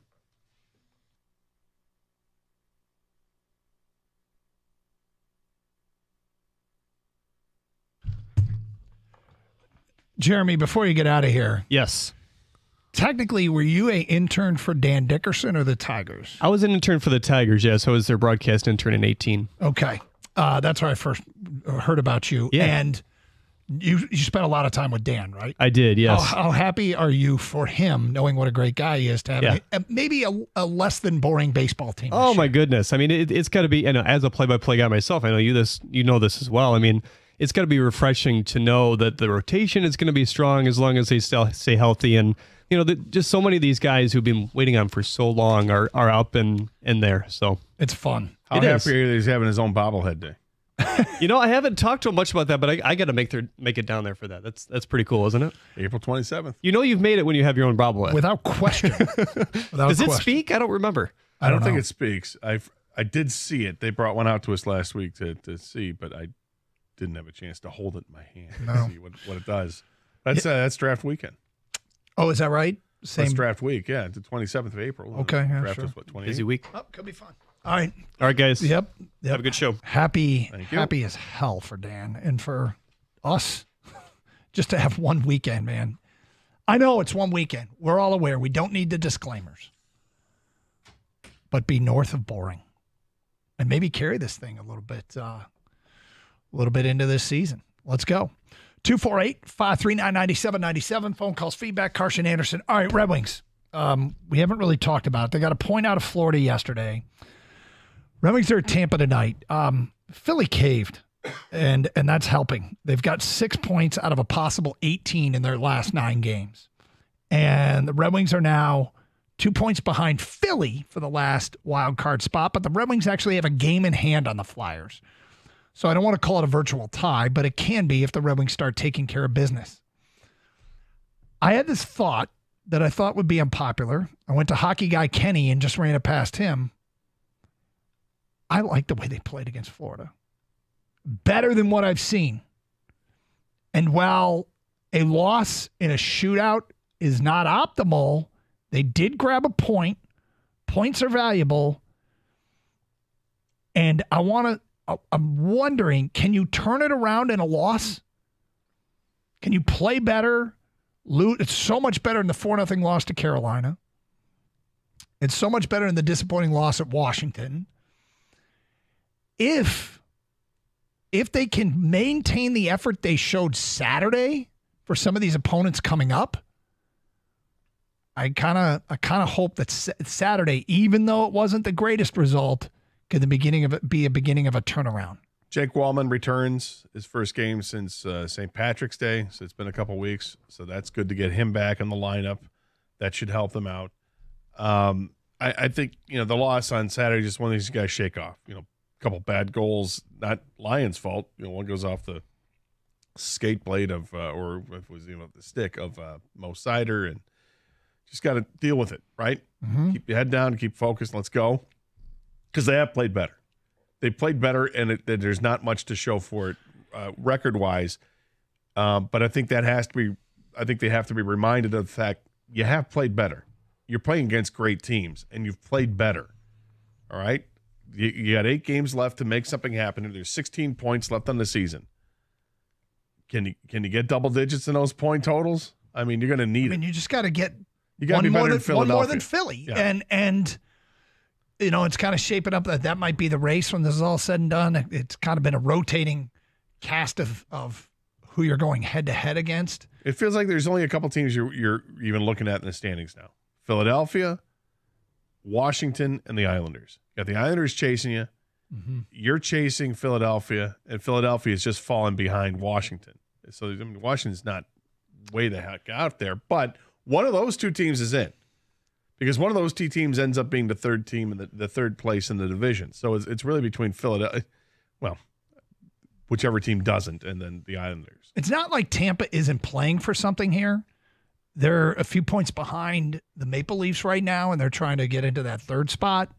Jeremy, before you get out of here, yes. Technically, were you a intern for Dan Dickerson or the Tigers? I was an intern for the Tigers. Yes, I was their broadcast intern in eighteen. Okay, uh, that's where I first heard about you. Yeah. and you you spent a lot of time with Dan, right? I did. Yes. How, how happy are you for him, knowing what a great guy he is, to have Yeah. a, maybe a, a less than boring baseball team? Oh my goodness! I mean, it, it's got to be. And as a play-by-play guy myself, I know you this. You know this as well. I mean, it's got to be refreshing to know that the rotation is going to be strong as long as they still stay healthy. And you know, the, just so many of these guys who've been waiting on for so long are are up and in there. So it's fun. How It happy is. are you that he's having his own bobblehead day? you know, I haven't talked to him much about that, but I, I got to make their make it down there for that. That's that's pretty cool, isn't it? April twenty seventh. You know, you've made it when you have your own bobblehead. Without question. Without Does it speak? I don't remember. I don't think it speaks. I I did see it. They brought one out to us last week to, to see, but I didn't have a chance to hold it in my hand No. to see what, what it does. That's uh, that's draft weekend. Oh, is that right? That's draft week. Yeah, the twenty seventh of April. Okay, yeah, draft sure. is what twenty Busy week. Oh, could be fun. All right. All right, guys. Yep. yep. Have a good show. Happy, happy as hell for Dan and for us just to have one weekend, man. I know it's one weekend. We're all aware. We don't need the disclaimers. But be north of boring. And maybe carry this thing a little bit uh a little bit into this season. Let's go. 248-539-9797. Phone calls, feedback, Karsch and Anderson. All right, Red Wings. Um, we haven't really talked about it. They got a point out of Florida yesterday. Red Wings are at Tampa tonight. Um, Philly caved, and and that's helping. They've got six points out of a possible 18 in their last nine games, and the Red Wings are now two points behind Philly for the last wild card spot. But the Red Wings actually have a game in hand on the Flyers, so I don't want to call it a virtual tie, but it can be if the Red Wings start taking care of business. I had this thought that I thought would be unpopular. I went to hockey guy Kenny and just ran it past him. I like the way they played against Florida. Better than what I've seen. And while a loss in a shootout is not optimal, they did grab a point. Points are valuable. And I want to, I'm wondering can you turn it around in a loss? Can you play better? Lo- It's so much better in the 4 0 loss to Carolina. It's so much better in the disappointing loss at Washington if if they can maintain the effort they showed Saturday for some of these opponents coming up, I kind of I kind of hope that Saturday, even though it wasn't the greatest result, could the beginning of it be a beginning of a turnaround. Jake Walman returns his first game since uh, St. Patrick's Day, so it's been a couple weeks. So that's good to get him back in the lineup. That should help them out. Um, I, I think you know the loss on Saturday just one of these guys shake off. You know, a couple bad goals, not Lyon's fault. You know, one goes off the skate blade of uh, or if it was you know the stick of uh, Mo Seider, and just got to deal with it. Right, Mhm. keep your head down, keep focused. Let's go because they have played better. They played better, and it, there's not much to show for it uh, record wise. Um, but I think that has to be. I think they have to be reminded of the fact you have played better. You're playing against great teams, and you've played better. All right, You, you got eight games left to make something happen. There's 16 points left on the season. Can you can you get double digits in those point totals? I mean, you're going to need I mean, it. you just got to get You got to one be better than than one more than Philly, Yeah. and and you know it's kind of shaping up that that might be the race when this is all said and done. It's kind of been a rotating cast of of who you're going head to head against. It feels like there's only a couple teams you're you're even looking at in the standings now. Philadelphia, Washington, and the Islanders. You got the Islanders chasing you. Mm-hmm. You're chasing Philadelphia, and Philadelphia is just falling behind Washington. So I mean, Washington's not way the heck out there, but one of those two teams is in because one of those two teams ends up being the third team in the, the third place in the division. So it's, it's really between Philadelphia, well, whichever team doesn't, and then the Islanders. It's not like Tampa isn't playing for something here. They're a few points behind the Maple Leafs right now, and they're trying to get into that third spot.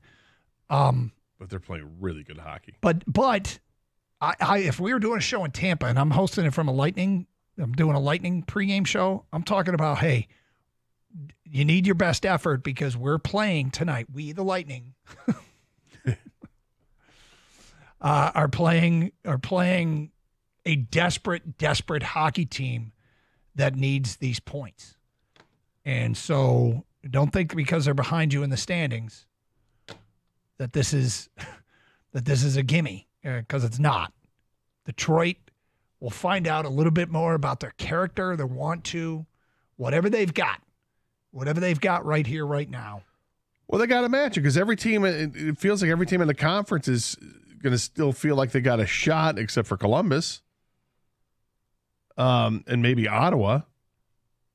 Um, But they're playing really good hockey. But but I, I if we were doing a show in Tampa and I'm hosting it from a Lightning, I'm doing a Lightning pregame show. I'm talking about hey, you need your best effort because we're playing tonight. We the Lightning uh, are playing are playing a desperate desperate hockey team that needs these points, and so don't think because they're behind you in the standings that this is that this is a gimme because it's not. Detroit will find out a little bit more about their character, their want to, whatever they've got, whatever they've got right here, right now. Well, they got to match it because every team, it, feels like every team in the conference is going to still feel like they got a shot, except for Columbus um, and maybe Ottawa.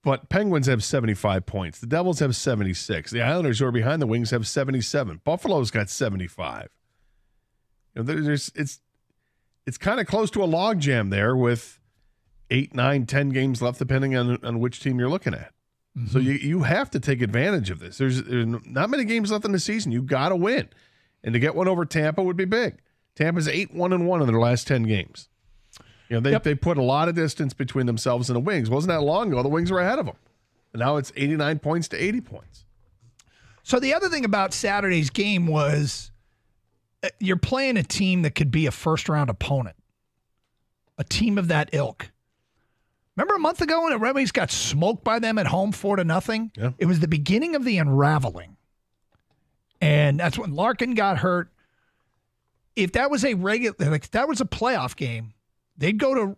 But Penguins have 75 points. The Devils have 76. The Islanders, who are behind the Wings, have 77. Buffalo's got 75. You know, there- there's it's it's kind of close to a logjam there with eight, nine, ten games left, depending on on which team you're looking at. So you you have to take advantage of this. There's, there's not many games left in the season. You got to win, and to get one over Tampa would be big. Tampa's eight one and one in their last ten games. You know they they put a lot of distance between themselves and the Wings. Wasn't that long ago? The Wings were ahead of them, and now it's 89 points to 80 points. So the other thing about Saturday's game was uh, you're playing a team that could be a first round opponent, a team of that ilk. Remember a month ago when the Red Wings got smoked by them at home four to nothing? Yeah. It was the beginning of the unraveling. And that's when Larkin got hurt. If that was a regular like if that was a playoff game, they'd go to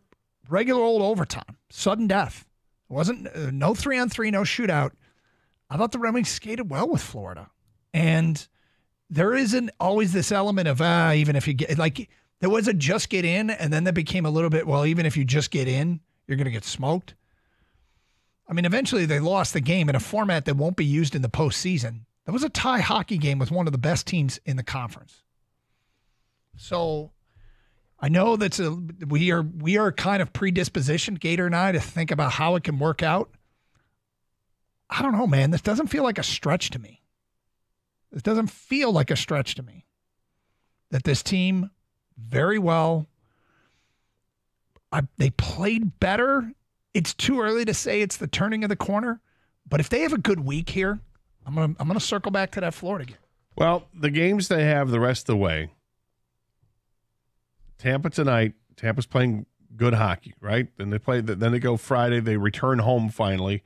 regular old overtime, sudden death. It wasn't uh, no 3 on 3, no shootout. I thought the Red Wings skated well with Florida. And there isn't always this element of ah, even if you get like there was a just get in, and then that became a little bit well, even if you just get in, you're going to get smoked. I mean, eventually they lost the game in a format that won't be used in the postseason. That was a tie hockey game with one of the best teams in the conference. So I know that's a we are we are kind of predispositioned, Gator and I, to think about how it can work out. I don't know, man. This doesn't feel like a stretch to me. This doesn't feel like a stretch to me. That this team very well. I, they played better. It's too early to say it's the turning of the corner, but if they have a good week here, I'm gonna I'm gonna circle back to that Florida game. Well, the games they have the rest of the way. Tampa tonight. Tampa's playing good hockey, right? Then they play. Then they go Friday. They return home finally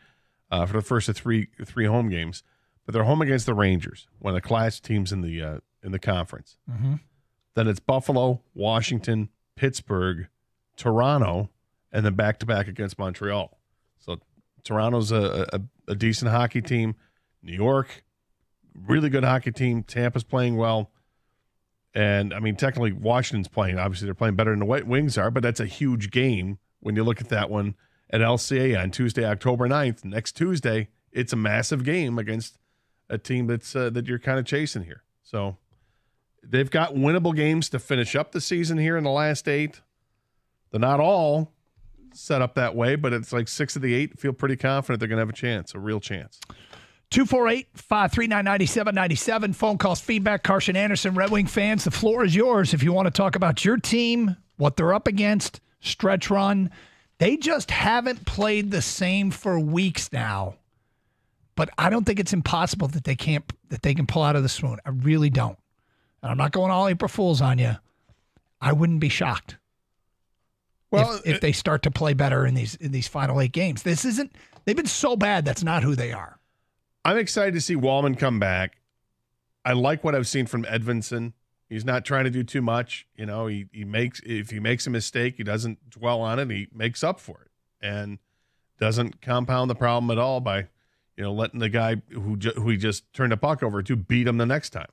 uh, for the first of three three home games. But they're home against the Rangers, one of the class teams in the uh, in the conference. Mm-hmm. Then it's Buffalo, Washington, Pittsburgh, Toronto, and then back to back against Montreal. So Toronto's a, a, a decent hockey team. New York, really good hockey team. Tampa's playing well. And I mean, technically, Washington's playing. Obviously, they're playing better than the White Wings are, but that's a huge game when you look at that one at LCA on Tuesday, October 9th. Next Tuesday, it's a massive game against a team that's uh, that you're kind of chasing here. So they've got winnable games to finish up the season here in the last eight. They're not all set up that way, but it's like six of the eight feel pretty confident they're going to have a chance, a real chance. 248 539 9797. Phone calls, feedback. Karsch and Anderson, Red Wing fans, the floor is yours if you want to talk about your team, what they're up against, stretch run. They just haven't played the same for weeks now. But I don't think it's impossible that they can't that they can pull out of the swoon. I really don't. and I'm not going all April Fools on you, I wouldn't be shocked. Well, if, if they start to play better in these in these final eight games, this isn't. They've been so bad. That's not who they are. I'm excited to see Walman come back. I like what I've seen from Edvinsson. He's not trying to do too much. You know, he, he makes if he makes a mistake, he doesn't dwell on it. He makes up for it and doesn't compound the problem at all by, you know, letting the guy who ju- who he just turned a puck over to beat him the next time.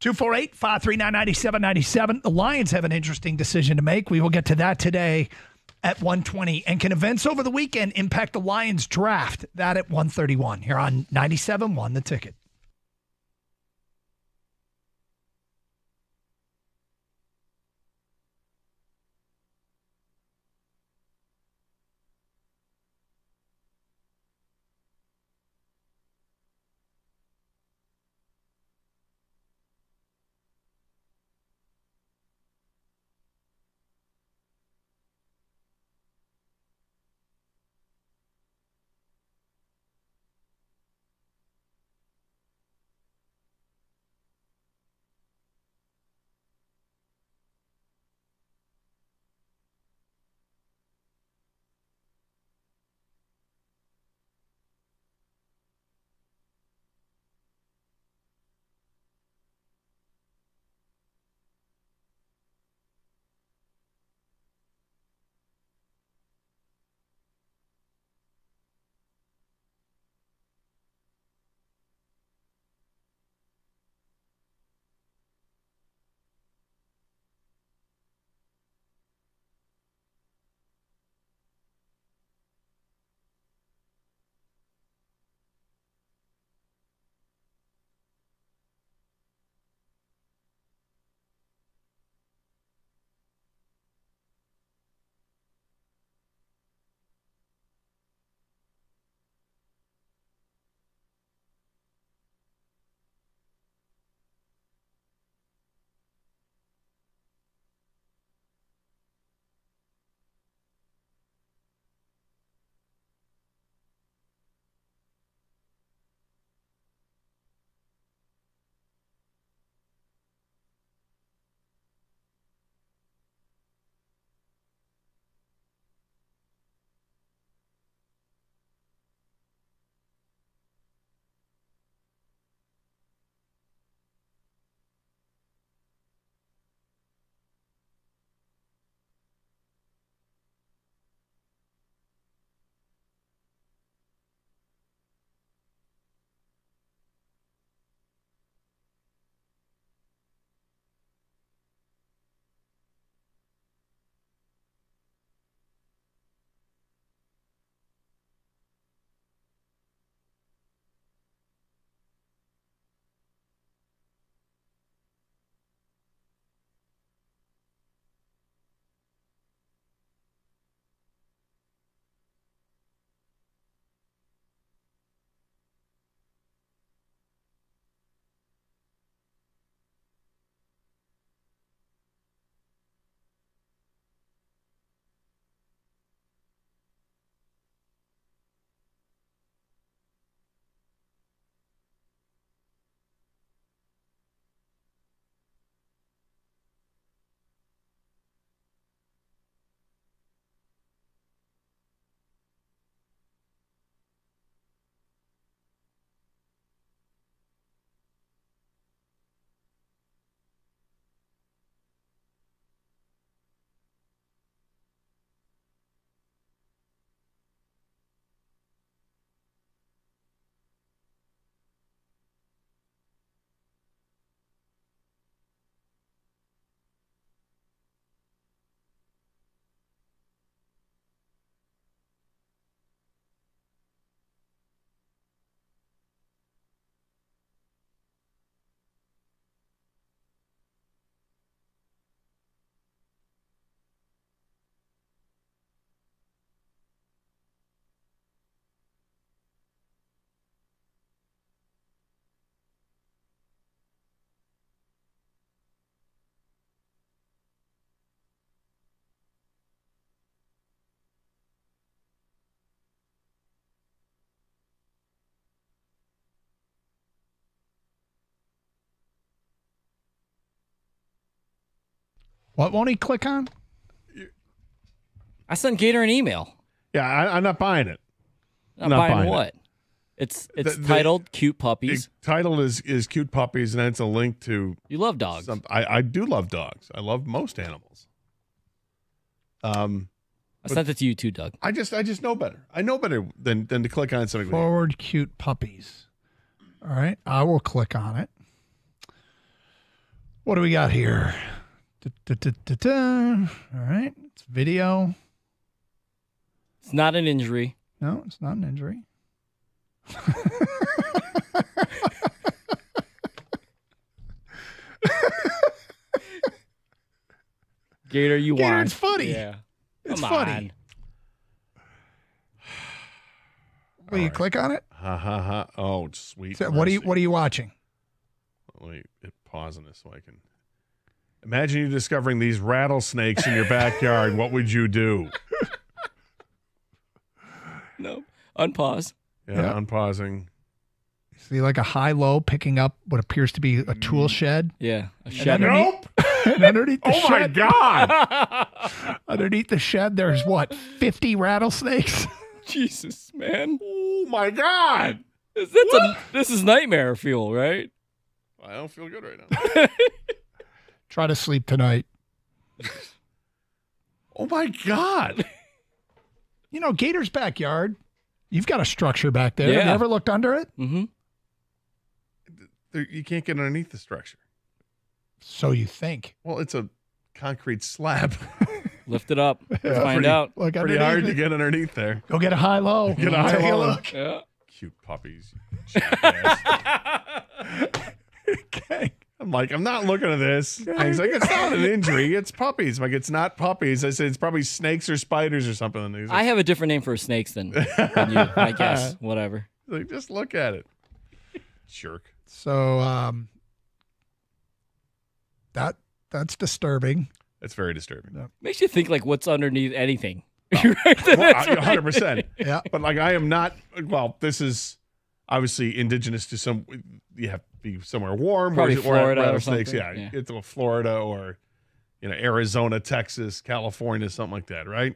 248 539 9797. The Lions have an interesting decision to make. We will get to that today at 120. And can events over the weekend impact the Lions draft? That at 131 here on 97 1 The Ticket. What won't he click on? I sent Gator an email. Yeah, I, I'm not buying it. Not, Not buying, buying it. what? It's it's The- the- titled "Cute Puppies." The title is is cute puppies, and it's a link to. You love dogs. Some, I I do love dogs. I love most animals. Um, I sent it to you too, Doug. I just I just know better. I know better than than to click on something. Forward cute puppies. All right, I will click on it. What do we got here? Da-da-da-da-da. All right, it's video. It's not an injury. No, it's not an injury. Gator, you Gator, won. it's funny. Yeah. It's Come funny. on. Will you click on it? Ha ha ha! Oh, sweet. So what are you. What are you watching? Let me hit pause on this so I can. Imagine you discovering these rattlesnakes in your backyard. what would you do? No. Unpause. Yeah, Yeah. unpausing. See, like a high low picking up what appears to be a tool mm. shed. Yeah, a And shed. underneath, and underneath the Oh my shed, god! underneath the shed, there's what fifty rattlesnakes. Jesus, man. Oh my god! This, that's a, this is nightmare fuel, right? I don't feel good right now. Try to sleep tonight. Oh my god! You know, Gator's backyard. You've got a structure back there. Have you Yeah. ever looked under it? Mm-hmm. You can't get underneath the structure. So you think? Well, it's a concrete slab. Lift it up. Let's Yeah, find pretty- out. Look Pretty underneath hard to get underneath there. Go get a high low. Get a high low. look. Yeah. Cute puppies. you jackass. I'm like, I'm not looking at this. And he's like, it's not an injury. It's puppies. I'm like, it's not puppies. I said, it's probably snakes or spiders or something. And he's I have a different name for snakes than, than you, I guess. Whatever. like, just look at it. Jerk. So um, that that's disturbing. That's very disturbing. Makes you think like what's underneath anything. Well, I- 100%. Yeah. But like, I am not, well, this is obviously indigenous to some, you have to be somewhere warm. Probably where Florida or rattlesnakes, something. Yeah, Yeah. It's a Florida or, you know, Arizona, Texas, California, something like that, right?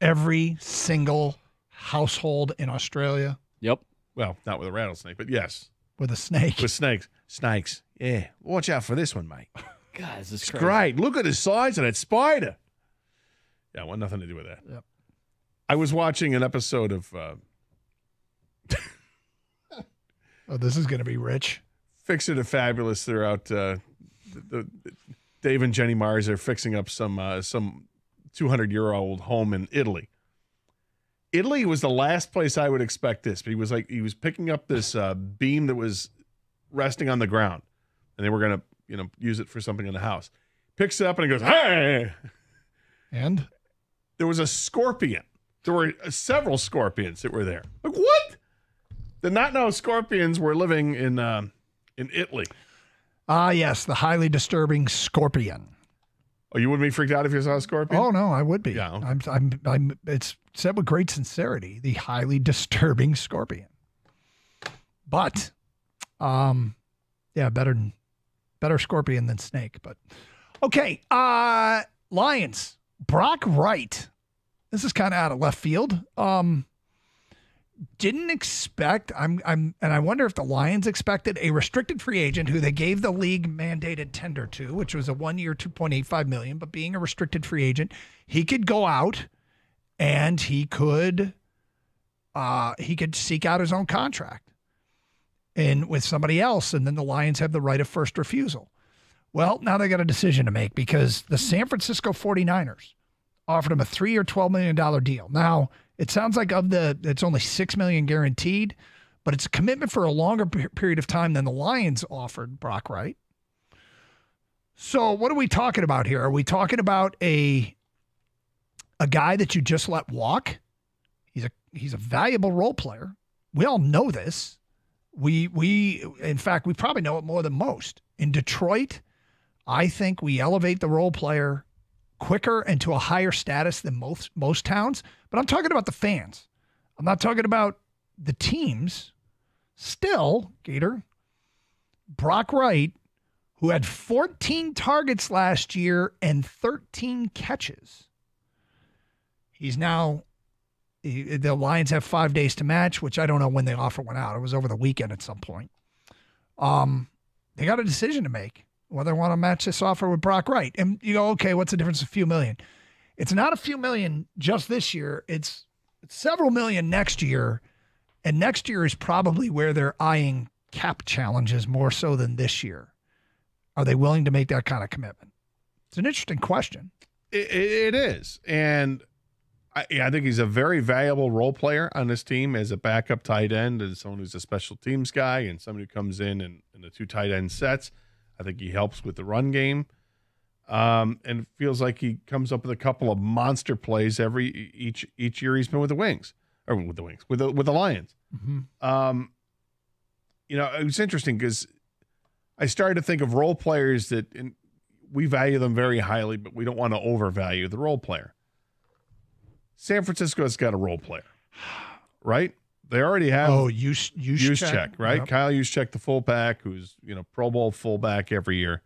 Every single household in Australia Yep. Well, not with a rattlesnake, but yes, with a snake. with snakes. Snakes. Yeah. Watch out for this one, mate. God, this is It's crazy. great. Look at the size of that spider. Yeah, well, nothing to do with that. Yep. I was watching an episode of uh, Oh, this is going to be rich. Fixer to Fabulous. They're out. Uh, the, the, Dave and Jenny Marrs are fixing up some uh, some 200 year old home in Italy. Italy was the last place I would expect this, but he was like he was picking up this uh, beam that was resting on the ground, and they were gonna you know use it for something in the house. Picks it up and he goes, "Hey!" And There was a scorpion. There were uh, several scorpions that were there. Like what? Did not know scorpions were living in um, in Italy. ah, yes, the highly disturbing scorpion. Oh, you wouldn't be freaked out if you saw a scorpion? Oh no, I would be. Yeah, okay. I'm, I'm, I'm. It's said with great sincerity. The highly disturbing scorpion. But, um, yeah, better better scorpion than snake. But okay, uh, Lions. Brock Wright. This is kind of out of left field. Um, didn't expect. I'm. I'm, and I wonder if the Lions expected a restricted free agent who they gave the league mandated tender to, which was a point eight five million. But being a restricted free agent, he could go out and he could, uh, he could seek out his own contract, and with somebody else, and then the Lions have the right of first refusal. Well, now they got a decision to make because the San Francisco 49ers offered him a three or $12 million deal. Now, it sounds like of the, it's only 6 million guaranteed, but it's a commitment for a longer pe- period of time than the Lions offered Brock Wright. So what are we talking about here? Are we talking about a, a guy that you just let walk? He's a, he's a valuable role player. We all know this. We, we, in fact, we probably know it more than most. In Detroit, I think we elevate the role player quicker and to a higher status than most most towns. But I'm talking about the fans. I'm not talking about the teams. Still, Gator, Brock Wright, who had 14 targets last year and 13 catches. He's now the Lions have five days to match, which I don't know when the offer went out. It was over the weekend at some point. Um, they got a decision to make whether they want to match this offer with Brock Wright. And you go, okay, what's the difference? Of a few million. It's not a few million just this year. It's, several million next year. And next year is probably where they're eyeing cap challenges more so than this year. Are they willing to make that kind of commitment? It's an interesting question. it, it is. And I, I, think he's a very valuable role player on this team as a backup tight end and someone who's a special teams guy and somebody who comes in and, in the two tight end sets. I think he helps with the run game. Um, and it feels like he comes up with a couple of monster plays every each each year he's been with the Wings or with the Wings with the with the Lions. Mm-hmm. Um, you know, it's interesting because I started to think of role players that we value them very highly, but we don't want to overvalue the role player. San Francisco's got a role player, right? They already have. Oh, use use check, right? Yep. Kyle Juszczyk, the fullback, who's you know Pro Bowl fullback every year.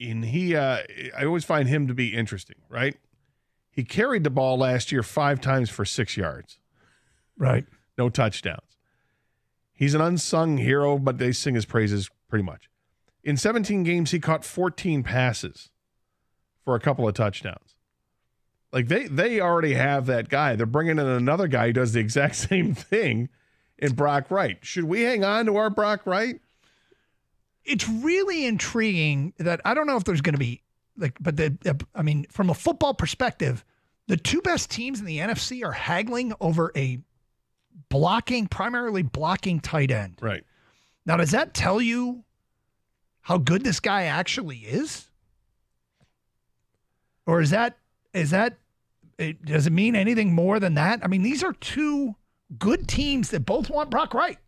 And he, uh, I always find him to be interesting, right? He carried the ball last year five times for six yards, right? No touchdowns. He's an unsung hero, but they sing his praises pretty much. In 17 games, he caught 14 passes for a couple of touchdowns. Like they they already have that guy. They're bringing in another guy who does the exact same thing in Brock Wright. Should we hang on to our Brock Wright? It's really intriguing that I don't know if there's going to be like, but the I mean, from a football perspective, the two best teams in the NFC are haggling over a blocking, primarily blocking tight end. Right. Now, does that tell you how good this guy actually is? Or is that is that it, does it mean anything more than that? I mean, these are two good teams that both want Brock Wright.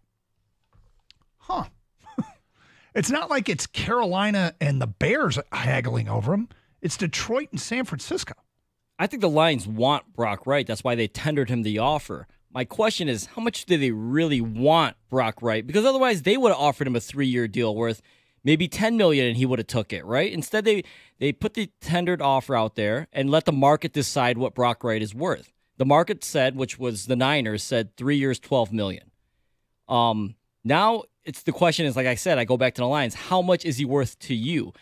Huh. It's not like it's Carolina and the Bears haggling over him. It's Detroit and San Francisco. I think the Lions want Brock Wright. That's why they tendered him the offer. My question is, how much do they really want Brock Wright? Because otherwise, they would have offered him a three-year deal worth maybe 10 million and he would have took it, right? Instead they they put the tendered offer out there and let the market decide what Brock Wright is worth. The market said, which was the Niners said 3 years 12 million. Um now it's the question is like I said, I go back to the Lions, how much is he worth to you?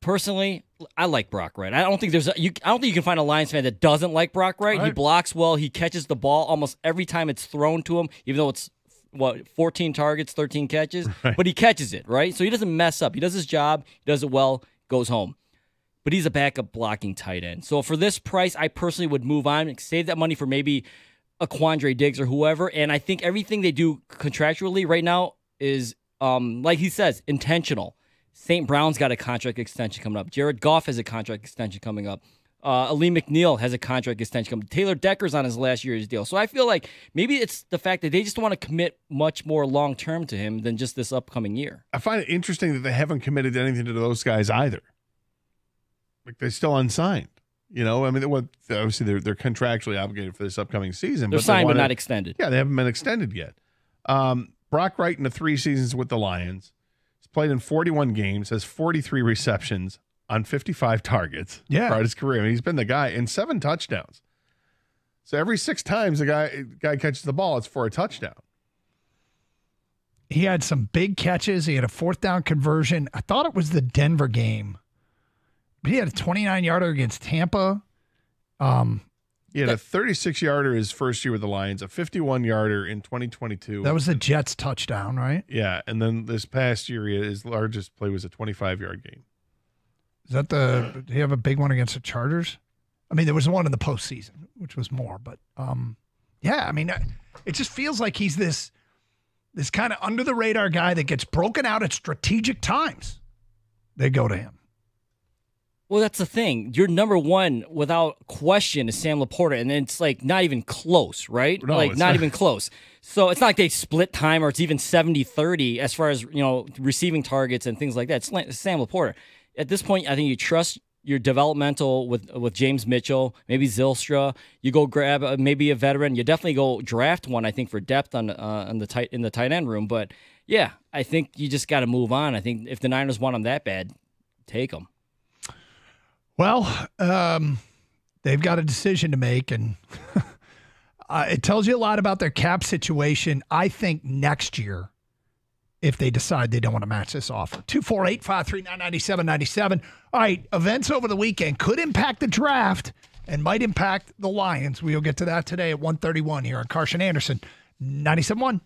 Personally, I like Brock Wright. I don't think there's a, you, I don't think you can find a Lions fan that doesn't like Brock Wright. Right. He blocks well. He catches the ball almost every time it's thrown to him, even though it's what 14 targets, 13 catches, right. but he catches it, right? So he doesn't mess up. He does his job, he does it well, goes home. But he's a backup blocking tight end. So for this price, I personally would move on, and save that money for maybe a Quandre Diggs or whoever. And I think everything they do contractually right now is, um, like he says, intentional. St. Brown's got a contract extension coming up. Jared Goff has a contract extension coming up. Uh, Alim McNeill has a contract extension coming. Taylor Decker's on his last year's deal. So I feel like maybe it's the fact that they just want to commit much more long term to him than just this upcoming year. I find it interesting that they haven't committed anything to those guys either. Like they're still unsigned. You know, I mean, what obviously they're they're contractually obligated for this upcoming season. They're but signed they wanna, but not extended. Yeah, they haven't been extended yet. Um, Brock Wright in the three seasons with the Lions, he's played in 41 games, has 43 receptions, on 55 targets yeah. throughout his career. I mean, he's been the guy in seven touchdowns. So every six times the guy guy catches the ball, it's for a touchdown. He had some big catches. He had a fourth down conversion. I thought it was the Denver game. But he had a 29 yarder against Tampa. Um, he had that, a 36 yarder his first year with the Lions, a 51 yarder in 2022. That was the Jets touchdown, right? Yeah. And then this past year, his largest play was a 25 yard game. Is that the? Do you have a big one against the Chargers? I mean, there was one in the postseason, which was more, but um, yeah. I mean, it just feels like he's this this kind of under the radar guy that gets broken out at strategic times. They go to him. Well, that's the thing. Your number one, without question, is Sam LaPorta, and it's like not even close, right? No, like not, not even close. So it's not like they split time or it's even 70-30 as far as, you know, receiving targets and things like that. It's Sam LaPorta at this point, I think you trust your developmental with with James Mitchell, maybe Zylstra. You go grab a, maybe a veteran. You definitely go draft one. I think for depth on uh, on the tight in the tight end room. But Yeah, I think you just got to move on. I think if the Niners want him that bad, take him. Well, um, they've got a decision to make, and uh, it tells you a lot about their cap situation. I think next year, if they decide they don't want to match this offer, 248 539 9797. All right, events over the weekend could impact the draft and might impact the Lions. We'll get to that today at 131 here on Karsch and Anderson, 97.1.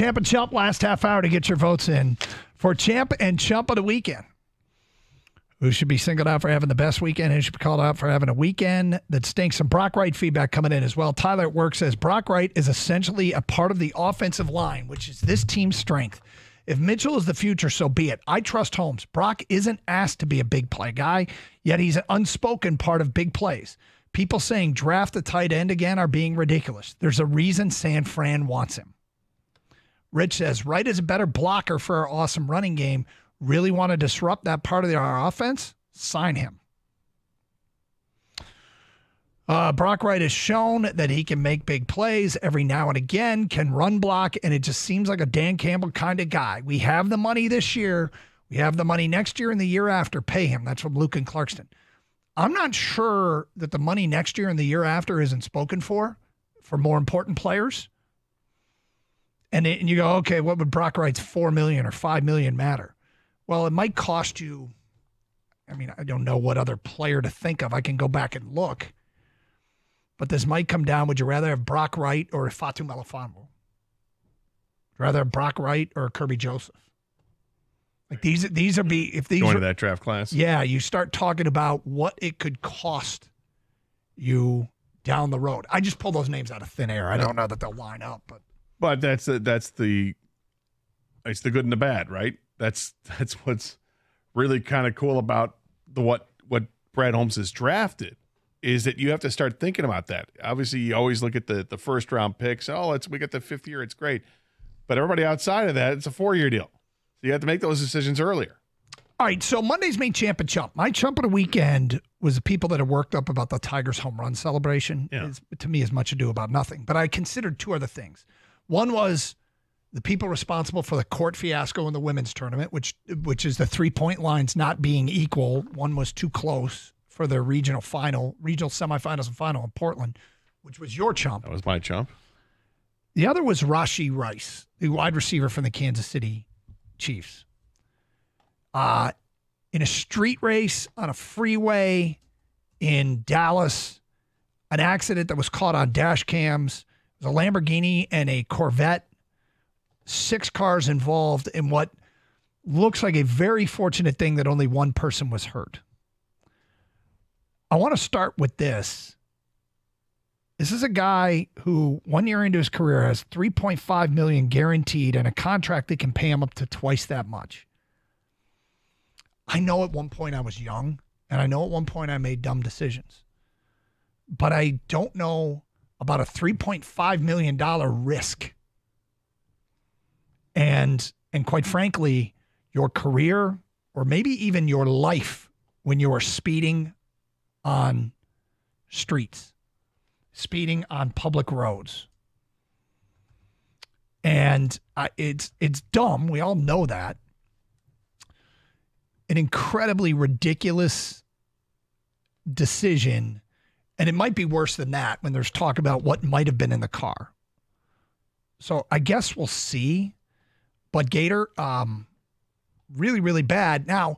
Champ and Chump last half hour to get your votes in for Champ and Chump of the weekend. Who should be singled out for having the best weekend? Who should be called out for having a weekend that stinks? Some Brock Wright feedback coming in as well. Tyler at work says Brock Wright is essentially a part of the offensive line, which is this team's strength. If Mitchell is the future, so be it. I trust Holmes. Brock isn't asked to be a big play guy, yet he's an unspoken part of big plays. People saying draft a tight end again are being ridiculous. There's a reason San Fran wants him. Rich says, Wright is a better blocker for our awesome running game. Really want to disrupt that part of our offense? Sign him. Uh, Brock Wright has shown that he can make big plays every now and again, can run block, and it just seems like a Dan Campbell kind of guy. We have the money this year. We have the money next year and the year after. Pay him. That's from Luke and Clarkston. I'm not sure that the money next year and the year after isn't spoken for for more important players. And, it, and you go, okay, what would Brock Wright's four million or five million matter? Well, it might cost you. I mean, I don't know what other player to think of. I can go back and look. But this might come down. Would you rather have Brock Wright or Fatu Melifonwu? Rather have Brock Wright or Kerby Joseph? Like these, these are be if these going are, to that draft class. Yeah, you start talking about what it could cost you down the road. I just pull those names out of thin air. I don't know that they'll line up, but But that's the, that's the it's the good and the bad, right? That's that's what's really kind of cool about the what what Brad Holmes has drafted is that you have to start thinking about that. Obviously, you always look at the the first round picks. Oh, it's we got the fifth year, it's great. But everybody outside of that, it's a four year deal. So you have to make those decisions earlier. All right, so Monday's main champ and chump. My chump of the weekend was the people that are worked up about the Tigers home run celebration. Yeah. It's, to me, is much ado about nothing. But I considered two other things. One was the people responsible for the court fiasco in the women's tournament, which which is the three point lines not being equal. One was too close for the regional final, regional semifinals and final in Portland, which was your chump. That was my chump. The other was Rashee Rice, the wide receiver from the Kansas City Chiefs. Uh, in a street race on a freeway in Dallas, an accident that was caught on dash cams. A Lamborghini and a Corvette. Six cars involved in what looks like a very fortunate thing that only one person was hurt. I want to start with this. This is a guy who one year into his career has 3.5 million guaranteed and a contract that can pay him up to twice that much. I know at one point I was young and I know at one point I made dumb decisions. But I don't know about a 3.5 million dollar risk. And and quite frankly, your career or maybe even your life when you are speeding on streets, speeding on public roads. And I, it's it's dumb. We all know that. An incredibly ridiculous decision, and it might be worse than that when there's talk about what might have been in the car. So I guess we'll see. But Gator, um, really, really bad. Now,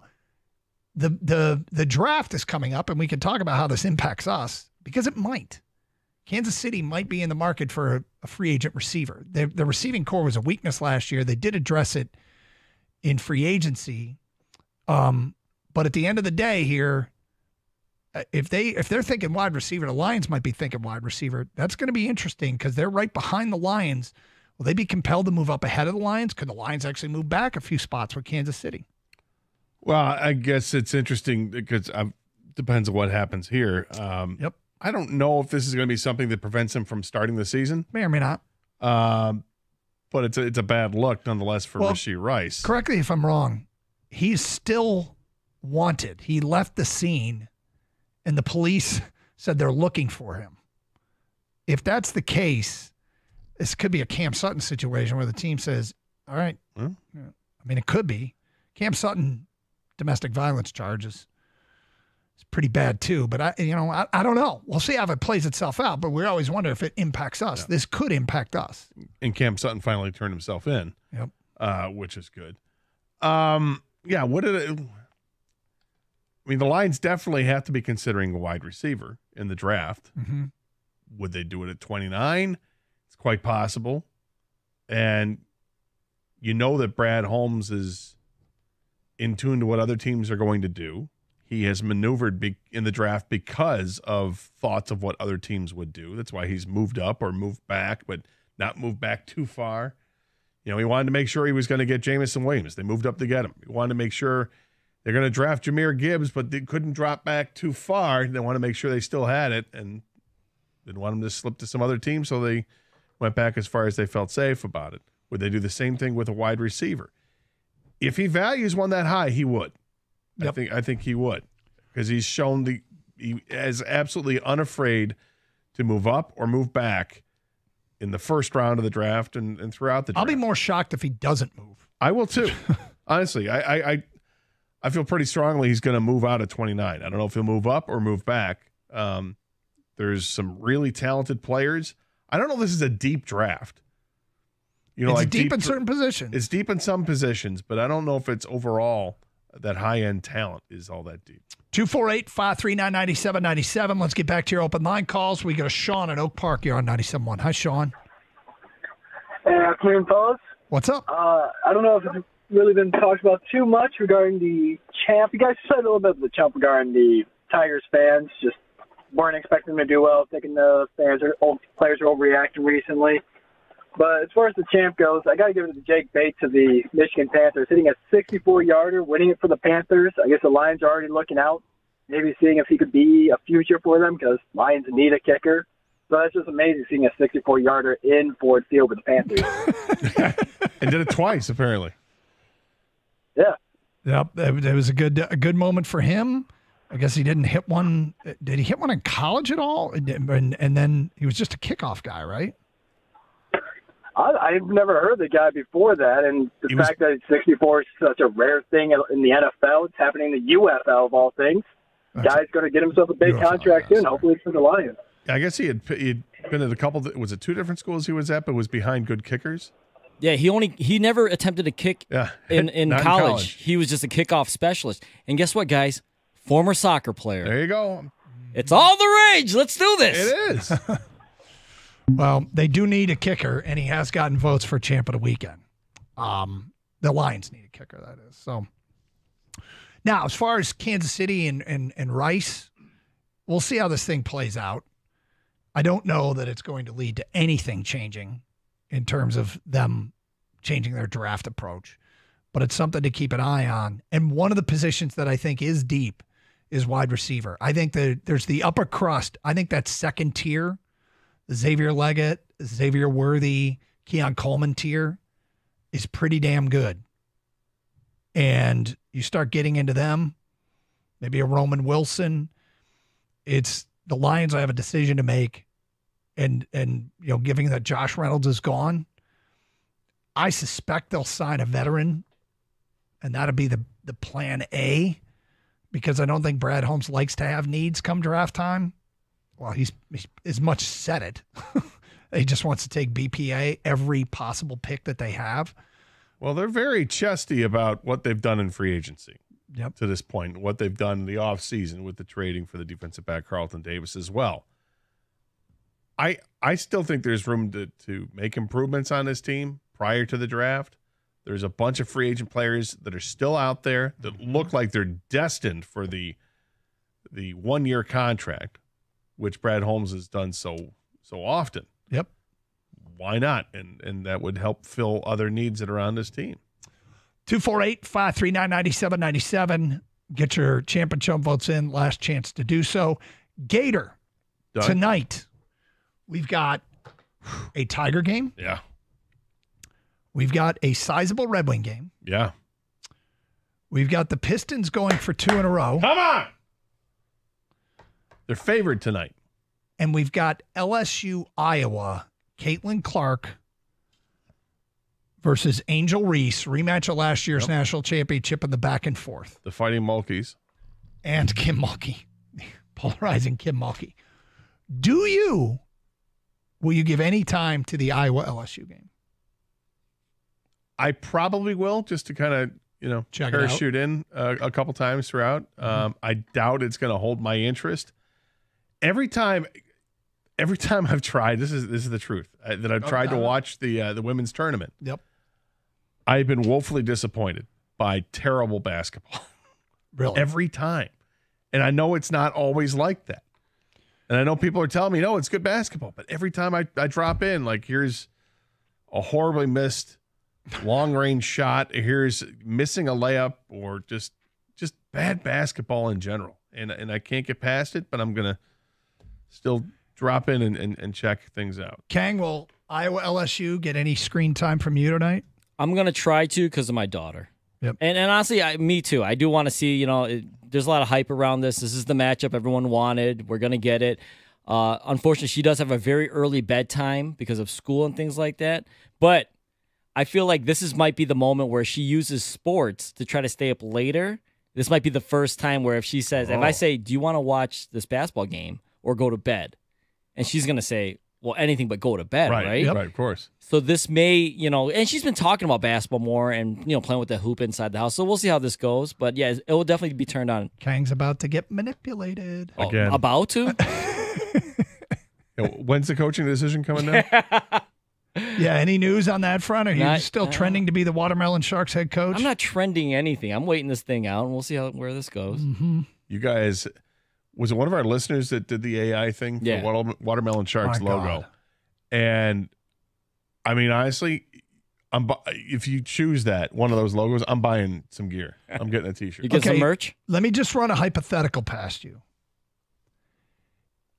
the the the draft is coming up, and we can talk about how this impacts us because it might. Kansas City might be in the market for a, free agent receiver. The, the receiving core was a weakness last year. They did address it in free agency, um, but at the end of the day, here, if they if they're thinking wide receiver, the Lions might be thinking wide receiver. That's going to be interesting because they're right behind the Lions. Will they be compelled to move up ahead of the Lions? Could the Lions actually move back a few spots with Kansas City? Well, I guess it's interesting because it depends on what happens here. Um, yep. I don't know if this is going to be something that prevents him from starting the season. May or may not. Um, but it's a, it's a bad look nonetheless for Well, Rasheed Rice. Correct me if I'm wrong. He's still wanted. He left the scene, and the police said they're looking for him. If that's the case, this could be a Cam Sutton situation where the team says, "All right." Yeah. I mean, it could be. Cam Sutton domestic violence charges. It's pretty bad too, but I, you know, I, I don't know. We'll see how it plays itself out. But we always wonder if it impacts us. This could impact us. and Cam Sutton finally turned himself in. Yep. Uh, which is good. Um, yeah. What did it? I mean, the Lions definitely have to be considering a wide receiver in the draft. Mhm. Would they do it at 29? It's quite possible. And you know that Brad Holmes is in tune to what other teams are going to do. He has maneuvered be- in the draft because of thoughts of what other teams would do. That's why he's moved up or moved back, but not moved back too far. You know, he wanted to make sure he was going to get Jameson Williams. They moved up to get him. He wanted to make sure they're going to draft Jahmyr Gibbs, but they couldn't drop back too far. They want to make sure they still had it and didn't want him to slip to some other team, so they went back as far as they felt safe about it. Would they do the same thing with a wide receiver? If he values one that high, he would. Yep. I think I think he would because he's shown the he is absolutely unafraid to move up or move back in the first round of the draft and, and throughout the draft. I'll be more shocked if he doesn't move. I will too. Honestly, I, I, I I feel pretty strongly he's going to move out at 29. I don't know if he'll move up or move back. Um, there's some really talented players. I don't know if this is a deep draft. You know, it's like deep, deep in certain positions. It's deep in some positions, but I don't know if it's overall that high end talent is all that deep. 248 539 9797. Let's get back to your open line calls. We go to Sean at Oak Park. You're on 97.1. Hi, Sean. Hey, afternoon, fellas. What's up? Uh, I don't know if it's really been talked about too much regarding the champ. You guys said a little bit of the champ regarding the Tigers fans. Just weren't expecting them to do well, thinking the fans are old players are overreacting recently. But as far as the champ goes, I got to give it to Jake Bates of the Michigan Panthers, hitting a 64 yarder, winning it for the Panthers. I guess the Lions are already looking out, maybe seeing if he could be a future for them because Lions need a kicker. So that's just amazing seeing a 64 yarder in Ford Field with the Panthers. and did it twice, apparently. Yeah. Yep. It was a good, a good moment for him. I guess he didn't hit one. Did he hit one in college at all? And, and then he was just a kickoff guy, right? I, I've never heard the guy before that, and the he fact was, that 64 is such a rare thing in the NFL, it's happening in the UFL of all things. Guy's going to get himself a big UFL, contract soon. Hopefully, it's for the Lions. I guess he had he'd been at a couple. Was it two different schools he was at, but was behind good kickers? Yeah, he only he never attempted a kick yeah. in, in, college. in college. He was just a kickoff specialist. And guess what, guys? Former soccer player. There you go. It's all the rage. Let's do this. It is. Well, they do need a kicker, and he has gotten votes for champ of the weekend. Um, the Lions need a kicker, that is. So now, as far as Kansas City and, and, and Rice, we'll see how this thing plays out. I don't know that it's going to lead to anything changing in terms of them changing their draft approach, but it's something to keep an eye on. And one of the positions that I think is deep is wide receiver. I think that there's the upper crust. I think that second tier Xavier Legette, Xavier Worthy, Keon Coleman tier is pretty damn good. And you start getting into them, maybe a Roman Wilson. It's the Lions I have a decision to make. And and you know, giving that Josh Reynolds is gone, I suspect they'll sign a veteran, and that'll be the the plan A, because I don't think Brad Holmes likes to have needs come draft time well, he's, he's as much said it. he just wants to take BPA every possible pick that they have. Well, they're very chesty about what they've done in free agency. Yep. To this point, what they've done in the offseason with the trading for the defensive back Carlton Davis as well. I I still think there's room to to make improvements on this team prior to the draft. There's a bunch of free agent players that are still out there that look like they're destined for the the one year contract which Brad Holmes has done so so often. Yep. Why not? And and that would help fill other needs that are on this team. 248 539 9797. Get your championship votes in. Last chance to do so. Gator, tonight, we've got a Tiger game. Yeah. We've got a sizable Red Wing game. Yeah. We've got the Pistons going for two in a row. Come on. They're favored tonight. And we've got LSU Iowa, Caitlin Clark versus Angel Reese, rematch of last year's yep. national championship in the back and forth. The Fighting Mulkeys. And Kim Mulkey, polarizing Kim Mulkey. Do you, will you give any time to the Iowa LSU game? I probably will just to kind of, you know, Check parachute in uh, a couple times throughout. Mm-hmm. Um, I doubt it's going to hold my interest every time every time I've tried, this is this is the truth uh, that I've tried to watch the uh, the women's tournament. Yep, I've been woefully disappointed by terrible basketball. Really, every time, and I know it's not always like that. And I know people are telling me, no, it's good basketball, but every time I, I drop in, like here's a horribly missed long range shot. Here's missing a layup or just just bad basketball in general. And and I can't get past it, but I'm gonna still drop in and, and, and check things out. Kang, will Iowa LSU get any screen time from you tonight? I'm gonna try to because of my daughter. Yep. And and honestly, I, me too. I do want to see. You know, it, there's a lot of hype around this. This is the matchup everyone wanted. We're gonna get it. Uh, unfortunately, she does have a very early bedtime because of school and things like that. But I feel like this is might be the moment where she uses sports to try to stay up later. This might be the first time where if she says, if I Oh. say, "Do you want to watch this basketball game or go to bed?" and she's gonna say, "Well, anything but go to bed," Right, right? right, of course. So this may, you know, and she's been talking about basketball more and you know playing with the hoop inside the house. So we'll see how this goes. But yeah, it will definitely be turned on. Kang's about to get manipulated. Oh, Again. about to? When's the coaching decision coming down? Yeah, any news on that front? Are you Not- still trending to be the Watermelon Sharks head coach? I'm not trending anything. I'm waiting this thing out, and we'll see how where this goes. Mm-hmm. You guys, was it one of our listeners that did the AI thing for Yeah. Water- Watermelon Sharks My logo? God. And I mean, honestly, I'm bu- if you choose that one of those logos, I'm buying some gear. I'm getting a T-shirt. you get Okay, Let me just run a hypothetical past you.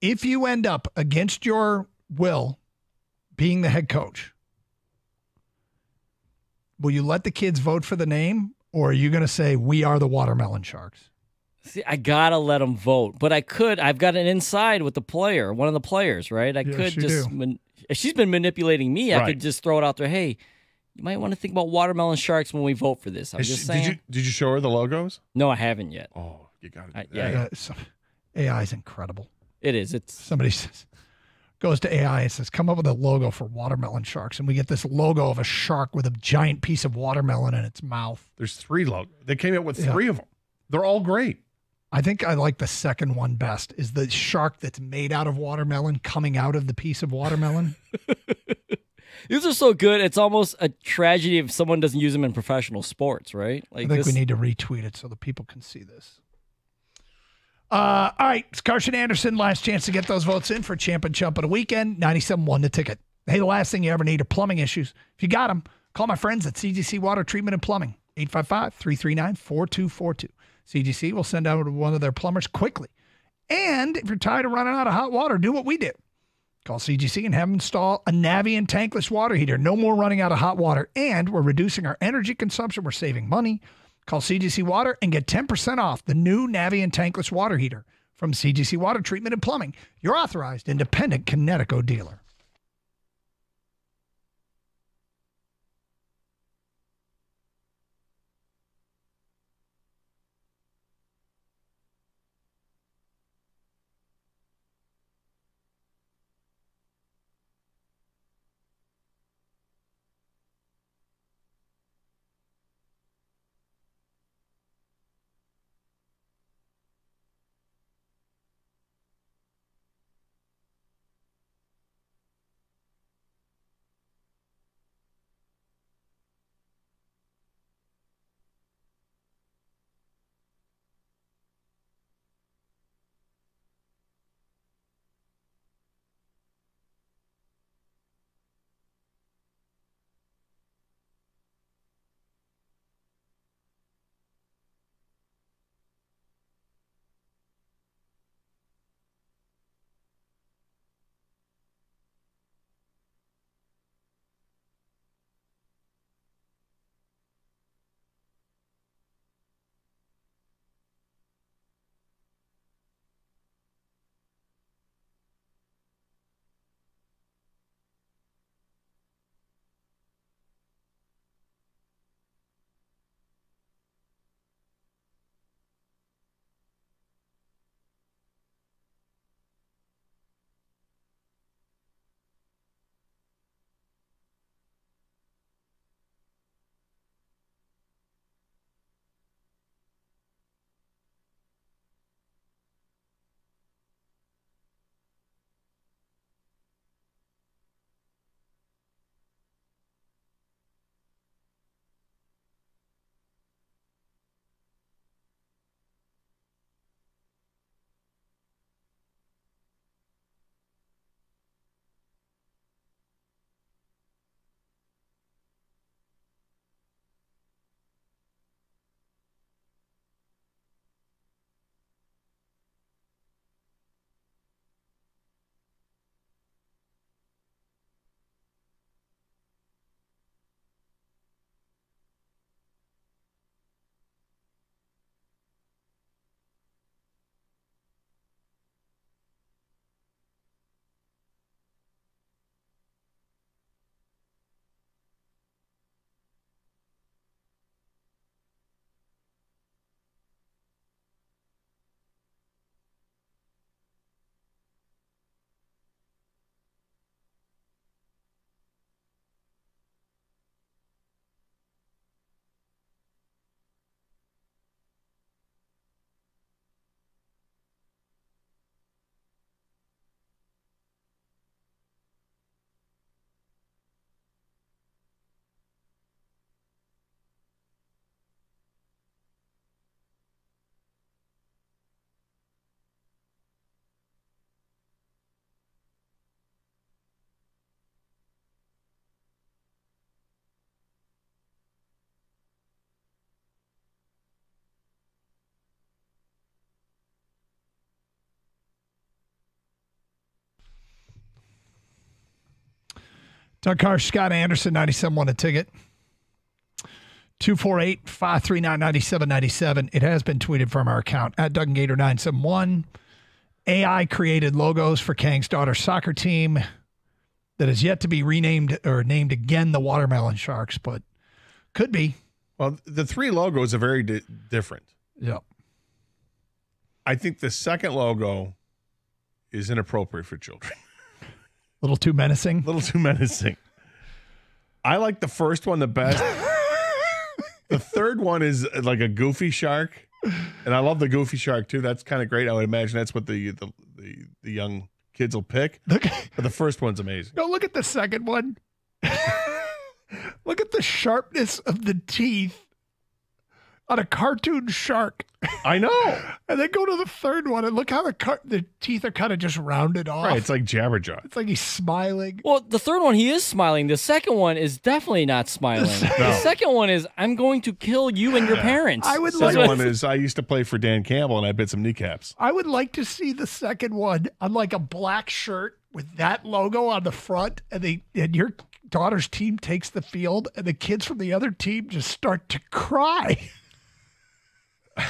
If you end up against your will being the head coach, will you let the kids vote for the name or are you going to say, we are the Watermelon Sharks? See, I gotta let them vote, but I could. I've got an inside with the player, one of the players, right? I Yes, could just. do. Man, if she's been manipulating me, I could just throw it out there. Hey, you might want to think about watermelon sharks when we vote for this. I'm Has just she- saying. Did you did you show her the logos? No, I haven't yet. Oh, you got it. to yeah, Yeah, so- AI is incredible. it is. It's Somebody says, goes to AI and says, come up with a logo for watermelon sharks. And we get this logo of a shark with a giant piece of watermelon in its mouth. There's three logos. They came out with Yeah. three of them. They're all great. I think I like the second one best is the shark that's made out of watermelon coming out of the piece of watermelon. These are so good. It's almost a tragedy if someone doesn't use them in professional sports, right? Like I think we need to retweet it so the people can see this. Uh, all right, it's Karsch and Anderson. Last chance to get those votes in for Champ and Chump of the weekend. 97.1 The Ticket. Hey, the last thing you ever need are plumbing issues. If you got them, call my friends at CGC Water Treatment and Plumbing, 855 339 4242. CGC will send out one of their plumbers quickly. And if you're tired of running out of hot water, do what we did. Call CGC and have them install a Navien tankless water heater. No more running out of hot water. And we're reducing our energy consumption. We're saving money. Call CGC Water and get 10% off the new Navien tankless water heater from CGC Water Treatment and Plumbing, your authorized independent Connecticut dealer. Doug Karsch, Scott Anderson, 97 won a ticket. 248 539 9797. It has been tweeted from our account at Doug and Gator 971. AI created logos for Kang's daughter soccer team that is yet to be renamed or named again the Watermelon Sharks, but could be. Well, the three logos are very di- different. Yeah. I think the second logo is inappropriate for children. A little too menacing. A little too menacing. I like the first one the best. the third one is uh, like a goofy shark, and I love the goofy shark too. That's kind of great. I would imagine that's what the the the, the young kids will pick. Look, but the first one's amazing. No, look at the second one. look at the sharpness of the teeth on a cartoon shark. I know. and then go to the third one and look how the car- the teeth are kind of just rounded off. Right, it's like Jabberjaw. It's like he's smiling. Well, the third one, he is smiling. The second one is definitely not smiling. The second one is, I'm going to kill you and your parents. I would Second like one is I used to play for Dan Campbell and I bit some kneecaps. I would like to see the second one on like a black shirt with that logo on the front, and they and your daughter's team takes the field, and the kids from the other team just start to cry.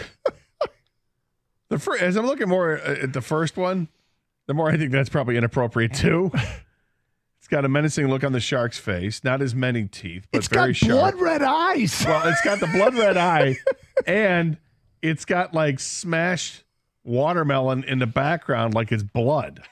The fir- as I'm looking more uh, at the first one, the more I think that's probably inappropriate too. it's got a menacing look on the shark's face, not as many teeth, but It's very got sharp. blood red eyes. Well, it's got the blood red eye, and it's got like smashed watermelon in the background, like it's blood.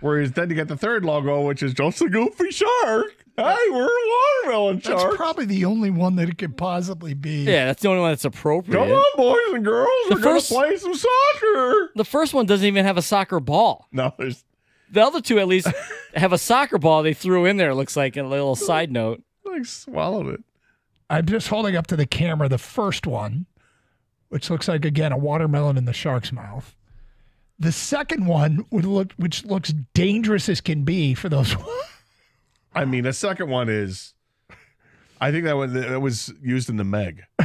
Whereas then you got the third logo, which is just a goofy shark. Hey, we're a watermelon That's shark. probably the only one that it could possibly be. Yeah, that's the only one that's appropriate. Come on, boys and girls, The we're first- gonna play some soccer. The first one doesn't even have a soccer ball. No, there's The other two at least have a soccer ball they threw in there. It looks like a little side note. like swallowed it. I'm just holding up to the camera the first one, which looks like again a watermelon in the shark's mouth. The second one would look, which looks dangerous as can be for those. I mean, the second one is. I think that was that was used in the Meg. I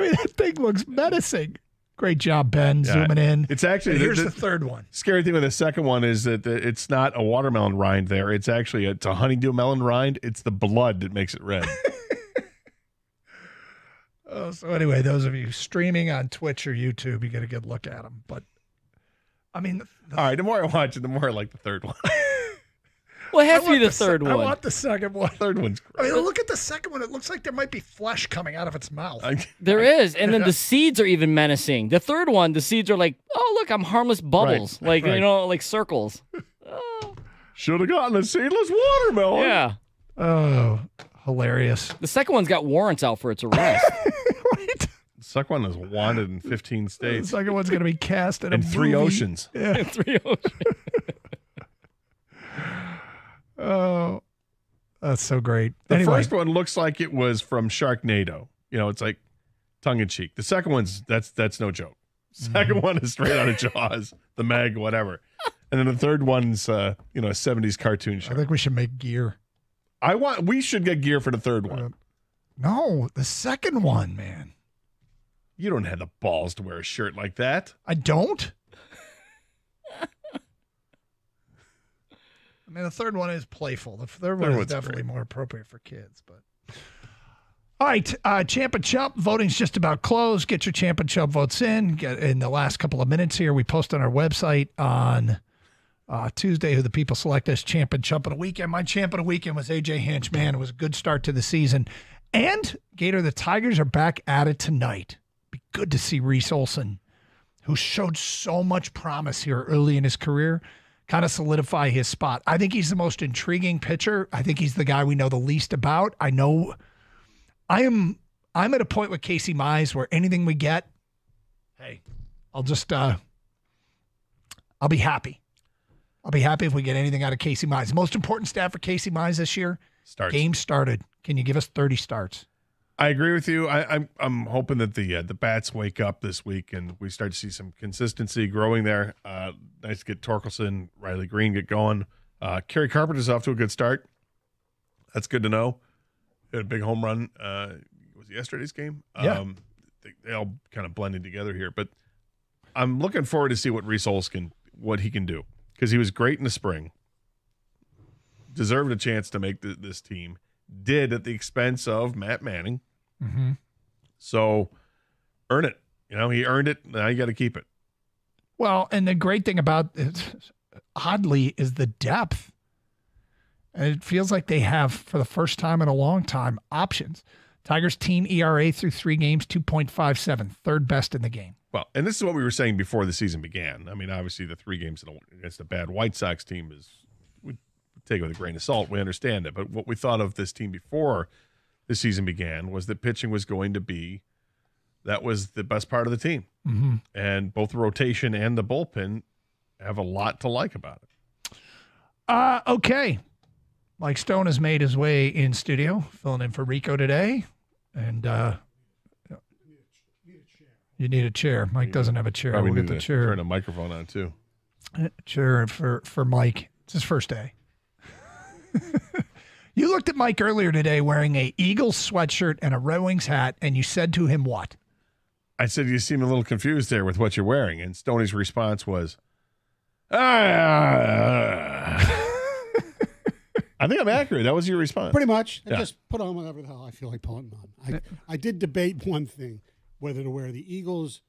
mean, that thing looks menacing. Great job, Ben, Yeah. zooming in. It's actually And here's the, third one. Scary thing with the second one is that the- it's not a watermelon rind there. It's actually it's a honeydew melon rind. It's the blood that makes it red. Oh, so anyway, those of you streaming on Twitch or YouTube, you get a good look at them. But I mean, All right, the more I watch it, the more I like the third one. Well, it has I to be want the se- one. I want the second one. Third one's I mean, look at the second one. It looks like there might be flesh coming out of its mouth. There is, and then the seeds are even menacing. The third one, the seeds are like, oh look, I'm harmless bubbles, Right, like right. you know, like circles. Oh. Should have gotten a seedless watermelon. Yeah. Oh, hilarious. The second one's got warrants out for its arrest. The second one is wanted in 15 states. The states second one's going to be cast in a three movie. oceans. Yeah. Three oceans. Oh, that's so great. The anyway, first one looks like it was from Sharknado. You know, it's like tongue in cheek. The second one's that's that's no joke. 2nd Mm-hmm. one is straight out of Jaws, the Meg, whatever. And then the third one's uh, you know, a 70s cartoon I think we should make gear. I want we should get gear for the third one. No, the second one, man. You don't have the balls to wear a shirt like that. I don't. I mean, the third one is playful. The third one Third is definitely great. more appropriate for kids. But all right, uh, Champ and Chump voting's just about closed. Get your Champ and Chump votes in. Get in the last couple of minutes here. We post on our website on uh, Tuesday who the people select as Champ and Chump of the weekend. My Champ of the weekend was AJ Hinch. Man, it was a good start to the season. And Gator, the Tigers are back at it tonight. Be good to see Reese Olson who showed so much promise here early in his career, kind of solidify his spot. I think he's the most intriguing pitcher. I think he's the guy we know the least about. I know I am I'm at a point with Casey Mize where anything we get, hey, I'll just uh I'll be happy. I'll be happy if we get anything out of Casey Mize. Most important stat for Casey Mize this year. Starts. Game started. Can you give us 30 starts? I agree with you. I, I'm I'm hoping that the uh, the bats wake up this week and we start to see some consistency growing there. Uh, nice to get Torkelson, Riley Greene get going. Uh, Kerry Carpenter's off to a good start. That's good to know. Had a big home run. Uh, was it yesterday's game? Yeah. Um, they, they all kind of blended together here, but I'm looking forward to see what Reese can what he can do. because he was great in the spring. Deserved a chance to make the, this team. Did at the expense of Matt Manning. Mm-hmm. So earn it. You know, he earned it. Now you got to keep it. Well, and the great thing about it, oddly, is the depth. And it feels like they have, for the first time in a long time, options. Tigers team ERA through three games, 2.57, third best in the game. Well, and this is what we were saying before the season began. I mean, obviously, the three games against a bad White Sox team is we take it with a grain of salt. We understand it, but what we thought of this team before the season began was that pitching was going to be that was the best part of the team, mm-hmm. and both the rotation and the bullpen have a lot to like about it. Uh, okay. Mike Stone has made his way in studio, filling in for Rico today, and uh, you need a chair. Mike doesn't have a chair. Probably we'll need get the chair. Turn a microphone on too. Chair for for Mike. It's his first day. you looked at Mike earlier today wearing a Eagles sweatshirt and a Red Wings hat, and you said to him what? I said you seem a little confused there with what you're wearing, and Stoney's response was, ah. I think I'm accurate. That was your response. Pretty much. I Yeah. just put on whatever the hell I feel like putting on. I, I did debate one thing, whether to wear the Eagles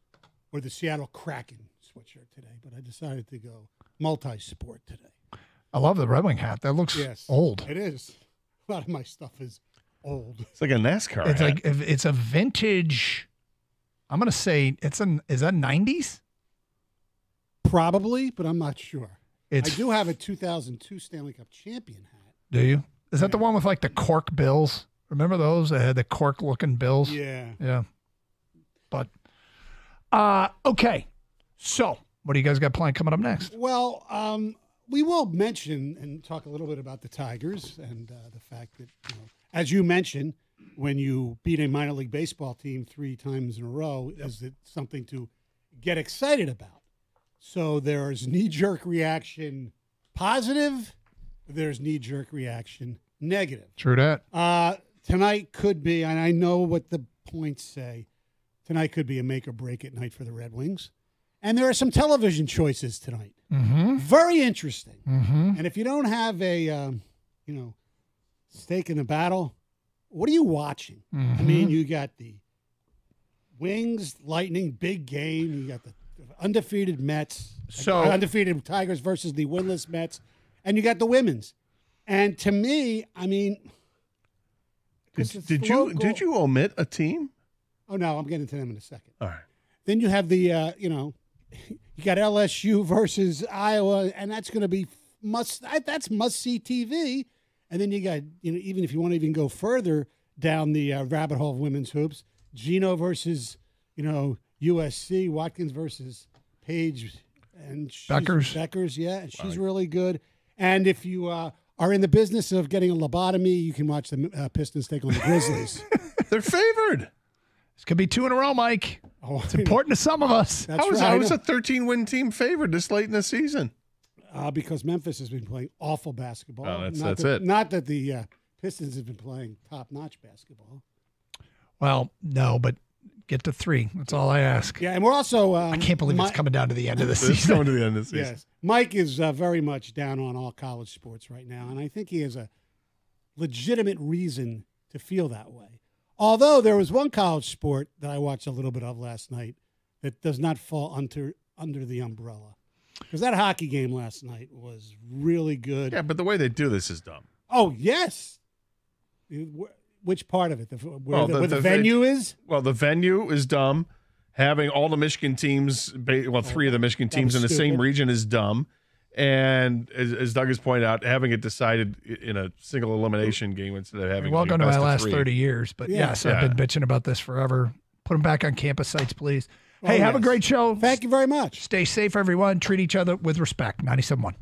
or the Seattle Kraken sweatshirt today, but I decided to go multi-sport today. I love the Red Wing hat. That looks Yes, old. It is. A lot of my stuff is old. It's like a NASCAR. It's hat. like it's a vintage. I'm gonna say it's an is that 90s? Probably, but I'm not sure. It's- I do have a 2002 Stanley Cup champion hat. Do you? Is that the one with like the cork bills? Remember those? They had the cork looking bills. Yeah. Yeah. But uh okay. So what do you guys got planned coming up next? Well, um, we will mention and talk a little bit about the Tigers and uh, the fact that, you know, as you mentioned, when you beat a minor league baseball team three times in a row, is it something to get excited about? So there's knee jerk reaction positive, there's knee jerk reaction negative. True that. Uh, tonight could be, and I know what the points say. Tonight could be a make or break at night for the Red Wings, and there are some television choices tonight. Mm-hmm. Very interesting. Mm-hmm. And if you don't have a, um, you know, stake in the battle, what are you watching? I Mhm. mean, you got the Wings, Lightning, big game. You got the undefeated Mets, So- undefeated Tigers versus the winless Mets, and you got the women's. And to me, I mean, Did, did you local- did you omit a team? Oh no, I'm getting to them in a second. All right. Then you have the, uh, you know, you got LSU versus Iowa, and that's going to be must. That's must see TV. And then you got, you know, even if you want to even go further down the uh, rabbit hole of women's hoops, Gino versus, you know, USC, Watkins versus Paige, and Bueckers. Bueckers, yeah, and she's really good. And if you uh, are in the business of getting a lobotomy, you can watch the uh, Pistons take on the Grizzlies. They're favored. This could be two in a row, Mike. Oh, it's important to some of us. That's how is, right. how is a 13 win team favored this late in the season? Uh, because Memphis has been playing awful basketball. Oh, that's- not that's that, it. Not that the uh, Pistons have been playing top notch basketball. Well, no, but get to three. That's all I ask. Yeah, and we're also. Um, I can't believe Mi- it's coming down to the end of the It's season. coming to the end of the season. Yes, Mike is uh, very much down on all college sports right now, and I think he has a legitimate reason to feel that way. Although there was one college sport that I watched a little bit of last night that does not fall under under the umbrella, because that hockey game last night was really good. Yeah, but the way they do this is dumb. Oh yes. Which part of it? The, where Well, the, the- where the the- venue is? Well, the venue is dumb. Having all the Michigan teams, well, oh, three of the Michigan teams in the same region is dumb. And as, as Doug has pointed out, having it decided in a single elimination game instead of having Welcome it to my last three. 30 years. But Yeah. yes, Yeah. I've been bitching about this forever. Put them back on campus sites, please. Oh, Hey, have a great show. Thank you very much. Stay safe, everyone. Treat each other with respect. 97.1.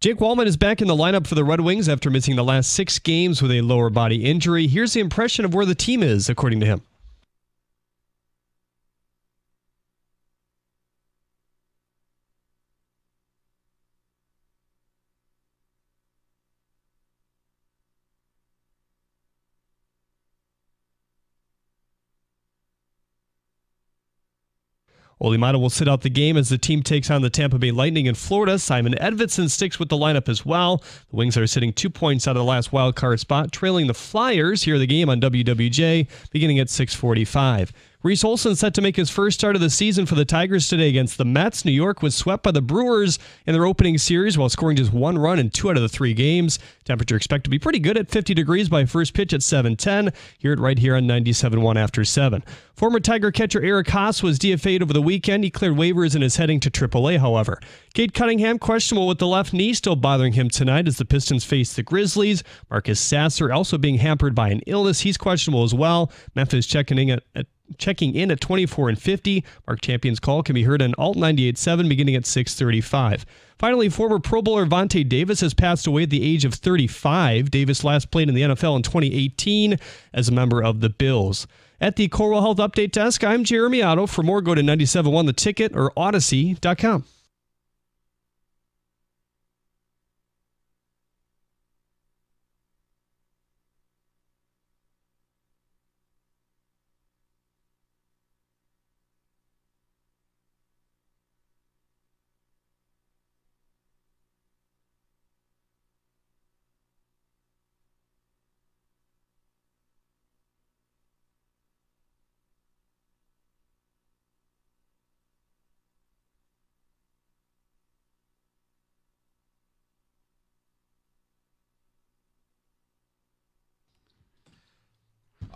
Jake Walman is back in the lineup for the Red Wings after missing the last six games with a lower body injury. Here's the impression of where the team is, according to him. Olli Maatta will sit out the game as the team takes on the Tampa Bay Lightning in Florida. Simon Edvinsson sticks with the lineup as well. The Wings are sitting two points out of the last wild card spot, trailing the Flyers. Here the game on WWJ, beginning at 645. Reese Olson set to make his first start of the season for the Tigers today against the Mets. New York was swept by the Brewers in their opening series while scoring just one run in two out of the three games. Temperature expected to be pretty good at 50 degrees by first pitch at 7:10. Hear it right here on 97.1 after 7. Former Tiger catcher Eric Haase was DFA'd over the weekend. He cleared waivers and is heading to AAA, however. Cade Cunningham questionable with the left knee still bothering him tonight as the Pistons face the Grizzlies. Marcus Sasser also being hampered by an illness. He's questionable as well. Memphis checking in at, at checking in at 24 and 50. Mark Champion's call can be heard on Alt 98.7 beginning at 635. Finally, former Pro Bowler Vontae Davis has passed away at the age of 35. Davis last played in the NFL in 2018 as a member of the Bills. At the Corewell Health Update Desk, I'm Jeremy Otto. For more, go to 971 The Ticket or Audacy.com.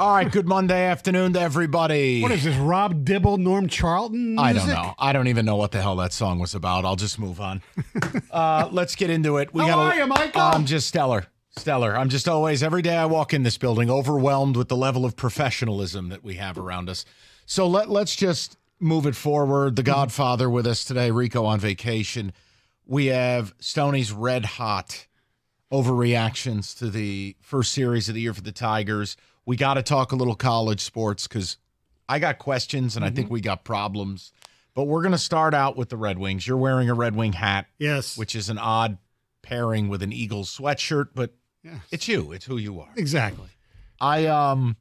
All right, good Monday afternoon to everybody. What is this, Rob Dibble, Norm Charlton? I don't know. I don't even know what the hell that song was about. I'll just move on. uh, let's get into it. We How gotta, are you, Michael? I'm just stellar. Stellar. I'm just always, every day I walk in this building, overwhelmed with the level of professionalism that we have around us. So let, let's just move it forward. The Godfather with us today, Rico on vacation. We have Stoney's red hot overreactions to the first series of the year for the Tigers we got to talk a little college sports because I got questions and mm-hmm. I think mm-hmm. we got problems. But we're going to start out with the Red Wings. You're wearing a Red Wing hat. Yes. Which is an odd pairing with an Eagles sweatshirt, but yes. it's you. It's who you are. Exactly. I um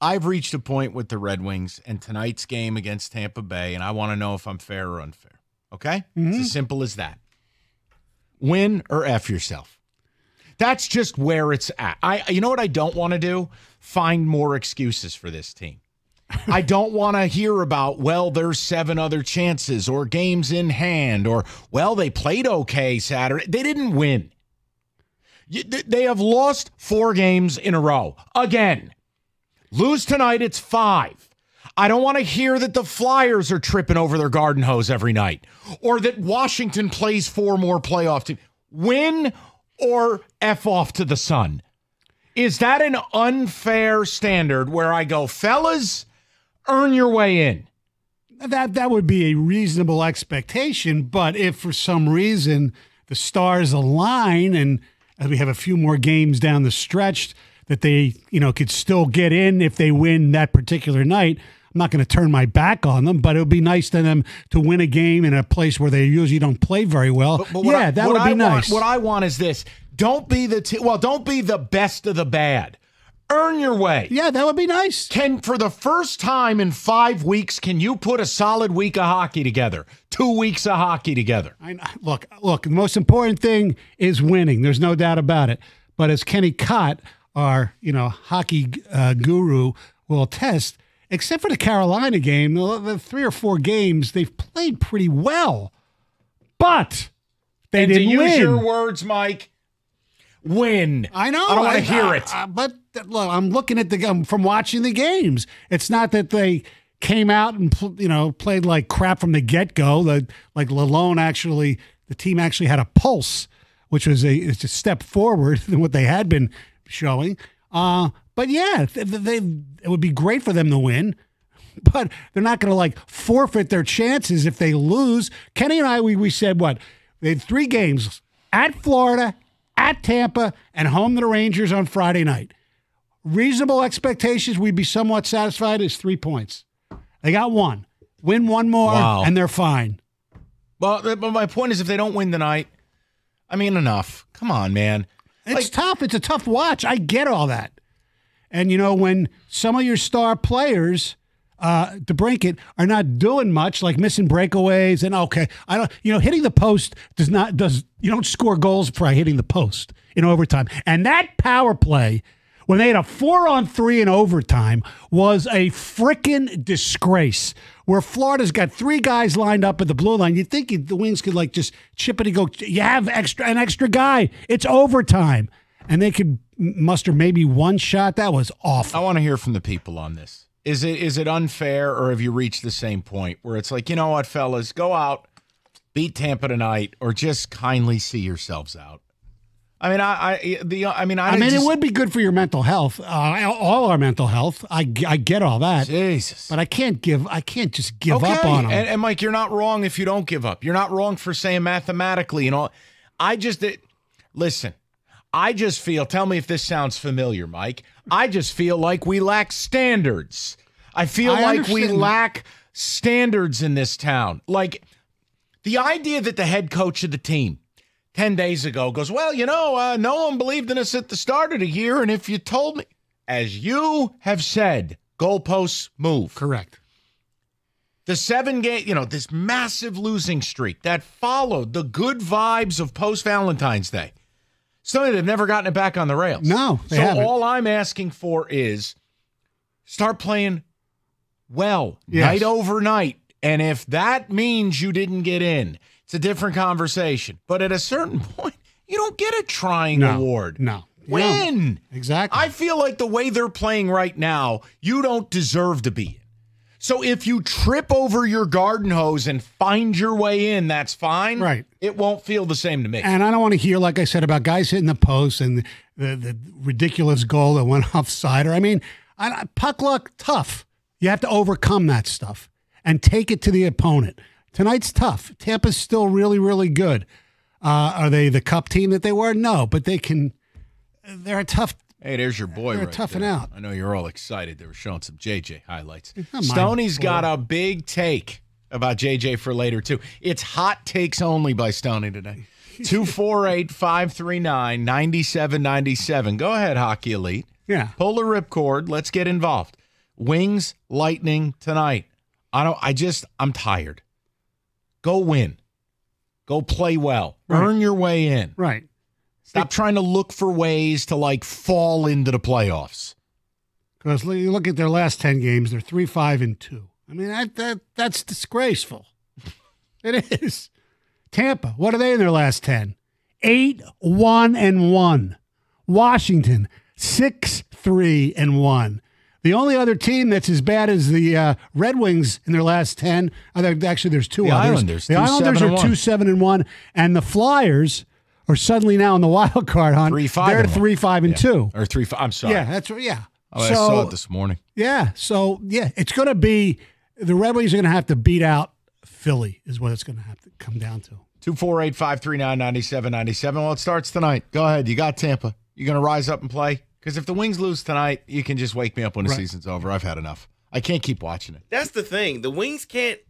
I've reached a point with the Red Wings and tonight's game against Tampa Bay, and I want to know if I'm fair or unfair. Okay? Mm-hmm. It's as simple as that. Win or F yourself. That's just where it's at. I you know what I don't want to do? Find more excuses for this team. I don't want to hear about, well, there's seven other chances or games in hand or, well, they played okay Saturday. They didn't win. They have lost four games in a row. Again, lose tonight, it's five. I don't want to hear that the Flyers are tripping over their garden hose every night or that Washington plays four more playoff teams. Win or F off to the sun. Is that an unfair standard where I go, fellas, earn your way in? That that would be a reasonable expectation, but if for some reason the stars align and we have a few more games down the stretch that they, you know, could still get in if they win that particular night, I'm not going to turn my back on them, but it would be nice to them to win a game in a place where they usually don't play very well. But, but yeah, I, that would be I nice. Want, what I want is this: don't be the t- well, don't be the best of the bad. Earn your way. Yeah, that would be nice. Can for the first time in five weeks, can you put a solid week of hockey together? Two weeks of hockey together. I, look, look. The most important thing is winning. There's no doubt about it. But as Kenny Cott, our you know hockey uh, guru, will attest, except for the Carolina game, the, the three or four games they've played pretty well, but they and didn't to win. Use your words, Mike. Win. I know. I don't want to hear it. Uh, but look, I'm looking at the from watching the games. It's not that they came out and you know played like crap from the get go. Like Lalone actually, the team actually had a pulse, which was a, a step forward than what they had been showing. Uh, but yeah, they, they, it would be great for them to win, but they're not going to like forfeit their chances if they lose. Kenny and I, we, we said what? They had three games at Florida, at Tampa, and home to the Rangers on Friday night. Reasonable expectations, we'd be somewhat satisfied is three points. They got one. Win one more, Wow. and they're fine. Well, but my point is, if they don't win tonight, I mean, enough. Come on, man. It's tough. It's a tough watch. I get all that. And you know, when some of your star players, uh, it, are not doing much, like missing breakaways, and okay, I don't, you know, hitting the post does not does you don't score goals by hitting the post in overtime. And that power play, when they had a four on three in overtime, was a freaking disgrace. Where Florida's got three guys lined up at the blue line, you'd think the Wings could like just chip it and go. You have extra an extra guy. It's overtime, and they could muster maybe one shot. That was awful. I want to hear from the people on this. Is it is it unfair, or have you reached the same point where it's like, you know what, fellas, go out, beat Tampa tonight, or just kindly see yourselves out? I mean, I, I the I mean, I, I, mean, just- it would be good for your mental health, uh, all our mental health. I, I get all that. Jesus, but I can't give. I can't just give okay. up on them. And, and Mike, you're not wrong if you don't give up. You're not wrong for saying mathematically. You know, I just it, listen. I just feel. Tell me if this sounds familiar, Mike. I just feel like we lack standards. I feel I like we lack standards in this town. Like the idea that the head coach of the team 10 days ago goes, Well, you know, uh, no one believed in us at the start of the year. And if you told me, as you have said, goalposts move. Correct. The seven game, you know, this massive losing streak that followed the good vibes of post Valentine's Day. Stoney, they've never gotten it back on the rails. No, they so haven't. all I'm asking for is start playing well, Yes. night over night. And if that means you didn't get in, it's a different conversation. But at a certain point, you don't get a trying No, award. No. Win. Exactly. I feel like the way they're playing right now, you don't deserve to be in. So if you trip over your garden hose and find your way in, that's fine. Right. It won't feel the same to me. And I don't want to hear, like I said, about guys hitting the post and the, the ridiculous goal that went offside. Or I mean, I, puck luck, tough. You have to overcome that stuff and take it to the opponent. Tonight's tough. Tampa's still really, really good. Uh, are they the cup team that they were? No, but they can. They're a tough. Hey, there's your boy They're right toughing there. out. I know you're all excited. They were showing some JJ highlights. my got a big take about JJ for later, too. It's hot takes only by Stoney today. 248 539 9797. Go ahead, Hockey Elite. Yeah. Pull the ripcord. Let's get involved. Wings, Lightning tonight. I don't, I just, I'm tired. Go win. Go play well. Right. Earn your way in. Right. Stop trying to look for ways to like fall into the playoffs. Because you look at their last 10 games, they're 3 5 and 2. I mean, that, that that's disgraceful. it is. Tampa, what are they in their last 10? 8 1 and 1. Washington, 6 3 and 1. The only other team that's as bad as the uh, Red Wings in their last 10, uh, there- actually, there's two the others. Islanders, the two, Islanders seven, are two, seven, and 1. And the Flyers are suddenly now in the wild card hunt. Three, five, They're 3 5 and Yeah. 2. Or three, five. I'm sorry. Yeah, that's right. Yeah. Oh, I saw it this morning. Yeah. So yeah, it's going to be the Red Wings are going to have to beat out Philly, is what it's going to have to come down to. 248 539 9797. Well, it starts tonight. Go ahead. You got Tampa. You're going to rise up and play? Because if the Wings lose tonight, you can just wake me up when the Right. season's over. I've had enough. I can't keep watching it. That's the thing. The Wings can't.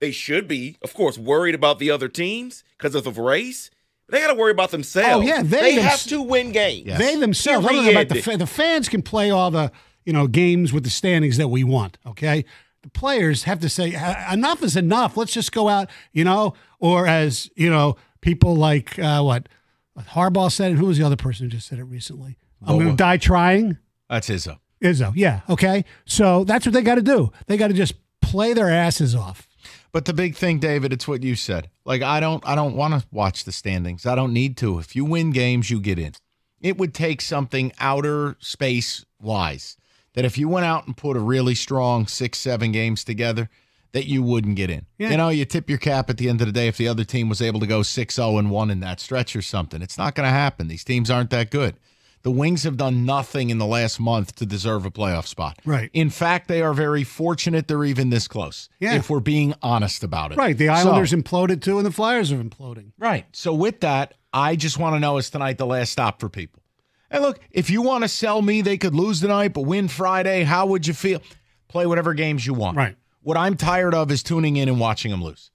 They should be, of course, worried about the other teams because of the race. But they got to worry about themselves. Oh yeah, they, have thems- to win games. They themselves. I don't know about the, fa- the fans can play all the you know games with the standings that we want. Okay, the players have to say "Uh, enough is enough. Let's just go out. You know, or as you know, people like uh, what Harbaugh said, and who was the other person who just said it recently? I'm going to die trying. That's Izzo. Izzo, yeah, okay. So that's what they got to do. They got to just play their asses off. But the big thing, David, it's what you said. Like I don't I don't want to watch the standings. I don't need to. If you win games, you get in. It would take something outer space wise that if you went out and put a really strong six, seven games together, that you wouldn't get in. Yeah. You know, you tip your cap at the end of the day if the other team was able to go 6-0 and 1 in that stretch or something. It's not going to happen. These teams aren't that good. The Wings have done nothing in the last month to deserve a playoff spot. Right. In fact, they are very fortunate they're even this close. Yeah. If we're being honest about it. Right. The So- Islanders imploded too, and the Flyers are imploding. Right. So with that, I just want to know is tonight the last stop for people? And look, if you want to sell me, they could lose tonight but win Friday. How would you feel? Play whatever games you want. Right. What I'm tired of is tuning in and watching them lose.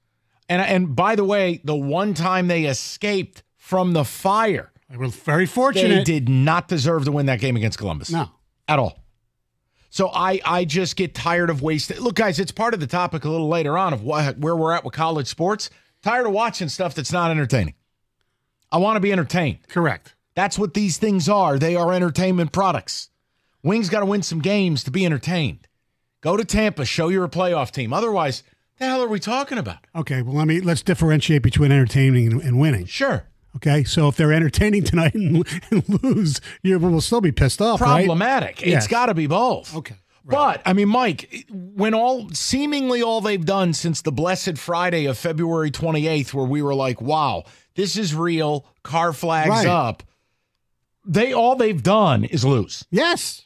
And and by the way, the one time they escaped from the fire, they were very fortunate. They did not deserve to win that game against Columbus. No, at all. So I I just get tired of wasting. Look, guys, it's part of the topic a little later on of what, where we're at with college sports. Tired of watching stuff that's not entertaining. I want to be entertained. Correct. That's what these things are. They are entertainment products. Wings got to win some games to be entertained. Go to Tampa, show you're a playoff team. Otherwise, the hell are we talking about? Okay, well let me let's differentiate between entertaining and, and winning. Sure. Okay, so if they're entertaining tonight and, and lose, you will still be pissed off. Problematic. Right? It's Yes. got to be both. Okay. But I mean, Mike, when all seemingly all they've done since the blessed Friday of February 28th, where we were like, wow, this is real, car flags Right. up. They all they've done is lose. Yes.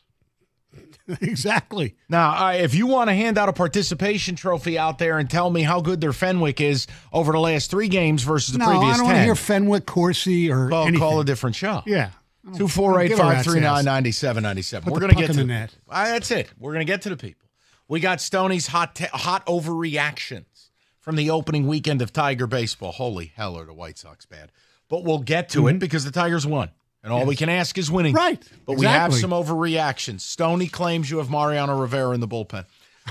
exactly. Now, uh, if you want to hand out a participation trophy out there and tell me how good their Fenwick is over the last three games versus the no, previous I don't 10, want to hear Fenwick, Corsi, or call, anything. call a different show. Yeah. Two four eight five three nine ninety seven ninety seven. We're gonna get to the net. Ah, that's it. We're gonna get to the people. We got Stoney's hot ta- hot overreactions from the opening weekend of Tiger baseball. Holy hell, are the White Sox bad? But we'll get to it because the Tigers won, and all we can ask is winning. Right. But we have some overreactions. Stoney claims you have Mariano Rivera in the bullpen.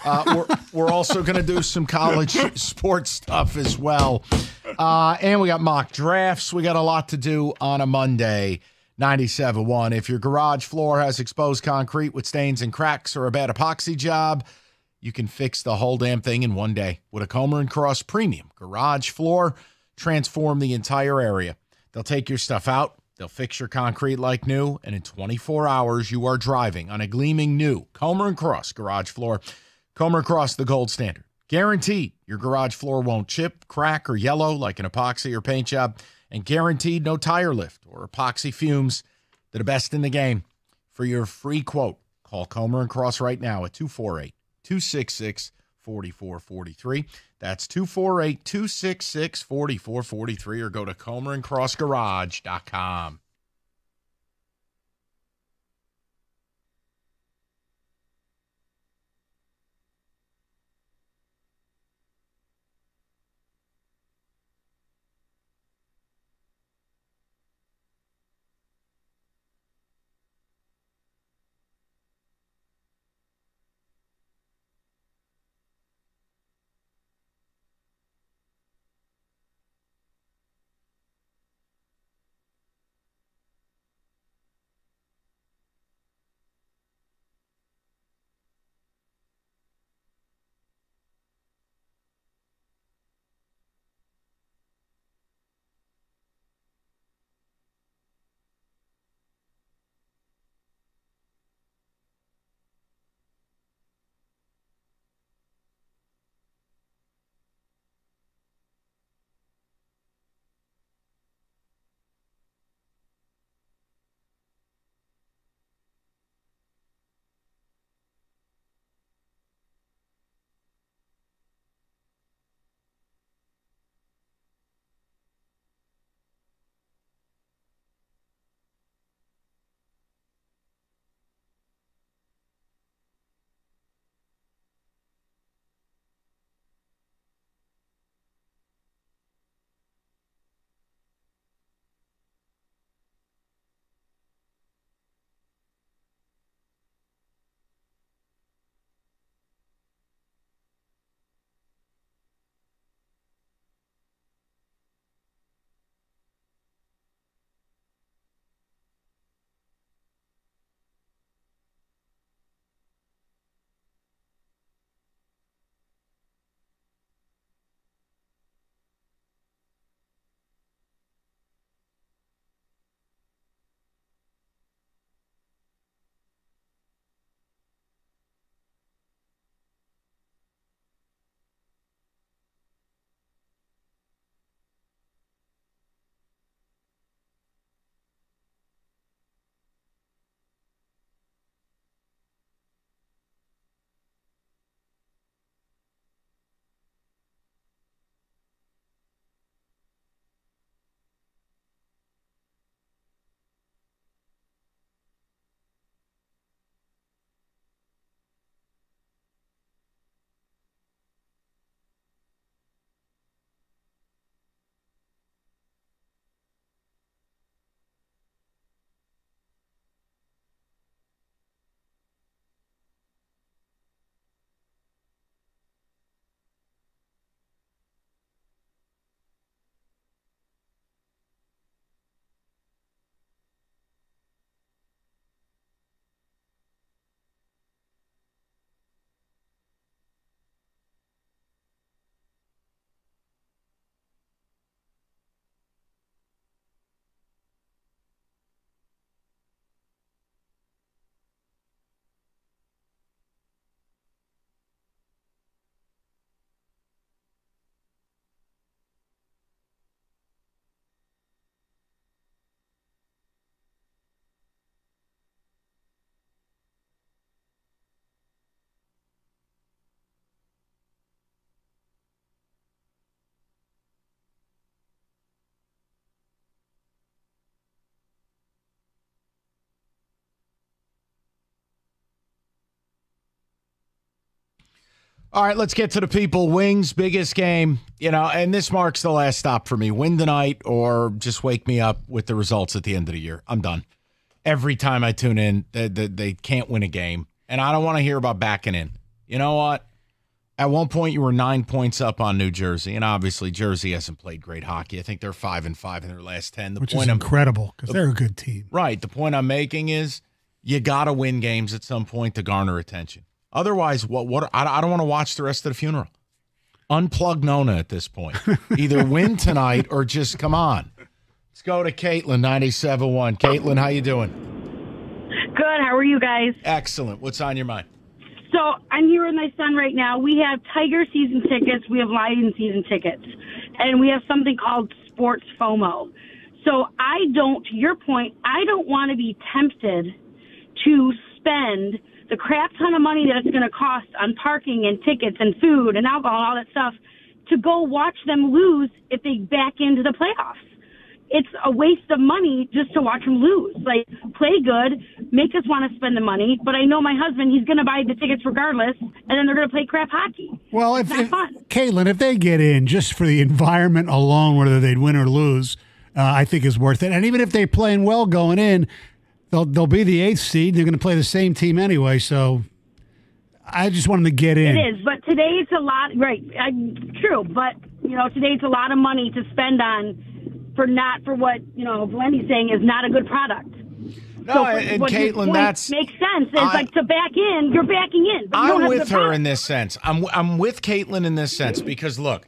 Uh, we're, we're also going to do some college sports stuff as well. Uh, and we got mock drafts. We got a lot to do on a Monday. 97.1. If your garage floor has exposed concrete with stains and cracks or a bad epoxy job, you can fix the whole damn thing in one day with a Comer and Cross Premium Garage Floor. Transform the entire area. They'll take your stuff out, they'll fix your concrete like new, and in 24 hours, you are driving on a gleaming new Comer and Cross Garage Floor. Comer and Cross, the gold standard. Guaranteed your garage floor won't chip, crack, or yellow like an epoxy or paint job, and guaranteed no tire lift or epoxy fumes. They're the best in the game. For your free quote, call Comer and Cross right now at 248 266 4443. That's 248 266 4443 or go to comerandcrossgarage.com. All right, let's get to the people. Wings, biggest game, you know, and this marks the last stop for me. Win tonight or just wake me up with the results at the end of the year. I'm done. Every time I tune in, they, they, they can't win a game, and I don't want to hear about backing in. You know what? At one point, you were nine points up on New Jersey, and obviously Jersey hasn't played great hockey. I think they're five and five in their last ten. The Which point is I'm- incredible because they're a good team. Right. The point I'm making is you got to win games at some point to garner attention. Otherwise, what? What? I, I don't want to watch the rest of the funeral. Unplug Nona at this point. Either win tonight or just come on. Let's go to Caitlin, 97.1. Caitlin, how you doing? Good. How are you guys? Excellent. What's on your mind? So I'm here with my son right now. We have Tiger season tickets. We have Lion season tickets, and we have something called sports FOMO. So I don't, to your point, I don't want to be tempted to spend the crap ton of money that it's going to cost on parking and tickets and food and alcohol and all that stuff to go watch them lose if they back into the playoffs. It's a waste of money just to watch them lose. Like, play good, make us want to spend the money, but I know my husband, he's going to buy the tickets regardless, and then they're going to play crap hockey. Well, if, if fun. Caitlin, if they get in just for the environment alone, whether they'd win or lose, uh, I think is worth it. And even if they're playing well going in, they'll they'll be the eighth seed. They're going to play the same team anyway. So I just want them to get in. It is, but today it's a lot. Right, I, true. But you know, today it's a lot of money to spend on for not for what you know. Wendy's saying is not a good product. No, so for, and what Caitlin, that's- makes sense. It's I- like to back in, you're backing in. But you don't I'm have with her product. in this sense. I'm I'm with Caitlin in this sense because look,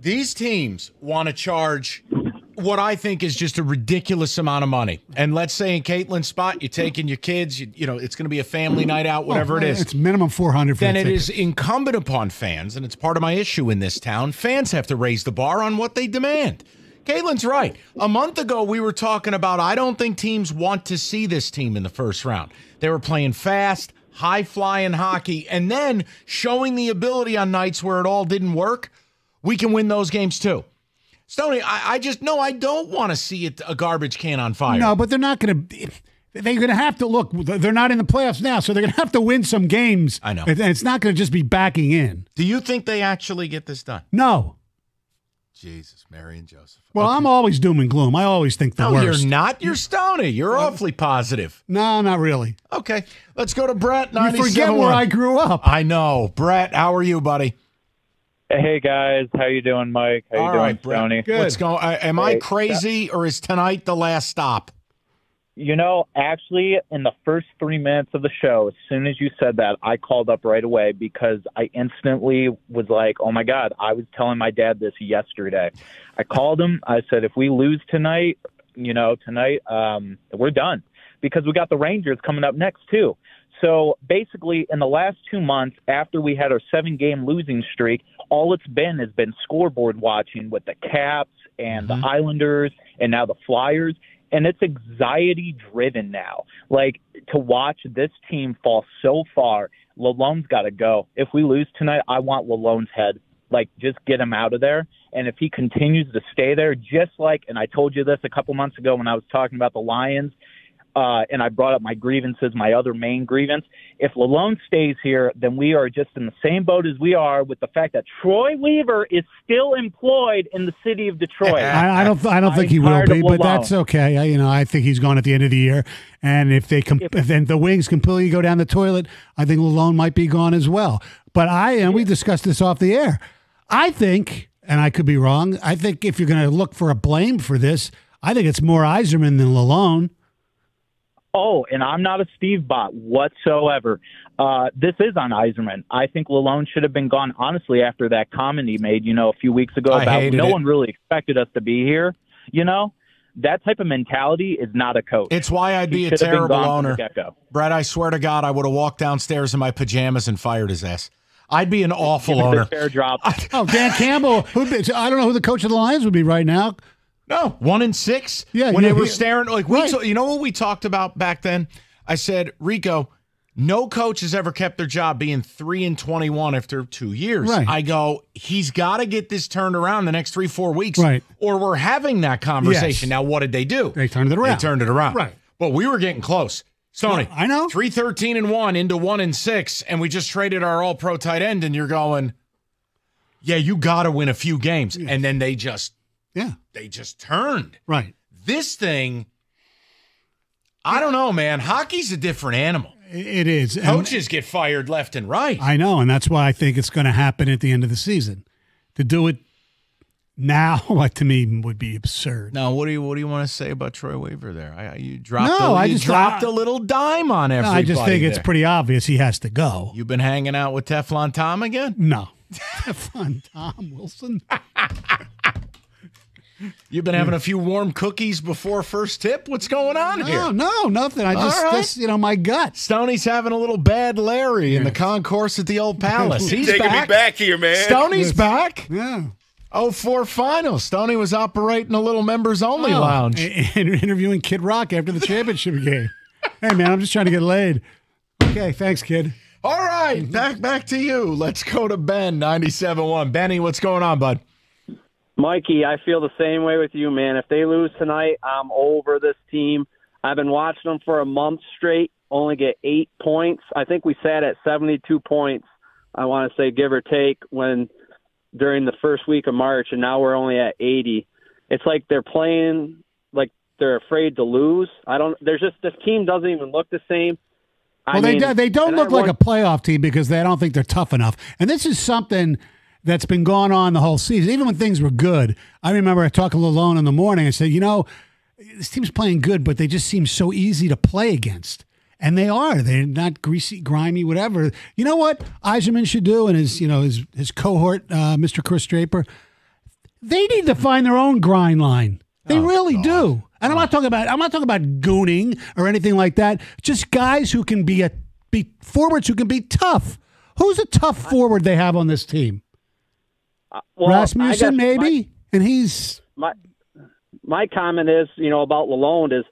these teams want to charge what I think is just a ridiculous amount of money. And let's say in Caitlin's spot, you're taking your kids, you, you know, it's going to be a family night out, oh, whatever Oh, it is. It's minimum four hundred. then it is incumbent upon fans, and it's part of my issue in this town. Fans have to raise the bar on what they demand. Caitlin's right. A month ago, we were talking about I don't think teams want to see this team in the first round. They were playing fast, high flying hockey, and then showing the ability on nights where it all didn't work. We can win those games too. Stoney, I, I just no, I don't want to see it a garbage can on fire. No, but they're not going to. They're going to have to look. They're not in the playoffs now, so they're going to have to win some games. I know. and it's not going to just be backing in. Do you think they actually get this done? No. Jesus, Mary and Joseph. Well, I'm always doom and gloom. I always think the No, worst. you're not. You're stony. You're awfully positive. No, not really. Okay, let's go to Brett. You forget where I grew up. I know, Brett. How are you, buddy? Hey guys, how you doing, Mike? How you All doing, right, Brett. Stoney? What's going? Uh, am I Hey, crazy, or is tonight the last stop? You know, actually, in the first three minutes of the show, as soon as you said that, I called up right away because I instantly was like, "Oh my god!" I was telling my dad this yesterday. I called him. I said, "If we lose tonight, you know, tonight, um, we're done because we got the Rangers coming up next too." So basically, in the last two months, after we had our seven-game losing streak, all it's been has been scoreboard watching with the Caps and the mm-hmm. Islanders and now the Flyers and it's anxiety driven now. Like to watch this team fall so far, Lalonde's got to go. If we lose tonight, I want Lalonde's head. Like just get him out of there. And if he continues to stay there, just like, and I told you this a couple months ago when I was talking about the Lions, uh, and I brought up my grievances, my other main grievance. If Lalonde stays here, then we are just in the same boat as we are with the fact that Troy Weaver is still employed in the city of Detroit. I, I don't. I don't think I'm he will be, but that's okay. I, you know, I think he's gone at the end of the year, and if they com- if then the Wings completely go down the toilet, I think Lalonde might be gone as well. But I and we discussed this off the air. I think, and I could be wrong. I think if you're going to look for a blame for this, I think it's more Yzerman than Lalonde. Oh, and I'm not a Steve bot whatsoever. Uh, this is on Yzerman. I think Lalonde should have been gone, honestly, after that comment he made, you know, a few weeks ago I about no it. one really expected us to be here. You know, that type of mentality is not a coach. It's why I'd be He a should have been terrible owner. the I swear to God, I would have walked downstairs in my pajamas and fired his ass. I'd be an awful Give it owner. a fair drop. Oh, Dan Campbell. Who'd be, I don't know who the coach of the Lions would be right now. No, one in six. Yeah, when yeah, they were yeah. staring, like we, Right. ta- you know what we talked about back then. I said, Rico, no coach has ever kept their job being three and twenty-one after two years. Right. I go, he's got to get this turned around the next three, four weeks, Right. Or we're having that conversation. Yes. Now, what did they do? They turned it around. They turned it around, Right. But we were getting close. Sony, I know. 313 and 1 into 1 and 6, and we just traded our all pro tight end, and you're going, yeah, you got to win a few games. And then they just, yeah, they just turned. Right. This thing, I don't know, man. Hockey's a different animal. It is. And Coaches get fired left and right. I know, and that's why I think it's going to happen at the end of the season. To do it now, like to me, would be absurd. Now, what do you what do you want to say about Troy Weaver there? I, you dropped No, a, I just- dropped I- a little dime on No, everybody. I just think it's pretty obvious he has to go. You've been hanging out with Teflon Tom again? No. Teflon Tom Wilson. You've been having a few warm cookies before first tip? What's going on here? No, no, nothing. I just, right. just, you know, my gut. Stoney's having a little bad Larry in the concourse at the old palace. He's Taking back. me back here, man. Stoney's back. Yeah. Oh, four finals. Stoney was operating a little members only Oh, lounge. and- and interviewing Kid Rock after the championship game. Hey, man, I'm just trying to get laid. Okay, thanks, kid. All right, back back to you. Let's go to Ben 97.1. Benny, what's going on, bud? Mikey, I feel the same way with you, man. If they lose tonight, I'm over this team. I've been watching them for a month straight, only get eight points. I think we sat at 72 points, I want to say, give or take, when during the first week of March, and now we're only at 80. It's like they're playing like they're afraid to lose. I don't, there's just, this team doesn't even look the same. I Well, mean, they do, they don't I look like a playoff team because they don't think they're tough enough. And this is something that's been going on the whole season. Even when things were good, I remember I talked to Lalonde in the morning and said, you know, this team's playing good, but they just seem so easy to play against. And they are. They're not greasy, grimy, whatever. You know what Yzerman should do, and his, you know, his his cohort, uh, Mr. Chris Draper. They need to find their own grind line. They really do. And I'm not talking about I'm not talking about gooning or anything like that. Just guys who can be a be forwards who can be tough. Who's a tough forward they have on this team? Uh, well, Rasmussen, maybe, and he's my my comment is, you know, about Lalonde is,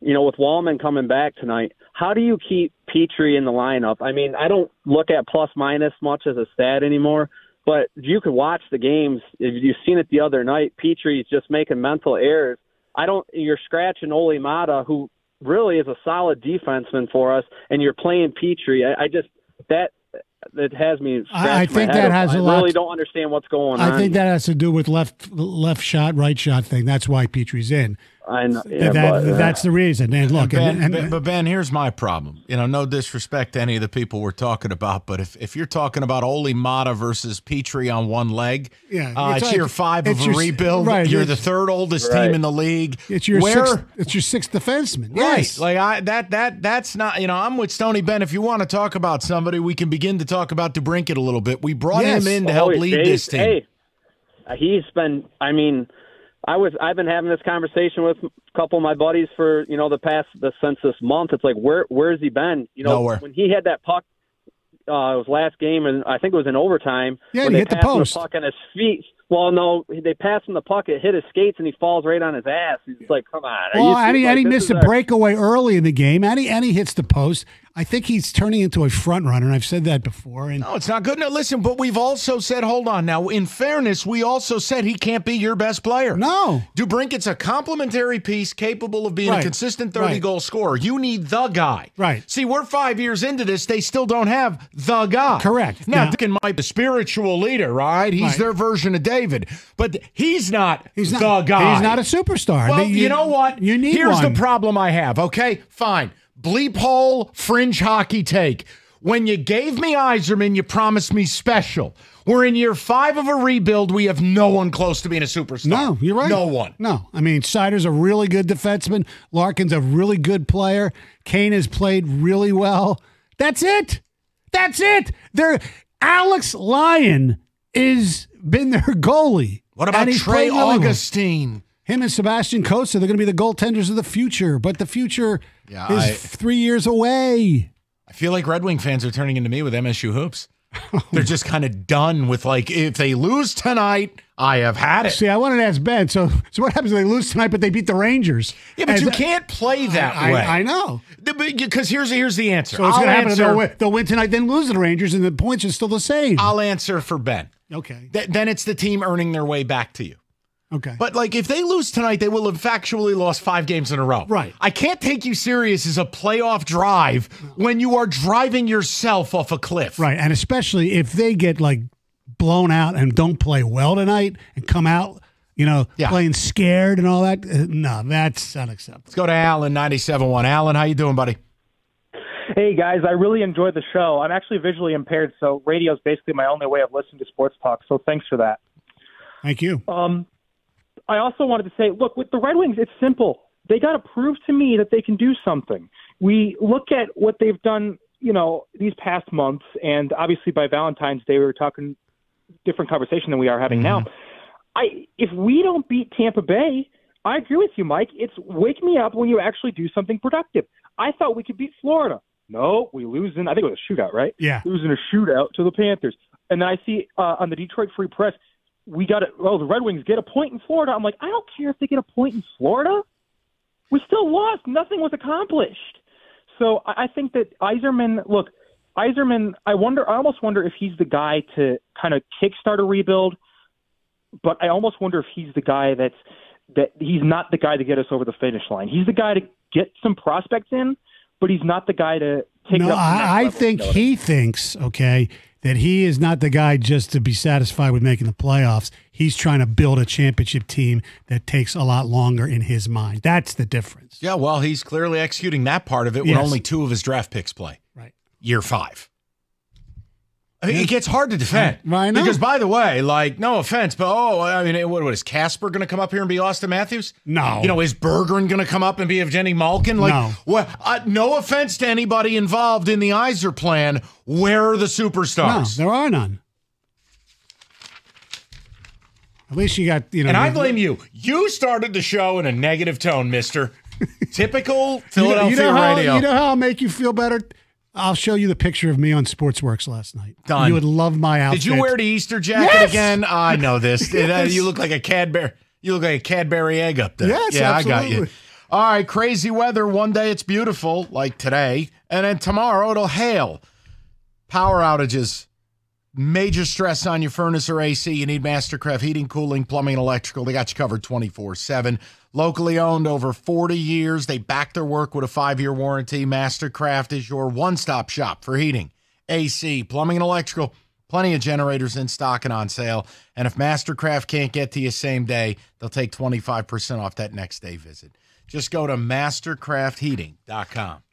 you know, with Walman coming back tonight, how do you keep Petry in the lineup? I mean, I don't look at plus minus much as a stat anymore, but you could watch the games. If you've seen it the other night, Petry's just making mental errors. I don't. You're scratching Olli Maatta, who really is a solid defenseman for us, and you're playing Petry. I, I just that that has me. I- I think that has I a lot really don't understand what's going on. I think that has to do with left left shot, right shot thing. That's why Petry's in. I know. Yeah, that, but, uh, that's the reason. And look, ben, and, and- Ben- but Ben, here's my problem. You know, no disrespect to any of the people we're talking about, but if, if you're talking about Olli Maatta versus Petry on one leg, Yeah, uh, it's it's, like- year five it's of a rebuild. right, you're the third oldest Right. team in the league. it's your Where- sixth, it's your sixth defenseman. Right. Yes. Like I that that that's not you know, I'm with Stoney Ben. If you want to talk about somebody, we can begin to talk about DeBrincat a little bit. We brought Yes. him in to help Oh, lead Dave, this team. Hey, uh, he's been. I mean, I was. I've been having this conversation with a couple of my buddies for you know the past the since this month. It's like where where's he been? You know, Nowhere. when he had that puck. Uh, it was last game, and I think it was in overtime. Yeah, when he they hit the post. the puck on his feet. Well, no, they passed him the puck. It hit his skates, and he falls right on his ass. He's like, "Come on!" Well, he, like, and he missed is a breakaway early in the game, and he, and he hits the post. I think he's turning into a front runner. and I've said that before. And No, it's not good. No, listen, but we've also said, hold on now. In fairness, we also said he can't be your best player. No. DeBrincat's a complementary piece capable of being Right. a consistent 30 Right. goal scorer. You need the guy. Right. See, we're five years into this. They still don't have the guy. Correct. Now, Now- thinking might the spiritual leader, right? He's Right. their version of David, but he's not he's not the guy. He's not a superstar. Well, They- you, know what? You need Here's one. the problem I have. Okay, fine. Bleep hole fringe hockey take. When you gave me Yzerman, you promised me special. We're in year five of a rebuild. We have no one close to being a superstar. No, you're right. No one. No, I mean Seider's a really good defenseman. Larkin's a really good player. Kane has played really well. That's it. That's it. They're Alex Lyon is been their goalie. What about Trey really well. Him and Sebastian Cossa, they're going to be the goaltenders of the future, but the future Yeah, is I- three years away. I feel like Red Wing fans are turning into me with MSU hoops. They're just kind of done with like if they lose tonight, I have had it. See, I wanted to ask Ben. So, so what happens if they lose tonight, but they beat the Rangers? Yeah, but you can't play that I, way. I know. Because here's here's the answer. So it's going to happen. They'll win, they'll win tonight, then lose to the Rangers, and the points are still the same. I'll answer for Ben. okay. Th- then it's the team earning their way back to you. Okay. But like if they lose tonight, they will have factually lost five games in a row. Right. I can't take you serious as a playoff drive when you are driving yourself off a cliff. Right, and especially if they get like blown out and don't play well tonight and come out, you know, playing scared and all that. uh, No, that's unacceptable. Let's go to Alan, 97.1. Alan, how you doing, buddy? Hey guys, I really enjoy the show. I'm actually visually impaired, so radio is basically my only way of listening to sports talk. So thanks for that. Thank you. Um, I also wanted to say, look, with the Red Wings, it's simple. They got to prove to me that they can do something. We look at what they've done, you know, these past months, and obviously by Valentine's Day, we were talking different conversation than we are having now. I if we don't beat Tampa Bay, I agree with you, Mike. It's wake me up when you actually do something productive. I thought we could beat Florida. No, we lose in. I think it was a shootout, right? Yeah, losing a shootout to the Panthers. And then I see uh, on the Detroit Free Press, we got it. Oh, the Red Wings get a point in Florida. I'm like, I don't care if they get a point in Florida. We still lost. Nothing was accomplished. So I I think that Yzerman, look, Yzerman, I wonder, I almost wonder if he's the guy to kind of kickstart a rebuild, but I almost wonder if he's the guy that's that he's not the guy to get us over the finish line. He's the guy to get some prospects in, but he's not the guy to No, up. to the next I, I think you know what I he thinks, okay, that he is not the guy just to be satisfied with making the playoffs. He's trying to build a championship team that takes a lot longer in his mind. That's the difference. Yeah, well, he's clearly executing that part of it when only two of his draft picks play. Right. Year five. It gets hard to defend. I know. Because, by the way, like, no offense, but oh, I mean, what, what is Kasper going to come up here and be Auston Matthews? No. You know, is Bergeron going to come up and be Evgeny Malkin? Like, No. Well, uh, no offense to anybody involved in the Yzerplan. Where are the No, superstars? there are none. At least you got, you know. and I blame you. You started the show in a negative tone, mister. Typical You know, Philadelphia you know how, radio. You know how I'll make you feel better? I'll show you the picture of me on Sportsworks last night. Done. You would love my outfit. Did you wear the Easter jacket Yes! again? I know this. Uh, Yes. You look like a Cadbury. You look like a Cadbury egg up there. Yes, yeah, I got you. All right, crazy weather. One day it's beautiful, like today, and then tomorrow it'll hail. Power outages, major stress on your furnace or AC. You need Mastercraft heating, cooling, plumbing, and electrical. They got you covered 24 7. Locally owned over 40 years. They back their work with a five year warranty. Mastercraft is your one stop shop for heating, AC, plumbing, and electrical. Plenty of generators in stock and on sale. And if Mastercraft can't get to you same day, they'll take 25% off that next day visit. Just go to mastercraftheating.com.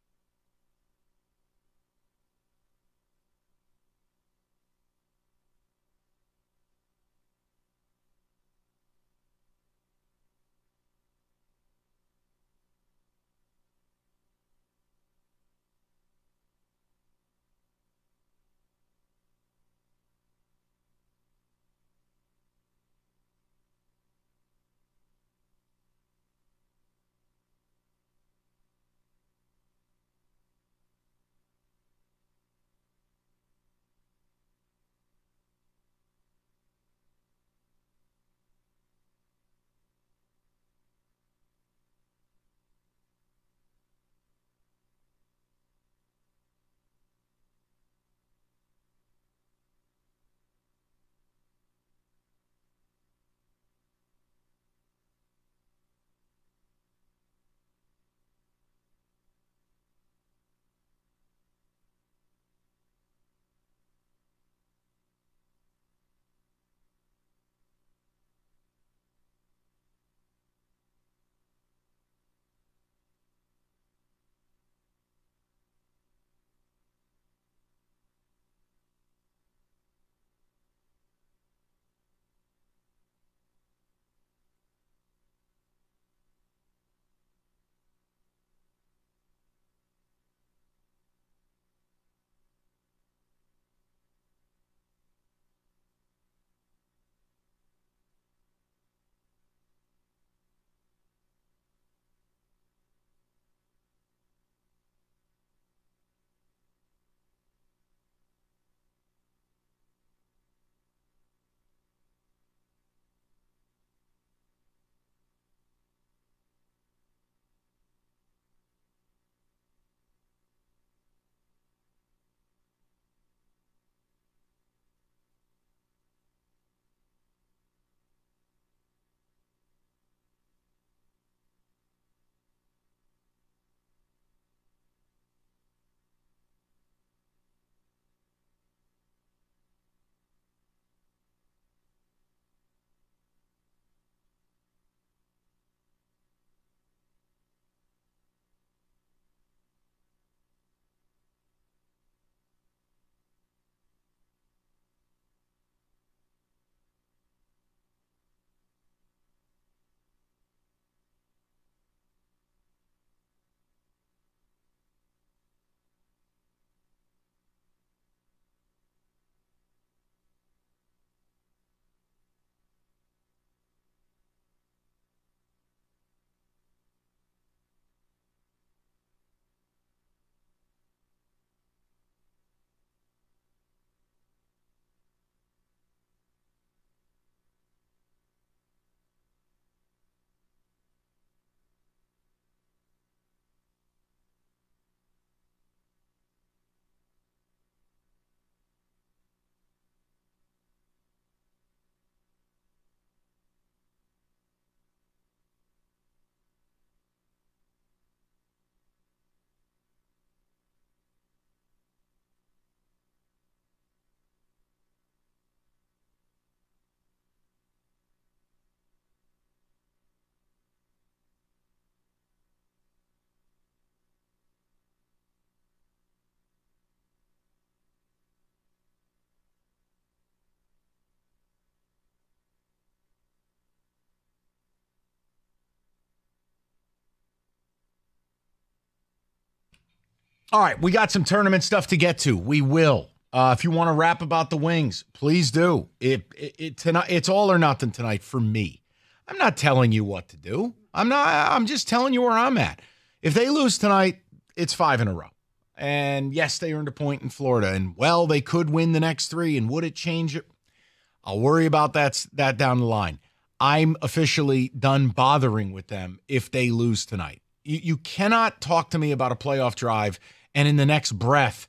All right, we got some tournament stuff to get to. We will. Uh, if you want to rap about the Wings, please do. It, it, it tonight. It's all or nothing tonight for me. I'm not telling you what to do. I'm not. I'm just telling you where I'm at. If they lose tonight, it's five in a row. And yes, they earned a point in Florida. And well, they could win the next three. And would it change it? I'll worry about that that down the line. I'm officially done bothering with them if they lose tonight. You, you cannot talk to me about a playoff drive and in the next breath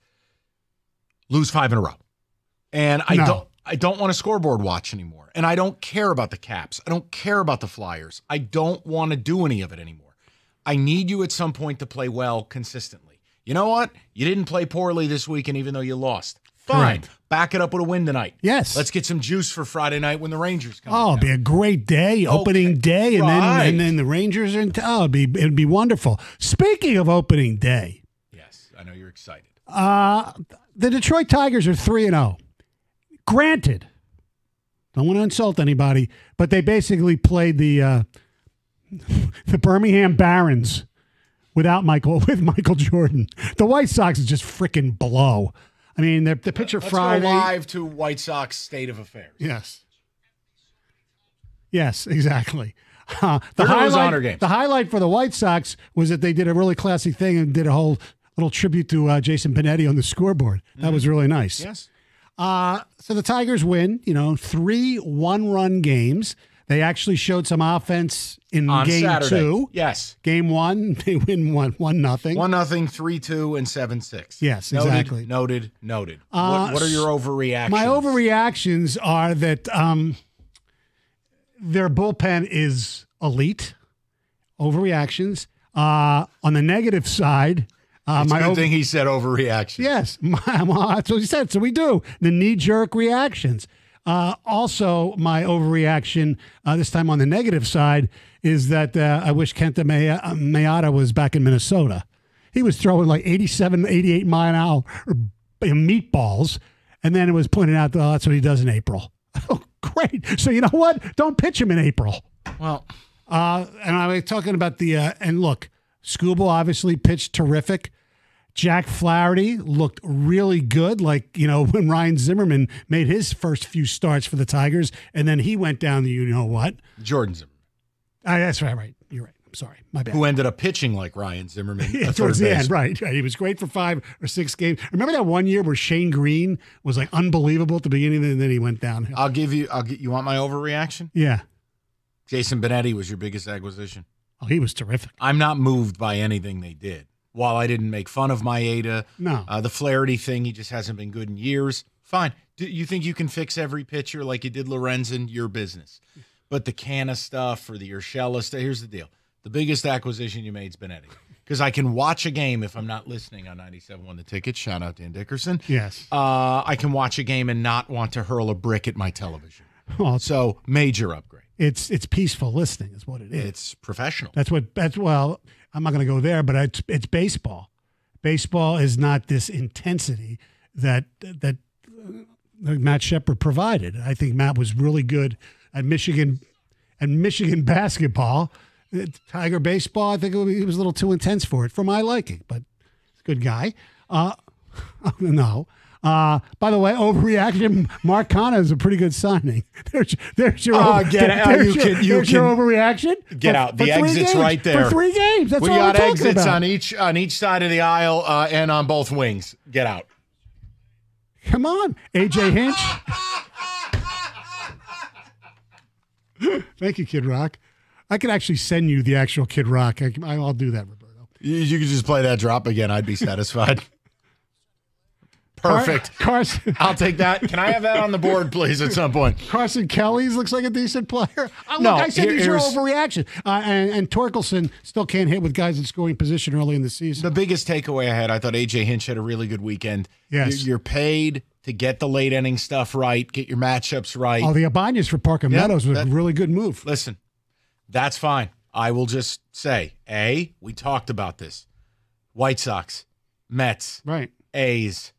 lose five in a row. And I No. don't I don't want a scoreboard watch anymore. And I don't care about the caps. I don't care about the flyers. I don't want to do any of it anymore. I need you at some point to play well consistently. You know what? You didn't play poorly this weekend, even though you lost. Fine. Correct. Back it up with a win tonight. Yes. Let's get some juice for Friday night when the Rangers come. Oh, it'd be a great day, opening day, and Right. then and then the Rangers are in. Oh, it'd be it'd be wonderful. Speaking of opening day, I know you're excited. uh, the Detroit Tigers are three and zero. Granted, don't want to insult anybody, but they basically played the uh, the Birmingham Barons without Michael with Michael Jordan. The White Sox is just freaking blow. I mean, the the pitcher Let's Friday. live to White Sox state of affairs. Yes. Yes, exactly. Uh, the They're gonna lose highlight, the highlight for the White Sox was that they did a really classy thing and did a whole little tribute to uh, Jason Benetti on the scoreboard. That was really nice. Mm-hmm. Yes. Uh, so the Tigers win, you know, three one run games. They actually showed some offense in On game Saturday. two. Yes. Game one, they win one one nothing. One nothing, three two, and seven six. Yes, Noted, exactly. Noted. Noted. Uh, what, what are your overreactions? My overreactions are that um, their bullpen is elite. Overreactions. Uh, on the negative side, uh, It's a my good over- thing he said overreaction. Yes, my, well, that's what he said. So we do the knee jerk reactions. Uh, also, my overreaction uh, this time on the negative side is that uh, I wish Kenta May- uh, Maeda was back in Minnesota. He was throwing like 87, 88 mile an hour meatballs, and then it was pointed out that oh, that's what he does in April. Oh, great! So you know what? Don't pitch him in April. Well, uh, and I was talking about the uh, and look, Skubal obviously pitched terrific. Jack Flaherty looked really good, like you know when Ryan Zimmerman made his first few starts for the Tigers, and then he went down. The you know what? Jordan Zimmermann, Ah, that's right, right. You're right. I'm sorry, my bad. who ended up pitching like Ryan Zimmerman Yeah, towards the end, right, right. He was great for five or six games. Remember that one year where Shane Greene was like unbelievable at the beginning, and then he went downhill. I'll give you. I'll get. You want my overreaction? Yeah. Jason Benetti was your biggest acquisition. Oh, he was terrific. I'm not moved by anything they did. While I didn't make fun of Maeda, No. uh, the Flaherty thing, he just hasn't been good in years. Fine. Do you think you can fix every pitcher like you did Lorenzen? Your business. But the Canha stuff or the Urshela stuff, here's the deal. The biggest acquisition you made is Benetti. Because I can watch a game if I'm not listening on 97.1 The Ticket. Shout out Dan Dickerson. Yes. Uh, I can watch a game and not want to hurl a brick at my television. Well, So major upgrade. It's it's peaceful listening, is what it is. It's professional. That's what that's well, I'm not going to go there, but it's it's baseball. Baseball is not this intensity that that uh, Matt Shepard provided. I think Matt was really good at Michigan and Michigan basketball. Tiger baseball, I think it was, he was a little too intense for it, for my liking, but good guy. Uh, no. Uh, by the way, overreaction. Mark Canha is a pretty good signing. There's, there's your, over- get out. there's You your, can- you there's your overreaction. Get For- out. The exit's games. right there. For three games. That's we all got we're talking exits about. on each on each side of the aisle uh, and on both wings. Get out. Come on, AJ Hinch. Thank you, Kid Rock. I could actually send you the actual Kid Rock. I, I'll do that, Roberto. You, you could just play that drop again. I'd be satisfied. Perfect. Carson. I'll take that. Can I have that on the board, please, at some point? Carson Kelly's looks like a decent player. Uh, No, look, I said here- these are here's- overreaction. Uh, and, and Torkelson still can't hit with guys in scoring position early in the season. The biggest takeaway I had, I thought AJ Hinch had a really good weekend. Yes. You're, paid to get the late inning stuff right, get your matchups right. Oh, the Ibáñez for Parker Yeah, Meadows was that- a really good move. Listen, that's fine. I will just say, A, we talked about this. White Sox, Mets, right. A's,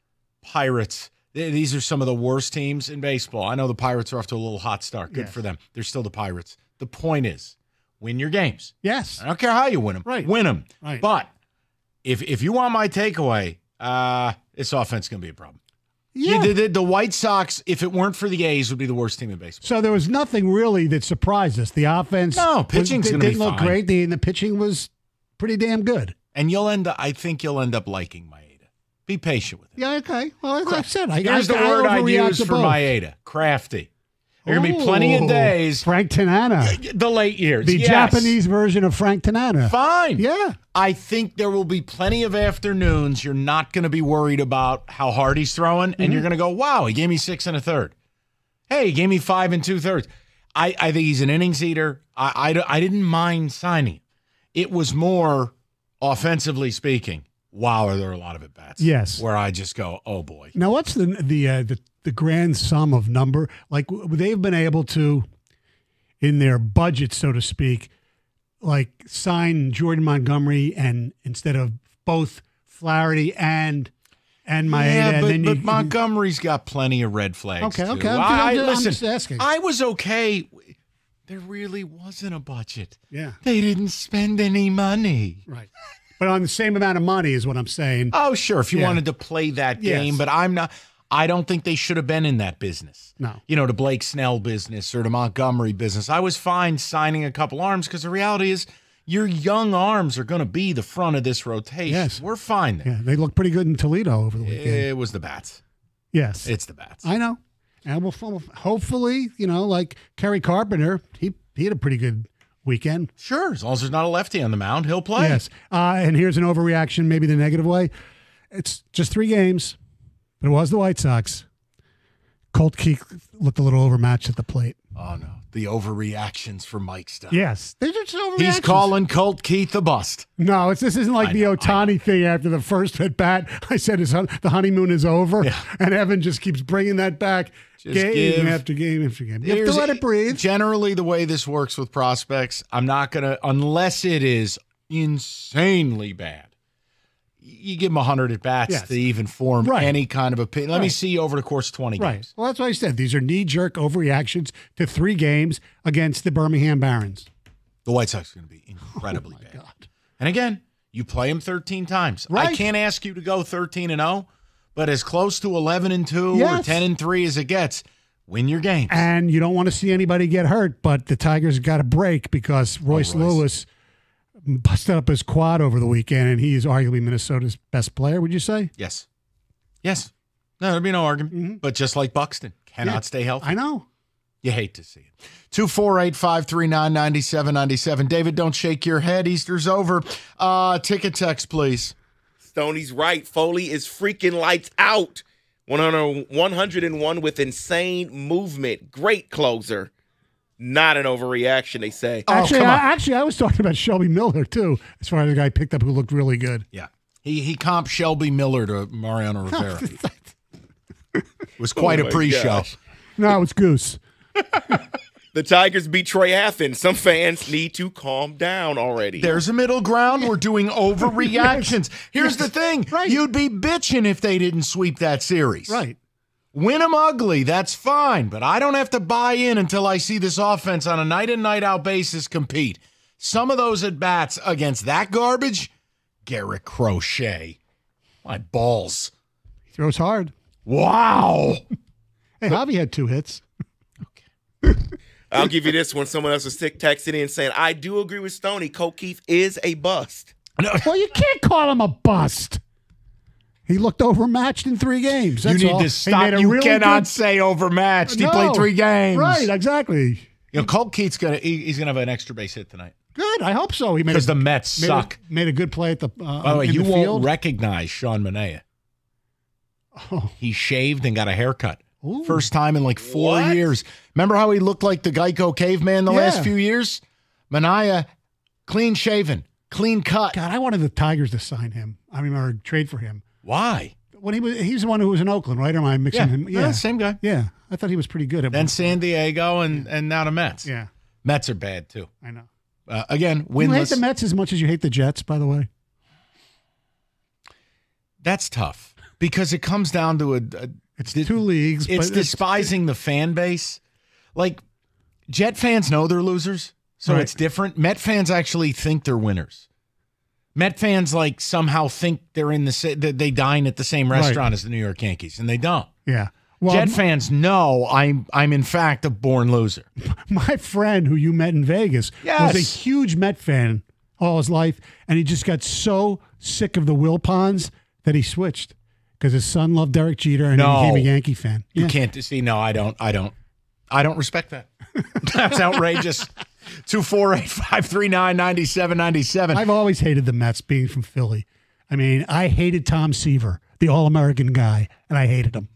Pirates. These are some of the worst teams in baseball. I know the Pirates are off to a little hot start. Good Yes. for them. They're still the Pirates. The point is, win your games. Yes. I don't care how you win them. Right. Win them. Right. But if if you want my takeaway, uh, this offense is going to be a problem. Yeah. the, the, the White Sox, if it weren't for the A's, would be the worst team in baseball. So there was nothing really that surprised us. The offense, No, pitching did- gonna be didn't look fine. great. The, the pitching was pretty damn good. And you'll end up, I think you'll end up liking Maeda. Be patient with it. Yeah, okay. Well, as I said, I Here's I, the word I I'd overreact use for both. Maeda crafty. There are going to be plenty of days. Frank Tanana, The late years. the yes. Japanese version of Frank Tanana. Fine. Yeah. I think there will be plenty of afternoons you're not going to be worried about how hard he's throwing, and Mm-hmm. you're going to go, wow, he gave me six and a third. Hey, he gave me five and two thirds. I, I think he's an innings eater. I, I, I didn't mind signing. It was more offensively speaking. Wow, are there a lot of at bats? Yes. Where I just go, oh boy. Now, what's the the uh, the the grand sum of number? Like they've been able to, in their budget, so to speak, like sign Jordan Montgomery and instead of both Flaherty and and Maeda, yeah, but, then but you, Montgomery's got plenty of red flags. Okay, too. okay, I'm I, I'm listen, just asking. I was okay. There really wasn't a budget. yeah, They didn't spend any money. right. But on the same amount of money is what I'm saying. Oh, sure, if you Yeah. wanted to play that Yes. game, but I'm not. I don't think they should have been in that business. No. You know, to Blake Snell business or to Montgomery business. I was fine signing a couple arms because the reality is your young arms are going to be the front of this rotation. Yes. We're fine there. Yeah, they look pretty good in Toledo over the weekend. It was the bats. yes, It's the bats. I know. And we'll hopefully, you know, like Kerry Carpenter, he he had a pretty good weekend. Sure, as long as there's not a lefty on the mound, he'll play. Yes. Uh, and here's an overreaction, maybe the negative way. It's just three games, but it was the White Sox. Colt Keith looked a little overmatched at the plate. Oh no, the overreactions for Mike stuff. Yes, they're just overreactions. He's calling Colt Keith a bust. No, it's this isn't like I the know, Ohtani thing after the first at bat. I said his the honeymoon is over, and Evan just keeps bringing that back Just game give- after game after game. You have to let it breathe. Generally, the way this works with prospects, I'm not gonna unless it is insanely bad. You give them hundred at bats Yes. to even form Right. any kind of opinion. Let me Right. see over the course of 20 Right. games. Well, that's what I said. These are knee jerk overreactions to three games against the Birmingham Barons. The White Sox are going to be incredibly oh, bad. And again, you play them 13 times. I can't ask you to go 13 and 0, but as close to 11 and 2 or 10 and 3 as it gets, win your games. And you don't want to see anybody get hurt, but the Tigers got a break because Royce, Lewis busted up his quad over the weekend, and he is arguably Minnesota's best player. Would you say? Yes. Yes. No, there'd be no argument. But just like Buxton, cannot Mm-hmm. Yeah. stay healthy. I know. You hate to see it. 248 539 9797. David, don't shake your head. Easter's over. Uh, ticket text, please. Stoney's right. Foley is freaking lights out. 100, 101 with insane movement. Great closer. Not an overreaction, they say. Oh, actually, I, actually, I was talking about Shelby Miller too, as far as the guy picked up who looked really good. Yeah. He he comped Shelby Miller to Mariano Rivera. it was quite Oh a pre-show. gosh. No, it's Goose. The Tigers beat Troy Athens. Some fans need to calm down already. There's a middle ground. We're doing overreactions. Here's the thing. You'd be bitching if they didn't sweep that series. Right. Win them ugly, that's fine, but I don't have to buy in until I see this offense on a night in, night out basis compete. Some of those at bats against that garbage, Garrett Crochet. My balls. He throws hard. Wow. Hey, Javi had two hits. Okay. I'll give you this one. Someone else was sick texting in saying, I do agree with Stoney. Colt Keith is a bust. Well, you can't call him a bust. He looked overmatched in three games. You need all. to He stop. made a You really cannot good- say overmatched. He played three games. Right, exactly. You know, Colt Keith's gonna he- he's gonna have an extra base hit tonight. Good. I hope so. He made 'Cause the Mets made a- suck. made a good play at the. Uh, By the way, you the won't field. recognize Sean Manaea. Oh. He shaved and got a haircut. First time in like four years. Remember how he looked like the Geico caveman the last few years? Manaea, clean shaven, clean cut. God, I wanted the Tigers to sign him. I mean, or trade for him. Why? When he was, he's the one who was in Oakland, right? Or am I mixing Yeah, him? yeah, same guy. Yeah, I thought he was pretty good at. Then San Diego and and now the Mets. Yeah. Mets are bad too. I know. Uh, again, You hate winless. the Mets as much as you hate the Jets, by the way. That's tough because it comes down to a. a it's two leagues. It's but despising the fan base. Like Jet fans know they're losers, so Right. it's different. Met fans actually think they're winners. Met fans like somehow think they're in the that they dine at the same Right. restaurant as the New York Yankees, and they don't. Yeah. Well, Jet fans know I'm I'm in fact a born loser. my friend who you met in Vegas was a huge Met fan all his life, and he just got so sick of the Wilpons that he switched because his son loved Derek Jeter and No. he became a Yankee fan. You Yeah. can't see. No, I don't. I don't. I don't respect that. That's outrageous. Two four eight five three nine ninety seven ninety seven. I've always hated the Mets being from Philly. I mean, I hated Tom Seaver, the All American guy, and I hated him.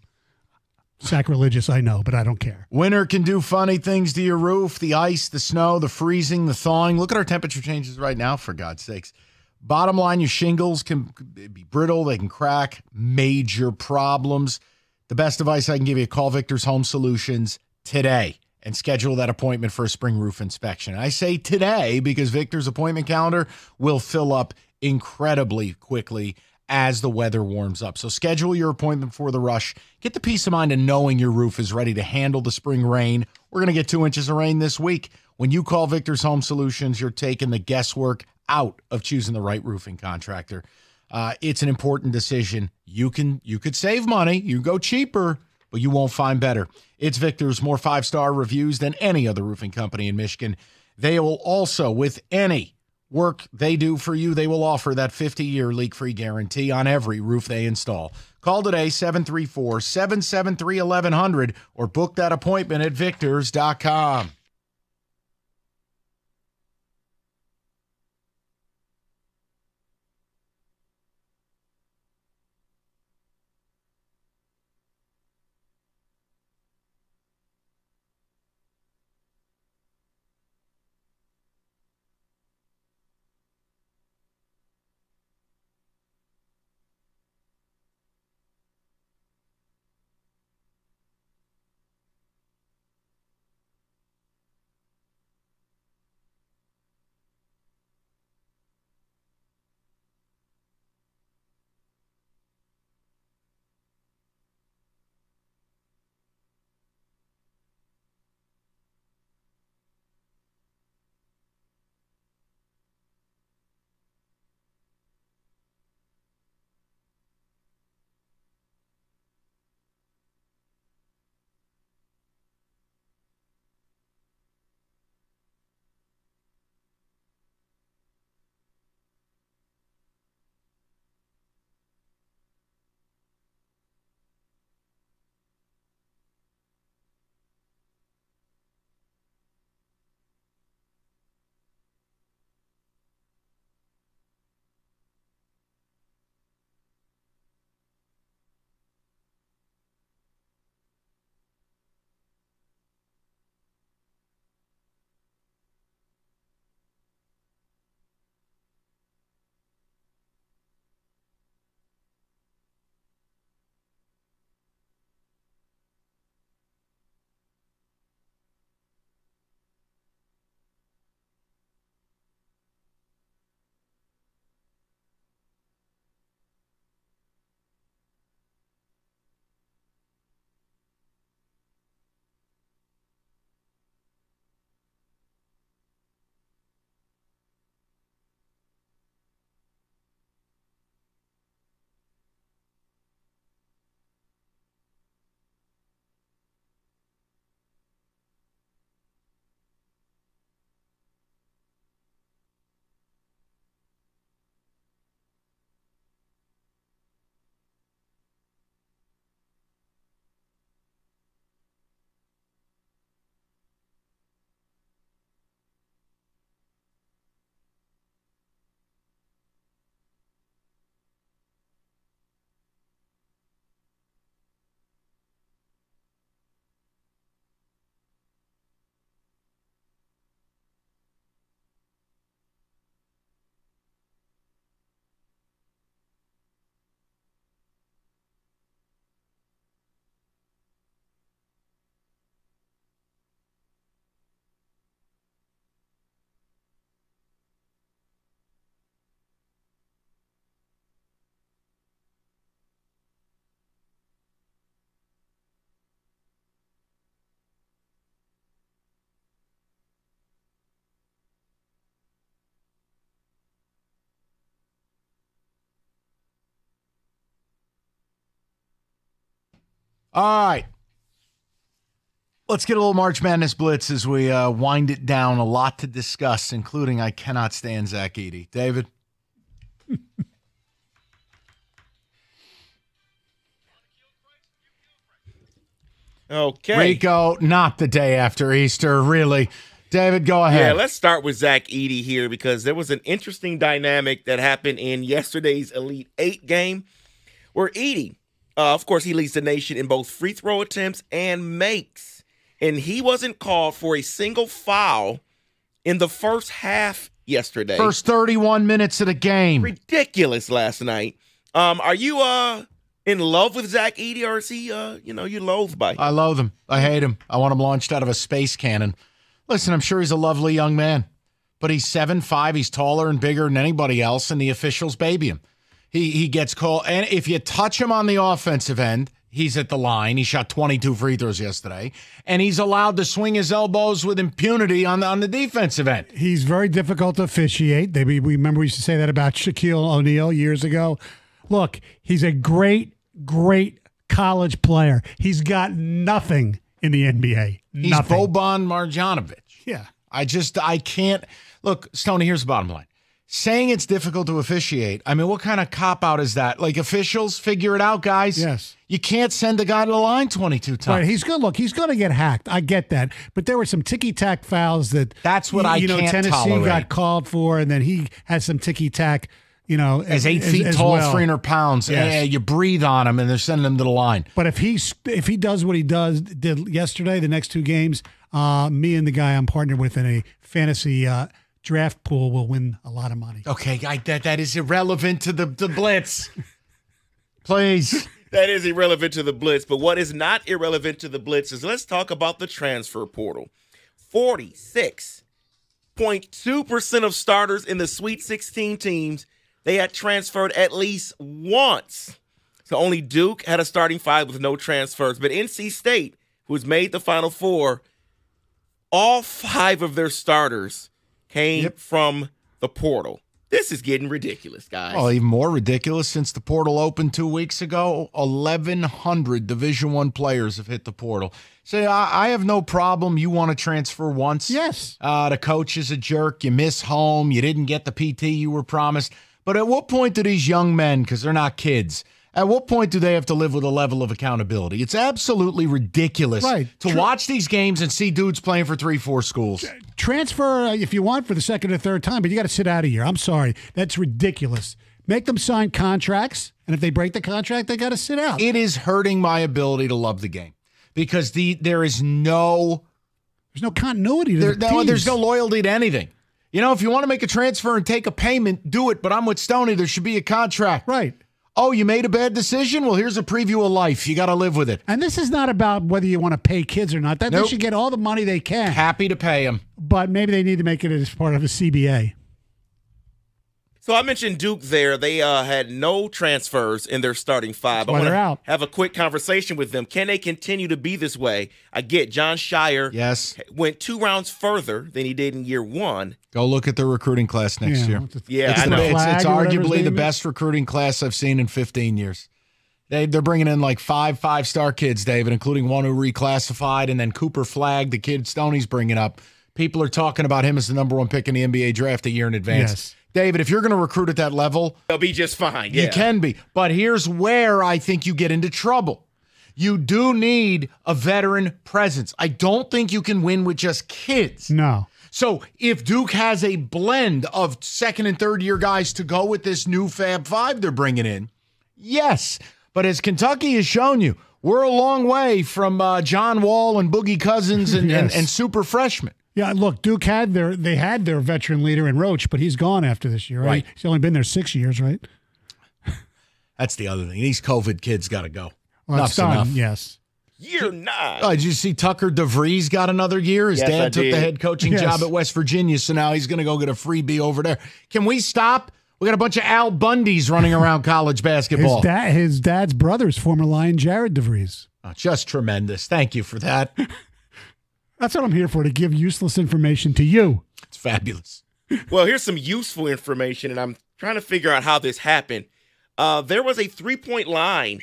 Sacrilegious, I know, but I don't care. Winter can do funny things to your roof the ice, the snow, the freezing, the thawing. Look at our temperature changes right now, for God's sakes. Bottom line, your shingles can be brittle, they can crack, major problems. The best advice I can give you call Victor's Home Solutions today and schedule that appointment for a spring roof inspection. I say today because Victor's appointment calendar will fill up incredibly quickly as the weather warms up. So schedule your appointment for the rush. Get the peace of mind of knowing your roof is ready to handle the spring rain. We're going to get two inches of rain this week. When you call Victor's Home Solutions, you're taking the guesswork out of choosing the right roofing contractor. Uh, it's an important decision. You can you could save money. You go cheaper, but you won't find better. It's Victor's more five star reviews than any other roofing company in Michigan. They will also, with any work they do for you, they will offer that 50 year leak free guarantee on every roof they install. Call today 734 773 1100 or book that appointment at victors.com. All right. Let's get a little March Madness blitz as we uh, wind it down. A lot to discuss, including I cannot stand Zach Edey. David? Okay. Rico, not the day after Easter, really. David, go ahead. Yeah, let's start with Zach Edey here because there was an interesting dynamic that happened in yesterday's Elite Eight game where Edey, uh, of course, he leads the nation in both free throw attempts and makes. And he wasn't called for a single foul in the first half yesterday. First 31 minutes of the game. Ridiculous last night. Um, are you uh in love with Zach Edey or is he uh, you know, you loathe by him? I loathe him. I hate him. I want him launched out of a space cannon. Listen, I'm sure he's a lovely young man, but he's seven five. He's taller and bigger than anybody else, and the officials baby him. He he gets called, and if you touch him on the offensive end, he's at the line. He shot 22 free throws yesterday, and he's allowed to swing his elbows with impunity on the on the defensive end. He's very difficult to officiate. They, we remember we used to say that about Shaquille O'Neal years ago. Look, he's a great, great college player. He's got nothing in the NBA. He's Nothing. Boban Marjanovic. Yeah. I just I can't look, Stoney, here's the bottom line. Saying it's difficult to officiate, I mean, what kind of cop out is that? Like officials figure it out, guys. Yes. You can't send a guy to the line 22 times. Right, he's good. Look, he's going to get hacked. I get that, but there were some ticky tack fouls that that's what I you know Tennessee tolerate. got called for, and then he had some ticky tack. You know, as eight feet as tall, well. 300 pounds. Yes. eh, you breathe on him and they're sending him to the line. But if he if he does what he does did yesterday, the next two games, uh, me and the guy I'm partnered with in a fantasy uh, draft pool will win a lot of money. Okay, I, that, that is irrelevant to the, the blitz. Please. That is irrelevant to the blitz, but what is not irrelevant to the blitz is let's talk about the transfer portal. 46.2% of starters in the Sweet 16 teams, they had transferred at least once. So only Duke had a starting five with no transfers, but NC State, who's made the Final Four, all five of their starters came from the portal. This is getting ridiculous, guys. Oh, even more ridiculous since the portal opened two weeks ago. Eleven hundred Division One players have hit the portal. Say, I, I have no problem. You want to transfer once? Yes. Uh, the coach is a jerk. You miss home. You didn't get the PT you were promised. But at what point do these young men, because they're not kids, at what point do they have to live with a level of accountability? It's absolutely ridiculous Right. to True. watch these games and see dudes playing for three, four schools. Transfer uh, if you want for the second or third time, but you got to sit out a year. I'm sorry, that's ridiculous. Make them sign contracts, and if they break the contract, they got to sit out. It is hurting my ability to love the game because the there is no there's no continuity to there, the no, there's no loyalty to anything. You know, if you want to make a transfer and take a payment, do it. But I'm with Stoney. There should be a contract. Right. Oh, you made a bad decision? Well, here's a preview of life. You got to live with it. And this is not about whether you want to pay kids or not. That Nope. they should get all the money they can. Happy to pay them. But maybe they need to make it as part of a CBA. So I mentioned Duke there. They uh, had no transfers in their starting five. That's why I want to have a quick conversation with them. Can they continue to be this way? I get Jon Scheyer Yes. went two rounds further than he did in year one. Go look at the recruiting class next Yeah, year. what's Yeah, it's, I the- know. it's, it's Flagg or whatever his arguably the best recruiting class I've seen in 15 years. They, they're bringing in like five five star kids, David, including one who reclassified, and then Cooper Flagg, the kid Stoney's bringing up. People are talking about him as the number one pick in the NBA draft a year in advance. Yes. David, if you're going to recruit at that level, They'll be just fine. Yeah. you can be. But here's where I think you get into trouble. You do need a veteran presence. I don't think you can win with just kids. No. So if Duke has a blend of second and third year guys to go with this new Fab Five they're bringing in, yes. But as Kentucky has shown you, we're a long way from uh, John Wall and Boogie Cousins and, and, and super freshmen. Yeah, look, Duke had their they had their veteran leader in Roach, but he's gone after this year, right? Right. He's only been there six years, right? That's the other thing. These COVID kids got to go. Well, Enough's it's done. enough. Yes. Year nine. Oh, did you see Tucker DeVries got another year? His Yes, dad I took the head coaching Yes. job at West Virginia, so now he's going to go get a freebie over there. Can we stop? We got a bunch of Al Bundys running around college His basketball. his dad's brother's former Lion, Jared DeVries. Oh, just tremendous. Thank you for that. That's what I'm here for to give useless information to you. It's fabulous. Well, here's some useful information, and I'm trying to figure out how this happened. Uh, there was a three point line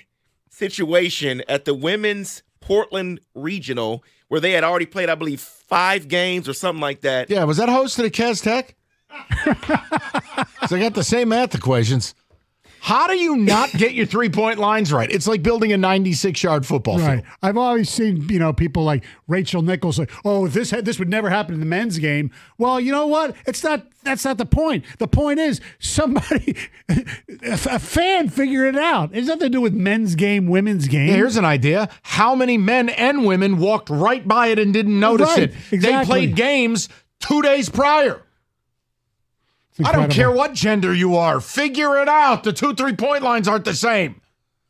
situation at the women's Portland Regional where they had already played, I believe, five games or something like that. Yeah, was that hosted at Cass Tech? so I got the same math equations. How do you not get your three point lines right? It's like building a 96 yard football Right. field. I've always seen, you know, people like Rachel Nichols like, "Oh, this had, this would never happen in the men's game." Well, you know what? It's not. That's not the point. The point is somebody, a, fan, figured it out. It's nothing to do with men's game, women's game. Yeah, here's an idea. How many men and women walked right by it and didn't notice Right, it? They played games two days prior. I don't care what gender you are. Figure it out. The two three point lines aren't the same.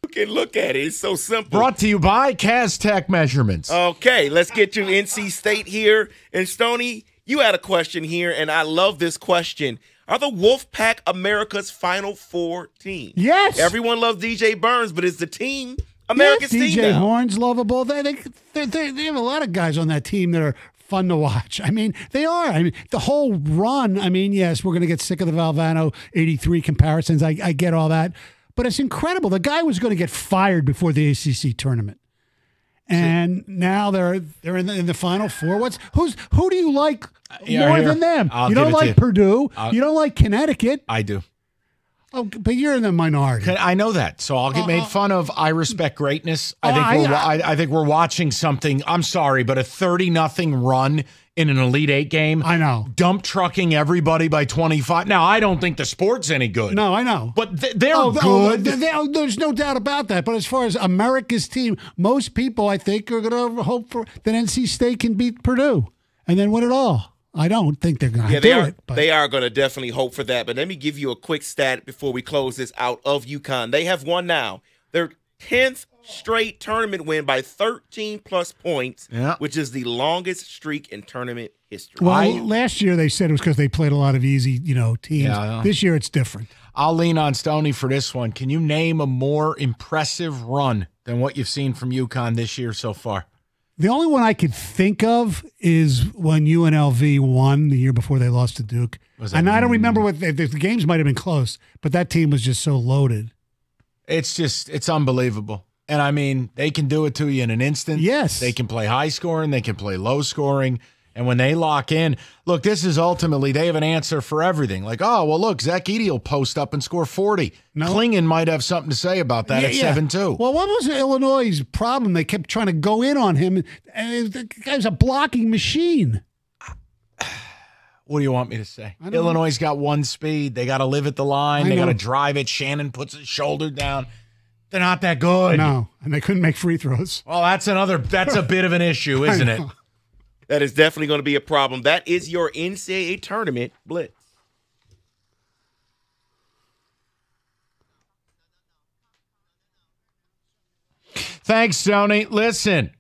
You can look at it. It's so simple. Brought to you by Cass Tech Measurements. Okay, let's get to NC State here. And Stoney, you had a question here, and I love this question. Are the Wolfpack America's Final Four team? Yes. Everyone loves DJ Burns, but is the team America's yes, team DJ now? Horn's lovable. They, they, they, they, they have a lot of guys on that team that are fun to watch. I mean, they are. I mean, the whole run. I mean, yes, we're going to get sick of the Valvano 83 comparisons. I, I get all that. But it's incredible. The guy was going to get fired before the ACC tournament. And now they're they're in the, in the final four. What's who's who do you like uh, yeah, more here. than them? I'll you don't like you. Purdue. I'll- you don't like Connecticut. I do. Oh, but you're in the minority. I know that, so I'll get made uh-huh. fun of. I respect greatness. I think I- we're, uh, I, I think we're watching something. I'm sorry, but a thirty nothing run in an Elite Eight game. I know. Dump trucking everybody by 25. Now I don't think the sport's any good. No, I know. But th- they're Oh, oh, good. they- they- oh, there's no doubt about that. But as far as America's team, most people, I think, are going to hope for that NC State can beat Purdue and then win it all. I don't think they're going to Yeah, do they are. it. But They are going to definitely hope for that. But let me give you a quick stat before we close this out of UConn. They have won now their tenth straight tournament win by 13 plus points, Yeah. which is the longest streak in tournament history. well, last year they said it was because they played a lot of easy, you know, teams. Yeah, I. This year it's different. I'll lean on Stoney for this one. Can you name a more impressive run than what you've seen from UConn this year so far? The only one I could think of is when UNLV won the year before they lost to Duke. And I don't remember what the, the games might have been close, but that team was just so loaded. It's just it's unbelievable. And I mean, they can do it to you in an instant. Yes. They can play high scoring, they can play low scoring. And when they lock in, look, this is ultimately they have an answer for everything. Like, oh, well, look, Zach Edey will post up and score 40. Clingan might have something to say about that Yeah, at yeah. 7 2. Well, what was Illinois' problem? They kept trying to go in on him, and the guy's a blocking machine. What do you want me to say? Illinois got one speed. They got to live at the line. I they got to drive it. Shannon puts his shoulder down. They're not that good. No, and they couldn't make free throws. Well, that's another. That's a bit of an issue, isn't it? That is definitely going to be a problem. That is your NCAA tournament blitz. Thanks, Tony. Listen,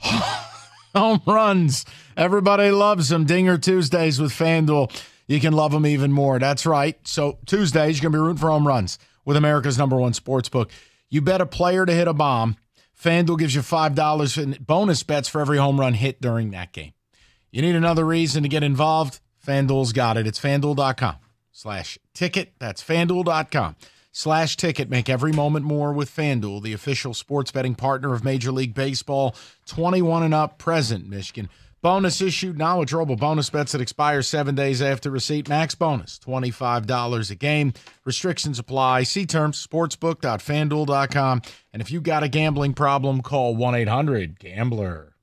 home runs. Everybody loves them. Dinger Tuesdays with FanDuel. You can love them even more. That's right. So Tuesdays, you're going to be rooting for home runs with America's number one sports book. You bet a player to hit a bomb. FanDuel gives you $5 in bonus bets for every home run hit during that game. You need another reason to get involved? FanDuel's got it. It's fanduel.com slash ticket. That's fanduel.com slash ticket. Make every moment more with FanDuel, the official sports betting partner of Major League Baseball. 21 and up, present, Michigan. Bonus issued now withdrawable bonus bets that expire seven days after receipt. Max bonus, $25 a game. Restrictions apply. See terms, sportsbook.fanduel.com. And if you've got a gambling problem, call 1 800 Gambler.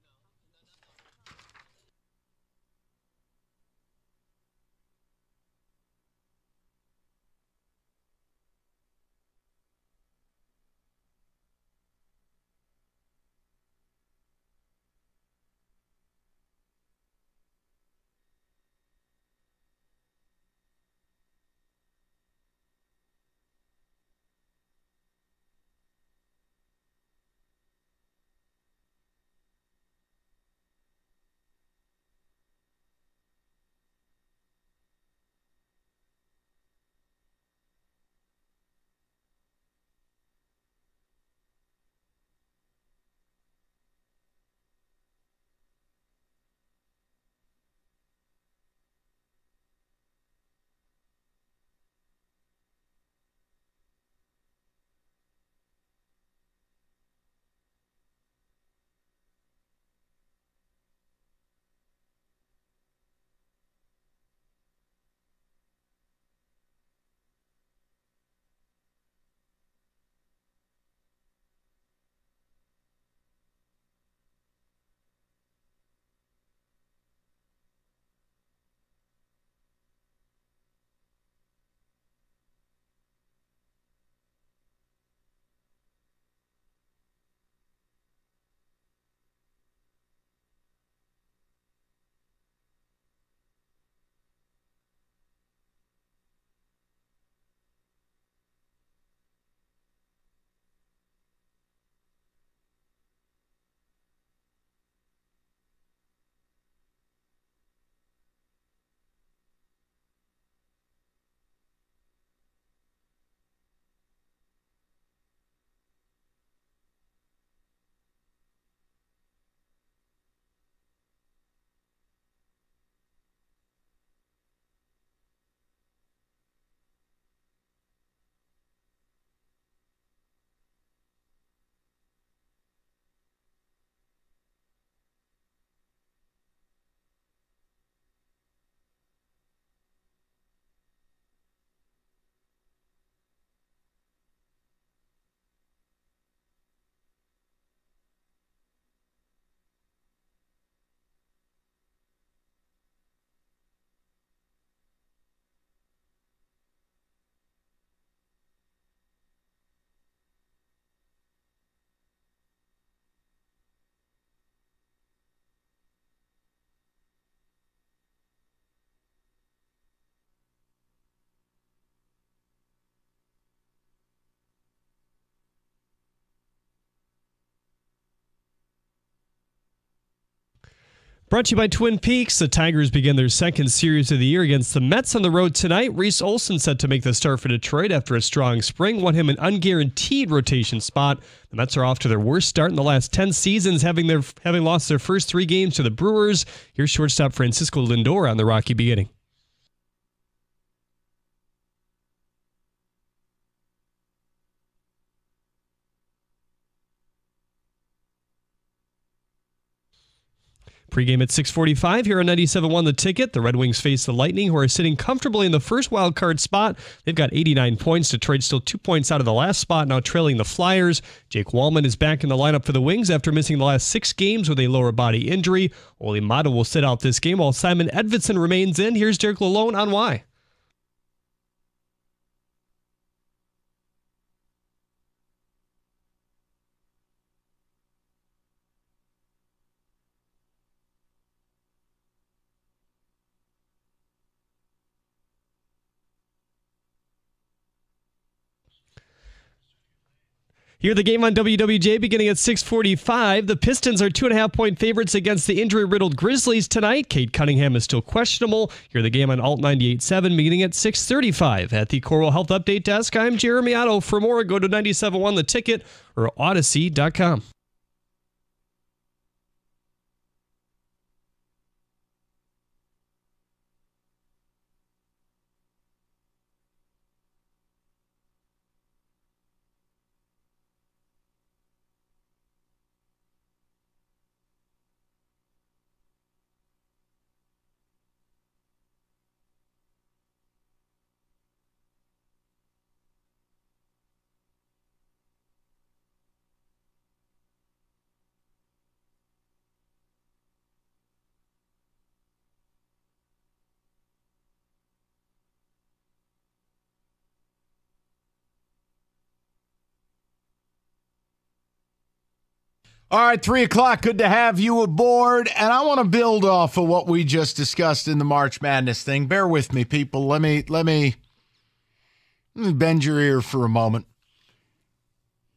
Brought to you by Twin Peaks. The Tigers begin their second series of the year against the Mets on the road tonight. Reese Olson set to make the start for Detroit after a strong spring, won him an unguaranteed rotation spot. The Mets are off to their worst start in the last 10 seasons, having their having lost their first three games to the Brewers. Here's shortstop Francisco Lindor on the rocky beginning. Pregame at 645 here on 97.1 The Ticket. The Red Wings face the Lightning, who are sitting comfortably in the first wild card spot. They've got 89 points. Detroit still two points out of the last spot, now trailing the Flyers. Jake Walman is back in the lineup for the Wings after missing the last six games with a lower body injury. Olli Maatta will sit out this game while Simon Edvinsson remains in. Here's Derek Lalonde on why. Here, the game on WWJ beginning at 645. The Pistons are two and a half point favorites against the injury riddled Grizzlies tonight. Cade Cunningham is still questionable. Here, the game on Alt 98.7 beginning at 635. At the Corewell Health Update Desk, I'm Jeremy Otto. For more, go to 97.1 The Ticket or Audacy.com. All right, three o'clock. Good to have you aboard. And I want to build off of what we just discussed in the March Madness thing. Bear with me, people. Let me let me, let me bend your ear for a moment.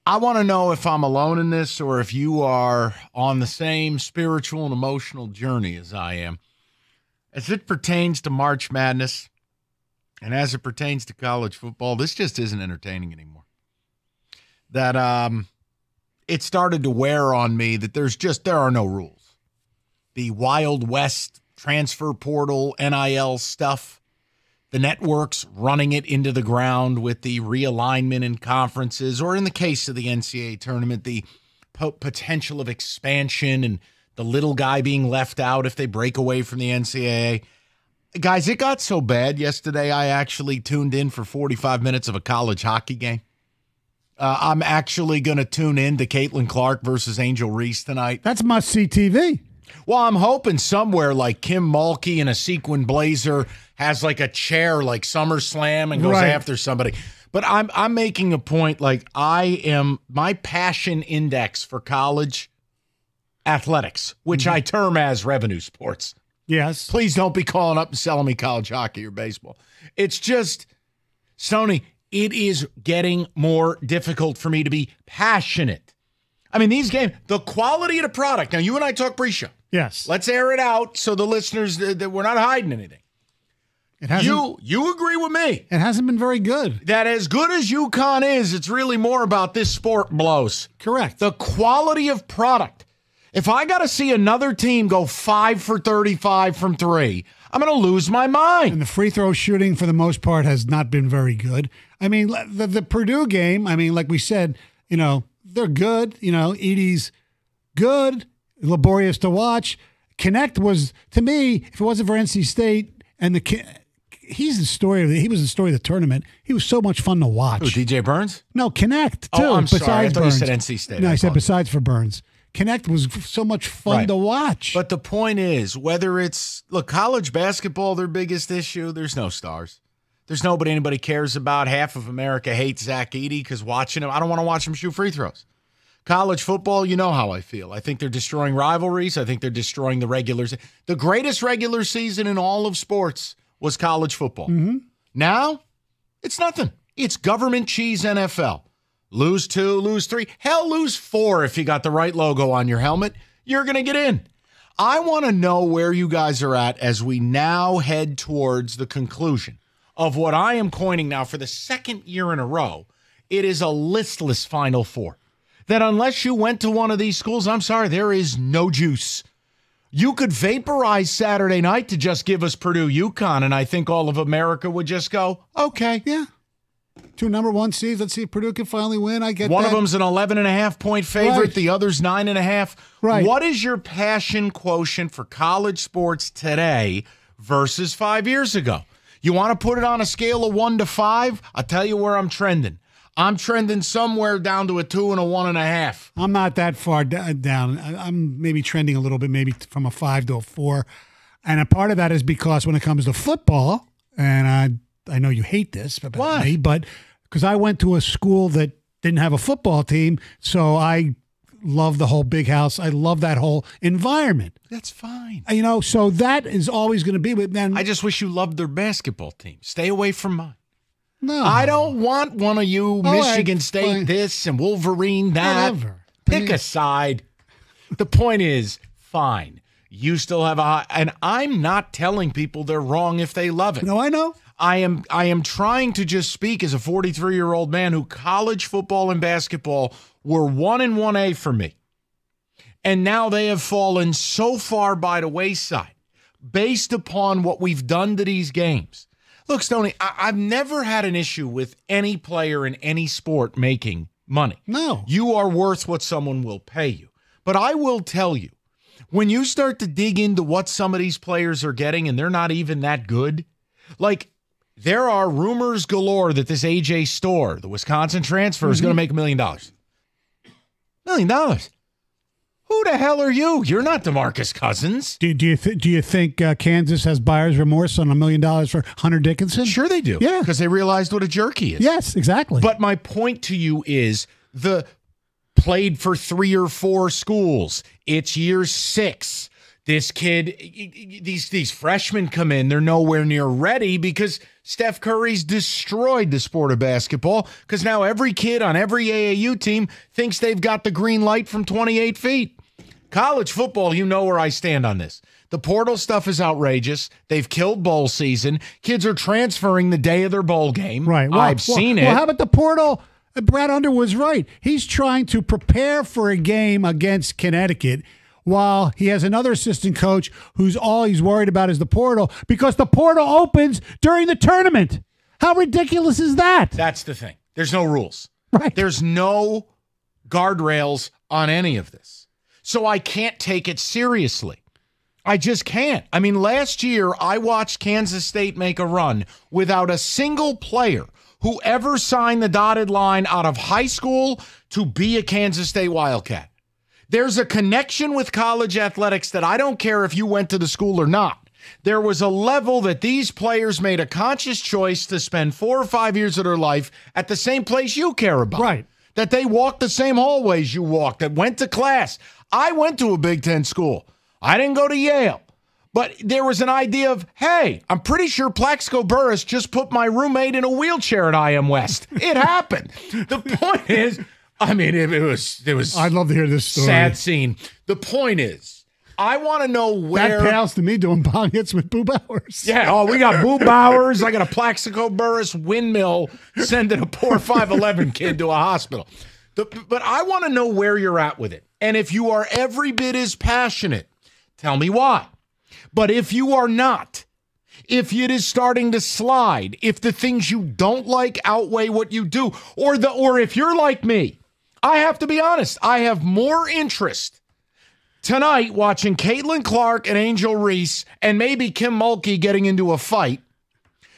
I want to know if I'm alone in this or if you are on the same spiritual and emotional journey as I am. As it pertains to March Madness and as it pertains to college football, this just isn't entertaining anymore. That um it started to wear on me that there's just there are no rules. The Wild West transfer portal, NIL stuff, the networks running it into the ground with the realignment in conferences, or in the case of the NCAA tournament, the po- potential of expansion and the little guy being left out if they break away from the NCAA. Guys, it got so bad yesterday. I actually tuned in for 45 minutes of a college hockey game. Uh, I'm actually going to tune in to Caitlin Clark versus Angel Reese tonight. That's must see TV. Well, I'm hoping somewhere like Kim Mulkey in a sequin blazer has like a chair like SummerSlam and goes right. after somebody. But I'm I'm making a point like I am my passion index for college athletics, which mm-hmm. I term as revenue sports. Yes. Please don't be calling up and selling me college hockey or baseball. It's just Stoney, it is getting more difficult for me to be passionate. I mean, these games, the quality of the product. Now, you and I talk pre-show. Yes. Let's air it out so the listeners that we're not hiding anything. It hasn't, you you agree with me? It hasn't been very good. That as good as UConn is, it's really more about this sport blows. Correct. The quality of product. If I got to see another team go five for thirty-five from three, I'm going to lose my mind. And the free throw shooting, for the most part, has not been very good. I mean, the, the Purdue game, I mean, like we said, you know, they're good. You know, Edey's good, laborious to watch. Knecht was, to me, if it wasn't for NC State and the he's the story of the, he was the story of the tournament. He was so much fun to watch. Who, DJ Burns? No, Knecht oh, too. Oh, I'm besides sorry. I thought Burns. you said NC State. No, I, I said besides for Burns. Knecht was so much fun right. to watch. But the point is, whether it's look college basketball, their biggest issue, there's no stars. There's nobody anybody cares about. Half of America hates Zach Edey because watching him, I don't want to watch him shoot free throws. College football, you know how I feel. I think they're destroying rivalries. I think they're destroying the regulars. The greatest regular season in all of sports was college football. Mm-hmm. Now, it's nothing. It's government cheese NFL. Lose two, lose three. Hell, lose four if you got the right logo on your helmet. You're going to get in. I want to know where you guys are at as we now head towards the conclusion of what I am coining now for the second year in a row. It is a listless Final Four. That unless you went to one of these schools, I'm sorry, there is no juice. You could vaporize Saturday night to just give us Purdue UConn, and I think all of America would just go, okay. Yeah. Two number one seeds. Let's see if Purdue can finally win. I get One that. of them's an 11 and a half point favorite, Right. the other's nine and a half. Right. What is your passion quotient for college sports today versus five years ago? You want to put it on a scale of one to five? I'll tell you where I'm trending. I'm trending somewhere down to a two and a one and a half. I'm not that far d- uh, down. I- I'm maybe trending a little bit, maybe from a five to a four. And a part of that is because when it comes to football, and I I know you hate this about Why? me, but because I went to a school that didn't have a football team, so I love the whole big house. I love that whole environment. That's fine. You know, so that is always going to be. But then I just wish you loved their basketball team. Stay away from mine. no, I don't want one of you oh, right, Michigan State fine. this and Wolverine that. Whatever. Pick a side. The point is, fine. You still have a high, and I'm not telling people they're wrong if they love it. No, I know. I am I am trying to just speak as a 43 year old man who college football and basketball were one and one A for me. And now they have fallen so far by the wayside based upon what we've done to these games. Look, Stoney, I, I've never had an issue with any player in any sport making money. No. You are worth what someone will pay you. But I will tell you, when you start to dig into what some of these players are getting and they're not even that good, like there are rumors galore that this AJ Storr, the Wisconsin transfer, is going to mm-hmm. make a million dollars. Million dollars. Who the hell are you? You're not Demarcus Cousins. Do, do you th- do you think uh, Kansas has buyer's remorse on a million dollars for Hunter Dickinson? Sure, they do. Yeah. because they realized what a jerk he is. Yes, exactly. But my point to you is the played for three or four schools. It's year six. This kid, these these freshmen come in, they're nowhere near ready because Steph Curry's destroyed the sport of basketball. Because now every kid on every AAU team thinks they've got the green light from 28 feet. College football, you know where I stand on this. The portal stuff is outrageous. They've killed bowl season. Kids are transferring the day of their bowl game. Right. Well, I've well- seen well, it. Well, how about the portal? Uh, Brad Underwood's right. He's trying to prepare for a game against Connecticut while he has another assistant coach who's all he's worried about is the portal because the portal opens during the tournament. How ridiculous is that? That's the thing. There's no rules. Right. There's no guardrails on any of this. So I can't take it seriously. I just can't. I mean, last year I watched Kansas State make a run without a single player who ever signed the dotted line out of high school to be a Kansas State Wildcat. There's a connection with college athletics that I don't care if you went to the school or not. There was a level that these players made a conscious choice to spend four or five years of their life at the same place you care about. Right. That they walked the same hallways you walked, that went to class. I went to a Big Ten school. I didn't go to Yale. But there was an idea of, hey, I'm pretty sure Plaxico Burress just put my roommate in a wheelchair at IM West. It happened. the point is, I mean, it, it was it was I'd love to hear this story. sad scene. The point is, I want to know where That pales to me doing bong hits with Boo Bowers. yeah, oh, we got Boo Bowers. I got a Plaxico Burress windmill sending a poor 5'11 kid to a hospital. The, but I want to know where you're at with it. And if you are every bit as passionate, tell me why. But if you are not, if it is starting to slide, if the things you don't like outweigh what you do, or the or if you're like me, I have to be honest, I have more interest tonight watching Caitlin Clark and Angel Reese and maybe Kim Mulkey getting into a fight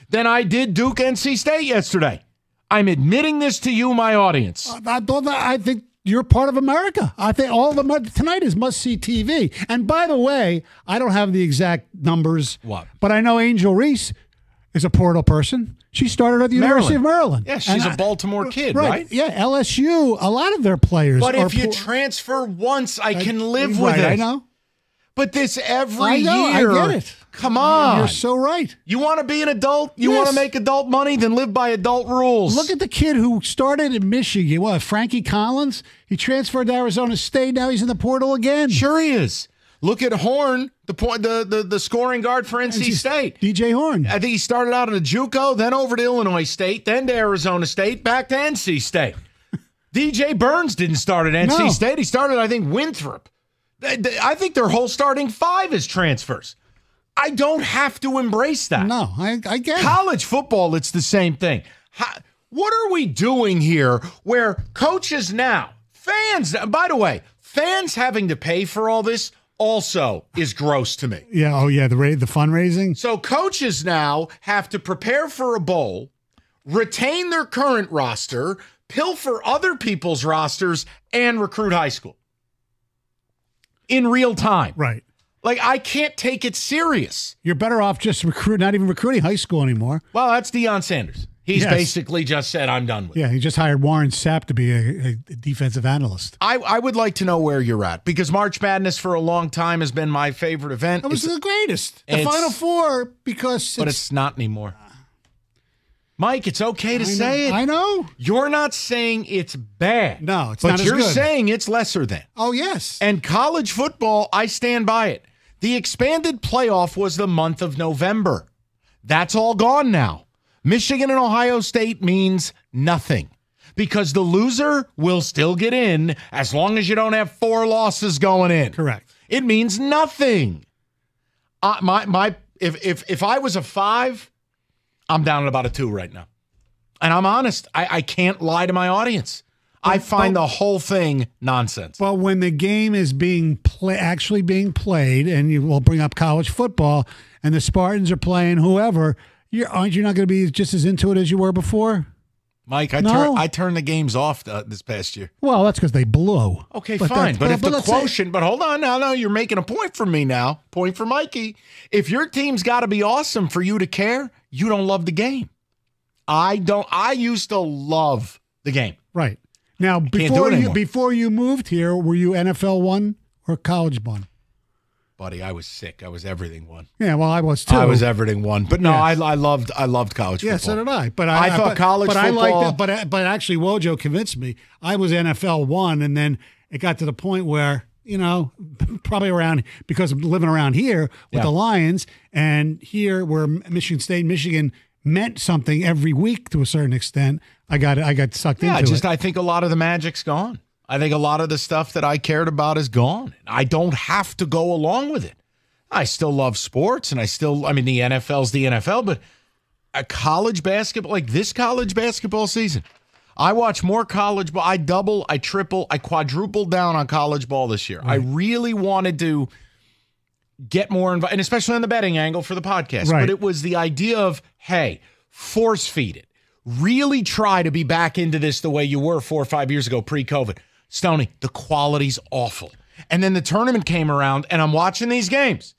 than I did Duke NC State yesterday. I'm admitting this to you, my audience. Uh, I, don't- I think you're part of America. I think all of them tonight is must see TV. And by the way, I don't have the exact numbers. What? But I know Angel Reese is a portal person. She started at the University of Maryland. Yeah, she's And a I- Baltimore kid, right? Yeah, LSU. A lot of their players. But if you por- transfer once, I can live with right, it. I know. But this every I know, I year. get it. Come on. You're so right. You want to be an adult? You Yes. want to make adult money? Then live by adult rules. Look at the kid who started in Michigan. What, Frankie Collins? He transferred to Arizona State. Now he's in the portal again. Sure he is. Look at Horne, the point, the, the the scoring guard for NC State. DJ Horne. I think he started out at a JUCO, then over to Illinois State, then to Arizona State, back to NC State. DJ Burns didn't start at NC No. State. He started, I think, Winthrop. I think their whole starting five is transfers. I don't have to embrace that. No, I, I get it. College football, it's the same thing. How, what are we doing here where coaches now, fans, by the way, fans having to pay for all this also is gross to me. Yeah. Oh, yeah. The ra- the fundraising. So coaches now have to prepare for a bowl, retain their current roster, pilfer other people's rosters, and recruit high school in real time. Right. Like I can't take it serious. You're better off just recruit, not even recruiting high school anymore. Well, that's Deion Sanders. He's Yes. basically just said, "I'm done with." it." Yeah, he just hired Warren Sapp to be a, a defensive analyst. I, I would like to know where you're at because March Madness for a long time has been my favorite event. It was It's- the greatest. The Final Four because but it's not anymore. Mike, it's okay to I know- say it. I know. You're not saying it's bad. No, it's but not as you're good. saying it's lesser than. Oh yes. And college football, I stand by it. The expanded playoff was the month of November. That's all gone now. Michigan and Ohio State means nothing because the loser will still get in as long as you don't have four losses going in. Correct. It means nothing. Uh, my my if if if I was a five, I'm down at about a two right now. And I'm honest. I, I can't lie to my audience. I find the whole thing nonsense. But when the game is being play, actually being played, and you will bring up college football, and the Spartans are playing whoever, you're, aren't you not going to be just as into it as you were before? Mike, I No. turn I turned the games off uh, this past year. Well, that's because they blew. Okay, But fine. that's- But if the let's say- quotient, but hold on now, no, you're making a point for me now. Point for Mikey. If your team's got to be awesome for you to care, you don't love the game. I don't. I used to love the game. Right now, do before you before you moved here, were you NFL one or college one? Buddy, I was sick. I was everything one. Yeah, well, I was too. I was everything one. But no, Yes. I, I loved I loved college Yeah, football. so did I. But I, I thought but, college but I like football- that. But but actually, Wojo convinced me. I was NFL one, and then it got to the point where you know, probably around because of living around here with Yeah. the Lions, and here where Michigan State, Michigan meant something every week to a certain extent. I got I got sucked Yeah, into just it. I think a lot of the magic's gone. I think a lot of the stuff that I cared about is gone. I don't have to go along with it. I still love sports and I still I mean the NFL's the NFL, but a college basketball like this college basketball season. I watch more college ball. I double, I triple, I quadruple down on college ball this year. I really wanted to get more involved, and especially on the betting angle for the podcast. Right. But it was the idea of, hey, force feed it. Really try to be back into this the way you were four or five years ago, pre COVID. Stoney, the quality's awful. And then the tournament came around, and I'm watching these games.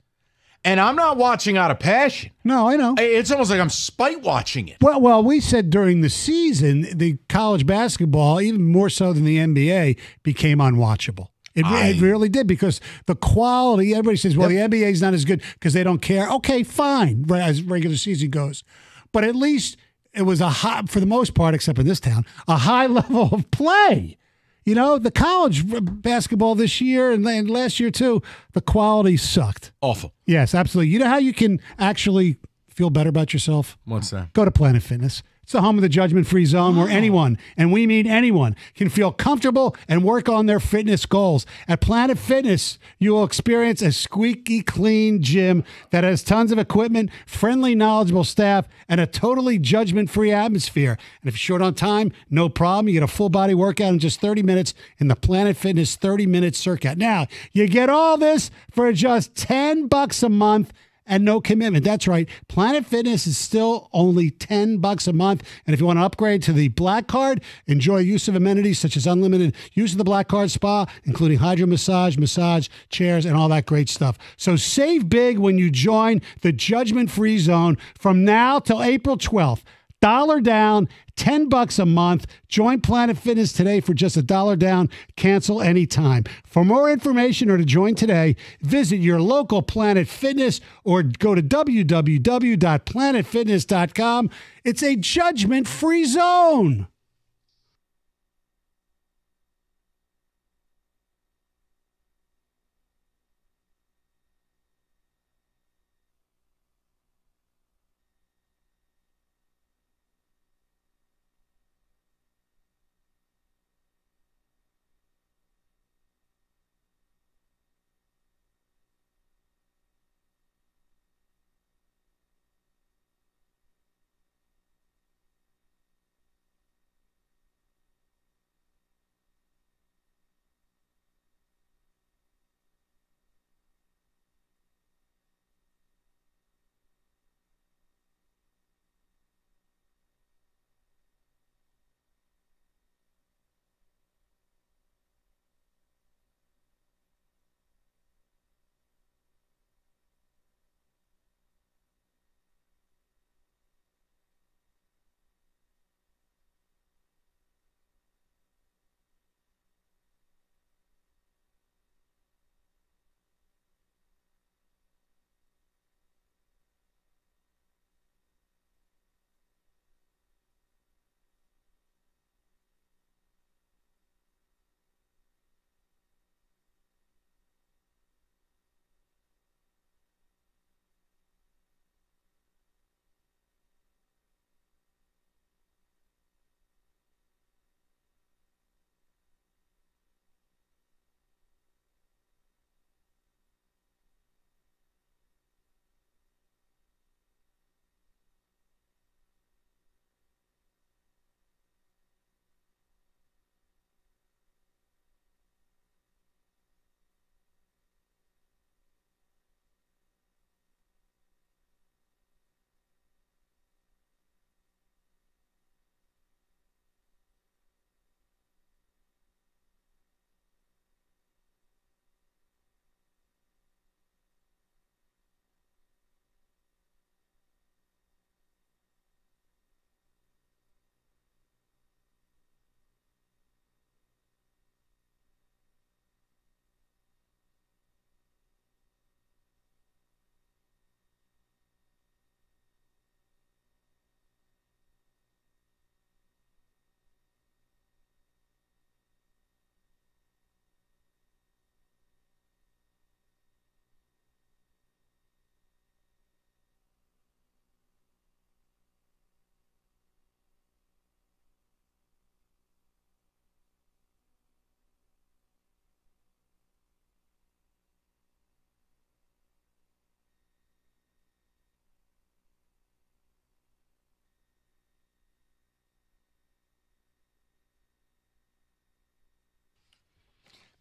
And I'm not watching out of passion. No, I know. It's almost like I'm spite watching it. Well, well, we said during the season, the college basketball, even more so than the NBA, became unwatchable. It, re- it really did because the quality. Everybody says, "Well, the NBA is not as good because they don't care." Okay, fine, right, as regular season goes, but at least it was a high, for the most part, except in this town, a high level of play. You know, the college basketball this year and and last year too, the quality sucked. Awful. Yes, absolutely. You know how you can actually feel better about yourself? What's that? Go to Planet Fitness. It's the home of the judgment free zone where anyone, and we mean anyone, can feel comfortable and work on their fitness goals. At Planet Fitness, you will experience a squeaky clean gym that has tons of equipment, friendly, knowledgeable staff, and a totally judgment free atmosphere. And if you're short on time, no problem. You get a full body workout in just 30 minutes in the Planet Fitness 30 minute circuit. Now, you get all this for just 10 bucks a month and no commitment. That's right. Planet Fitness is still only 10 bucks a month. And if you want to upgrade to the Black Card, enjoy use of amenities such as unlimited use of the Black Card spa, including hydro massage, massage chairs, and all that great stuff. So save big when you join the judgment free zone from now till April 12th. Dollar down, 10 bucks a month. Join Planet Fitness today for just a dollar down. Cancel anytime. For more information or to join today, visit your local Planet Fitness or go to www.planetfitness.com. It's a judgment free zone.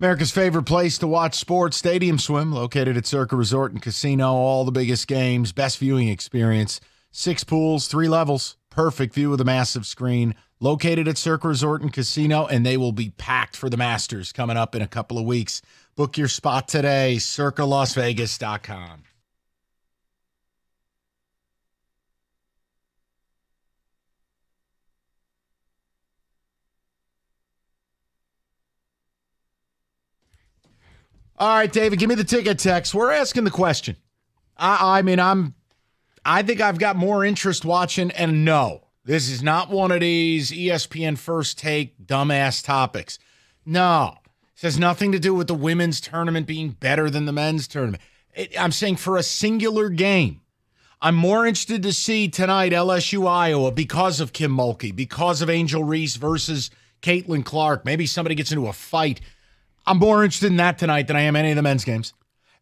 America's favorite place to watch sports, Stadium Swim, located at Circa Resort and Casino. All the biggest games, best viewing experience. Six pools, three levels, perfect view of the massive screen. Located at Circa Resort and Casino, and they will be packed for the Masters coming up in a couple of weeks. Book your spot today, circalasvegas.com. All right, David, give me the ticket text. We're asking the question. I, I mean, I'm, I think I've got more interest watching, and no, this is not one of these ESPN first take dumbass topics. No, this has nothing to do with the women's tournament being better than the men's tournament. It, I'm saying for a singular game, I'm more interested to see tonight LSU Iowa because of Kim Mulkey, because of Angel Reese versus Caitlin Clark. Maybe somebody gets into a fight. I'm more interested in that tonight than I am any of the men's games.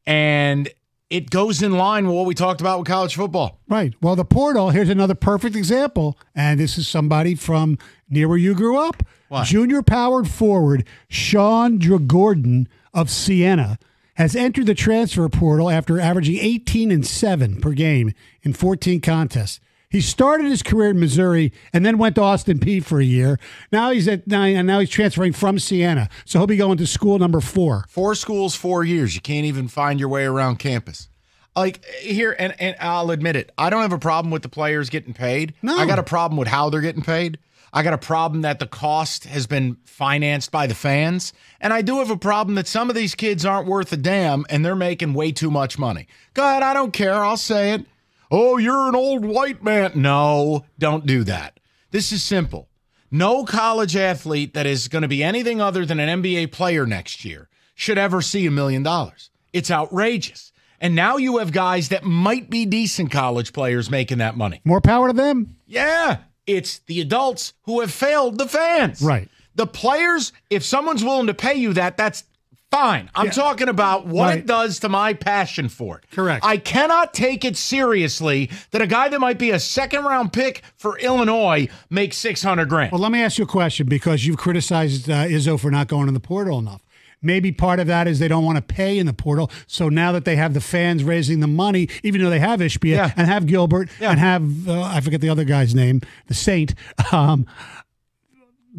And it goes in line with what we talked about with college football. Right. Well, the portal, here's another perfect example. And this is somebody from near where you grew up. What? Junior powered forward Sean Gordon of Siena has entered the transfer portal after averaging 18 and 7 per game in 14 contests. He started his career in Missouri and then went to Austin Peay for a year. Now he's at nine, and now he's transferring from Siena. So he'll be going to school number four. Four schools, four years. You can't even find your way around campus. Like here, and, and I'll admit it, I don't have a problem with the players getting paid. No. I got a problem with how they're getting paid. I got a problem that the cost has been financed by the fans. And I do have a problem that some of these kids aren't worth a damn and they're making way too much money. Go ahead, I don't care. I'll say it. Oh, you're an old white man. No, don't do that. This is simple. No college athlete that is going to be anything other than an NBA player next year should ever see a million dollars. It's outrageous. And now you have guys that might be decent college players making that money. More power to them. Yeah, it's the adults who have failed the fans. Right. The players, if someone's willing to pay you that, that's fine. I'm Yeah. talking about what Right. it does to my passion for it. Correct. I cannot take it seriously that a guy that might be a second round pick for Illinois makes 600 grand. Well, let me ask you a question because you've criticized uh, Izzo for not going in the portal enough. Maybe part of that is they don't want to pay in the portal. So now that they have the fans raising the money, even though they have Ishbia Yeah. and have Gilbert Yeah. and have uh, I forget the other guy's name, the Saint. Um,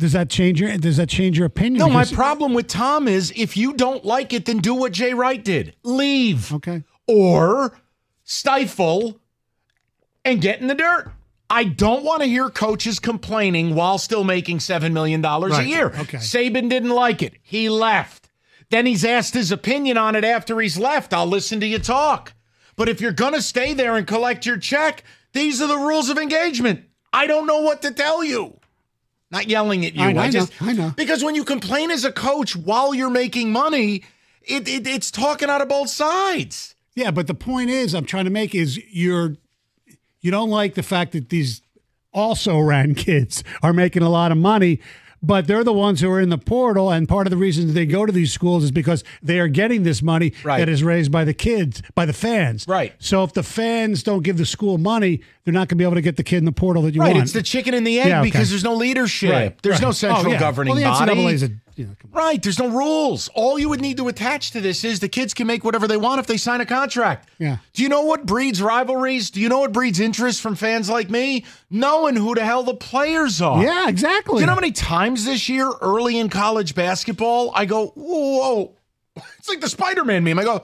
does that change your Does that change your opinion? No, my problem with Tom is if you don't like it, then do what Jay Wright did. Leave. Okay. Or stifle and get in the dirt. I don't want to hear coaches complaining while still making $7 million a year. Okay. Saban didn't like it. He left. Then he's asked his opinion on it after he's left. I'll listen to you talk. But if you're going to stay there and collect your check, these are the rules of engagement. I don't know what to tell you. Not yelling at you. I know, I know, just I know. because when you complain as a coach while you're making money, it, it it's talking out of both sides. Yeah, but the point is, I'm trying to make is you're you don't like the fact that these also ran kids are making a lot of money, but they're the ones who are in the portal, and part of the reason they go to these schools is because they are getting this money Right. that is raised by the kids, by the fans. Right. So if the fans don't give the school money, they're not going to be able to get the kid in the portal that you want. Right, want. it's the chicken and the egg Yeah, okay. because there's no leadership. Right, There's no oh, central Oh, yeah. governing well, the body. NCAA is a, you know, Right, there's no rules. All you would need to attach to this is the kids can make whatever they want if they sign a contract. Yeah. Do you know what breeds rivalries? Do you know what breeds interest from fans like me? Knowing who the hell the players are. Yeah, exactly. Do you know how many times this year, early in college basketball, I go, whoa, it's like the Spider Man meme. I go,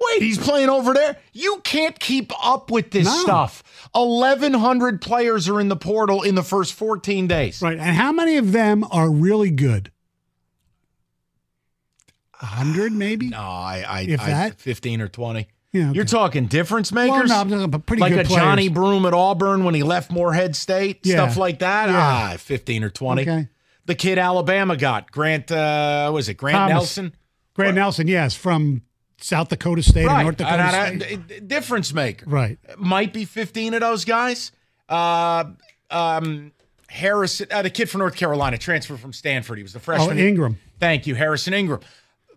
wait, he's playing over there? You can't keep up with this No. stuff. 1,100 players are in the portal in the first 14 days. Right. And how many of them are really good? Hundred, maybe. No, I, I, If I that? 15 or 20. Yeah, okay. You're talking difference makers? no, I'm talking about pretty like a Johni. Broome at Auburn when he left Morehead State, Yeah. stuff like that. Yeah. Ah, 15 or 20. Okay. The kid Alabama got, Grant, uh, was it Grant Thomas. Nelson? Grant Nelson, yes, from South Dakota State or North Dakota I- State. Difference maker. Right. Might be 15 of those guys. Uh, um, Harrison, uh, the kid from North Carolina, transferred from Stanford. He was the freshman. Oh, Ingram. Thank you, Harrison Ingram.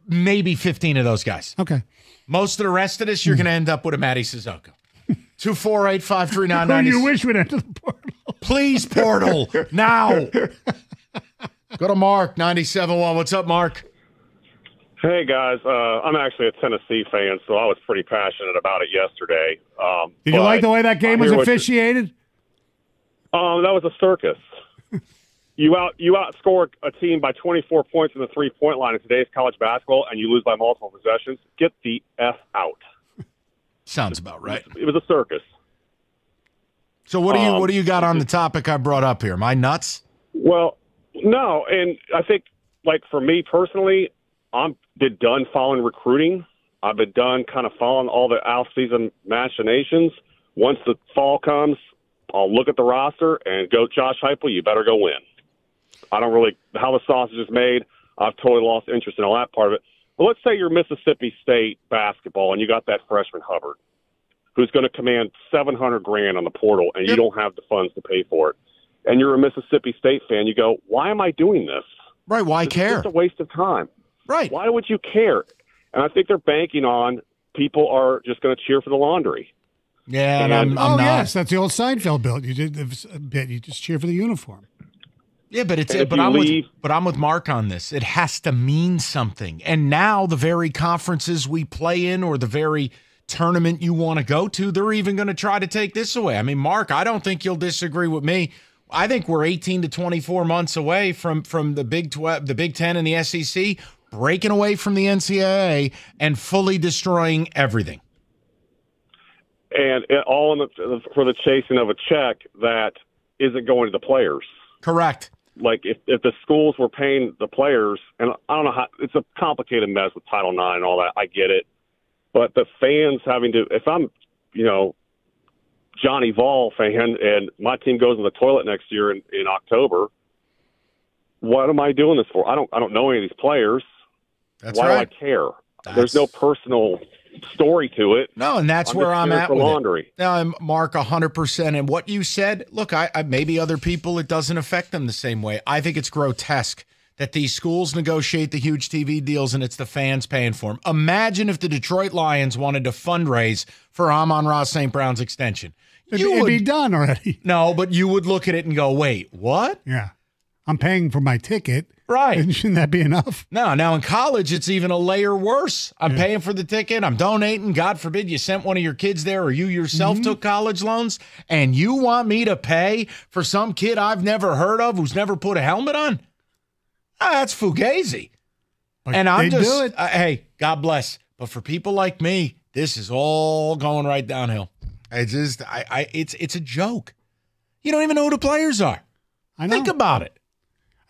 Maybe 15 of those guys. Okay. Most of the rest of this, you're going to end up with a Mady Sissoko. 248 Who 539 you wish would enter the portal? Please, portal, now. Go to Mark, 97.1. What's up, Mark? Hey guys, uh, I'm actually a Tennessee fan, so I was pretty passionate about it yesterday. Um, Did you like the way that game I was hear what you're- officiated? Um, that was a circus. You out you outscore a team by 24 points in the three point line in today's college basketball, and you lose by multiple possessions. Get the f out. Sounds about right. It was a circus. So what do you Um, what do you got on the topic I brought up here? Am I nuts? Well, no, and I think like for me personally, I'm been done following recruiting. I've been done kind of following all the off season machinations. Once the fall comes, I'll look at the roster and go, Josh Heupel, you better go win. I don't really how the sausage is made. I've totally lost interest in all that part of it. But let's say you're Mississippi State basketball and you got that freshman Hubbard, who's going to command seven hundred grand on the portal, and you don't have the funds to pay for it. And you're a Mississippi State fan. You go, why am I doing this? Right? Why This care? It's a waste of time. Right? Why would you care? And I think they're banking on people are just going to cheer for the laundry. Yeah, and I'm- oh yes, that's the old Seinfeld bit. You did a bit. You just cheer for the uniform. Yeah, but it's but I'm leave- with but I'm with Mark on this. It has to mean something. And now the very conferences we play in or the very tournament you want to go to, they're even going to try to take this away. I mean, Mark, I don't think you'll disagree with me. I think we're 18 to 24 months away from from the Big 12, the Big 10 and the SEC breaking away from the NCAA and fully destroying everything. And all in the, for the chasing of a check that isn't going to the players. Correct. Like if, if the schools were paying the players, and I don't know how it's a complicated mess with Title IX and all that. I get it, but the fans having to. If I'm, you know, Johnny Vol fan, and my team goes in the toilet next year in, in October, what am I doing this for? I don't. I don't know any of these players. That's Why right. do I care? There's no personal story to it. No, and that's I'm where I'm at with laundry. it. Now, I'm Mark 100%. And what you said, look, I, I maybe other people it doesn't affect them the same way. I think it's grotesque that these schools negotiate the huge TV deals and it's the fans paying for them. Imagine if the Detroit Lions wanted to fundraise for Amon-Ra St. Brown's extension. It'd, it'd be done already. No, but you would look at it and go, wait, what? Yeah, I'm paying for my ticket. Right? Shouldn't that be enough? No, now in college, it's even a layer worse. I'm paying for the ticket. I'm donating. God forbid you sent one of your kids there or you yourself took college loans and you want me to pay for some kid I've never heard of who's never put a helmet on? Ah, that's fugazi. and I'm just, do it. uh, hey, God bless. But for people like me, this is all going right downhill. It's just, I, I, it's, it's a joke. You don't even know who the players are. I know. Think about it.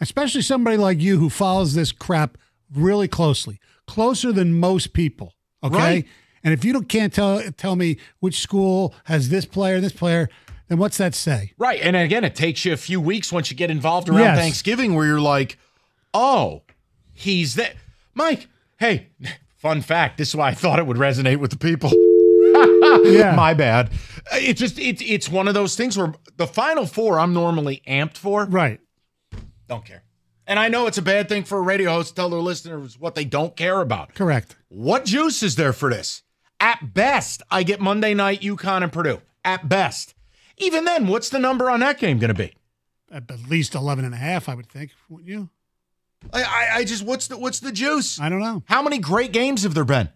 Especially somebody like you who follows this crap really closely, closer than most people. Okay. Right. And if you don't can't tell tell me which school has this player, this player, then what's that say? Right. And again, it takes you a few weeks once you get involved around Yes. Thanksgiving where you're like, oh, he's there. Mike, hey, fun fact. This is why I thought it would resonate with the people. Yeah. My bad. It's just, it's, it's one of those things where the final four I'm normally amped for. Right. Don't care. And I know it's a bad thing for a radio host to tell their listeners what they don't care about. Correct. What juice is there for this? At best, I get Monday night UConn and Purdue. At best. Even then, what's the number on that game going to be? At least 11 and a half, I would think, wouldn't you? I, I, I just what's the what's the juice? I don't know. How many great games have there been?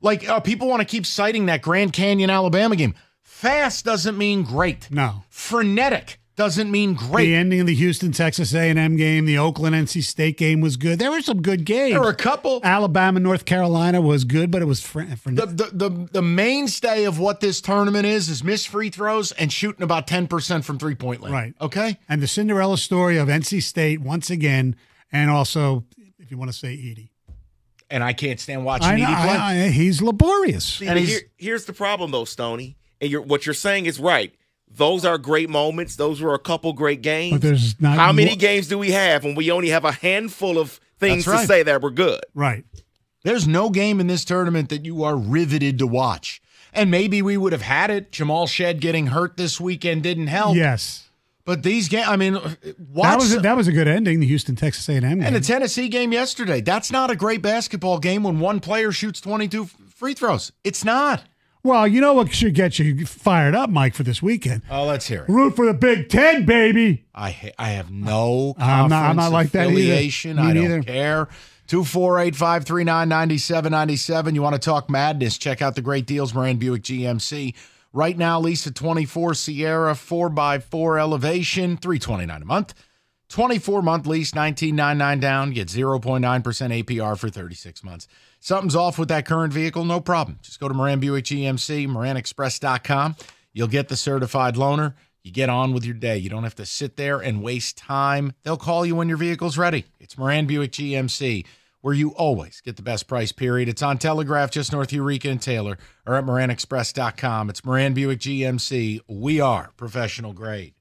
Like uh, people want to keep citing that Grand Canyon Alabama game. Fast doesn't mean great. No. Frenetic doesn't mean great. The ending of the Houston Texas A&M game, the Oakland NC State game was good. There were some good games. There were a couple. Alabama North Carolina was good, but it was fr- fr- The, the the the mainstay of what this tournament is is missed free throws and shooting about ten percent from three point land. Right. Okay. And the Cinderella story of NC State once again, and also, if you want to say Edey. And I can't stand watching I Edey play. I- I- he's laborious. See, but here, here's the problem, though, Stoney. And you're, what you're saying is right. Those are great moments. Those were a couple great games. But there's not How many more- games do we have when we only have a handful of things right. to say that were good? Right. There's no game in this tournament that you are riveted to watch. And maybe we would have had it. Jamal Shead getting hurt this weekend didn't help. Yes. But these games, I mean, watch That was a, that was a good ending. The Houston Texas A&M game. and the Tennessee game yesterday. That's not a great basketball game when one player shoots 22 free throws. It's not. Well, you know what should get you fired up, Mike, for this weekend? Oh, let's hear it. Root for the Big Ten, baby. I ha- I have no I'm not- I'm not like that either. affiliation. Me I don't neither. care. 248 539 9797. You want to talk madness? Check out the great deals, Moran Buick GMC. Right now, lease a 24 Sierra 4x4 elevation, 329 a month. 24 month lease, 1999 down. Get 0.9% APR for 36 months. Something's off with that current vehicle? No problem. Just go to Moran Buick GMC, MoranExpress.com. You'll get the certified loaner. You get on with your day. You don't have to sit there and waste time. They'll call you when your vehicle's ready. It's Moran Buick GMC where you always get the best price, period. It's on Telegraph just north Eureka and Taylor or at MoranExpress.com. It's Moran Buick GMC. We are professional grade.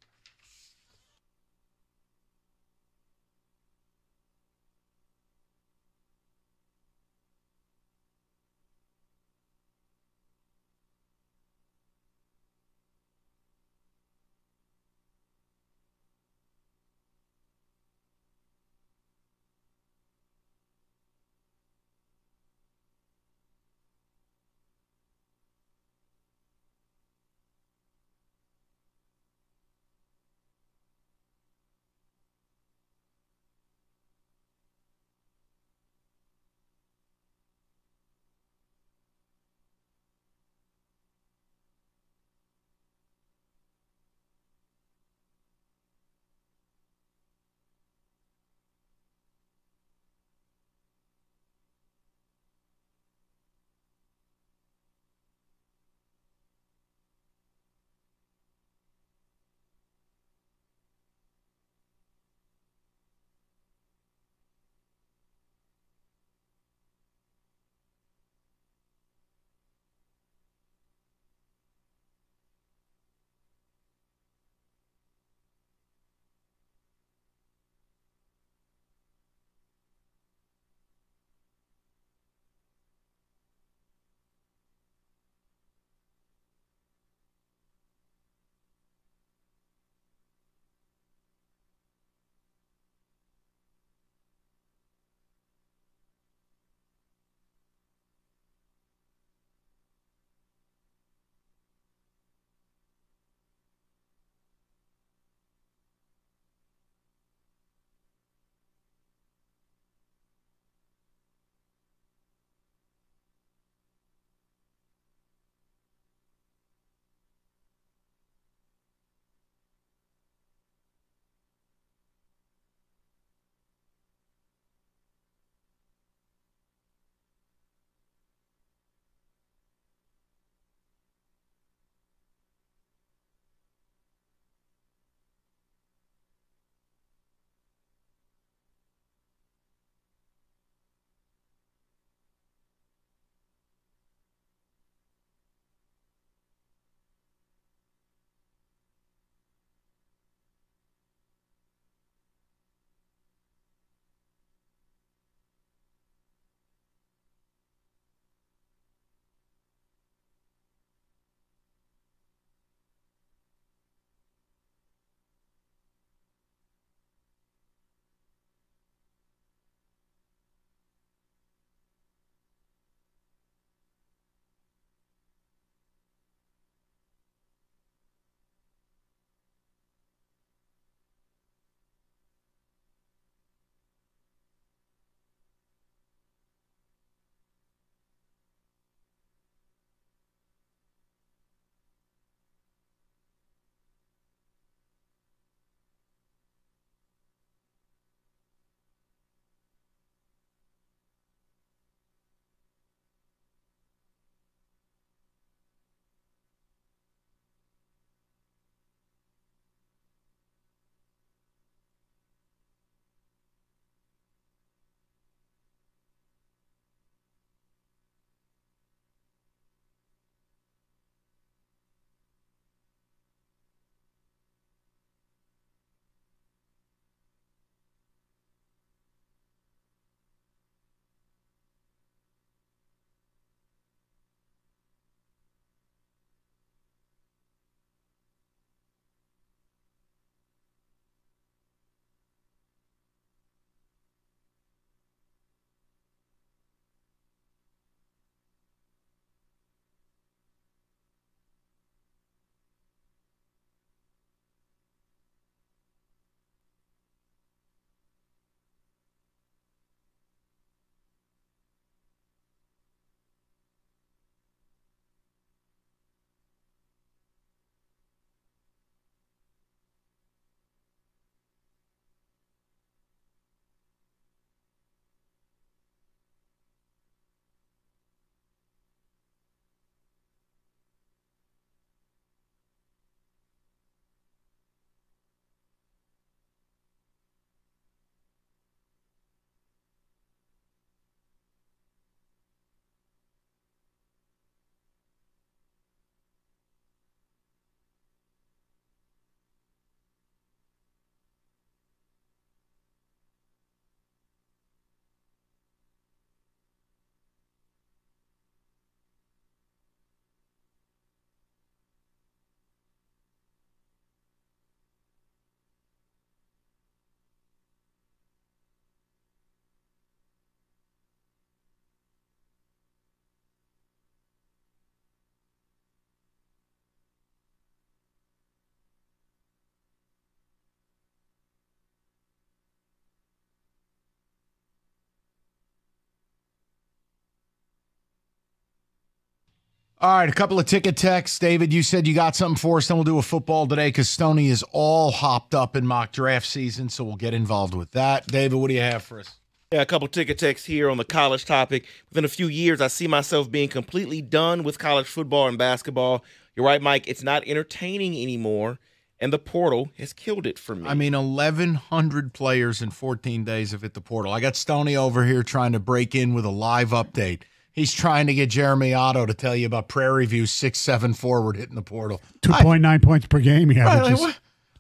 All right, a couple of ticket texts. David, you said you got something for us. Then we'll do a football today because Stony is all hopped up in mock draft season, so we'll get involved with that. David, what do you have for us? Yeah, a couple ticket texts here on the college topic. Within a few years, I see myself being completely done with college football and basketball. You're right, Mike. It's not entertaining anymore, and the portal has killed it for me. I mean, 1,100 players in 14 days have hit the portal. I got Stony over here trying to break in with a live update. He's trying to get Jeremy Otto to tell you about Prairie View six seven forward hitting the portal. Two point nine points per game. He Right, averages. like,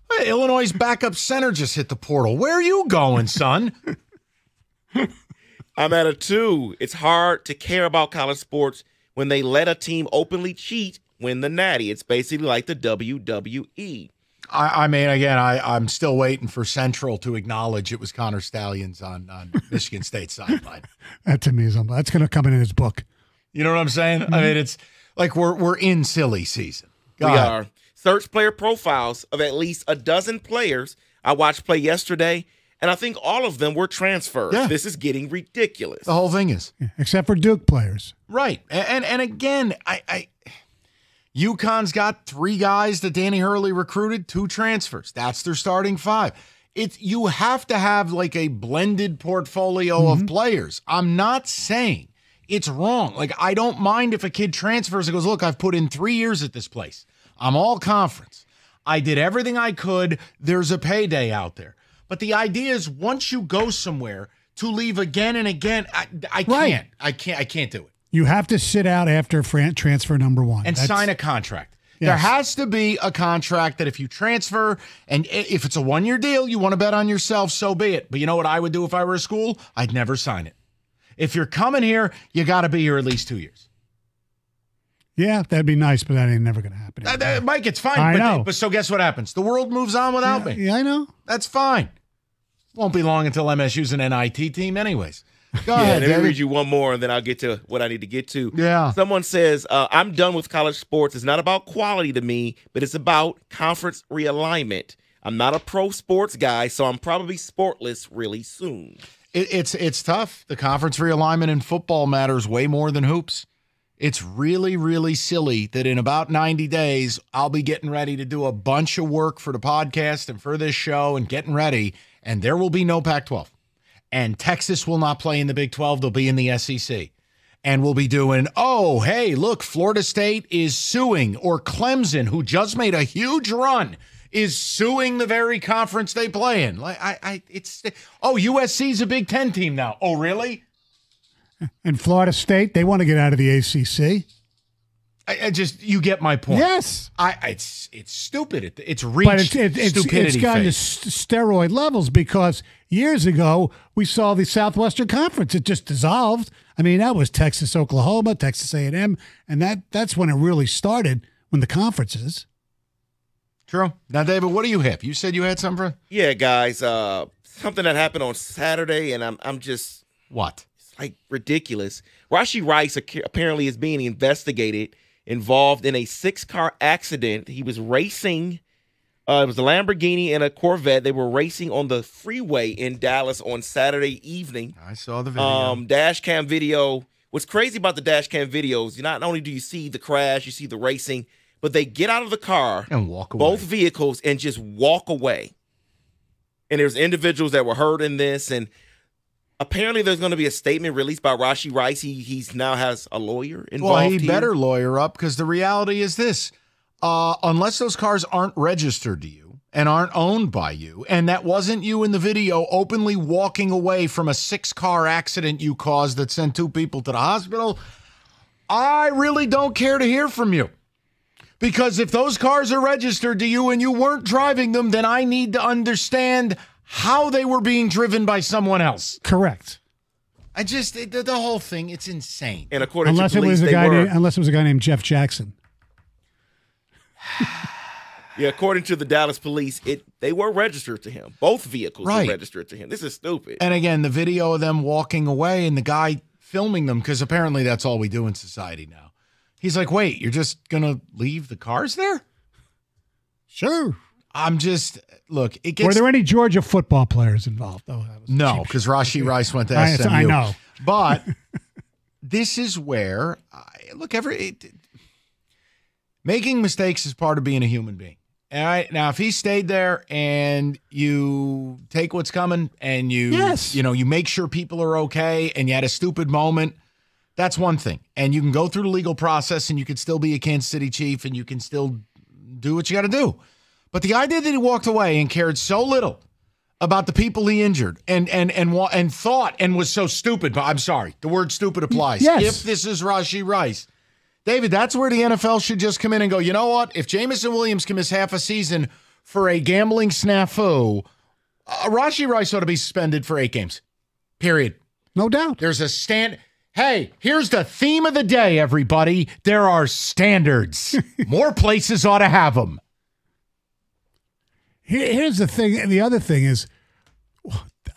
what- Illinois' backup center just hit the portal. Where are you going, son? I'm at a two. It's hard to care about college sports when they let a team openly cheat win the natty. It's basically like the. WWE. I, I mean, again, I, I'm still waiting for Central to acknowledge it was Connor Stalions on, on Michigan State sideline. That to me is unbelievable. That's going to come in his book. You know what I'm saying? I mean, mm-hmm. it's like we're we're in silly season. Go we ahead. are. Search player profiles of at least a dozen players I watched play yesterday, and I think all of them were transfers. Yeah. This is getting ridiculous. The whole thing is Except for Duke players. right, and and, and again, I, I UConn's got three guys that Danny Hurley recruited, two transfers. That's their starting five. It's you have to have like a blended portfolio of mm-hmm. players. I'm not saying it's wrong. Like I don't mind if a kid transfers and goes, "Look, I've put in 3 years at this place. I'm all conference. I did everything I could. There's a payday out there." But the idea is once you go somewhere to leave again and again, I, I can't. I can't I can't do it. You have to sit out after fran- transfer number one and That's- sign a contract. There has to be a contract that if you transfer and if it's a one year deal, you want to bet on yourself, so be it. But you know what I would do if I were a school? I'd never sign it. If you're coming here, you got to be here at least two years. Yeah, that'd be nice, but that ain't never going to happen. Uh, Mike, it's fine. I but, know. but so guess what happens? The world moves on without me. Yeah, I know. That's fine. Won't be long until MSU's an NIT team, anyways. Go yeah, ahead, let me David. read you one more, and then I'll get to what I need to get to. Yeah. Someone says, uh, I'm done with college sports. It's not about quality to me, but it's about conference realignment. I'm not a pro sports guy, so I'm probably sportless really soon. It, it's it's tough. The conference realignment in football matters way more than hoops. It's really really silly that in about 90 days I'll be getting ready to do a bunch of work for the podcast and for this show and getting ready and there will be no Pac-12. And Texas will not play in the Big 12, they'll be in the SEC. And we'll be doing, "Oh, hey, look, Florida State is suing or Clemson who just made a huge run is suing the very conference they play in. Like I, I it's oh USC's a Big Ten team now. Oh really? And Florida State, they want to get out of the ACC. I, I just you get my point. Yes. I it's it's stupid. It, it's reached but it's, it, it's, stupidity it's gotten to phase. st- steroid levels because years ago we saw the Southwestern Conference. It just dissolved. I mean, that was Texas, Oklahoma, Texas A&M, and that that's when it really started. When the conferences. True. Now, David, what do you have? You said you had something. For- Yeah, guys, uh, something that happened on Saturday, and I'm I'm just what? It's like ridiculous. Rashee Rice apparently is being investigated, involved in a six car accident. He was racing. Uh, it was a Lamborghini and a Corvette. They were racing on the freeway in Dallas on Saturday evening. I saw the video. Um, dash cam video. What's crazy about the dash cam videos? You not only do you see the crash, you see the racing, but they get out of the car and walk away. both vehicles and just walk away. And there's individuals that were hurt in this, and apparently there's going to be a statement released by Rashee Rice. He he's now has a lawyer involved. Well, he here. better lawyer up because the reality is this: uh, unless those cars aren't registered to you and aren't owned by you, and that wasn't you in the video openly walking away from a six-car accident you caused that sent two people to the hospital, I really don't care to hear from you. Because if those cars are registered to you and you weren't driving them, then I need to understand how they were being driven by someone else. Correct. I just the, the whole thing, it's insane. And according Unless to it was a they guy, were, named, unless it was a guy named Jeff Jackson. yeah, according to the Dallas police, it they were registered to him. Both vehicles Right. were registered to him. This is stupid. And again, the video of them walking away and the guy filming them, because apparently that's all we do in society now. He's like, wait, you're just going to leave the cars there? Sure. I'm just, look, it gets. Were there any Georgia football players involved? Was no, because Rashee Rice went to I- SMU. I know. But this is where, I, look, every. It, Making mistakes is part of being a human being. All right. Now, if he stayed there and you take what's coming and you, Yes. you know, you make sure people are okay and you had a stupid moment, that's one thing. And you can go through the legal process and you can still be a Kansas City Chief and you can still do what you got to do. But the idea that he walked away and cared so little about the people he injured and and and and thought and was so stupid. But I'm sorry, the word stupid applies. Yes. If this is Rashee Rice, David, that's where the NFL should just come in and go. You know what? If Jameson Williams can miss half a season for a gambling snafu, uh, Rashee Rice ought to be suspended for eight games. Period. No doubt. There's a stand. Hey, here's the theme of the day, everybody. There are standards. More places ought to have them. Here- Here's the thing. The other thing is,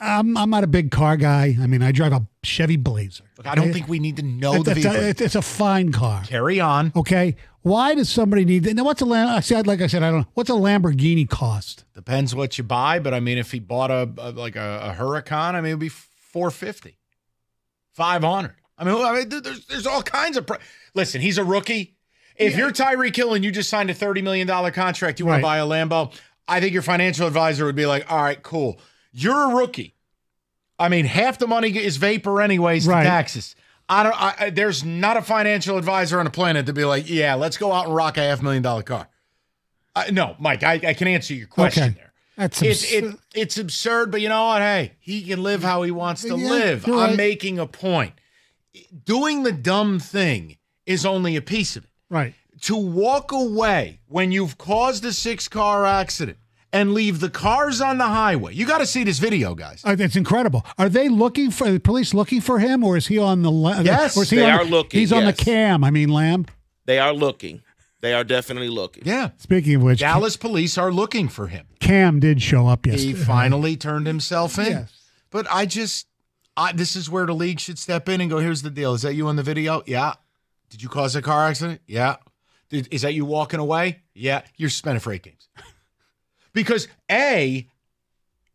I'm I'm not a big car guy. I mean, I drive a Chevy Blazer. Look, I don't think we need to know It's, the it's vehicle. a, it's a fine car. Carry on. Okay. Why does somebody need? that? Now, what's a I said, like I said, I don't. know. What's a Lamborghini cost? Depends what you buy, but I mean, if he bought a, a like a, a Huracan, I mean, it'd be four fifty, five hundred. I mean, I mean, there's there's all kinds of. Listen, he's a rookie. If you're Tyreek Hill and you just signed a thirty million dollar contract, you want Right. to buy a Lambo. I think your financial advisor would be like, "All right, cool. You're a rookie. I mean, half the money is vapor anyways Right. to taxes. I don't. I, there's not a financial advisor on the planet to be like, yeah, let's go out and rock a half million dollar car. Uh, no, Mike, I, I can answer your question Okay. there. That's It's absurd. it, it's absurd, but you know what? Hey, he can live how he wants to Yeah, live. I'm right. making a point. Doing the dumb thing is only a piece of it. Right. To walk away when you've caused a six car accident and leave the cars on the highway. You got to see this video, guys. Uh, It's incredible. Are they looking for the police looking for him, or is he on the? la- Yes, or is he they on are the- looking, He's on the cam. I mean, Lamb. They are looking. They are definitely looking. Yeah. Speaking of which, Dallas police are looking for him. Cam did show up yesterday. He finally turned himself in. Yes. But I just, I, this is where the league should step in and go, here's the deal. Is that you in the video? Yeah. Did you cause a car accident? Yeah. Is that you walking away? Yeah. You're suspended for eight games. because A,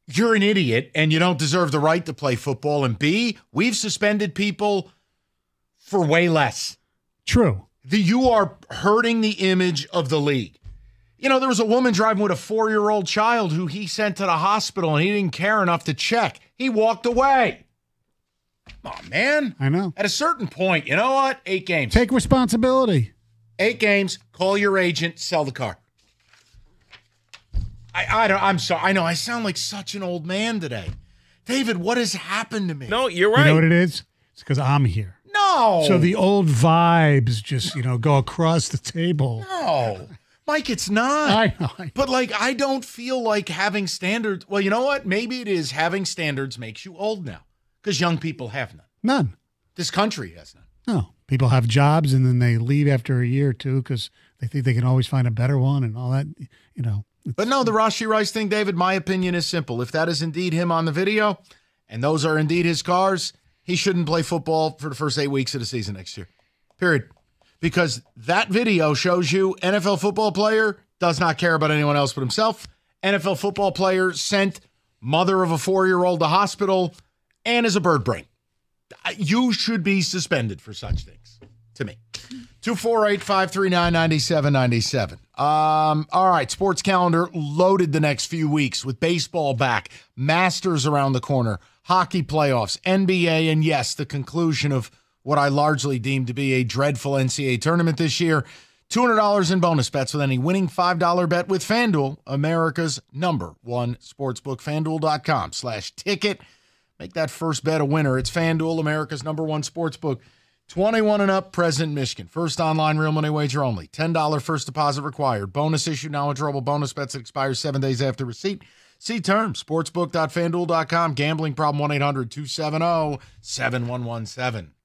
you're an idiot and you don't deserve the right to play football. And B, we've suspended people for way less. True. The, you are hurting the image of the league. You know, there was a woman driving with a four year old child who he sent to the hospital and he didn't care enough to check. He walked away. Come on, man. I know. At a certain point, you know what? Eight games. Take responsibility. Eight games. Call your agent. Sell the car. I, I don't. I'm sorry. I know I sound like such an old man today, David. What has happened to me? No, you're right. You know what it is? It's because I'm here. No. So the old vibes just you know go across the table. No, Mike, it's not. I know. I- But like, I don't feel like having standards. Well, you know what? Maybe it is having standards makes you old now because young people have none. None. This country has none. No. People have jobs and then they leave after a year or two because they think they can always find a better one and all that. You know. But no, the Rashee Rice thing, David, my opinion is simple. If that is indeed him on the video and those are indeed his cars, he shouldn't play football for the first eight weeks of the season next year. Period. Because that video shows you NFL football player does not care about anyone else but himself. NFL football player sent mother of a four year old to hospital and is a bird brain. You should be suspended for such things to me. 248 539 9797. Um, all right, sports calendar loaded the next few weeks with baseball back, Masters around the corner, hockey playoffs, NBA, and yes, the conclusion of what I largely deem to be a dreadful NCAA tournament this year. $200 in bonus bets with any winning $5 bet with FanDuel, America's number one sportsbook. FanDuel.com slash ticket. Make that first bet a winner. It's FanDuel, America's number one sportsbook. 21 and up, present Michigan. First online real money wager only. $10 first deposit required. Bonus issue now withdrawable bonus bets that expire seven days after receipt. See terms. Sportsbook.fanduel.com. Gambling problem 1 800 270 7117.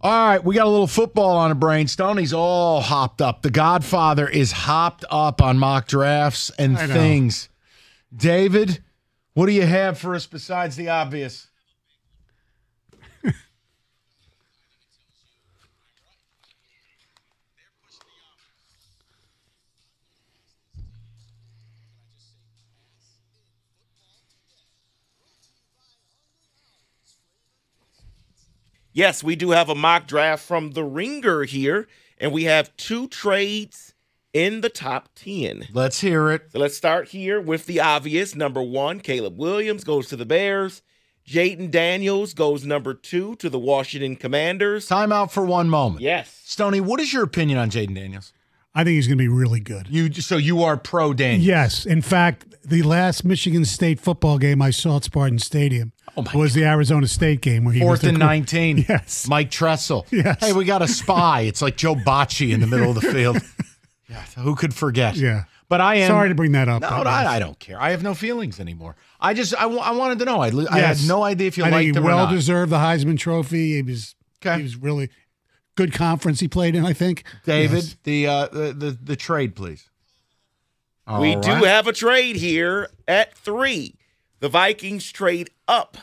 All right, we got a little football on a brain. Stoney's all hopped up. The Godfather is hopped up on mock drafts and things. David, what do you have for us besides the obvious? Yes, we do have a mock draft from the Ringer here, and we have two trades in the top 10. Let's hear it. So let's start here with the obvious. Number one, Caleb Williams goes to the Bears. Jayden Daniels goes number two to the Washington Commanders. Time out for one moment. Yes. Stoney, what is your opinion on Jayden Daniels? I think he's going to be really good. You so you are pro Daniels. Yes. In fact, the last Michigan State football game I saw at Spartan Stadium oh was the Arizona State game where he was Oh Fourth and 19. Yes. Mike Tressel. Yes. Hey, we got a spy. It's like Joe Bachie in the middle of the field. Yeah, who could forget? Yeah. But I am Sorry to bring that up. No. I, I don't care. I have no feelings anymore. I just I, I wanted to know. I, li- I had no idea if you I think liked he him or well deserved the Heisman Trophy. He was he was really good conference he played in. I think David, Yes. the, uh, the the the trade, please. we All do have a trade here at three. The Vikings trade up.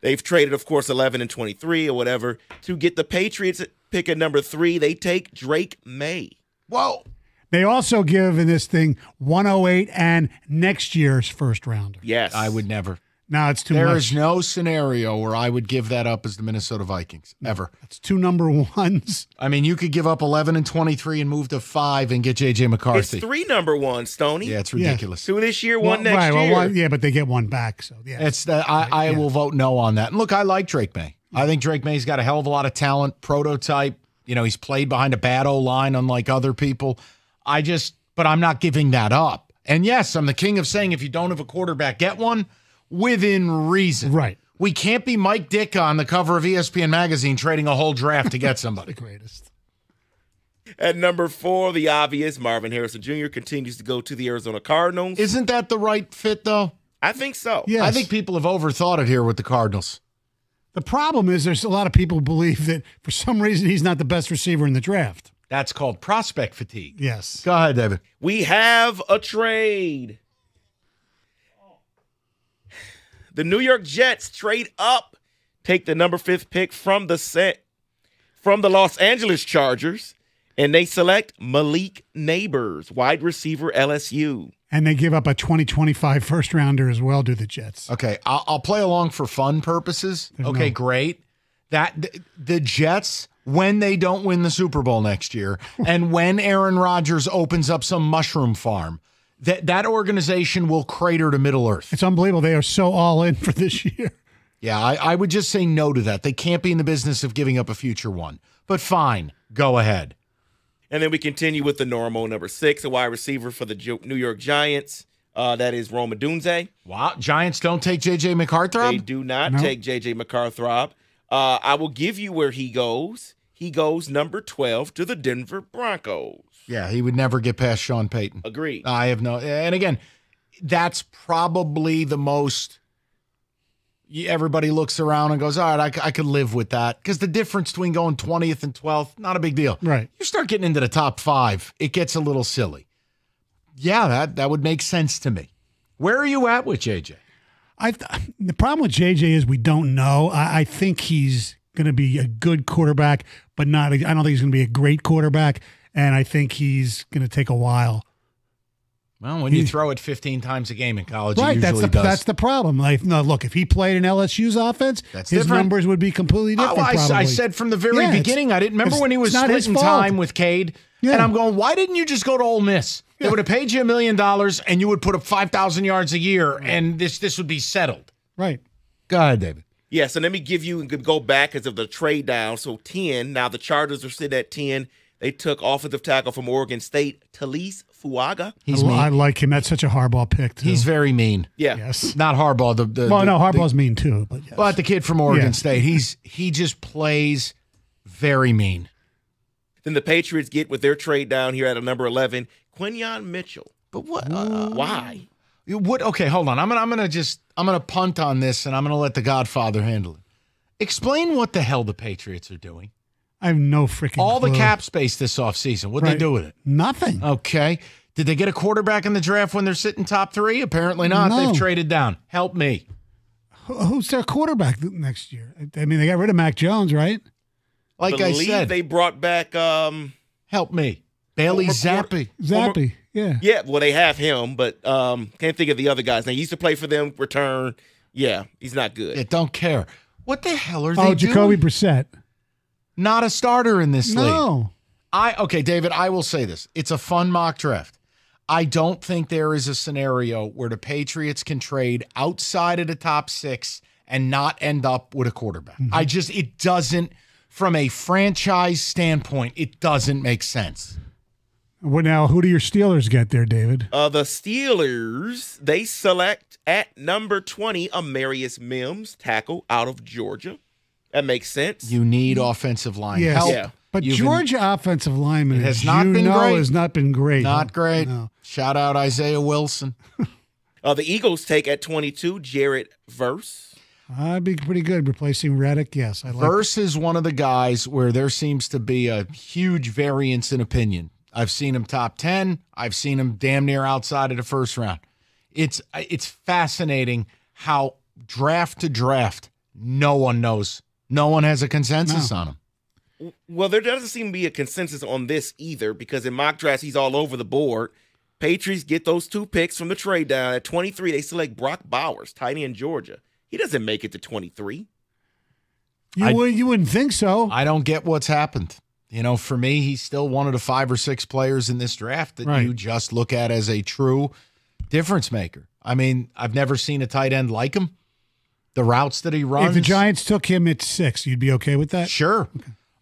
They've traded, of course, 11 and 23 or whatever to get the Patriots pick at number three. They take Drake Maye. Whoa. They also give in this thing 108 and next year's first rounder. Yes. I would never. Now it's too There much. is no scenario where I would give that up as the Minnesota Vikings ever. It's two number ones. I mean, you could give up 11 and 23 and move to five and get JJ McCarthy. It's three number ones, Stoney. Yeah, it's ridiculous. Two this year, Well, one next right, well, year. one- yeah, but they get one back. So yeah, It's the, I, I will vote no on that. And look, I like Drake Maye. I think Drake Maye's got a hell of a lot of talent, prototype. You know, he's played behind a bad O line, unlike other people. I just, but I'm not giving that up. And yes, I'm the king of saying if you don't have a quarterback, get one within reason. Right. We can't be Mike Ditka on the cover of E ESPN magazine trading a whole draft to get somebody. the greatest. At number four, the obvious Marvin Harrison Jr. continues to go to the Arizona Cardinals. Isn't that the right fit, though? I think so. Yes. I think people have overthought it here with the Cardinals. The problem is there's a lot of people believe that for some reason he's not the best receiver in the draft. That's called prospect fatigue. Yes. Go ahead, David. We have a trade. The New York Jets trade up, take the number fifth pick from the set from the Los Angeles Chargers, and they select Malik Nabers, wide receiver LSU. And they give up a 2025 first rounder as well to the Jets. Okay, I'll, I'll play along for fun purposes. There's okay, no- great. That th- the Jets when they don't win the Super Bowl next year, and when Aaron Rodgers opens up some mushroom farm, that that organization will crater to Middle Earth. It's unbelievable. They are so all in for this year. Yeah, I, I would just say no to that. They can't be in the business of giving up a future one. But fine, go ahead. And then we continue with the normal number six, a wide receiver for the New York Giants. Uh, that is Rome Odunze. Wow, Giants don't take JJ McCarthy. They do not No. take JJ McCarthrob. Uh, I will give you where he goes. He goes number 12 to the Denver Broncos. Yeah, he would never get past Sean Payton. Agreed. I have no, and again, that's probably the most. Everybody looks around and goes, "All right, I could live with that," because the difference between going twentieth and twelfth, not a big deal. Right. You start getting into the top five, it gets a little silly. Yeah, that that would make sense to me. Where are you at with JJ? I the problem with JJ is we don't know. I, I think he's going to be a good quarterback, but not. I don't think he's going to be a great quarterback, and I think he's going to take a while. Well, when you throw it fifteen times a game in college, right, it that's the does. that's the problem. Like, no, look, if he played in LSU's offense, That's his different. numbers would be completely Oh, different. I, I probably. said from the very Yeah, beginning, I didn't remember when he was it's not his splitting fault. time with Cade. Yeah. And I'm going, why didn't you just go to Ole Miss? They would have paid you a million dollars and you would put up 5,000 yards a year and this this would be settled. Right. Go ahead, David. Yeah, so let me give you and go back as of the trade down. So 10. Now the Chargers are sitting at 10. They took offensive tackle from Oregon State, Taliese Fuaga. He's I, mean. I like him. That's such a Harbaugh pick. Too. He's very mean. Yeah. Yes. Not Harbaugh. The, the, well, the- no, the- Harbaugh's mean too, but yes. But the kid from Oregon Yeah. State, he's he just plays very mean. Then the Patriots get with their trade down here at a number 11, Quinyon Mitchell. But what? uh, Why? You- What? Okay, hold on. I'm gonna I'm gonna just I'm gonna punt on this and I'm gonna let the Godfather handle it. Explain what the hell the Patriots are doing. I have no freaking All the cap space this offseason. What'd Right. they do with it? Nothing. Okay. Did they get a quarterback in the draft when they're sitting top three? Apparently not. No. They've traded down. Help me. Who's their quarterback next year? I mean, they got rid of Mac Jones, right? Like I believe said, they brought back um help me. Bailey Former Zappe. Zappe. Yeah. yeah, well they have him, but um can't think of the other guys. Now he used to play for them, return. Yeah, he's not good. Yeah, don't care. What the hell are they Oh, Jacoby doing? Brissett. Not a starter in this league. No. I okay, David, I will say this. It's a fun mock draft. I don't think there is a scenario where the Patriots can trade outside of the top 6 and not end up with a quarterback. Mm-hmm. I just it doesn't from a franchise standpoint, it doesn't make sense. Well, now, who do your Steelers get there, David? Uh, the Steelers, they select at number 20 Amarius Mims, tackle out of Georgia. That makes sense. You need offensive line Yes. help. Yeah. But You've been- Georgia offensive lineman It has as not you been know, great. has not been great. Not great. No. Shout out Isaiah Wilson. Uh, the Eagles take at 22 Jared Verse. I'd be pretty good replacing Reddick. Yes, I like. Verse is one of the guys where there seems to be a huge variance in opinion. I've seen him top 10. I've seen him damn near outside of the first round. It's it's fascinating how draft to draft no one knows. No one has a consensus No. on him. Well, there doesn't seem to be a consensus on this either because in mock drafts, he's all over the board. Patriots get those two picks from the trade down. At 23, they select Brock Bowers, tight end Georgia. He doesn't make it to 23. You I- would you wouldn't think so. I don't get what's happened. You know, for me, he's still one of the five or six players in this draft that Right. you just look at as a true difference maker. I mean, I've never seen a tight end like him. The routes that he runs. If the Giants took him at six, you'd be okay with that? Sure.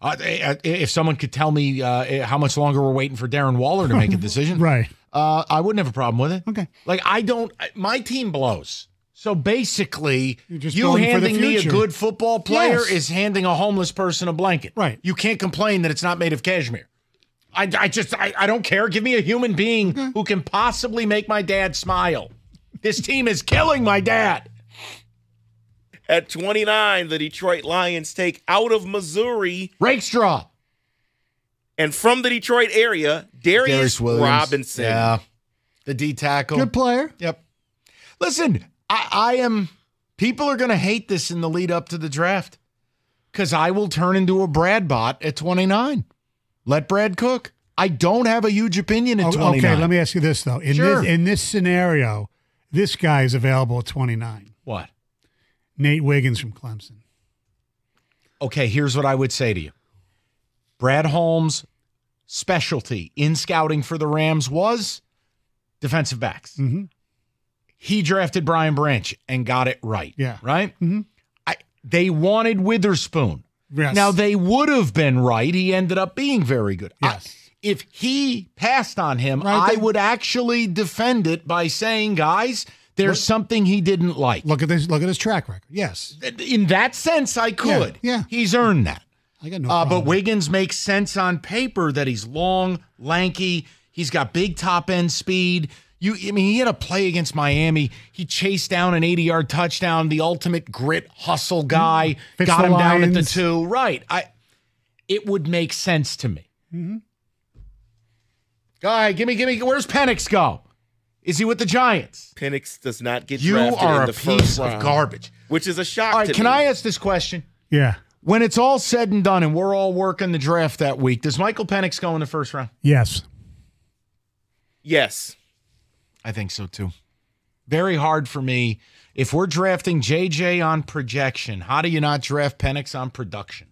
Uh, eh, if someone could tell me uh, eh, how much longer we're waiting for Darren Waller to make a decision, Right. uh, I wouldn't have a problem with it. Okay. Like I don't. My team blows. So basically, you going for the handing me a good football player Yes. is handing a homeless person a blanket. Right. You can't complain that it's not made of cashmere. I, I just I, I don't care. Give me a human being who can possibly make my dad smile. This team is killing my dad. At 29, the Detroit Lions take out of Missouri Rakestraw. and from the Detroit area, Darius, Darius Robinson. Yeah. The D tackle. Good player. Yep. Listen, I, I am. People are going to hate this in the lead up to the draft because I will turn into a Brad bot at 29. Let Brad cook. I don't have a huge opinion at Oh, 29. okay, let me ask you this though. In Sure. this in this scenario, this guy is available at 29. What? Nate Wiggins from Clemson. Okay, here's what I would say to you Brad Holmes' specialty in scouting for the Rams was defensive backs. Mhm. He drafted Brian Branch and got it right. Yeah. Right? Mhm. I, they wanted Witherspoon. Yes. Now they would have been right. He ended up being very good. I- Yes. if he passed on him, Right, I then- would actually defend it by saying, guys, there's something he didn't like. Look at this look at his track record. Yes. In that sense, I could. yeah. He's earned that. I got no Uh, but. Wiggins makes sense on paper that he's long, lanky. He's got big top end speed. You, I mean, he had a play against Miami. He chased down an 80 yard touchdown. The ultimate grit hustle guy Fits got him down at the two. Right. I. It would make sense to me. Mm-hmm. Guy, give me, give me. Where's Penix go? Is he with the Giants? Penix does not get You drafted are in a the piece first of garbage. which is a shock All right, to can me. I ask this question? Yeah. When it's all said and done and we're all working the draft that week, does Michael Penix go in the first round? Yes. Yes. I think so too. Very hard for me. If we're drafting JJ on projection, how do you not draft Penix on production?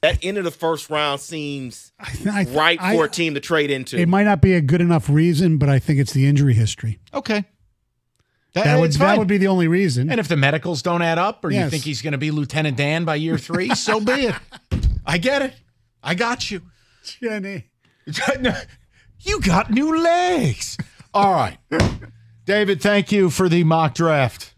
That end of the first round seems I- right I- for a team to trade into. It might not be a good enough reason, but I think it's the injury history. Okay. That, would it's that would be the only reason. And if the medicals don't add up or you think he's going to be Lieutenant Dan by year three, so be it. I get it. I got you. Jenny. You got new legs. All right. David, thank you for the mock draft.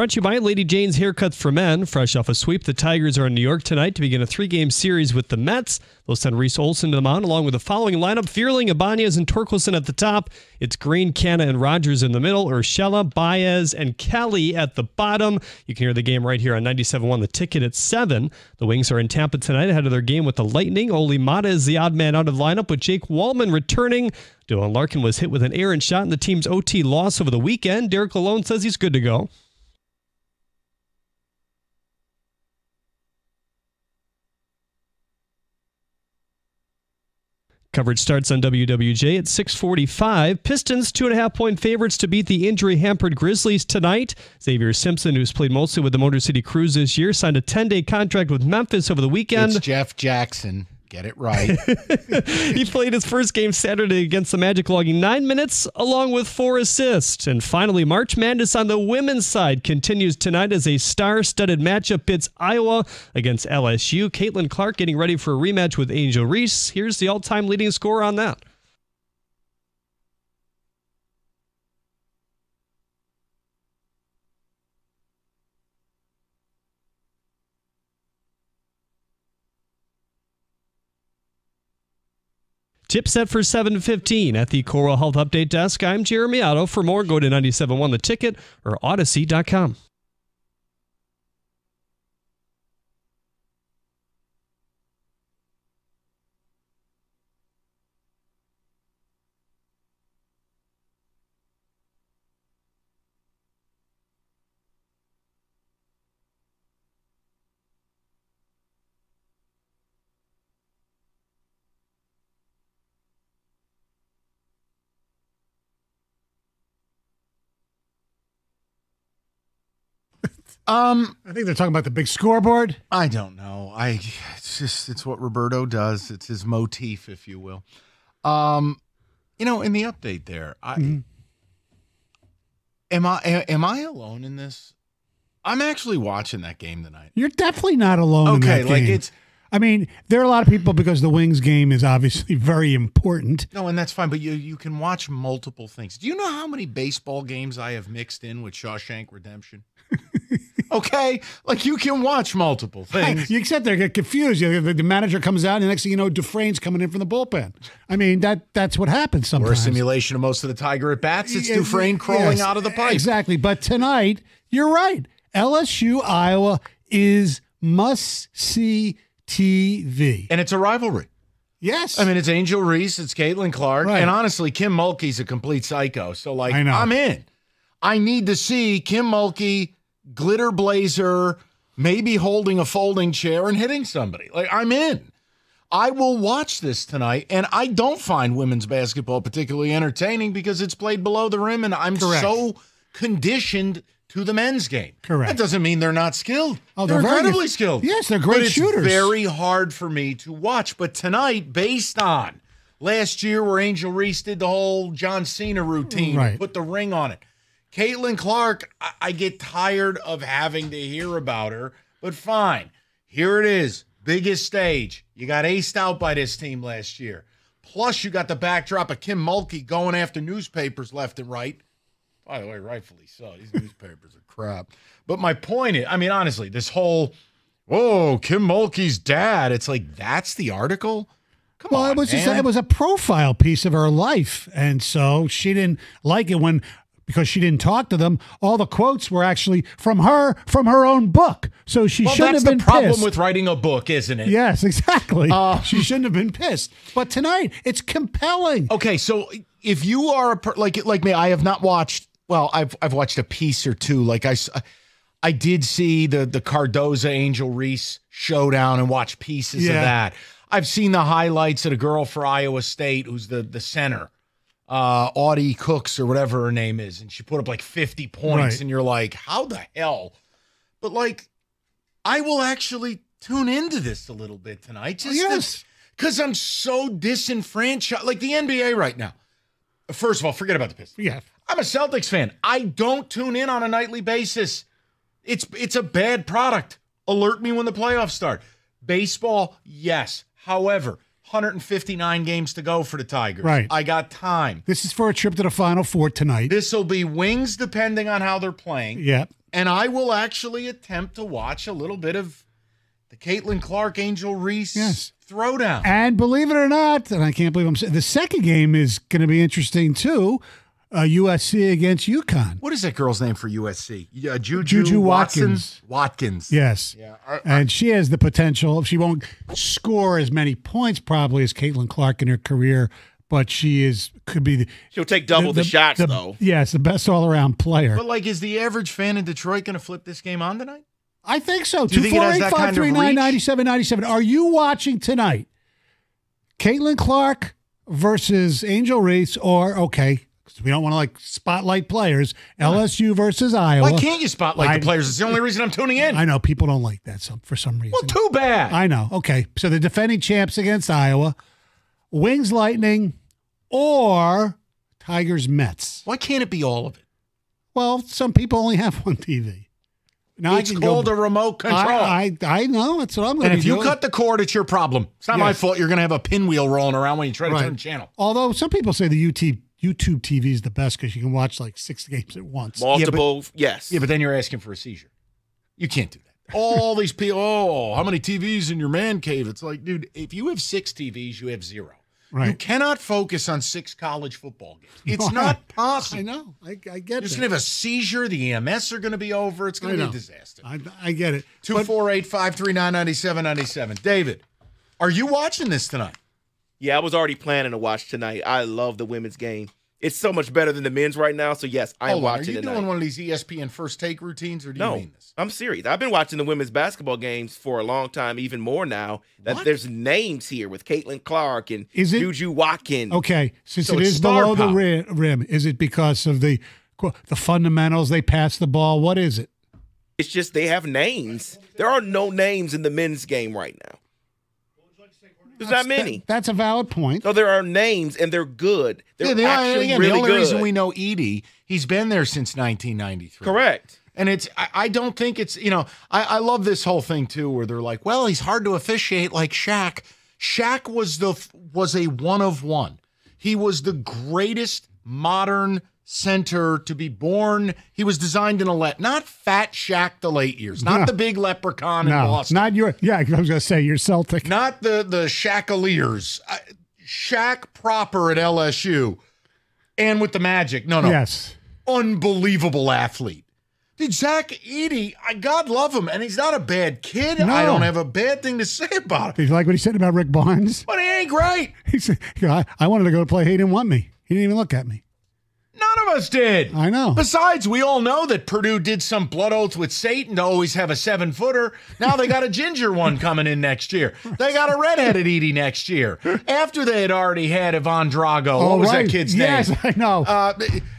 Brought to you by Lady Jane's Haircuts for Men. Fresh off a sweep, the Tigers are in New York tonight to begin a three-game series with the Mets. They'll send Reese Olson to the mound along with the following lineup: Vierling, Ibanez, and Torkelson at the top. It's Greene, Canha, and Rogers in the middle. Urshela, Baez, and Kelly at the bottom. You can hear the game right here on 97.1 The Ticket at 7. The Wings are in Tampa tonight ahead of their game with the Lightning. Olli Maatta is the odd man out of the lineup with Jake Walman returning. Dylan Larkin was hit with an errant shot in the team's OT loss over the weekend. Derek Lalonde says he's good to go. Coverage starts on WWJ at 645. Pistons, two and a half point favorites to beat the injury hampered Grizzlies tonight. Xavier Simpson, who's played mostly with the Motor City Cruise this year, signed a 10 day contract with Memphis over the weekend. It's Jeff Jackson. Get it right. he played his first game Saturday against the Magic, logging nine minutes along with four assists. And finally, March Madness on the women's side continues tonight as a star studded matchup pits Iowa against LSU. Caitlin Clark getting ready for a rematch with Angel Reese. Here's the all time leading scorer on that. Tip set for 715 at the Corewell Health Update Desk. I'm Jeremy Otto. For more, go to 971 The Ticket or Audacy.com. Um, I think they're talking about the big scoreboard. I don't know. I it's just it's what Roberto does. It's his motif, if you will. Um, you know, in the update there, I Mm-hmm. am I am I alone in this? I'm actually watching that game tonight. You're definitely not alone. in Okay, like game. it's- I mean, there are a lot of people because the Wings game is obviously very important. No, and that's fine, but you you can watch multiple things. Do you know how many baseball games I have mixed in with Shawshank Redemption? okay, like you can watch multiple things. You sit there, get confused. You, the, the manager comes out, and the next thing you know, Dufresne's coming in from the bullpen. I mean, that that's what happens sometimes. Or a simulation of most of the Tiger at bats. It's Dufresne crawling yes, out of the pipe. Exactly. But tonight, you're right. LSU Iowa is must see TV. And it's a rivalry. Yes. I mean, it's Angel Reese, it's Caitlin Clark, Right. and honestly, Kim Mulkey's a complete psycho. So, like, I know. I'm in. I need to see Kim Mulkey, glitter blazer, maybe holding a folding chair and hitting somebody. Like, I'm in. I will watch this tonight, and I don't find women's basketball particularly entertaining because it's played below the rim, and I'm Correct. so conditioned to the men's game. Correct. That doesn't mean they're not skilled. Oh, they're, they're incredibly good. skilled. Yes, they're great but it's shooters. Very hard for me to watch. But tonight, based on last year where Angel Reese did the whole John Cena routine, Right. put the ring on it. Caitlin Clark, I, I get tired of having to hear about her, but fine. Here it is. Biggest stage. You got aced out by this team last year. Plus, you got the backdrop of Kim Mulkey going after newspapers left and right. By the way, rightfully so. These newspapers are crap. But my point is, I mean, honestly, this whole, whoa, Kim Mulkey's dad, it's like, that's the article? Come well, on, it was just it was a profile piece of her life, and so she didn't like it when because she didn't talk to them. All the quotes were actually from her from her own book, so she well, shouldn't have been That's the problem pissed. with writing a book, isn't it? Yes, exactly. Uh, she shouldn't have been pissed. But tonight, it's compelling. Okay, so if you are a per, like like me, I have not watched. Well, I've I've watched a piece or two. Like I. I did see the the Cardoso Angel Reese showdown and watch pieces of that. I've seen the highlights of the girl for Iowa State, who's the the center, uh, Audie Cooks or whatever her name is, and she put up like fifty points, Right. and you're like, how the hell? But like, I will actually tune into this a little bit tonight, just yes. because I'm so disenfranchised. Like the NBA right now. First of all, forget about the Pistons. Yeah. I'm a Celtics fan. I don't tune in on a nightly basis. It's it's a bad product. Alert me when the playoffs start. Baseball, yes. However, 159 games to go for the Tigers. Right. I got time. This is for a trip to the Final Four tonight. This will be wings depending on how they're playing. Yeah. and I will actually attempt to watch a little bit of the Caitlin Clark Angel Reese Yes. throwdown. And believe it or not, and I can't believe I'm saying the second game is going to be interesting too. Uh, USC against UConn. What is that girl's name for USC? Yeah, Juju, Juju Watson? Watkins. Watkins. Yes. Yeah. I- and she has the potential. She won't score as many points probably as Caitlin Clark in her career, but she is could be. The, She'll take double the, shots though. Yes, the best all around player. But like, is the average fan in Detroit going to flip this game on tonight? I think so. Do you think it has that kind of reach? 97 97. Are you watching tonight? Caitlin Clark versus Angel Reese, or okay, 'cause we don't want to like spotlight players. LSU versus Iowa. Why can't you spotlight I- the players? It's the only reason I'm tuning in. I know people don't like that some for some reason. Well, too bad. I know. Okay, so the defending champs against Iowa, Wings Lightning, or Tigers Mets. Why can't it be all of it? Well, some people only have one TV. Now it's called a remote control. I, I I know that's what I'm going to do. and if you cut the cord, it's your problem. It's not my fault. You're going to have a pinwheel rolling around when you try to Right. turn the channel. Although some people say the UT, YouTube TV is the best because you can watch like six games at once. Multiple, yes. Yeah, but then you're asking for a seizure. You can't do that. All these people, oh, how many TVs in your man cave? It's like, dude, if you have six TVs, you have zero. You cannot focus on six college football games. It's No, not I- possible. I know. I, I get it. You're just going to have a seizure. The EMS are going to be over. It's going to be a disaster. I, I get it. 248 539 9797. David, are you watching this tonight? Yeah, I was already planning to watch tonight. I love the women's game. It's so much better than the men's right now. So yes, I'm Hold on. Are you tonight. doing one of these ESPN first take routines, or do no, you mean this? I'm serious. I've been watching the women's basketball games for a long time, even more now that What? there's names here with Caitlin Clark and Is it- Juju Watkins. Okay, since So it's is below the rim, rim, is it because of the the fundamentals? They pass the ball. What is it? It's just they have names. There are no names in the men's game right now. There's not many. That's a valid point. So there are names and they're good. They're yeah, the, actually again, really the only good. reason we know Edey, he's been there since 1993. Correct. And it's, I, I don't think it's, you know, I, I love this whole thing too, where they're like, well, he's hard to officiate like Shaq. Shaq was the was a one of one. He was the greatest modern center to be born. He was designed in a let, not fat Shaq the late years, not No. the big leprechaun in No, Boston. not your. Yeah, I was going to say you're Celtic. Not the the Shaqaliers. Uh, Shaq proper at LSU, and with the Magic. No, no. Yes. Unbelievable athlete. Dude, Zach Edey, I God love him, and he's not a bad kid. I don't have a bad thing to say about him. Did you like what he said about Rick Barnes? But he ain't great. He said, I, I wanted to go to play. He didn't want me. He didn't even look at me. None of us did. I know. Besides, we all know that Purdue did some blood oath with Satan to always have a seven footer. Now they got a ginger one coming in next year. They got a redheaded Edey next year. After they had already had Ivan Drago. Oh, what was right. that kid's Yes, name? I know. Uh,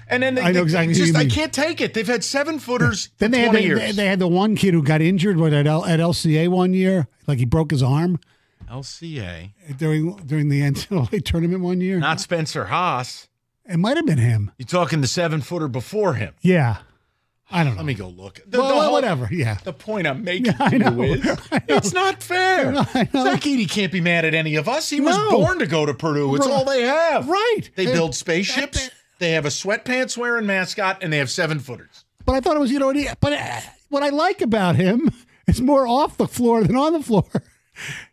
and then they, I know they- exactly who Just you I can't take it. They've had seven footers Then for they had, the, years. they, they had the one kid who got injured what, at, L, at LCA one year. Like he broke his arm LCA. during during the NCAA tournament one year. Not Spencer Haas. It might have been him. You're talking the seven footer before him. Yeah. I don't know. Let me go look. The, Well, the well, whole- whatever. Yeah. The point I'm making Yeah, I know. you is it's not fair. I know. Zach Edey can't be mad at any of us. He was born to go to Purdue. It's Right. all they have. Right. They build spaceships. They have a sweatpants wearing mascot, and they have seven footers. But I thought it was, you know, but uh, what I like about him is more off the floor than on the floor.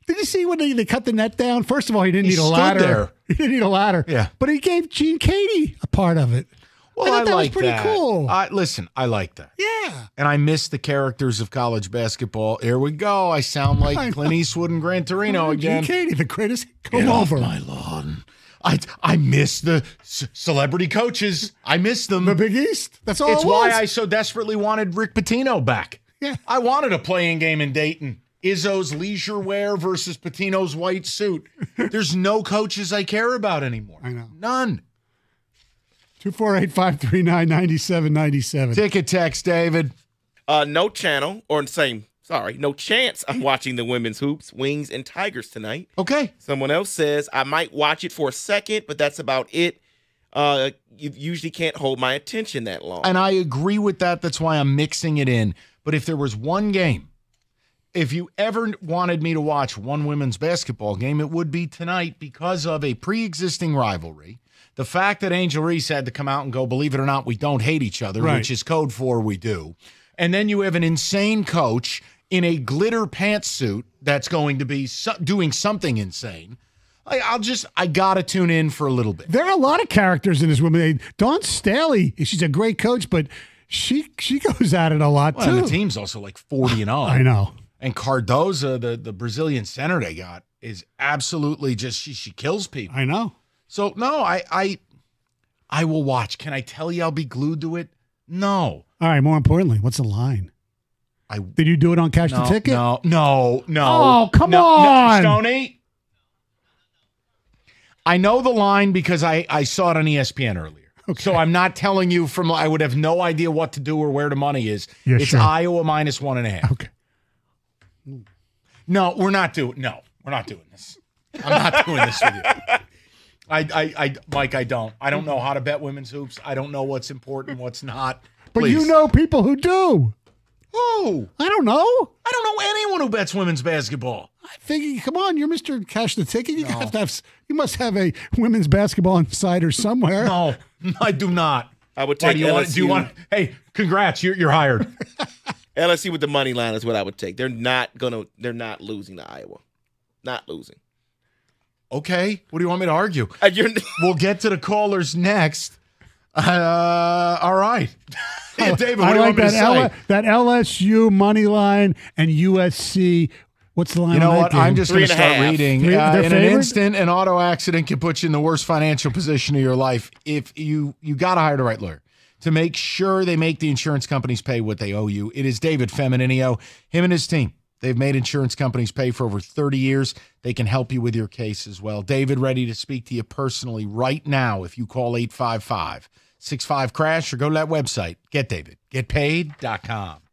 Did you see when they, they cut the net down? First of all, he didn't He need a ladder. there. He didn't need a ladder. Yeah. But he gave Gene Keady a part of it. Well, I I, thought that like was pretty that. cool. I, listen, I like that. yeah. And I miss the characters of college basketball. Here we go. I sound like know. Clint Eastwood and Gran Torino again. Gene Keady, the greatest. Come Get over. my lawn. I I miss the celebrity coaches. I miss them. The Big East. That's all It's it why. I so desperately wanted Rick Pitino back. Yeah. I wanted a playing game in Dayton. Izzo's leisure wear versus Pitino's white suit. There's no coaches I care about anymore. I know. None. 248 539 9797. Ticket text, David. Uh, no channel or same. Sorry, no chance. I'm watching the women's hoops, Wings and Tigers tonight. Okay. Someone else says I might watch it for a second, but that's about it. Uh, you usually can't hold my attention that long. And I agree with that. That's why I'm mixing it in. But if there was one game, if you ever wanted me to watch one women's basketball game, it would be tonight because of a pre existing rivalry. The fact that Angel Reese had to come out and go, believe it or not, we don't hate each other, Right. which is code for we do. and then you have an insane coach in a glitter pantsuit that's going to be so- doing something insane. I, I'll just, I gotta tune in for a little bit. There are a lot of characters in this woman. Dawn Staley, she's a great coach, but she she goes at it a lot Well, too. and the team's also like 40 and 0. I know. And Cardoso, the, the Brazilian center they got, is absolutely just she she kills people. I know. So no, I I I will watch. Can I tell you I'll be glued to it? No. All right. More importantly, what's the line? I did you do it on Cash no, the Ticket? No, no, no. Oh, come No, no, on. Stoney. I know the line because I, I saw it on ESPN earlier. Okay. So I'm not telling you from I would have no idea what to do or where the money is. Yeah, it's sure. Iowa minus one and a half. Okay. No, we're not doing no, we're not doing this. I'm not doing this with you. I, I, I, Mike, I don't. I don't know how to bet women's hoops. I don't know what's important, what's not. But Please. you know people who do. Who? I don't know. I don't know anyone who bets women's basketball. I think, come on, you're Mr. Cash the Ticket. You have to have. You must have a women's basketball insider somewhere. No, I do not. I would Why, do you want? Do you want? Hey, congrats! You're you're hired. LSU with the money line is what I would take. They're not gonna. They're not losing to Iowa. Not losing. Okay. What do you want me to argue? Uh, you're- we'll get to the callers next. Uh, all right. Yeah, David, what I do you like want me to that, say? That LSU money line and USC. What's the line? You know on that what? game? I'm just going to start reading. Three- Uh, they're in an instant, an auto accident can put you in the worst financial position of your life. If you you got to hire the right lawyer to make sure they make the insurance companies pay what they owe you. It is David Femminineo, him and his team. They've made insurance companies pay for over 30 years. They can help you with your case as well. David, ready to speak to you personally right now if you call 855 65 Crash or go to that website. Get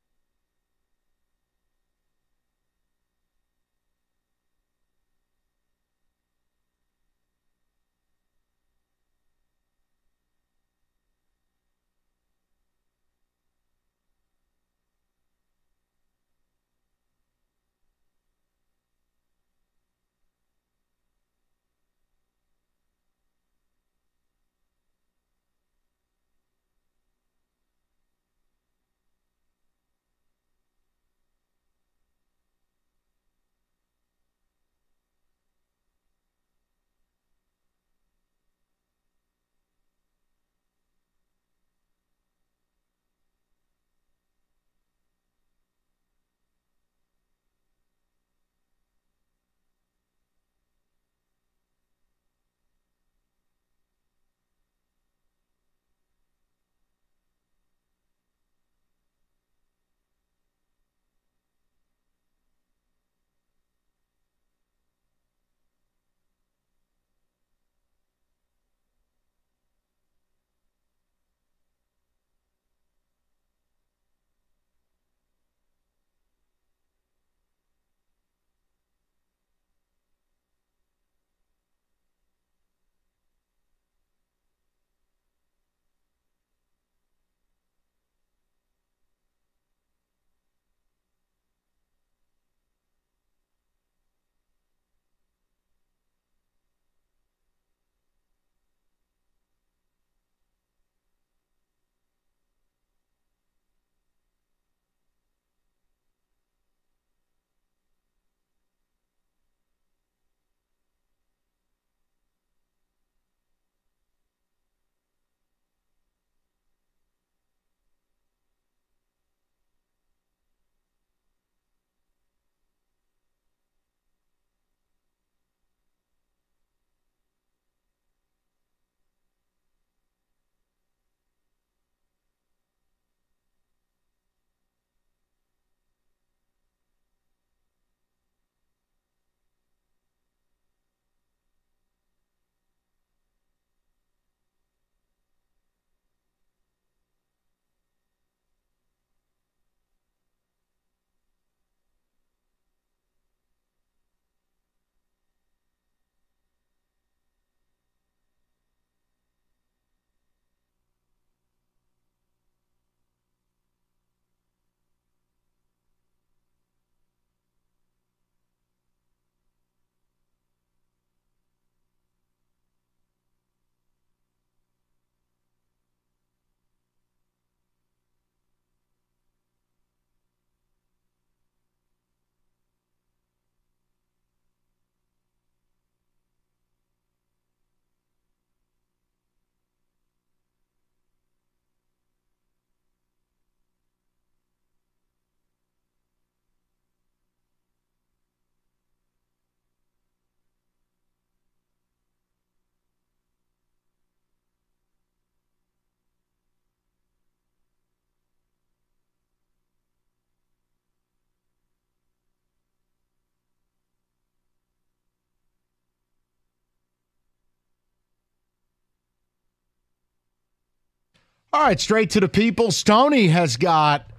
All right, straight to the people. Stony has got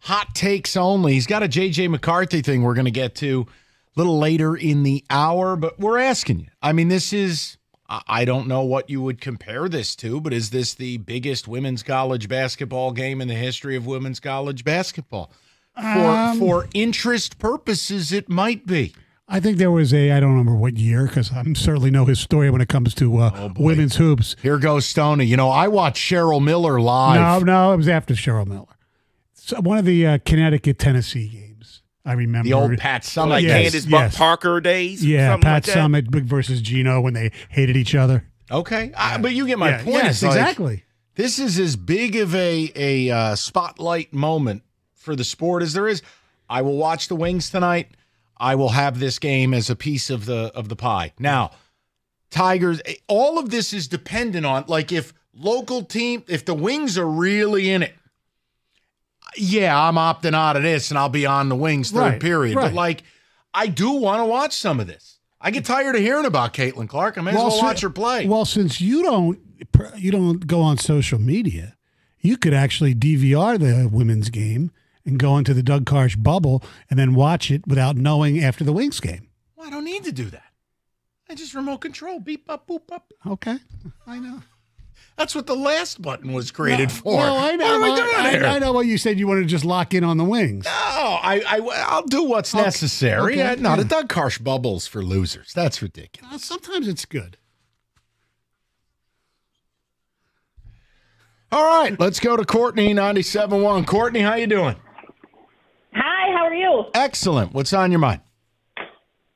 hot takes only. He's got a JJ McCarthy thing we're going to get to a little later in the hour, but we're asking you. I mean, this is, I don't know what you would compare this to, but is this the biggest women's college basketball game in the history of women's college basketball? For, Um, for interest purposes, it might be. I think there was a I don't remember what year because I'm certainly no historian when it comes to uh, women's hoops. Here goes Stoney. You know, I watched Cheryl Miller live. No, no, it was after Cheryl Miller. So one of the uh, Connecticut Tennessee games. I remember The old Pat Summitt like days. Candace yes. Parker days. Yeah, Pat like. Summitt big versus Gino when they hated each other. Okay, uh, but you get my Yeah, point. yes, like, exactly. This is as big of a a uh, spotlight moment for the sport as there is. I will watch the Wings tonight. I will have this game as a piece of the of the pie. Now, Tigers. All of this is dependent on like if local team, if the Wings are really in it. Yeah, I'm opting out of this, and I'll be on the Wings third Right, period. But like, I do want to watch some of this. I get tired of hearing about Caitlin Clark. I may as well, watch her play. Well, since you don't you don't go on social media, you could actually DVR the women's game and go into the Doug Karsch bubble and then watch it without knowing after the Wings game. Well, I don't need to do that. I just remote control. Beep up, boop up. Okay, I know. That's what the last button was created for. Well, I know. What am I doing I, here? I know what you said. You wanted to just lock in on the Wings. No, I, I, I'll do what's Okay, necessary. okay, Uh, no, the yeah. Doug Karsch bubbles for losers. That's ridiculous. Uh, sometimes it's good. All right, let's go to Courtney, 97.1. Courtney, how you doing? Hi, how are you? Excellent. What's on your mind?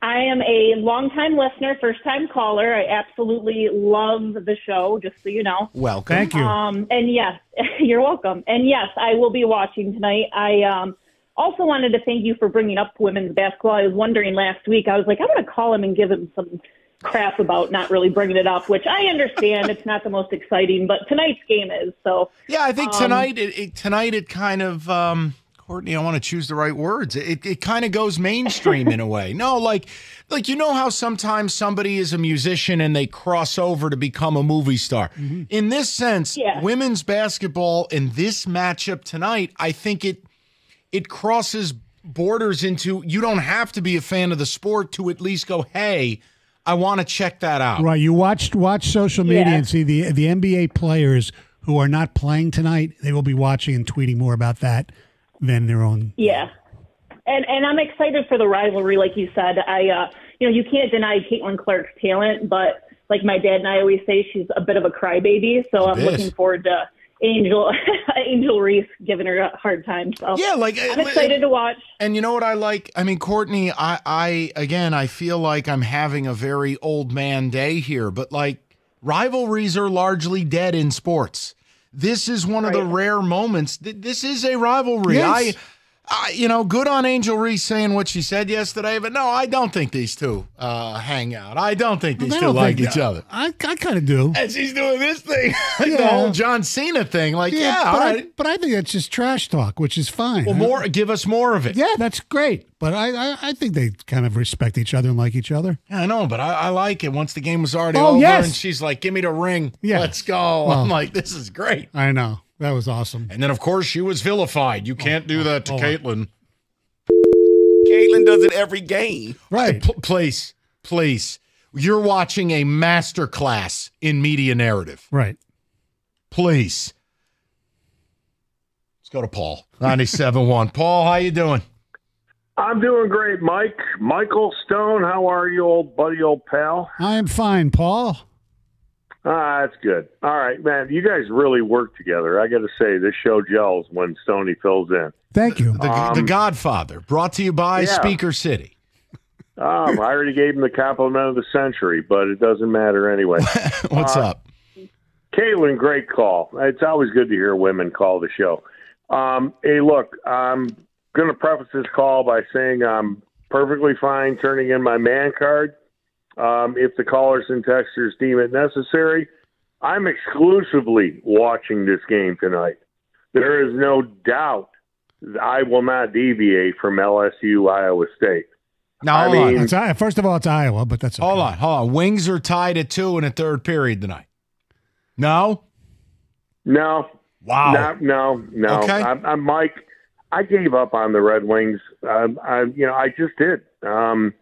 I am a longtime listener, first time caller. I absolutely love the show, just so you know. Welcome. Thank you. Um, and yes, you're welcome. And yes, I will be watching tonight. I um, also wanted to thank you for bringing up women's basketball. I was wondering last week, I was like, I'm going to call him and give him some crap about not really bringing it up, which I understand it's not the most exciting, but tonight's game is. So Yeah, I think um, tonight it, it tonight it kind of um Courtney, I want to choose the right words. It it kind of goes mainstream in a way. No, like like you know how sometimes somebody is a musician and they cross over to become a movie star. Mm-hmm. In this sense, Yeah. women's basketball in this matchup tonight, I think it it crosses borders into you don't have to be a fan of the sport to at least go, "Hey, I want to check that out." Right. You watched watch social media Yeah. and see the the NBA players who are not playing tonight. They will be watching and tweeting more about that than their own. Yeah. And and I'm excited for the rivalry, like you said. I uh you know, you can't deny Caitlin Clark's talent, but like my dad and I always say she's a bit of a crybaby. So I'm bit. looking forward to Angel Angel Reese giving her a hard time. So Yeah, like I'm excited to watch. And you know what I like? I mean, Courtney, I, I again, I feel like I'm having a very old man day here, but like rivalries are largely dead in sports. This is one of the rare moments. This is a rivalry. Yes. I, I, you know, good on Angel Reese saying what she said yesterday, but no, I don't think these two uh, hang out. I don't think these I two like each other. I, I kind of do. And she's doing this thing, like the whole John Cena thing. Like, yeah, but, all I, but I think that's just trash talk, which is fine. Well, more, give us more of it. Yeah, that's great. But I, I, I think they kind of respect each other and like each other. Yeah, I know, but I, I like it. Once the game was already Oh, over, yes. and she's like, "Give me the ring, Yeah. let's go." Well- I'm like, "This is great." I know. That was awesome. And then, of course, she was vilified. You oh, can't do oh, that to oh. Caitlin. Caitlin does it every game. Right. P- please, please. You're watching a master class in media narrative. Right. Please. Let's go to Paul. 97.1. Paul, how you doing? I'm doing great, Mike. Michael Stone, how are you, old buddy, old pal? I am fine, Paul. Ah, that's good. All right, man. You guys really work together. I got to say, this show gels when Stoney fills in. Thank you. The, Um, the Godfather, brought to you by yeah. Speaker City. Um, I already gave him the compliment of the century, but it doesn't matter anyway. What's Uh, up? Caitlin, great call. It's always good to hear women call the show. Um, hey, look, I'm going to preface this call by saying I'm perfectly fine turning in my man card um, if the callers and texters deem it necessary. I'm exclusively watching this game tonight. There is no doubt that I will not deviate from LSU Iowa State. Now, I hold on. It's, first of all, it's Iowa, but that's okay. Hold on, hold on. Wings are tied at two in a third period tonight. No? No, No, no, no. Okay. I'm, I'm Mike. I gave up on the Red Wings. Um, I, you know, I just did. Um,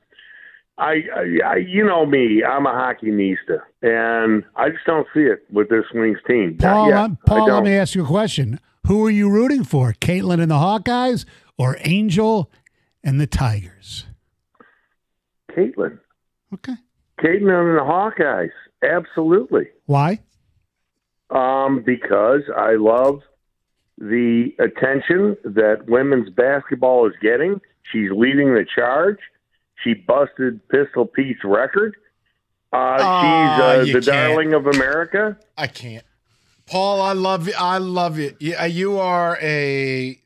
I, I, I, you know me. I'm a hockey nista, and I just don't see it with this Wings team. Paul. I'm- Paul, let me ask you a question. Who are you rooting for? Caitlin and the Hawkeyes or Angel and the Tigers? Caitlin. Okay. Caitlin and the Hawkeyes. Absolutely. Why? Um, because I love the attention that women's basketball is getting. She's leading the charge. She busted Pistol Pete's record. Uh, she's uh, the can't. darling of America. I can't. Paul, I love you. I love you. You, you are a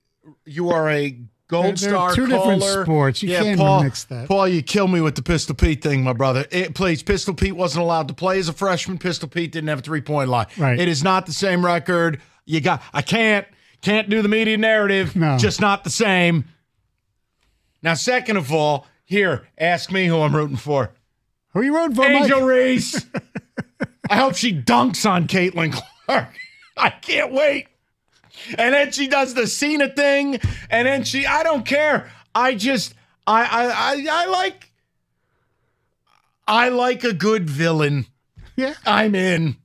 you are a gold They're- they're star two different sports. You yeah, can't Paul, mix that. Paul, you kill me with the Pistol Pete thing, my brother. It, please, Pistol Pete wasn't allowed to play as a freshman. Pistol Pete didn't have a three point line. Right. It is not the same record. You got. I can't can't do the media narrative. No. Just not the same. Now, second of all, here, ask me who I'm rooting for. Who are you rooting for, Angel Mike? Reese. I hope she dunks on Caitlin Clark. I can't wait. And then she does the Cena thing, and then she I don't care. I just I I I, I like I like a good villain. Yeah. I'm in.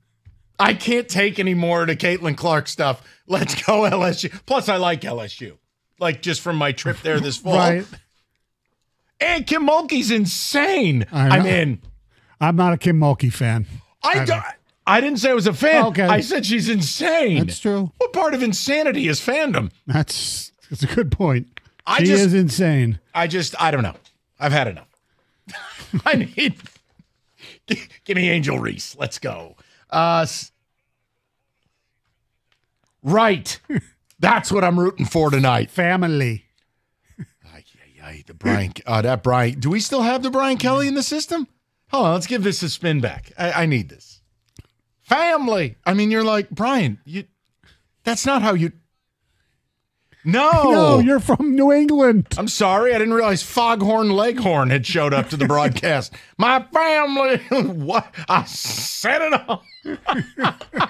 I can't take any more of the Caitlin Clark stuff. Let's go LSU. Plus, I like LSU. Like just from my trip there this fall. Right. And Kim Mulkey's insane. I. I'm in. I'm not a Kim Mulkey fan. I, don't- I didn't say I was a fan. Okay. I said she's insane. That's true. What part of insanity is fandom? That's that's a good point. I she just- is insane. I just, I don't know. I've had enough. I need. G- Give me Angel Reese. Let's go. Uh, right. That's what I'm rooting for tonight. Family. The Brian, uh, that Brian. Do we still have the Brian Kelly in the system? Hold on, let's give this a spin back. I, I need this. Family. I mean, you're like Brian. You. That's not how you. No. No, you're from New England. I'm sorry, I didn't realize Foghorn Leghorn had showed up to the broadcast. My family. what? I said it all.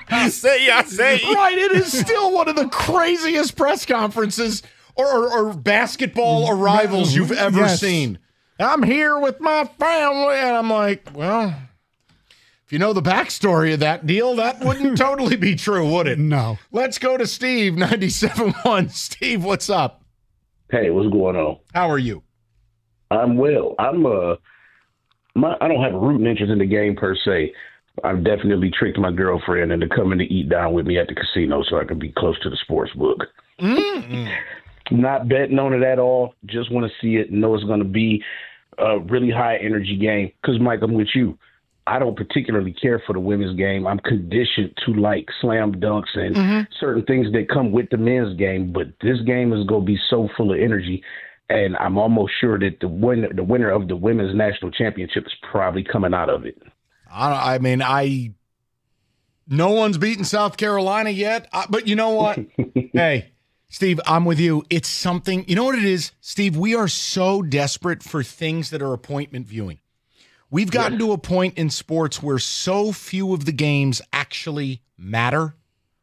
I say, I say. Right, it is still one of the craziest press conferences or, or, or basketball arrivals you've ever Yes. seen. I'm here with my family, and I'm like, well, if you know the backstory of that deal, that wouldn't totally be true, would it? No. Let's go to Steve, 97.1. Steve, what's up? Hey, what's going on? How are you? I'm well. I'm uh, my I don't have a rooting interest in the game per se. I've definitely tricked my girlfriend into coming to eat down with me at the casino so I can be close to the sports book. Not betting on it at all. Just want to see it. Know it's going to be a really high energy game. Because Mike, I'm with you. I don't particularly care for the women's game. I'm conditioned to like slam dunks and mm-hmm. certain things that come with the men's game. But this game is going to be so full of energy, and I'm almost sure that the winner, the winner of the women's national championship, is probably coming out of it. I, I mean, I. No one's beaten South Carolina yet, I- but you know what? hey, Steve, I'm with you. It's something. You know what it is, Steve? We are so desperate for things that are appointment viewing. We've gotten to a point in sports where so few of the games actually matter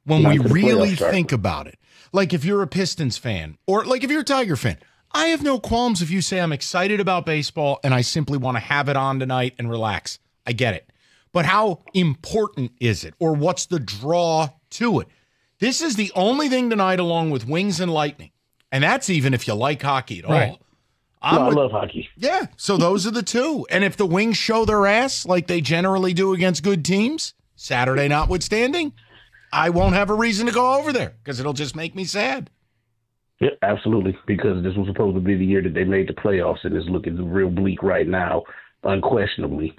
when Not we really think about it. Like if you're a Pistons fan or like if you're a Tiger fan, I have no qualms if you say I'm excited about baseball and I simply want to have it on tonight and relax. I get it. But how important is it or what's the draw to it? This is the only thing tonight along with Wings and Lightning. And that's even if you like hockey at all. Right. I'm No, I love hockey. yeah. So those are the two. And if the Wings show their ass like they generally do against good teams, Saturday notwithstanding, I won't have a reason to go over there because it'll just make me sad. Yeah, absolutely. Because this was supposed to be the year that they made the playoffs, and it's looking real bleak right now, unquestionably.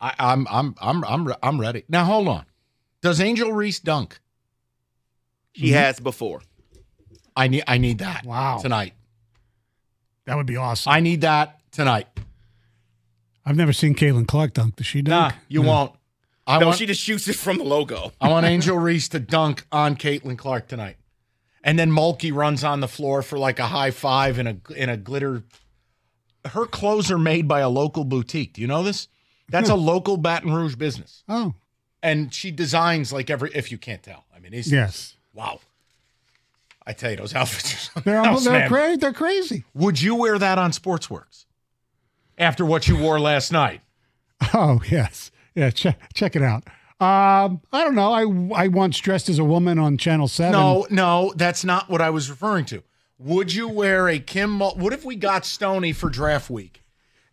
I, I'm I'm I'm I'm I'm ready. Now hold on. Does Angel Reese dunk? He mm-hmm. has before. I need I need that. Wow. Tonight. That would be awesome. I need that tonight. I've never seen Caitlin Clark dunk. Does she dunk? Nah, dunk? you No. won't. I no, want she just shoots it from the logo. I want Angel Reese to dunk on Caitlin Clark tonight. And then Mulkey runs on the floor for like a high five in a in a glitter. Her clothes are made by a local boutique. Do you know this? That's a hmm. local Baton Rouge business. Oh, And she designs like every if you can't tell. I mean, he's yes. Wow. I tell you, those outfits are They're else, they're, cra- they're crazy. Would you wear that on Sportsworks after what you wore last night? Oh yes, yeah. Check check it out. Um, I don't know. I I once dressed as a woman on Channel Seven. No, no, that's not what I was referring to. Would you wear a Kim? Mul- what if we got Stony for draft week?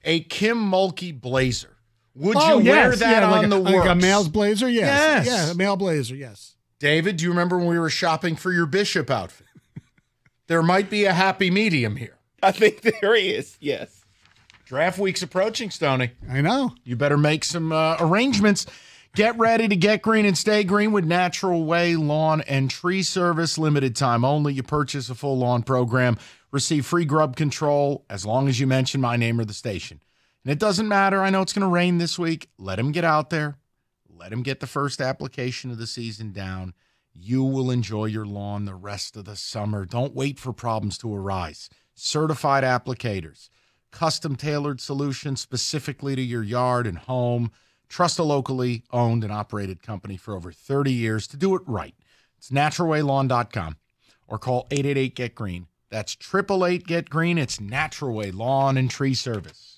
A Kim Mulkey blazer. Would oh, you wear that yeah, on like the a, like a works? male's blazer? Yes. Yes. Yeah, a male blazer. Yes. David, do you remember when we were shopping for your bishop outfit? there might be a happy medium here. I think there is. Yes. Draft week's approaching, Stoney. I know. You better make some uh, arrangements. Get ready to get green and stay green with Natural Way Lawn and Tree Service. Limited time only. You purchase a full lawn program, receive free grub control as long as you mention my name or the station. And it doesn't matter. I know it's going to rain this week. Let him get out there. Let him get the first application of the season down. You will enjoy your lawn the rest of the summer. Don't wait for problems to arise. Certified applicators, custom tailored solutions specifically to your yard and home. Trust a locally owned and operated company for over 30 years to do it right. It's naturalwaylawn.com or call 888 Get Green. That's 888 Get Green. It's Natural Way Lawn and Tree Service.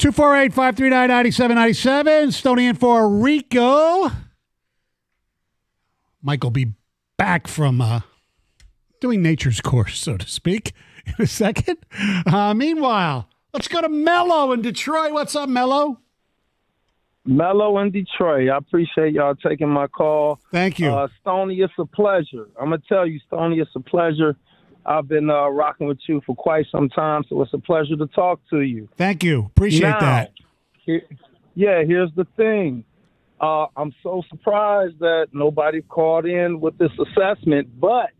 248 539 9797. Stoney in for Rico. Mike will be back from uh, doing nature's course, so to speak, in a second. Uh, meanwhile, let's go to Mello in Detroit. What's up, Mello? Mello in Detroit. I appreciate y'all taking my call. Thank you. Uh, Stoney, it's a pleasure. I'm going to tell you, Stoney, it's a pleasure. I've been uh, rocking with you for quite some time, so it's a pleasure to talk to you. Thank you. Appreciate Now, that. here- yeah, here's the thing. Uh, I'm so surprised that nobody called in with this assessment, but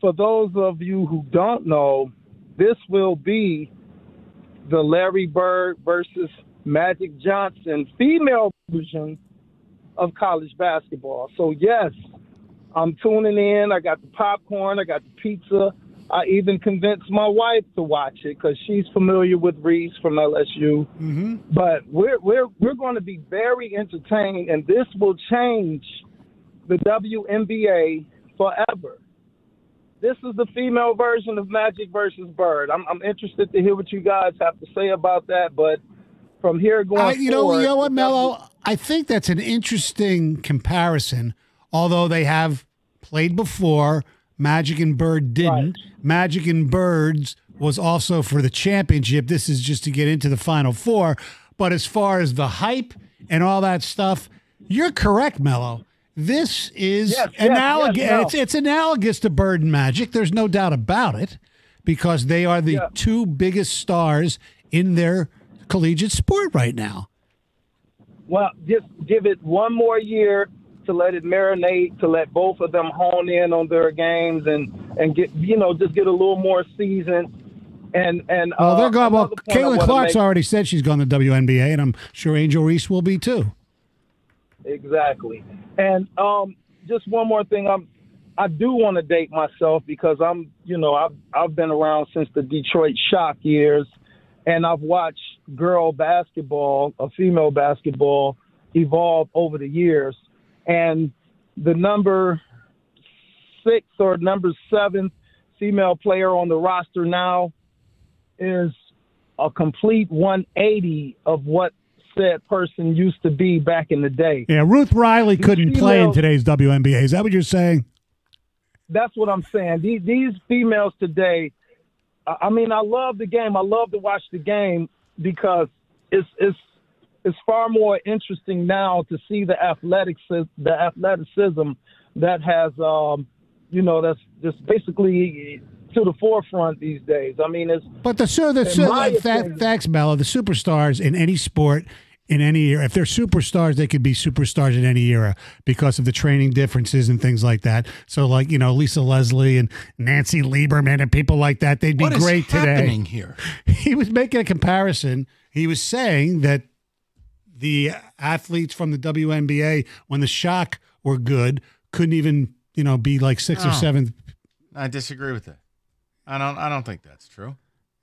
for those of you who don't know, this will be the Larry Bird versus Magic Johnson female version of college basketball. So, yes, I'm tuning in. I got the popcorn, I got the pizza. I even convinced my wife to watch it because she's familiar with Reese from LSU. Mm-hmm. But we're we're we're going to be very entertained, and this will change the WNBA forever. This is the female version of Magic versus Bird. I'm I'm interested to hear what you guys have to say about that. But from here going I, you know, forward, you know what, Mello? I think that's an interesting comparison. Although they have played before, Magic and Bird didn't. Magic and Birds was also for the championship. This is just to get into the Final Four. But as far as the hype and all that stuff, you're correct, Mello. This is Yes, analogous. yes, no. it's, it's analogous to Bird and Magic. There's no doubt about it, because they are the two biggest stars in their collegiate sport right now. Well, just give it one more year to let it marinate, to let both of them hone in on their games and and get you know just get a little more season. And and Well, uh, they're going. Well, Caitlin Clark's make- already said she's going to WNBA, and I'm sure Angel Reese will be too. Exactly. And um, just one more thing, I'm I do want to date myself because I'm you know I've I've been around since the Detroit Shock years, and I've watched girl basketball, a female basketball, evolve over the years, and the number six or number seven female player on the roster now is a complete 180 of what said person used to be back in the day. Yeah, Ruth Riley couldn't play in today's WNBA. Is that what you're saying? That's what I'm saying. These, these females today, I I mean, I love the game. I love to watch the game because it's it's it's far more interesting now to see the athletics the athleticism that has um you know that's just basically to the forefront these days. I mean, it's But the so the so, my that, thanks, Mello. The superstars in any sport. In any era, if they're superstars, they could be superstars in any era because of the training differences and things like that. So, like you know, Lisa Leslie and Nancy Lieberman and people like that, they'd be What is great today. happening here? He was making a comparison. He was saying that the athletes from the WNBA, when the Shock were good, couldn't even you know be like sixth or No. seventh. I disagree with that. I don't. I don't think that's true.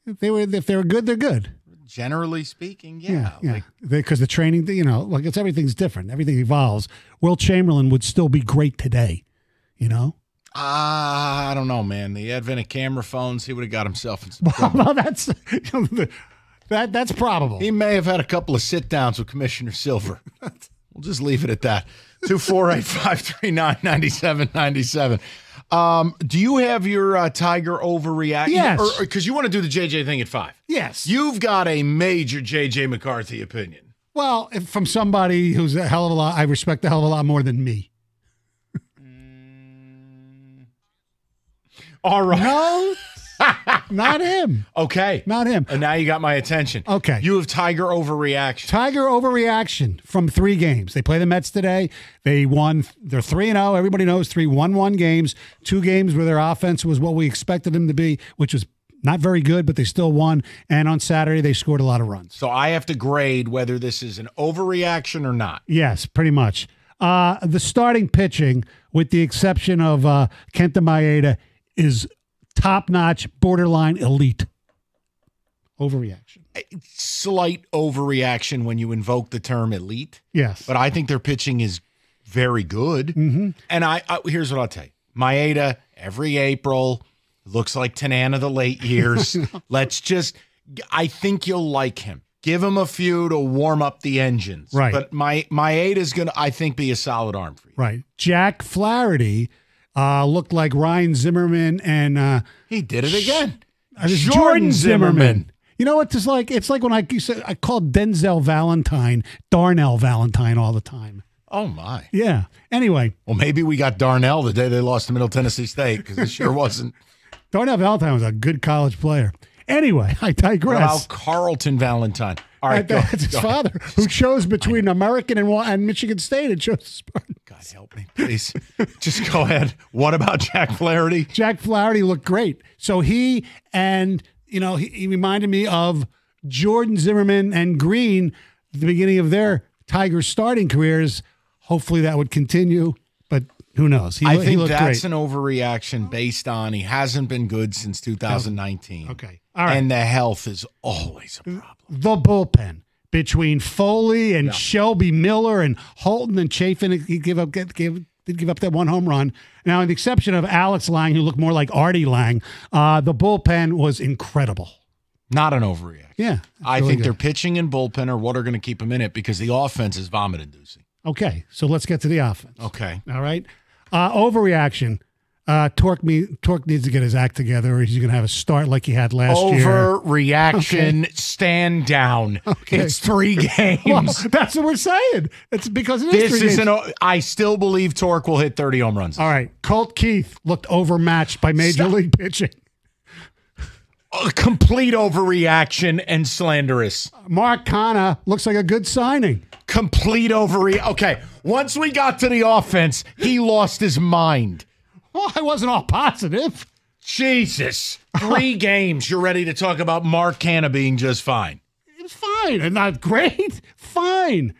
If they were if they were good, they're good. Generally speaking, yeah. yeah, Because the training, you know, like it's everything's different. Everything evolves. Wilt Chamberlain would still be great today. You know. Ah, I don't know, man. The advent of camera phones, he would have got himself in some trouble. well, that's that. That's probable. He may have had a couple of sit downs with Commissioner Silver. we'll just leave it at that. Two four eight five three nine ninety seven ninety seven. Um, do you have your uh, Tiger overreaction? Yes. Because you want to do the JJ thing at five. Yes. You've got a major JJ McCarthy opinion. Well, if from somebody who's a hell of a lot, I respect a hell of a lot more than me. All right. No, not him. Okay. Not him. And now you got my attention. Okay. You have Tiger overreaction. Tiger overreaction from three games. They play the Mets today. They won. They're three and zero. Everybody knows three one one games. Two games where their offense was what we expected them to be, which was not very good, but they still won. And on Saturday they scored a lot of runs. So I have to grade whether this is an overreaction or not. Yes, pretty much. Uh, the starting pitching, with the exception of uh, Kenta Maeda, is top notch, borderline elite. Overreaction. Slight overreaction when you invoke the term elite. Yes. But I think their pitching is very good. Mm-hmm. And I, I here's what I'll tell you. Maeda, every April, looks like Tanana the late years. Let's just I think you'll like him. Give him a few to warm up the engines. Right. But my Maeda is gonna, I think, be a solid arm for you. Right. Jack Flaherty uh, looked like Ryan Zimmerman and uh, he did it again. Uh, Jordan Jordan Zimmermann. Zimmermann. You know what? It's like it's like when I said I called Denzel Valentine Darnell Valentine all the time. Oh my. Yeah. Anyway, Well, maybe we got Darnell the day they lost to Middle Tennessee State because it sure wasn't. Darnell Valentine was a good college player. Anyway, I digress. about Carlton Valentine? All right, And go, that's his go. father, who chose between American and, and Michigan State, and chose Spartan. God help me, please. Just go ahead. What about Jack Flaherty? Jack Flaherty looked great. So he and you know he, he reminded me of Jordan Zimmermann and Green at the beginning of their Tigers starting careers. Hopefully that would continue, who knows? He, I think that's great. an overreaction based on he hasn't been good since 2019. Okay. All right. And the health is always a problem. the bullpen between Foley and Shelby Miller and Holton and Chafin. He give up give, give did give up that one home run. Now, with the exception of Alex Lange, who looked more like Artie Lange, uh, the bullpen was incredible. Not an overreaction. Yeah, I really think good. their pitching and bullpen are what are going to keep them in it because the offense is vomit inducing. Okay, so let's get to the offense. Okay. All right. Uh, overreaction. Uh, Tork me. Tork needs to get his act together, or he's going to have a start like he had last year. Overreaction. Stand down. Okay. It's three games. Well, that's what we're saying. It's because it is this three is games. an. I still believe Tork will hit 30 home runs. All right. Colt Keith looked overmatched by Major Stop. League pitching. A complete overreaction and slanderous. Mark Canha looks like a good signing. Complete overreaction. Okay. Once we got to the offense, he lost his mind. Well, I wasn't all positive. Jesus. Three games. You're ready to talk about Mark Canha being just fine. It's fine and not great. Fine.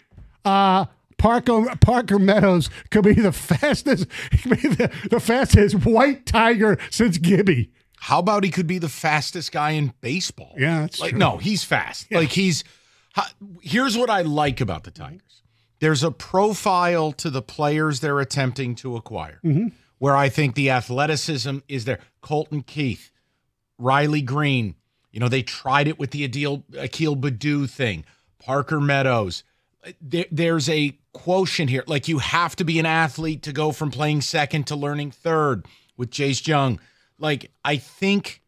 Uh, Parker Parker Meadows could be the fastest, be the, the fastest white tiger since Gibby. How about he could be the fastest guy in baseball? Yeah, that's like true. no, he's fast. Like he's. Here's what I like about the Tigers. There's a profile to the players they're attempting to acquire, Mhm. where I think the athleticism is there. Colton Keith, Riley Greene. You know they tried it with the Adil Akil Baddoo thing. Parker Meadows. There, there's a quotient here. Like you have to be an athlete to go from playing second to learning third with Jace Jung. Like I think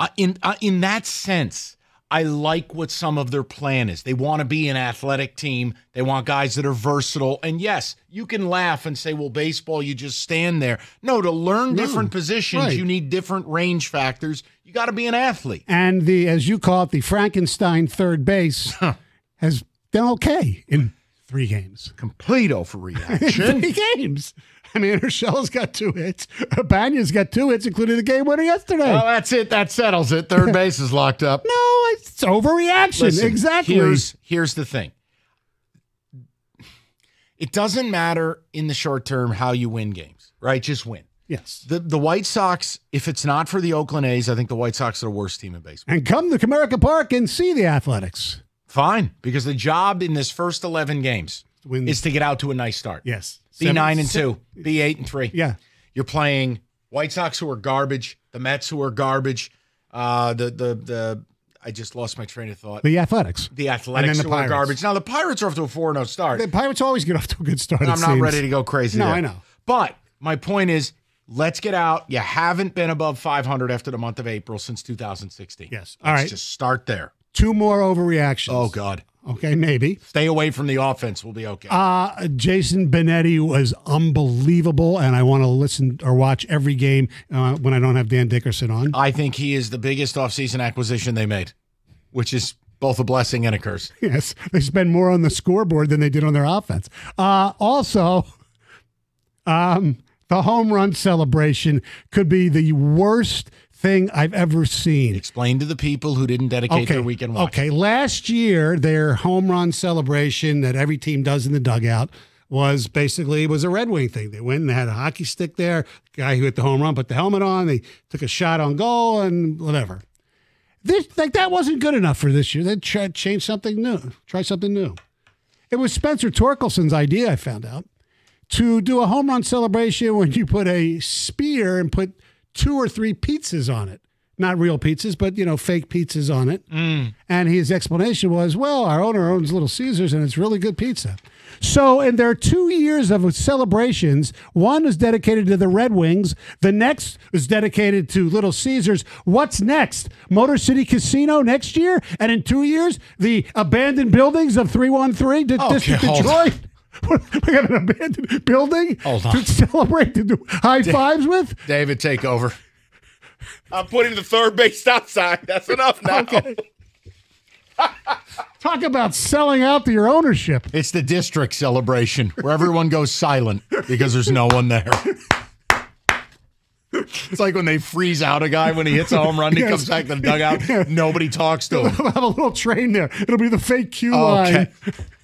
uh, in uh, in that sense, I like what some of their plan is. They want to be an athletic team. They want guys that are versatile. And yes, you can laugh and say, "Well, baseball, you just stand there." No, to learn No, different positions, right. you need different range factors. You got to be an athlete. And the, as you call it, the Frankenstein third base has done okay in three games. Complete overreaction. three games. I mean, Urshela's got two hits. Banya's got two hits, including the game winner yesterday. Well, that's it. That settles it. Third base is locked up. no, it's overreaction. Listen, exactly. Here's here's the thing. It doesn't matter in the short term how you win games, right? Just win. yes. The the White Sox, if it's not for the Oakland A's, I think the White Sox are the worst team in baseball. And come to Comerica Park and see the Athletics. Fine, because the job in this first eleven games Win- is to get out to a nice start. Yes. Be Seven- nine and two. Be eight and three. Yeah. You're playing White Sox who are garbage, the Mets who are garbage, uh, the the the I just lost my train of thought. The Athletics. The Athletics And then the who are Pirates. garbage. Now the Pirates are off to a 4 0 start. The Pirates always get off to a good start. and I'm not seems. ready to go crazy. No, there. I know. But my point is, let's get out. You haven't been above 500 after the month of April since 2016. Yes. Let's All right. just start there. Two more overreactions. Oh God. Okay, maybe. Stay away from the offense. We'll be okay. Uh, Jason Benetti was unbelievable, and I want to listen or watch every game uh, when I don't have Dan Dickerson on. I think he is the biggest offseason acquisition they made, which is both a blessing and a curse. Yes, they spend more on the scoreboard than they did on their offense. Uh, also, um, the home run celebration could be the worst thing I've ever seen. Explain to the people who didn't dedicate their weekend watch. Okay, last year their home run celebration that every team does in the dugout was basically was a Red Wing thing. They went and they had a hockey stick there. Guy who hit the home run put the helmet on. They took a shot on goal and whatever. This like that wasn't good enough for this year. They tried change something new. Try something new. It was Spencer Torkelson's idea. I found out to do a home run celebration when you put a spear and put two or three pizzas on it. not real pizzas, but you know, fake pizzas on it. Mm. And his explanation was, "Well, our owner owns Little Caesars, and it's really good pizza." So, in their two years of celebrations, one was dedicated to the Red Wings, the next was dedicated to Little Caesars. What's next? Motor City Casino next year, and in two years, the abandoned buildings of three one three District hold Detroit. we got an abandoned building Hold on. to celebrate to do high fives with. David, take over. I'm putting the third base stop sign. That's enough now. Talk about selling out to your ownership. It's the district celebration where everyone goes silent because there's no one there. It's like when they freeze out a guy when he hits a home run, he Yes. comes back to the dugout. Nobody talks to him. We'll have a little train there. It'll be the fake Q Okay. line.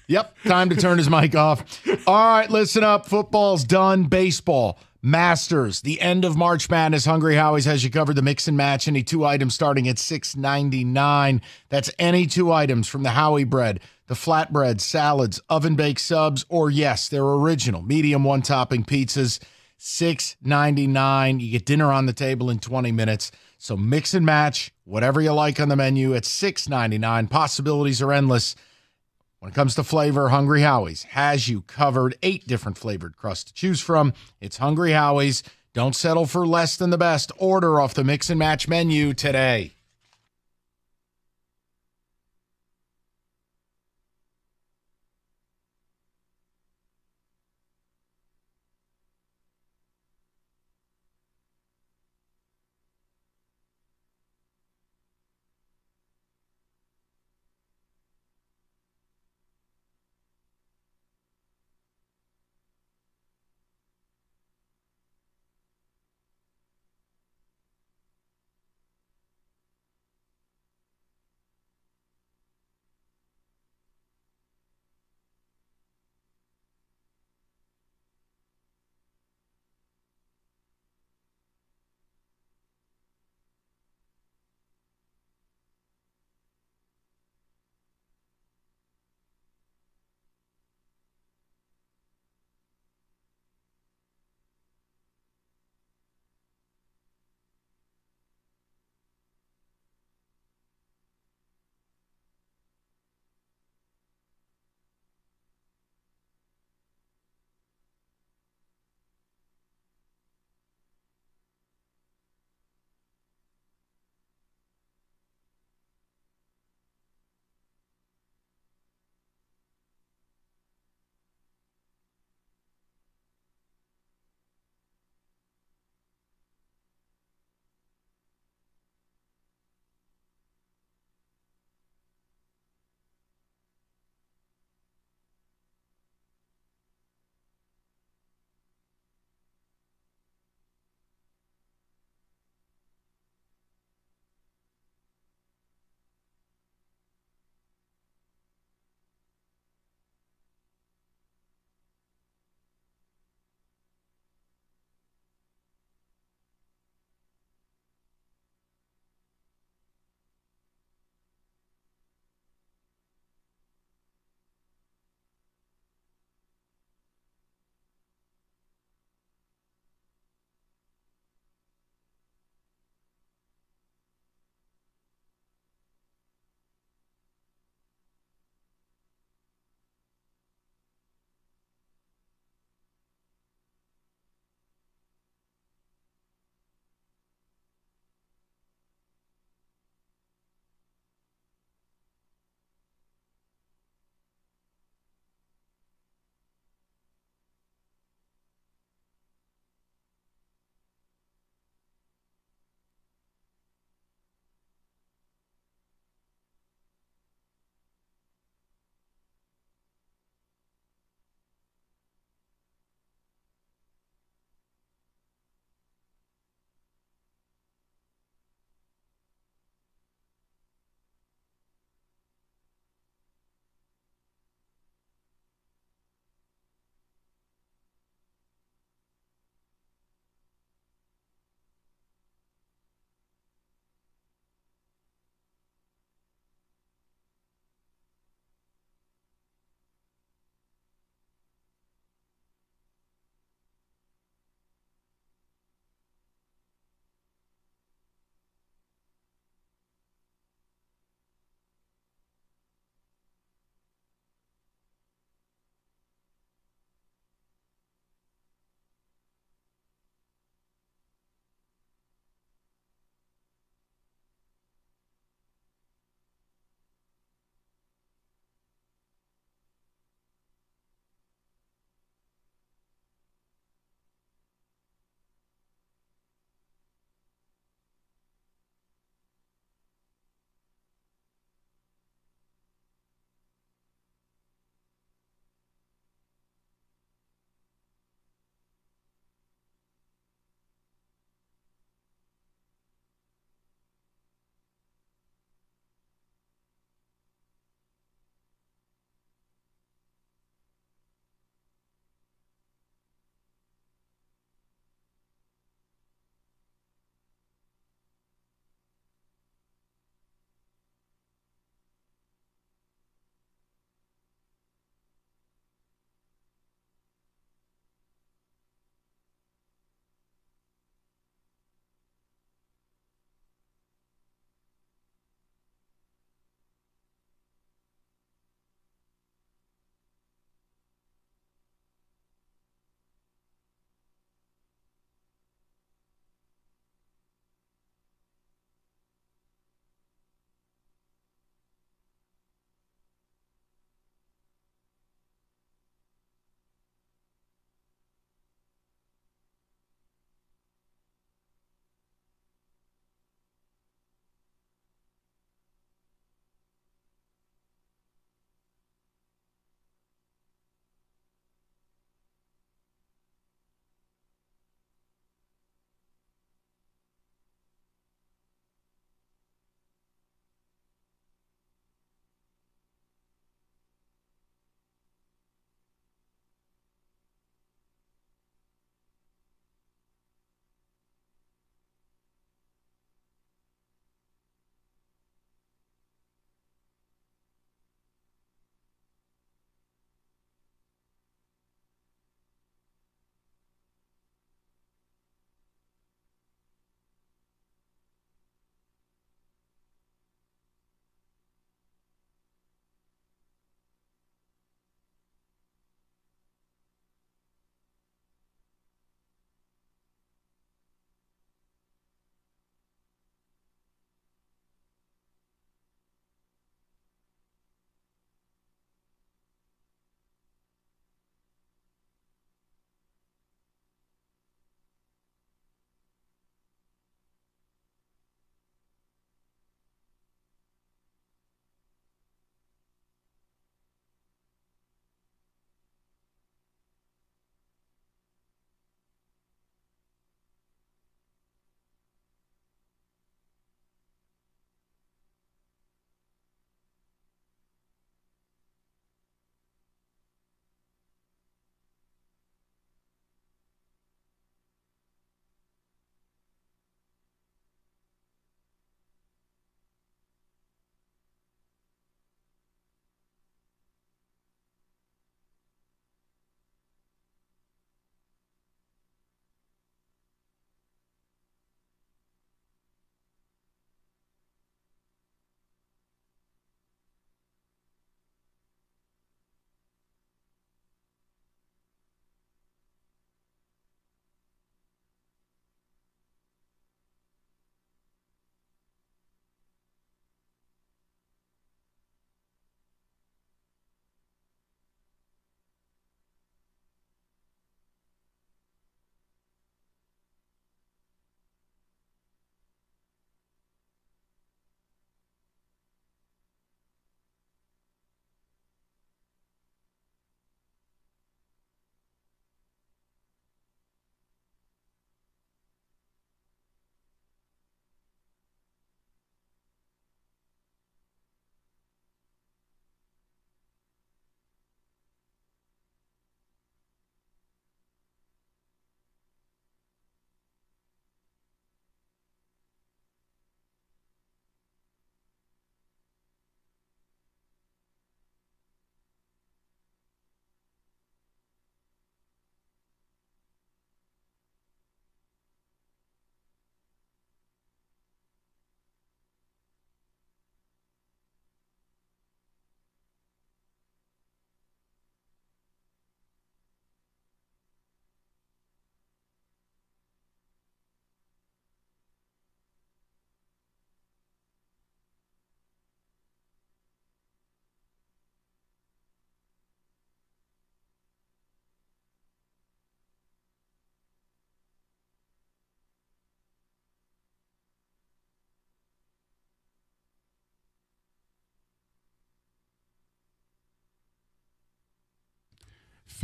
Yep. Time to turn his mic off. All right, listen up. Football's done. Baseball. Masters. The end of March Madness. Hungry Howie's has you covered the mix and match. Any two items starting at six ninety nine. That's any two items from the Howie bread, the flatbread, salads, oven baked subs, or yes, their original medium one topping pizzas. Six ninety nine. You get dinner on the table in twenty minutes. So mix and match whatever you like on the menu at six ninety nine. Possibilities are endless. When it comes to flavor, Hungry Howie's has you covered. Eight different flavored crusts to choose from. It's Hungry Howie's. Don't settle for less than the best. Order off the mix and match menu today.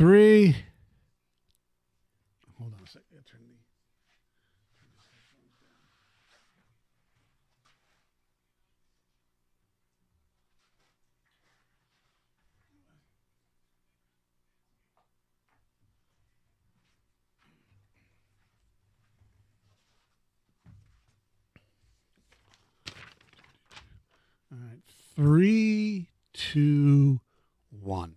Three. Hold on a second. Turn the- All right. Three, two, one.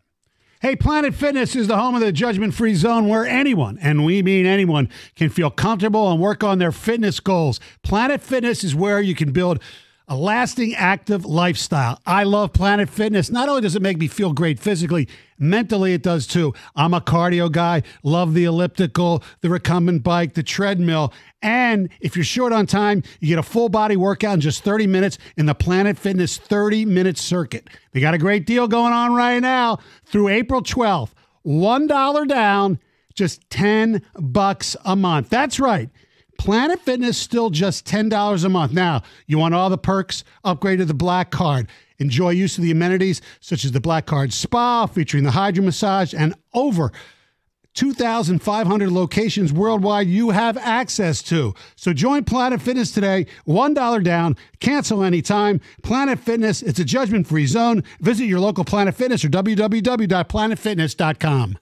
Hey, Planet Fitness is the home of the judgment free zone where anyone, and we mean anyone, can feel comfortable and work on their fitness goals. Planet Fitness is where you can build a lasting active lifestyle. I love Planet Fitness. Not only does it make me feel great physically, mentally it does too. I'm a cardio guy, love the elliptical, the recumbent bike, the treadmill. And if you're short on time, you get a full body workout in just 30 minutes in the Planet Fitness 30 minute circuit. They got a great deal going on right now through April 12th. $1 down, just 10 bucks a month. That's right. Planet Fitness still just $10 a month. Now, you want all the perks? Upgrade to the Black Card. Enjoy use of the amenities such as the Black Card Spa featuring the Hydro Massage and over 2,500 locations worldwide you have access to. So join Planet Fitness today. $1 down. Cancel anytime. Planet Fitness, it's a judgment free zone. Visit your local Planet Fitness or www.planetfitness.com.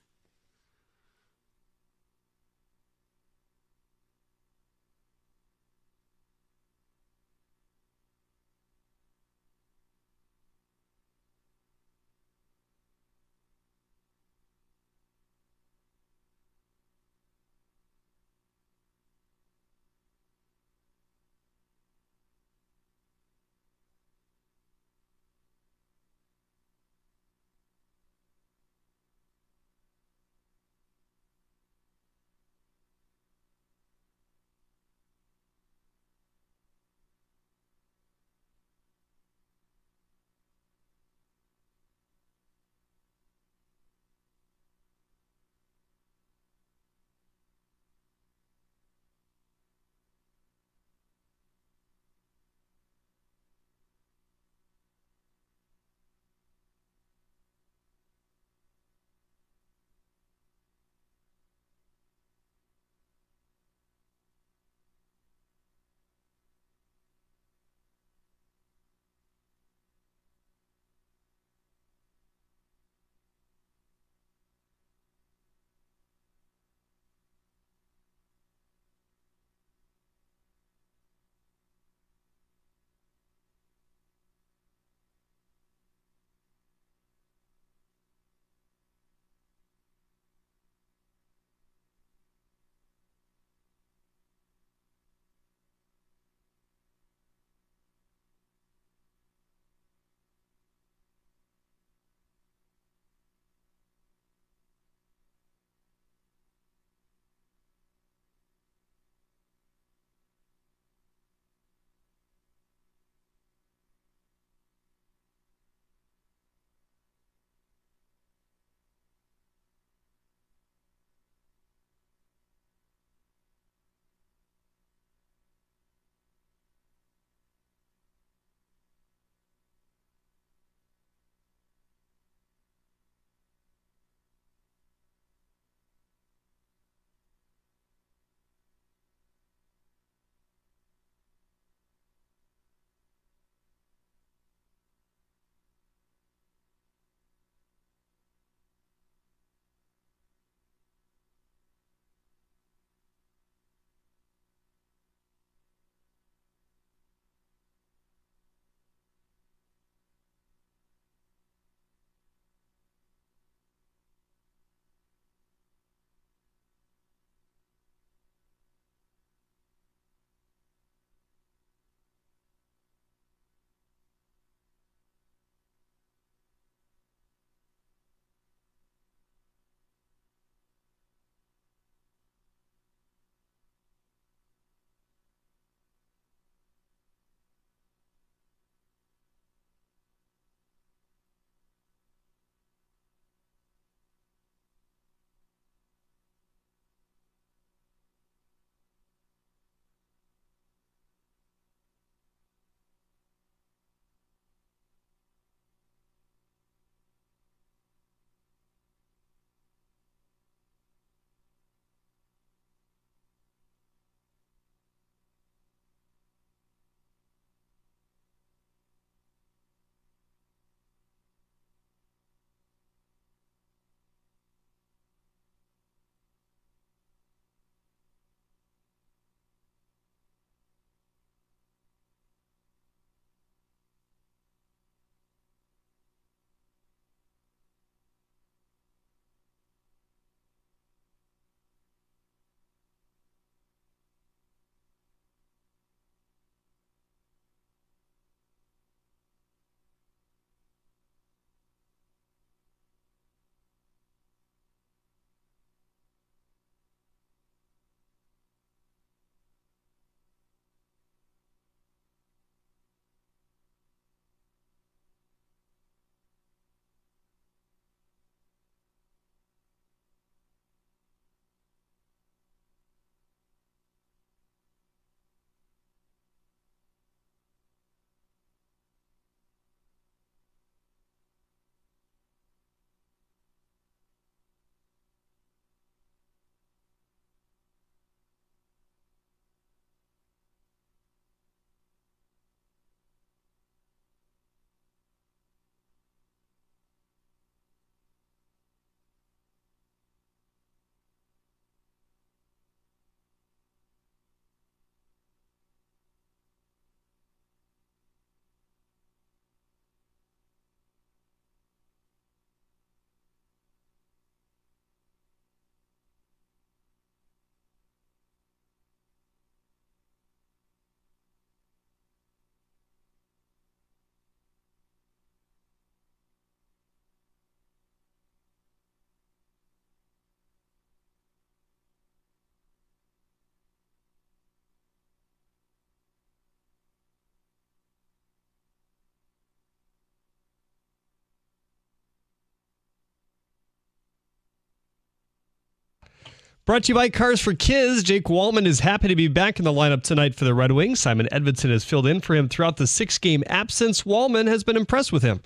Brought to you by Cars for Kids. Jake Walman is happy to be back in the lineup tonight for the Red Wings. Simon Edvinsson has filled in for him throughout the six game absence. Wallman has been impressed with him.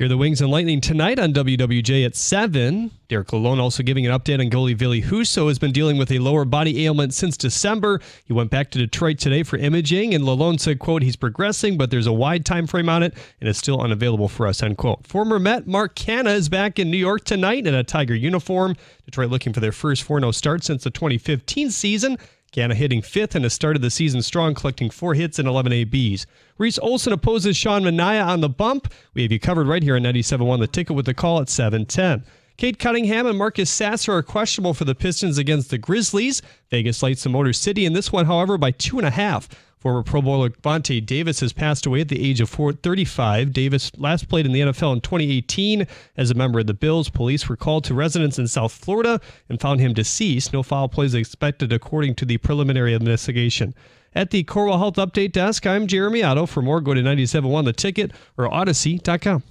Here the Wings and Lightning tonight on WWJ at 7. Derek Lalonde also giving an update on goalie Ville Husso has been dealing with a lower body ailment since December. He went back to Detroit today for imaging, and Lalonde said, quote, he's progressing, but there's a wide time frame on it, and it's still unavailable for us, end quote. Former Met Mark Canha is back in New York tonight in a Tiger uniform. Detroit looking for their first 4-0 start since the 2015 season. Canha hitting fifth and has started the season strong, collecting four hits and 11 ABs. Reese Olson opposes Sean Manaea on the bump. We have you covered right here on 97.1 The Ticket with the call at 710. Cade Cunningham and Marcus Sasser are questionable for the Pistons against the Grizzlies. Vegas lights the Motor City in this one, however, by two and a half. Former Pro Bowler Vontae Davis has passed away at the age of 35. Davis last played in the NFL in 2018 as a member of the Bills. Police were called to residence in South Florida and found him deceased. No foul plays expected according to the preliminary investigation. At the Corewell Health Update Desk, I'm Jeremy Otto. For more, go to 971 The Ticket or Audacy.com.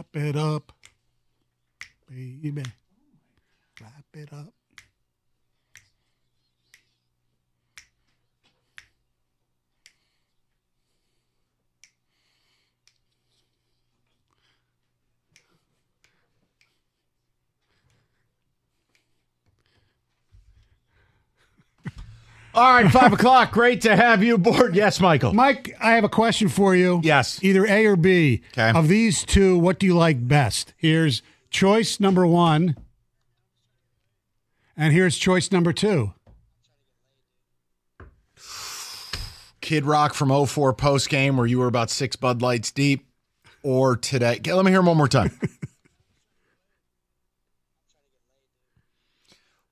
Wrap it up, baby. Wrap it up. All right, five o'clock. Great to have you aboard. Yes, Michael. Mike, I have a question for you. Yes. Either A or B. Okay. Of these two, what do you like best? Here's choice number one, and here's choice number two. Kid Rock from 04 post game where you were about six Bud Lights deep, or today. Let me hear him one more time.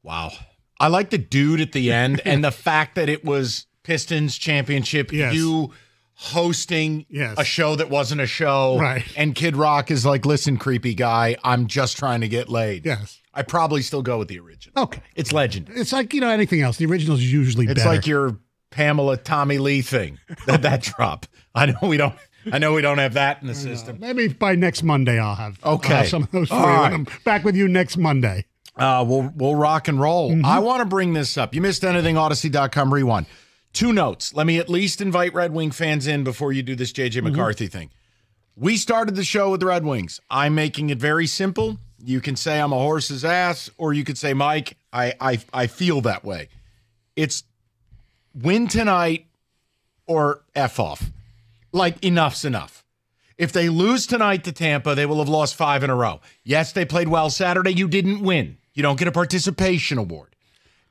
wow. I like the dude at the end and the fact that it was Pistons championship, Yes. you hosting Yes. a show that wasn't a show. Right. And Kid Rock is like, listen, creepy guy, I'm just trying to get laid. Yes. I probably still go with the original. Okay. It's legend. It's like, you know, anything else. The original is usually It's better. like your Pamela Tommy Lee thing. That that drop. I know we don't I know we don't have that in the system. Maybe by next Monday I'll have, I'll Okay. have some of those for All you. right. I'm back with you next Monday. Uh, we'll we'll rock and roll. Mm-hmm. I want to bring this up. You missed anything? Audacy.com rewind. Two notes. Let me at least invite Red Wing fans in before you do this JJ Mm-hmm. McCarthy thing. We started the show with the Red Wings. I'm making it very simple. You can say I'm a horse's ass, or you could say, Mike, I I, I feel that way. It's win tonight or F off. Like enough's enough. If they lose tonight to Tampa, they will have lost five in a row. Yes, they played well Saturday. You didn't win. You don't get a participation award.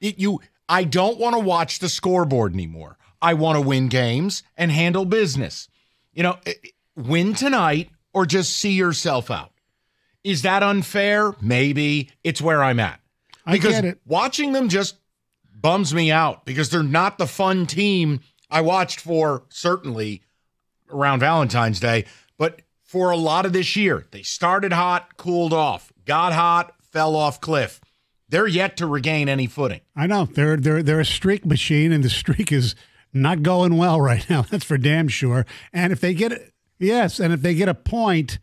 It- you, I don't want to watch the scoreboard anymore. I want to win games and handle business. You know, i- i- win tonight or just see yourself out. Is that unfair? Maybe. It's where I'm at. I Because get it. watching them just bums me out because they're not the fun team I watched for certainly around Valentine's Day, but for a lot of this year. They started hot, cooled off, got hot, fell off cliff. They're yet to regain any footing. I know they're they're they're a streak machine, and the streak is not going well right now. That's for damn sure. And if they get it, yes, and if they get a point,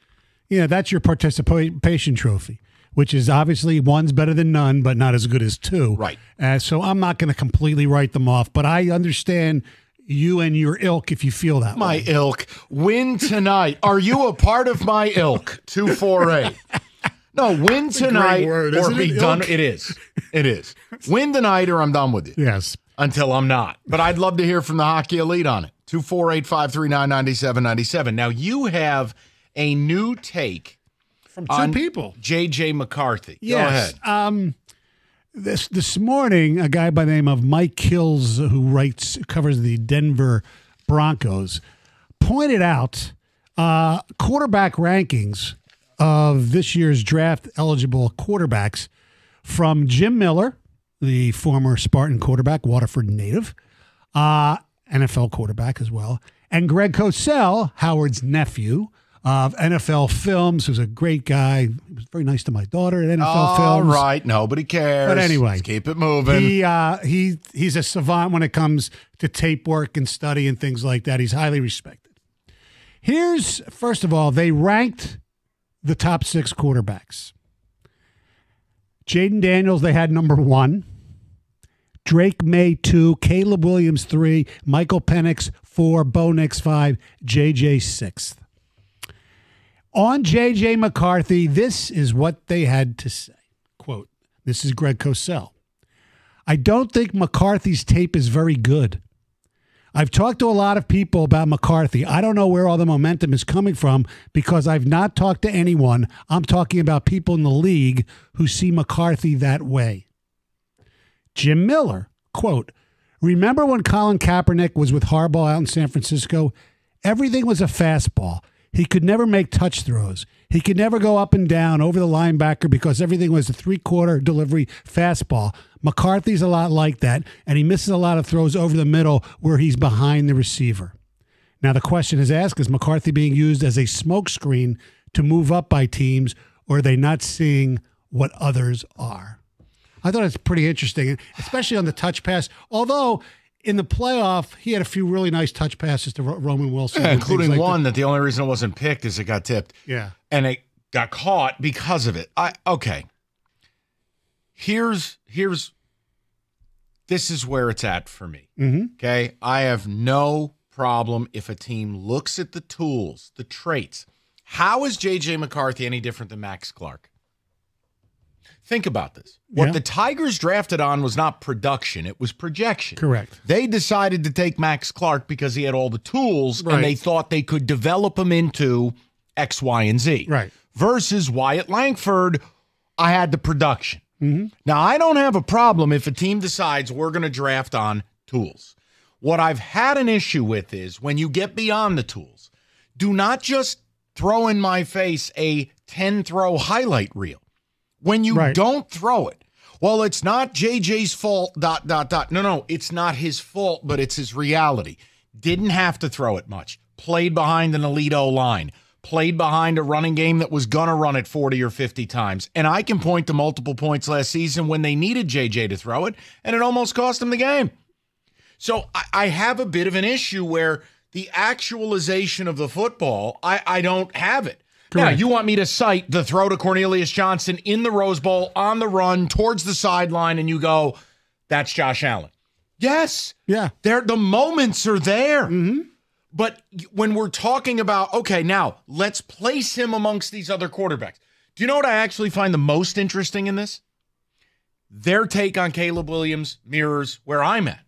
you know that's your participation trophy, which is obviously one's better than none, but not as good as two. Right. Uh, so I'm not going to completely write them off, but I understand you and your ilk if you feel that My way. ilk. Win tonight. Are you a part of my ilk? 248. No, win tonight word, or be it? done. It is. It is. Win tonight or I'm done with you. Yes. Until I'm not. But I'd love to hear from the Hockey Elite on it. 248 539 9797. Now, you have a new take From two people. JJ McCarthy. Go Yes. ahead. Um, this this morning, a guy by the name of Mike Klis, who writes covers the Denver Broncos, pointed out uh, quarterback rankings of this year's draft eligible quarterbacks from Jim Miller, the former Spartan quarterback, Waterford native, uh, NFL quarterback as well, And Greg Cosell, Howard's nephew of NFL Films, who's a great guy. He was very nice to my daughter at NFL All Films. right, nobody cares. But anyway, Let's keep it moving. He uh, he he's a savant when it comes to tape work and study and things like that. He's highly respected. Here's first of all, they ranked the top six quarterbacks. Jayden Daniels, they had number one. Drake Maye two, Caleb Williams three, Michael Penix four, Bo Nix five, JJ sixth. On JJ McCarthy, this is what they had to say. Quote, this is Greg Cosell. I don't think McCarthy's tape is very good. I've talked to a lot of people about McCarthy. I don't know where all the momentum is coming from because I've not talked to anyone. I'm talking about people in the league who see McCarthy that way. Jim Miller, quote, Remember when Colin Kaepernick was with Harbaugh out in San Francisco? Everything was a fastball. He could never make touch throws. He could never go up and down over the linebacker because everything was a three quarter delivery fastball. McCarthy's a lot like that, and he misses a lot of throws over the middle where he's behind the receiver. Now, the question is asked is McCarthy being used as a smokescreen to move up by teams, or are they not seeing what others are? I thought it's pretty interesting, especially on the touch pass. Although in the playoff, he had a few really nice touch passes to Ro- Roman Wilson, Yeah, including like one that. that the only reason it wasn't picked is it got tipped. Yeah. And it got caught because of it. I okay. Here's here's this is where it's at for me. Mhm. Okay. I have no problem if a team looks at the tools, the traits. How is JJ McCarthy any different than Max Clark? Think about this. What Yeah. the Tigers drafted on was not production, it was projection. Correct. They decided to take Max Clark because he had all the tools Right. and they thought they could develop him into X, Y, and Z. Right. Versus Wyatt Langford, I had the production. Mm-hmm. Now, I don't have a problem if a team decides we're going to draft on tools. What I've had an issue with is when you get beyond the tools, do not just throw in my face a 10 throw highlight reel. When you don't throw it, well, it's not JJ's fault, dot, dot, dot. No, no, it's not his fault, but it's his reality. Didn't have to throw it much. Played behind an elite O line. Played behind a running game that was going to run it 40 or 50 times. And I can point to multiple points last season when they needed JJ to throw it, and it almost cost them the game. So I, I have a bit of an issue where the actualization of the football, I, I don't have it. Now, you want me to cite the throw to Cornelius Johnson in the Rose Bowl on the run towards the sideline, and you go, that's Josh Allen. Yes. Yeah. There, the moments are there. Mm-hmm. But when we're talking about, okay, now let's place him amongst these other quarterbacks. Do you know what I actually find the most interesting in this? Their take on Caleb Williams mirrors where I'm at.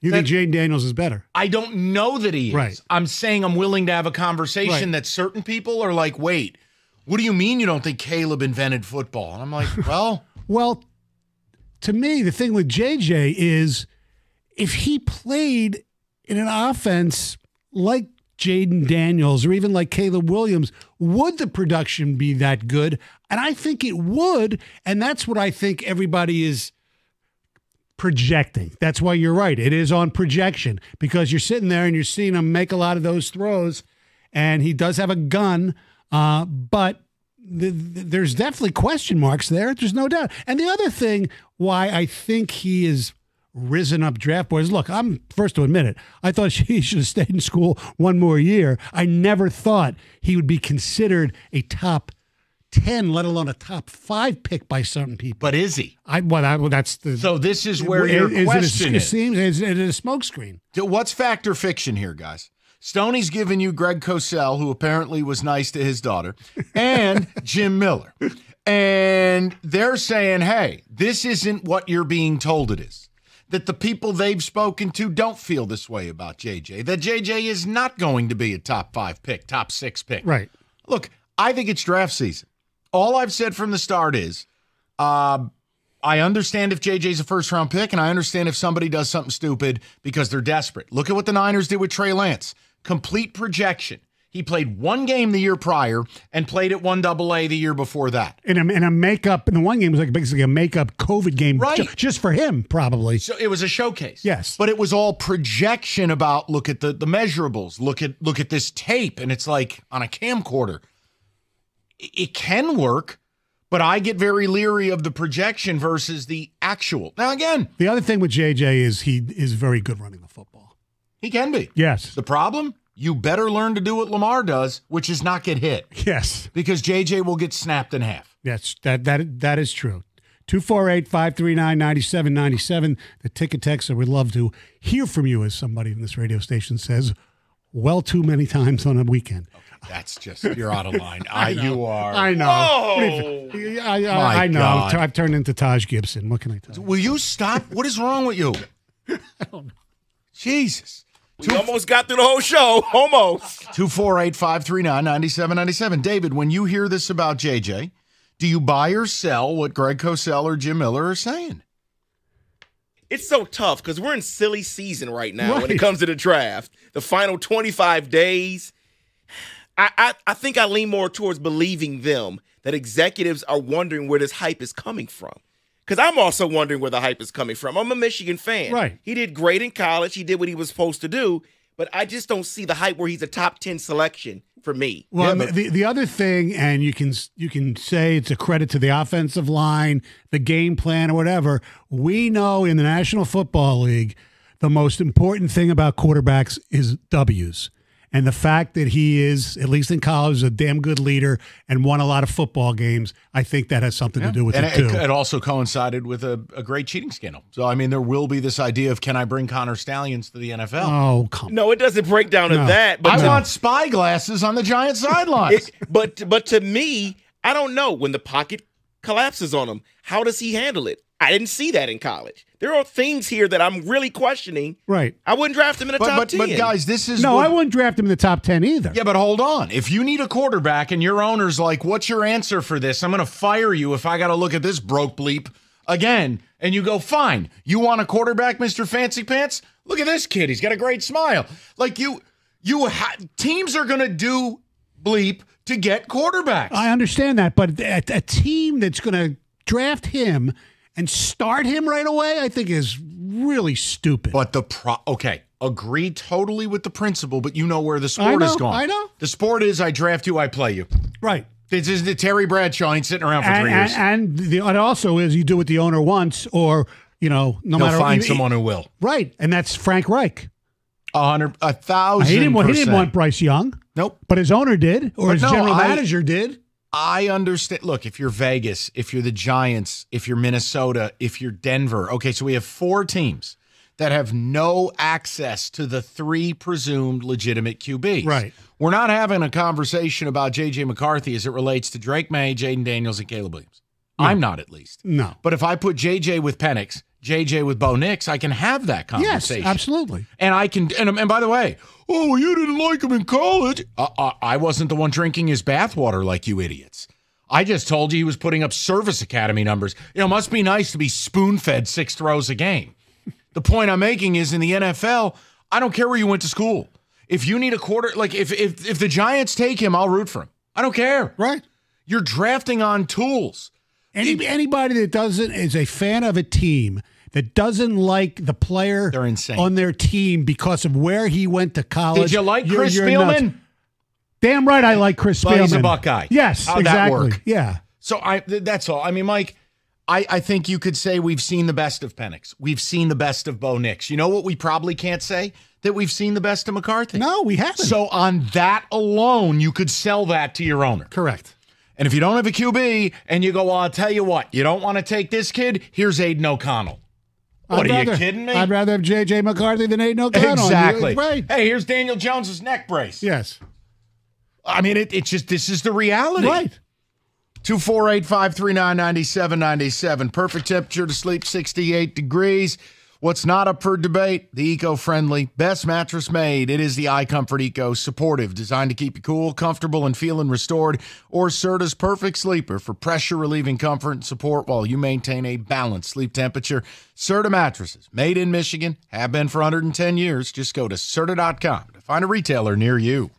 You think Jayden Daniels is better? I don't know that he is. Right. I'm saying I'm willing to have a conversation Right. that certain people are like, wait, what do you mean you don't think Caleb invented football? And I'm like, well, Well, to me, the thing with JJ is if he played in an offense like Jayden Daniels or even like Caleb Williams, would the production be that good? And I think it would. And that's what I think everybody is projecting. That's why you're right. It is on projection because you're sitting there and you're seeing him make a lot of those throws. And he does have a gun, uh, but th- th- there's definitely question marks there. There's no doubt. And the other thing why I think he is risen up draft boards. Look, I'm first to admit it. I thought he should have stayed in school one more year. I never thought he would be considered a top 10, let alone a top five pick by certain people. But is he? I well, that, well that's the. So this is where your is it a- question it is. seems is it a smokescreen? What's factor fiction here, guys? Stoney's giving you Greg Cosell, who apparently was nice to his daughter, and Jim Miller. And they're saying, hey, this isn't what you're being told it is. That the people they've spoken to don't feel this way about JJ. That JJ is not going to be a top five pick, top six pick. Right. Look, I think it's draft season. All I've said from the start is uh, I understand if JJ's a first round pick, and I understand if somebody does something stupid because they're desperate. Look at what the Niners did with Trey Lance. Complete projection. He played one game the year prior and played at one double A the year before that. In a, in a makeup, in the one game was like basically a makeup COVID game, Right. ju- just for him, probably. So it was a showcase. Yes. But it was all projection about look at the the measurables, look at look at this tape, and it's like on a camcorder. It, it can work, but I get very leery of the projection versus the actual. Now again, The other thing with JJ is he is very good running the football. he can be. Yes. The problem, you better learn to do what Lamar does, which is not get hit. Yes. Because JJ will get snapped in half. Yes, that that that is true. 248-539-9797. The ticket text texter would love to hear from you, as somebody in this radio station says, well too many times on a weekend. That's just you're out of line. I, ah, I know. you are. I know. Whoa. I, I, I know. God. I've turned into Taj Gibson. What can I tell you? Will you stop? What is wrong with you? I don't know. Jesus. We almost got through the whole show. Almost. 248 539 9797. David, when you hear this about JJ, do you buy or sell what Greg Cosell or Jim Miller are saying? It's so tough because we're in silly season right now when it comes to the draft. The final 25 days. I, I, I think I lean more towards believing them that executives are wondering where this hype is coming from. Because I'm also wondering where the hype is coming from. I'm a Michigan fan. Right. He did great in college. He did what he was supposed to do. But I just don't see the hype where he's a top 10 selection for me. Well, the the other thing, and you can you can say it's a credit to the offensive line, the game plan, or whatever. We know in the National Football League, the most important thing about quarterbacks is W's, and the fact that he is, at least in college, a damn good leader and won a lot of football games. I think that has something to do with and it too. it, it also coincided with a, a great cheating scandal. So, I mean, there will be this idea of can I bring Connor Stalions to the NFL? oh come! No, it doesn't break down to that. But I to- want spy glasses on the Giant sidelines. It- but but to me, I don't know when the pocket collapses on him. How does he handle it? I didn't see that in college. There are things here that I'm really questioning. Right. I wouldn't draft him in the But- top but- ten. but guys, this is no, what- I wouldn't draft him in the top ten either. Yeah, but hold on. If you need a quarterback and your owner's like, what's your answer for this? I'm going to fire you if I got to look at this broke bleep again. And you go, fine. You want a quarterback, Mr. Fancy Pants? Look at this kid. He's got a great smile. Like you, you ha- teams are going to do bleep to get quarterbacks. I understand that, but a, a team that's going to draft him and start him right away, I think is really stupid. But the pro okay, agree totally with the principle, but you know where the sport know, is going. I know. The sport is I draft you, I play you. Right. This is the Terry Bradshaw ain't sitting around for and, three years. and, and the, it also is you do what the owner wants, or you know, no He'll matter find he- someone who will. Right, and that's Frank Reich. A hundred, a thousand. He didn't want. He didn't want Bryce Young. Nope. But his owner did, or But his no, general I- manager did. I understand. Look, if you're Vegas, if you're the Giants, if you're Minnesota, if you're Denver, okay, so we have four teams that have no access to the three presumed legitimate QBs. Right. We're not having a conversation about JJ McCarthy as it relates to Drake Maye, Jayden Daniels, and Caleb Williams. I'm not at least. No. But if I put JJ with Penix, JJ with Bo Nix, I can have that conversation. Yes, absolutely. And I can, and, and by the way, oh, you didn't like him in college. Uh, uh, I wasn't the one drinking his bathwater like you idiots. I just told you he was putting up service academy numbers. You know, it must be nice to be spoon fed six throws a game. The point I'm making is in the NFL, I don't care where you went to school. If you need a quarter, like if if if the Giants take him, I'll root for him. I don't care. Right. You're drafting on tools. Any, anybody that doesn't is a fan of a team that doesn't like the player They're insane. on their team because of where he went to college. Did you like you're- Chris you're nuts. Spielman? Damn right, I like Chris Well, Spielman. he's a Buckeye. Yes, How'd exactly. that work? Yeah. So I th- that's all. I mean, Mike, I, I think you could say we've seen the best of Penix. We've seen the best of Bo Nix. You know what we probably can't say? That we've seen the best of McCarthy. No, we haven't. So on that alone, you could sell that to your owner. Correct. And if you don't have a QB and you go, well, I'll tell you what, you don't want to take this kid, here's Aidan O'Connell. What I'd are rather- you kidding me? I'd rather have J.J. McCarthy than Aidan O'Connell. Exactly. Right. Hey, here's Daniel Jones's neck brace. Yes. I mean, it, it's just this is the reality. Right. 248 539 9797. Perfect temperature to sleep, 68 degrees. What's not up for debate? The eco friendly, best mattress made. It is the iComfort Eco, supportive, designed to keep you cool, comfortable, and feeling restored. Or Serta's perfect sleeper for pressure relieving comfort and support while you maintain a balanced sleep temperature. Serta mattresses, made in Michigan, have been for 110 years. Just go to Serta.com to find a retailer near you.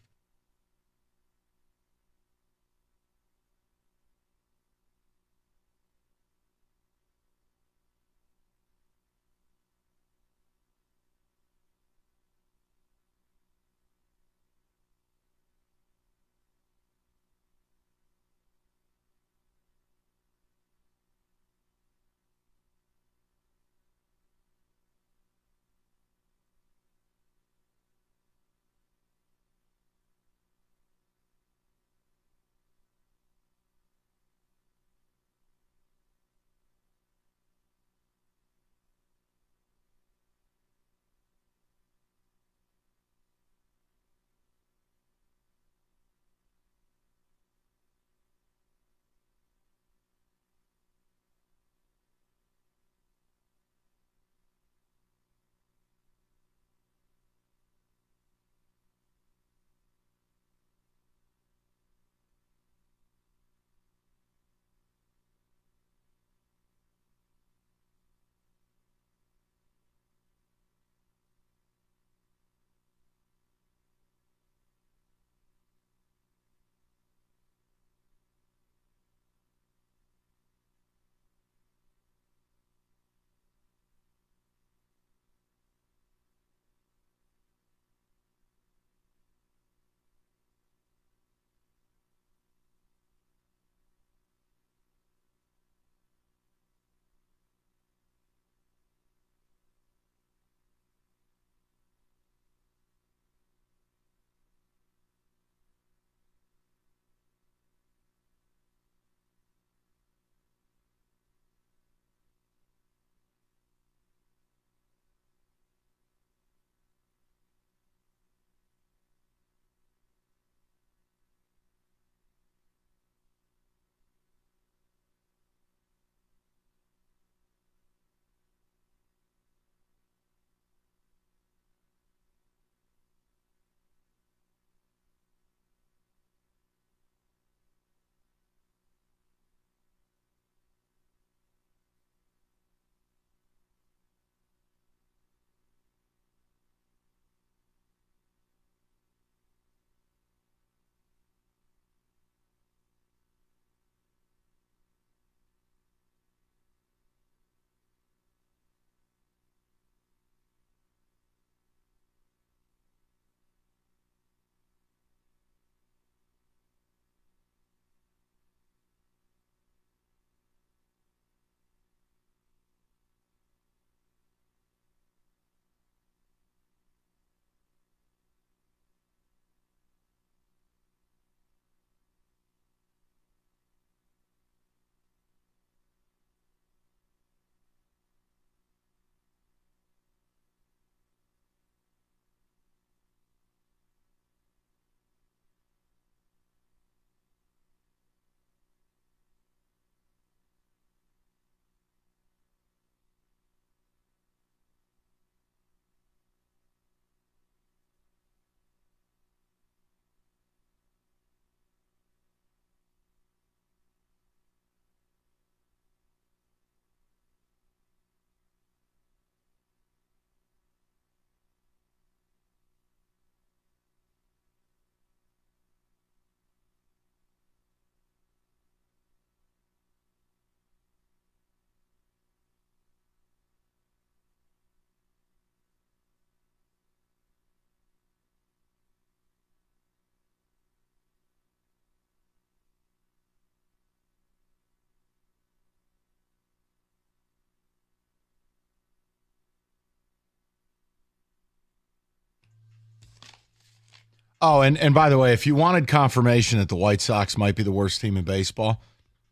Oh, and, and by the way, if you wanted confirmation that the White Sox might be the worst team in baseball,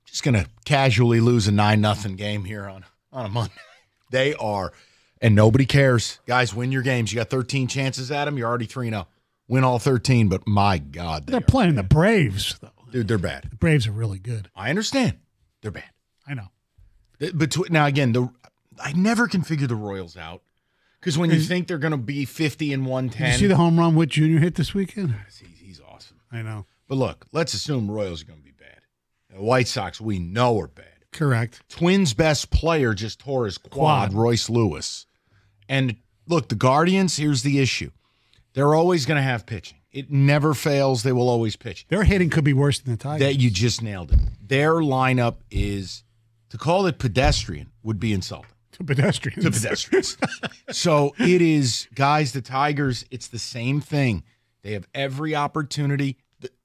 just going to casually lose a 9 nothing game here on, on a Monday. They are, and nobody cares. Guys, win your games. You got 13 chances at them. You're already 3 0. Win all 13, but my God. They're playing the Braves, though. Dude, they're bad. The Braves are really good. I understand. They're bad. I know. Between, now, again, the I never can figure the Royals out because when you think they're going to be 50 and Did 110. you see the home run Witt Jr. hit this weekend? He's awesome. I know. But look, let's assume Royals are going to be bad. The White Sox, we know are bad. Correct. Twins' best player just tore his quad, Quad. Royce Lewis. And look, the Guardians, here's the issue. They're always going to have pitching. It never fails. They will always pitch. Their hitting could be worse than the Tigers. That you just nailed it. Their lineup is to call it pedestrian would be insulting. To pedestrians. To pedestrians. so it is, guys, the Tigers, it's the same thing. They have every opportunity.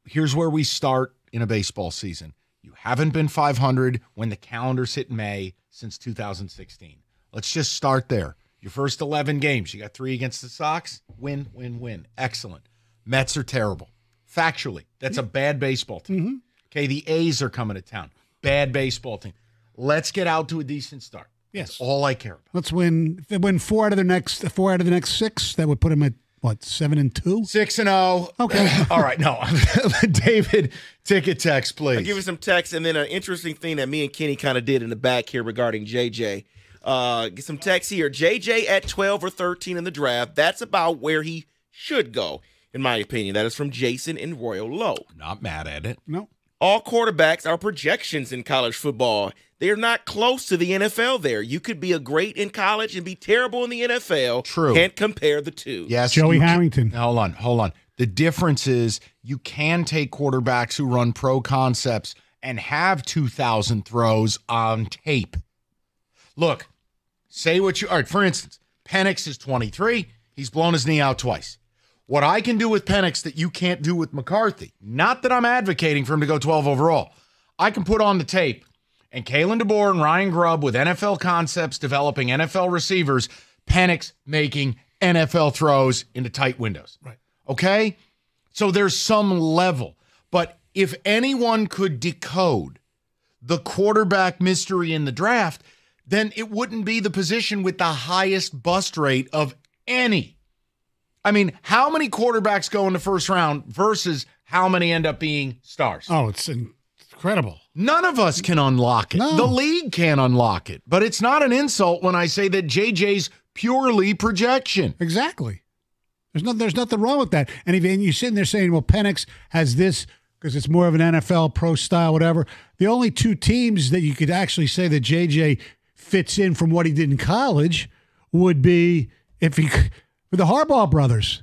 Here's where we start in a baseball season. You haven't been 500 when the calendar's hit May since 2016. Let's just start there. Your first 11 games, you got three against the Sox. Win, win, win. Excellent. Mets are terrible. Factually, that's a bad baseball team. Mm-hmm. Okay, the A's are coming to town. Bad baseball team. Let's get out to a decent start. Yes. That's all I care about. Let's win. If they win four out of the next four out of the next six, that would put them at what seven and two. Six and zero. Okay. All right. No, David, ticket text, please. I'll give you some text, and then an interesting thing that me and Kenny kind of did in the back here regarding JJ. Uh, get some text here. JJ at 12 or 13 in the draft. That's about where he should go, in my opinion. That is from Jason in Royal Low. Not mad at it. No. All quarterbacks are projections in college football. They're not close to the NFL there. You could be a great in college and be terrible in the NFL. True. Can't compare the two. Yes. Joey you Harrington. Hold on, hold on. The difference is you can take quarterbacks who run pro concepts and have 2,000 throws on tape. Look, say what you all right. For instance, Penix is 23. He's blown his knee out twice. What I can do with Penix that you can't do with McCarthy, not that I'm advocating for him to go 12 overall, I can put on the tape and Kalen DeBoer and Ryan Grubb with NFL concepts developing NFL receivers, Penix making NFL throws into tight windows. Right. Okay? So there's some level. But if anyone could decode the quarterback mystery in the draft, then it wouldn't be the position with the highest bust rate of any. I mean, how many quarterbacks go in the first round versus how many end up being stars? Oh, it's incredible. None of us can unlock it. No. The league can't unlock it. But it's not an insult when I say that JJ's purely projection. Exactly. There's nothing. There's nothing wrong with that. And if and you're sitting there saying, "Well, Penix has this because it's more of an NFL pro style, whatever." The only two teams that you could actually say that JJ fits in from what he did in college would be if he with the Harbaugh brothers.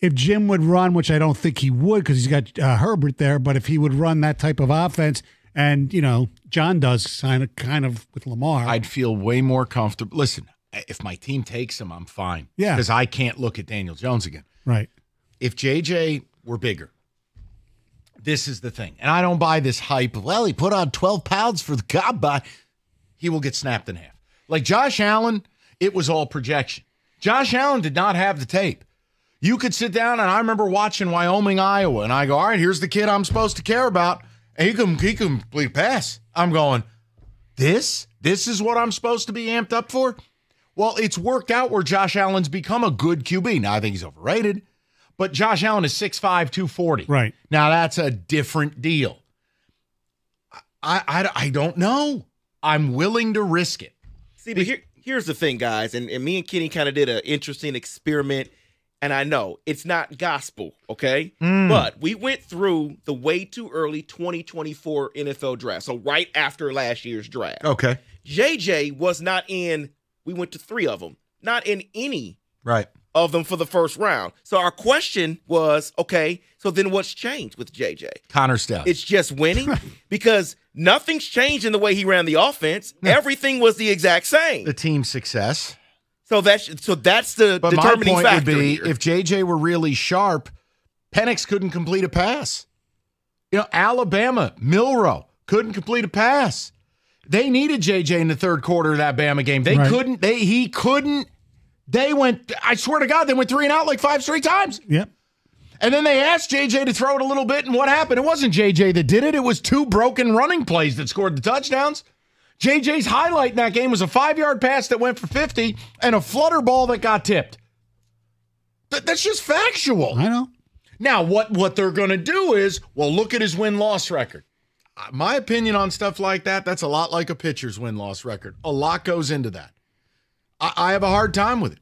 If Jim would run, which I don't think he would because he's got uh, Herbert there, but if he would run that type of offense, and you know John does kind of kind of with Lamar, I'd feel way more comfortable. Listen, if my team takes him, I'm fine. Yeah. Because I can't look at Daniel Jones again. right. If JJ were bigger, this is the thing. And I don't buy this hype. Well, he put on 12 pounds for the combine. He will get snapped in half. Like Josh Allen, it was all projection. Josh Allen did not have the tape. You could sit down, and I remember watching Wyoming, Iowa, and I go, all right, here's the kid I'm supposed to care about. And he can, he can complete pass. I'm going, this? This is what I'm supposed to be amped up for? Well, it's worked out where Josh Allen's become a good QB. Now, I think he's overrated, but Josh Allen is 6'5, 240. Right. Now, that's a different deal. I, I, I don't know. I'm willing to risk it. See, but here, here's the thing, guys, and, and me and Kenny kind of did an interesting experiment. And I know it's not gospel, okay? Mm. But we went through the way too early 2024 NFL draft. So right after last year's draft. Okay. JJ was not in, we went to three of them, not in any Right. of them for the first round. So our question was, okay, so then what's changed with JJ? Connor Stout. It's just winning because nothing's changed in the way he ran the offense. Everything was the exact same. the team success. So that's so that's the But my determining point would factor. be here. if JJ were really sharp, Penix couldn't complete a pass. You know, Alabama, Milroe couldn't complete a pass. They needed JJ in the third quarter of that Bama game. They Right. couldn't, they he couldn't. They went, I swear to God, they went three and out like five straight times. Yep. And then they asked JJ to throw it a little bit, and what happened? It wasn't JJ that did it. It was two broken running plays that scored the touchdowns. JJ's highlight in that game was a five yard pass that went for 50 and a flutter ball that got tipped. Th- that's just factual. I know. Now, what, what they're going to do is, well, look at his win loss record. Uh, My opinion on stuff like that, that's a lot like a pitcher's win loss record. A lot goes into that. I, I have a hard time with it.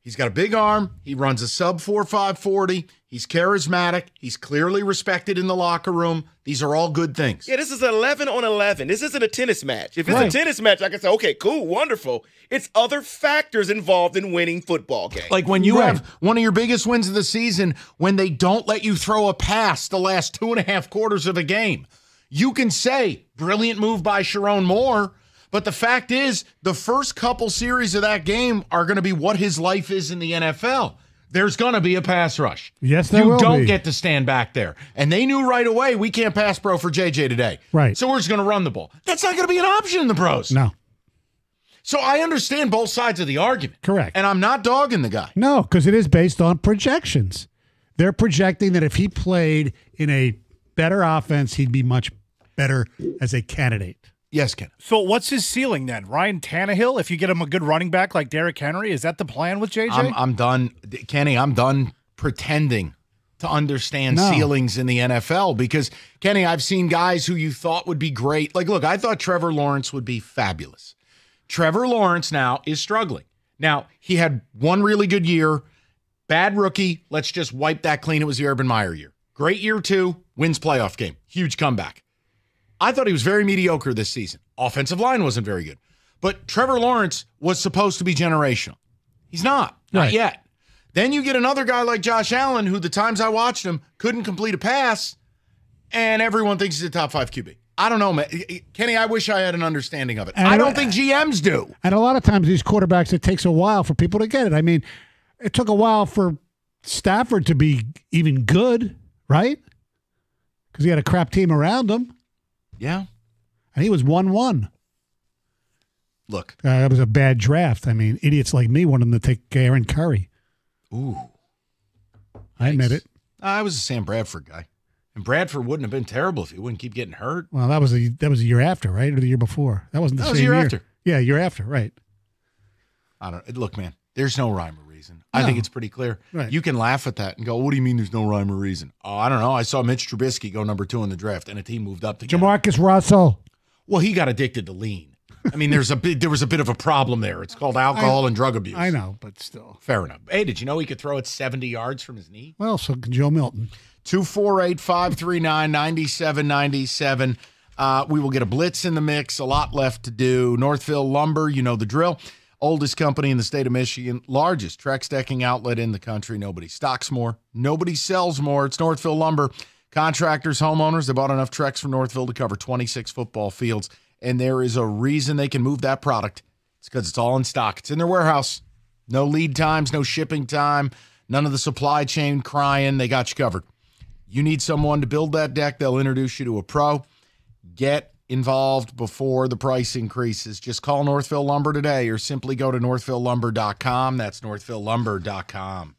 He's got a big arm. He runs a sub 4540. He's charismatic. He's clearly respected in the locker room. These are all good things. Yeah, this is 11 on 11. This isn't a tennis match. If it's Right. a tennis match, I can say, okay, cool, wonderful. It's other factors involved in winning football games. Like when you have one of your biggest wins of the season, when they don't let you throw a pass the last two and a half quarters of a game, you can say, brilliant move by Sherrone Moore. But the fact is, the first couple series of that game are going to be what his life is in the NFL. There's going to be a pass rush. Yes, there you will don't be. get to stand back there. And they knew right away we can't pass pro for JJ today. Right. So we're just going to run the ball. That's not going to be an option in the pros. No. So I understand both sides of the argument. Correct. And I'm not dogging the guy. No, because it is based on projections. They're projecting that if he played in a better offense, he'd be much better as a candidate. Yes, Ken. So what's his ceiling then? Ryan Tannehill, if you get him a good running back like Derrick Henry, is that the plan with JJ? I'm, I'm done, Kenny. I'm done pretending to understand No. ceilings in the NFL because Kenny, I've seen guys who you thought would be great. Like, look, I thought Trevor Lawrence would be fabulous. Trevor Lawrence now is struggling. Now he had one really good year, bad rookie. Let's just wipe that clean. It was the Urban Meyer year. Great year two, wins playoff game, huge comeback. I thought he was very mediocre this season. Offensive line wasn't very good. But Trevor Lawrence was supposed to be generational. He's not, not Right. yet. Then you get another guy like Josh Allen, who the times I watched him couldn't complete a pass, and everyone thinks he's a top five QB. I don't know, man. Kenny, I wish I had an understanding of it. And I I- don't think GMs do. And a lot of times, these quarterbacks, it takes a while for people to get it. I mean, it took a while for Stafford to be even good, right? Because he had a crap team around him. Yeah. And he was 1 1. Look. Uh, it was a bad draft. I mean, idiots like me wanted to take Aaron Curry. Ooh. I admit it. I was a Sam Bradford guy. And Bradford wouldn't have been terrible if he wouldn't keep getting hurt. Well, that was a that was a year after, right, or the year before? That wasn't the That was same a year year after. Yeah, year after, right? I don't look, man. There's no rhyme or I think it's pretty clear. Right. You can laugh at that and go, "What do you mean? There's no rhyme or reason?" Oh, I don't know. I saw Mitch Trubisky go number two in the draft, and a team moved up to get him. Jamarcus Russell. Well, he got addicted to lean. I mean, there's a bit, there was a bit of a problem there. It's called alcohol and drug abuse. I know, but still. Fair enough. Hey, did you know he could throw it 70 yards from his knee? Well, so can Joe Milton. 248 539 9797. Uh, We will get a blitz in the mix, a lot left to do. Northville Lumber, you know the drill. Oldest company in the state of Michigan, largest Trex decking outlet in the country. Nobody stocks more, nobody sells more. It's Northville Lumber. Contractors, homeowners, they bought enough Trex from Northville to cover 26 football fields. And there is a reason they can move that product. It's because it's all in stock. It's in their warehouse. No lead times, no shipping time, none of the supply chain crying. They got you covered. You need someone to build that deck, they'll introduce you to a pro. Get involved before the price increases. Just call Northville Lumber today or simply go to northvillelumber.com. That's northvillelumber.com.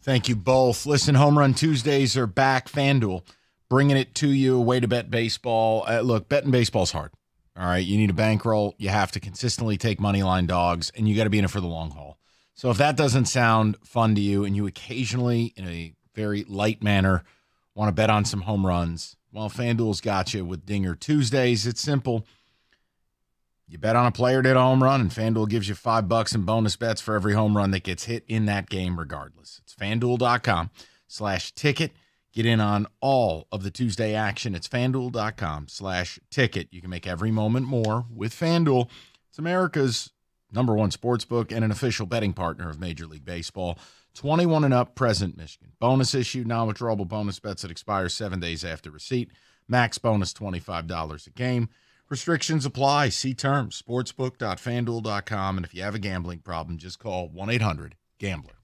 Thank you both. Listen, Home Run Tuesdays are back. FanDuel bringing it to you. A way to bet baseball. Uh, look, betting baseball's hard. All right, you need a bankroll. You have to consistently take money line dogs, and you got to be in it for the long haul. So if that doesn't sound fun to you, and you occasionally, in a very light manner, want to bet on some home runs, well, FanDuel's got you with Dinger Tuesdays. It's simple. You bet on a player to hit a home run, and FanDuel gives you five bucks in bonus bets for every home run that gets hit in that game, regardless. It's fanduel.com slash ticket. Get in on all of the Tuesday action. It's fanduel.com slash ticket. You can make every moment more with FanDuel. It's America's number one sports book and an official betting partner of Major League Baseball. 21 and up, present Michigan. Bonus issue, non withdrawable bonus bets that expire seven days after receipt. Max bonus $25 a game. Restrictions apply. See terms. Sportsbook.fanduel.com. And if you have a gambling problem, just call 1 800 Gambler.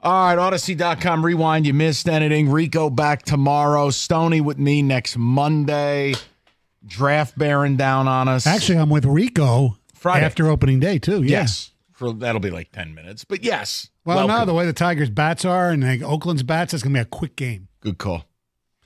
All right, Audacy.com rewind. You missed anything. Rico back tomorrow. Stony with me next Monday. Draft bearing down on us. Actually, I'm with Rico Friday. after opening day too. Yeah. Yes. For that'll be like 10 minutes. But yes. Well, no, welcome. the way the Tigers' bats are and like Oakland's bats, it's gonna be a quick game. Good call.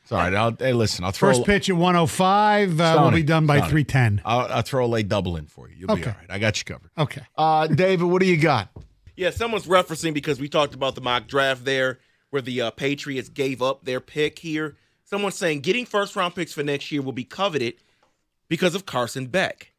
It's all right. I'll, hey, listen, I'll throw First pitch at 105 uh, will be done by Stoney. 310. I'll, I'll throw a late double in for you. You'll be all right. I got you covered. Okay. Uh, David, what do you got? Yeah, someone's referencing because we talked about the mock draft there, where the uh, Patriots gave up their pick here. Someone's saying getting first round picks for next year will be coveted because of Carson Beck.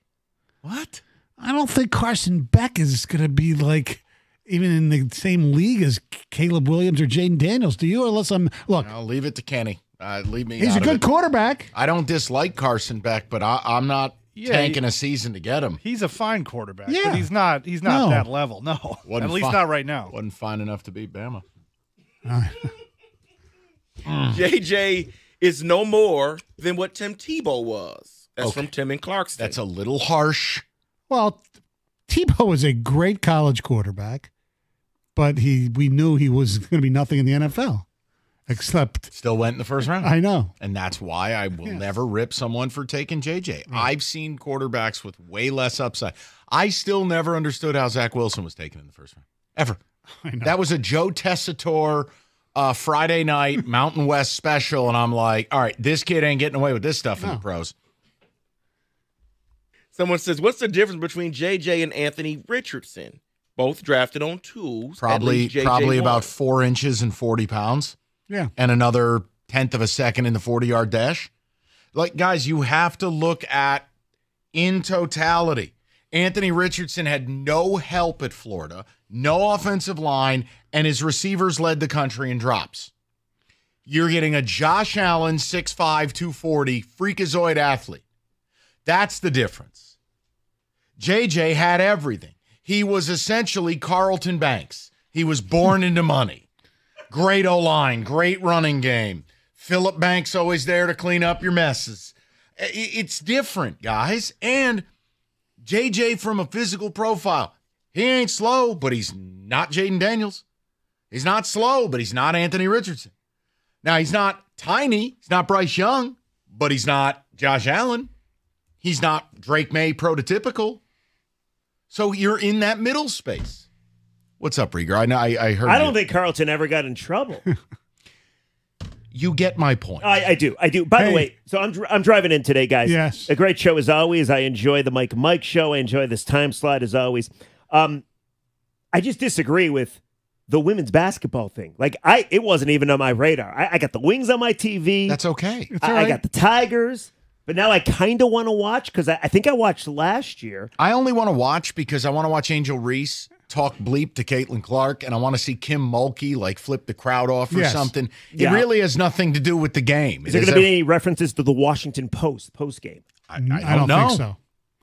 What? I don't think Carson Beck is going to be like even in the same league as Caleb Williams or Jayden Daniels. Do you? Unless I'm look, I'll leave it to Kenny. Uh, leave me. he's out a of good it. quarterback. I don't dislike Carson Beck, but I, I'm not Yeah, tanking he- a season to get him. He's a fine quarterback, Yeah. but he's not. He's not No. that level. No, Wasn't at least fine- not right now. Wasn't fine enough to beat Bama. JJ is no more than what Tim Tebow was. That's Okay. from Tim and Clarkston. That's a little harsh. Well, Tebow was a great college quarterback, but he we knew he was going to be nothing in the NFL. Except Still went in the first round. I know. And that's why I will never rip someone for taking JJ. I've seen quarterbacks with way less upside. I still never understood how Zach Wilson was taken in the first round. Ever. I know. That was a Joe Tessitore uh, Friday night Mountain West special. And I'm like, all right, this kid ain't getting away with this stuff in the pros. Someone says, "What's the difference between JJ and Anthony Richardson? Both drafted on tools. Probably probably won. about four inches and 40 pounds. Yeah. and another tenth of a second in the 40 yard dash. Like, guys, you have to look at in totality. Anthony Richardson had no help at Florida, no offensive line, and his receivers led the country in drops. You're getting a Josh Allen, 6'5, 240, freakazoid athlete. That's the difference. JJ had everything. He was essentially Carlton Banks. He was born into money. Great O line, great running game. Philip Banks always there to clean up your messes. It's different, guys. And JJ from a physical profile, he ain't slow, but he's not Jayden Daniels. He's not slow, but he's not Anthony Richardson. Now, he's not tiny. He's not Bryce Young, but he's not Josh Allen. He's not Drake Maye prototypical. So you're in that middle space. What's up, Rieger? I know I, I heard. I don't think Carlton ever got in trouble. you get my point. I, I do. I do. By the way, so I'm dr- I'm driving in today, guys. Yes. a great show as always. I enjoy the Mike Mike show. I enjoy this time slot as always. Um, I just disagree with the women's basketball thing. Like I, it wasn't even on my radar. I, I got the Wings on my TV. That's okay. I, I got the Tigers, but now I kind of want to watch because I, I think I watched last year. I only want to watch because I want to watch Angel Reese talk bleep to Caitlin Clark, and I want to see Kim Mulkey like flip the crowd off or Yes. something. It Yeah. really has nothing to do with the game. Is there going to be any references to the Washington Post post game? I, I don't know. think so.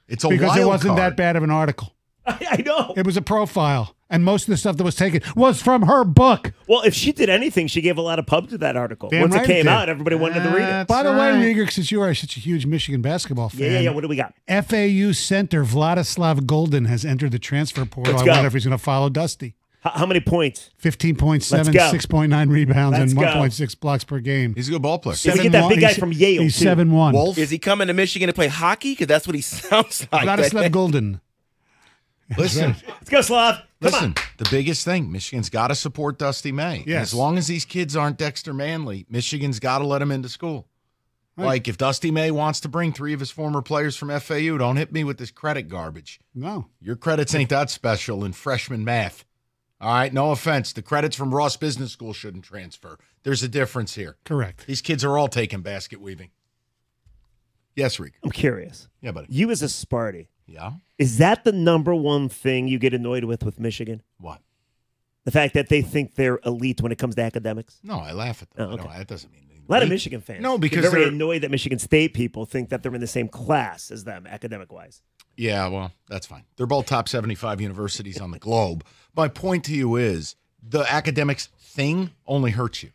It's a because it wasn't card. that bad of an article. I know. It was a profile, and most of the stuff that was taken was from her book. Well, if she did anything, she gave a lot of pub to that article. Damn Once right it came did. out, everybody wanted to read it. By the way, Rieger, since you are such a huge Michigan basketball fan, Yeah, yeah, yeah. What do we got? FAU center Vladislav Goldin has entered the transfer portal. Let's I go. wonder if he's going to follow Dusty. How, how many points? 15.7, Let's 6.9 rebounds, Let's and 1.6 blocks per game. He's a good ball player. Does he get that big guy from Yale, He's 7 1. Is he coming to Michigan to play hockey? Because that's what he sounds like. Vladislav Goldin. Listen, Let's go, Slav. Come listen. on. The biggest thing, Michigan's got to support Dusty May. And Yes. As long as these kids aren't Dexter Manley, Michigan's got to let him into school. Like if Dusty May wants to bring three of his former players from FAU, don't hit me with this credit garbage. No. Your credits ain't that special in freshman math. All right, no offense. The credits from Ross Business School shouldn't transfer. There's a difference here. Correct. These kids are all taking basket weaving. Yes, Rick. I'm curious. Yeah, buddy. You as a Sparty, Yeah. is that the number one thing you get annoyed with with Michigan? What? The fact that they think they're elite when it comes to academics? No, I laugh at them. Oh, okay. that doesn't mean A lot of. Michigan fans. No, because very they're- very annoyed that Michigan State people think that they're in the same class as them, academic wise. Yeah, well, that's fine. They're both top 75 universities on the globe. My point to you is the academics thing only hurts you.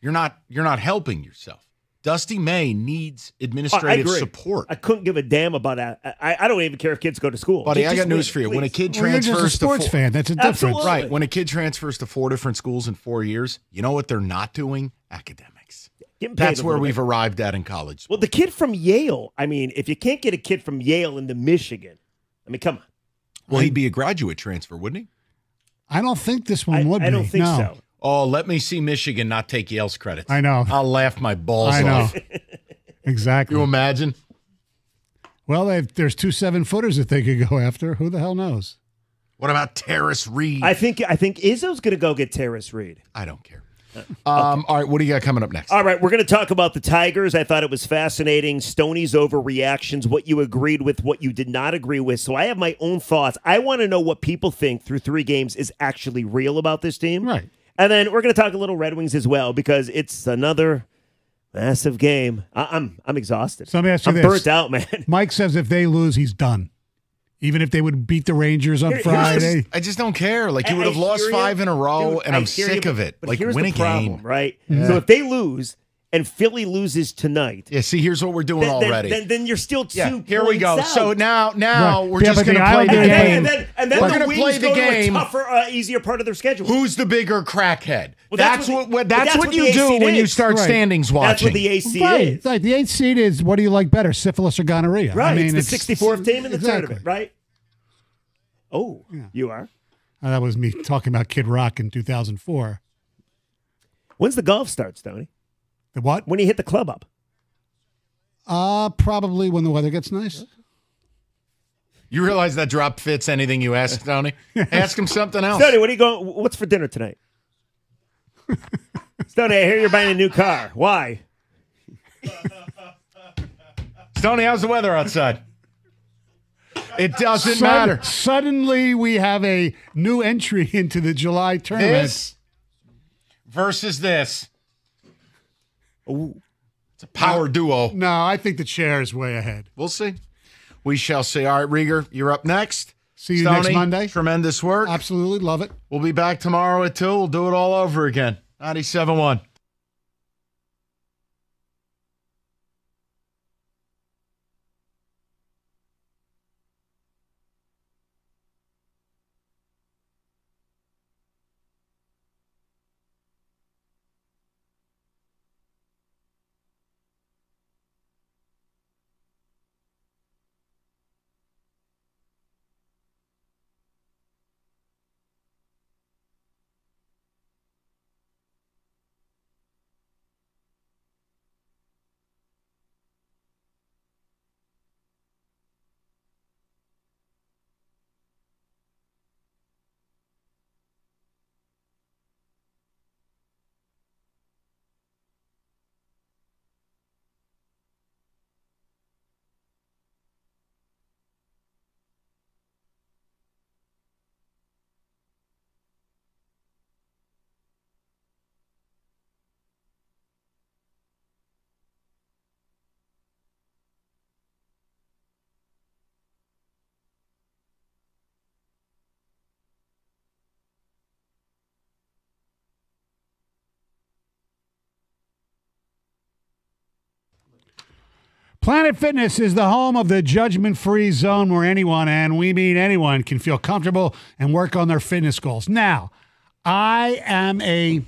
You're not you're not helping yourself. Dusty May needs Oh, I administrative support. I couldn't give a damn about that. I, I don't even care if kids go to school. Buddy, Just- I got news win, for you. When a please. kid Well, you're just a transfers sports to four, fan. That's a difference. Absolutely. right? When a kid transfers to four different schools in four years, you know what they're not doing? Academics. That's where we've bit. arrived at in college. Well, the kid from Yale. I mean, if you can't get a kid from Yale into Michigan, I mean, come on. Well, he'd be a graduate transfer, wouldn't he? I don't think this one would I be. don't think no. so. Oh, let me see Michigan not take Yale's credits. I know. I'll laugh my balls I know. off. Exactly. You imagine? Well, there's two seven footers that they could go after. Who the hell knows? What about Tarris Reed? I think I think Izzo's going to go get Tarris Reed. I don't care. Um, All right, what do you got coming up next? All right, we're going to talk about the Tigers. I thought it was fascinating. Stoney's overreactions, what you agreed with, what you did not agree with. So I have my own thoughts. I want to know what people think through three games is actually real about this team. Right. And then we're going to talk a little Red Wings as well because it's another massive game. I- I'm I'm exhausted. So let me ask you I'm this. burnt out, man. Mike says if they lose, he's done. Even if they would beat the Rangers on Here- here's the- Friday. I just don't care. Like you I- would have lost hear you. five in a row, Dude, and I I'm hear sick you, of it. But like here's win the a problem, game, right? Yeah. So if they lose and Philly loses tonight, Yeah. See, here's what we're doing then, then- already. Then, then you're still two. yeah. Here we go. points So now, now Right. we're Yeah, just going to play Islanders the and then, game. and then, and then we're the gonna Wings play the go to a game. tougher, uh, easier part of their schedule. Who's the bigger crackhead? Well, that's, that's what, what the- what- that's, that's what, what you do AC when you start Right. standings That's what the AC Right. is. Right. The eighth seed is what do you like better, syphilis or gonorrhea? Right. I mean, it's the 64th team in the exactly. tournament, right? Oh, you are. Uh, that was me talking about Kid Rock in 2004. When's the golf start, Stoney? The what? When you hit the club up. Uh, probably when the weather gets nice. You realize that drop fits anything you ask, Tony? Ask him something else. Stoney, what are you going? What's for dinner tonight? Stoney, I hear you're buying a new car. Why? Stoney, how's the weather outside? It doesn't Sud- matter. Suddenly, we have a new entry into the July tournament. This versus this. Ooh. It's a power duo. No, I think the chair is way ahead. We'll see. We shall see. All right, Rieger, you're up next. See you next Monday. Tremendous work. Absolutely love it. We'll be back tomorrow at 2. We'll do it all over again. 97 1. Planet Fitness is the home of the judgment free zone where anyone, and we mean anyone, can feel comfortable and work on their fitness goals. Now, I am a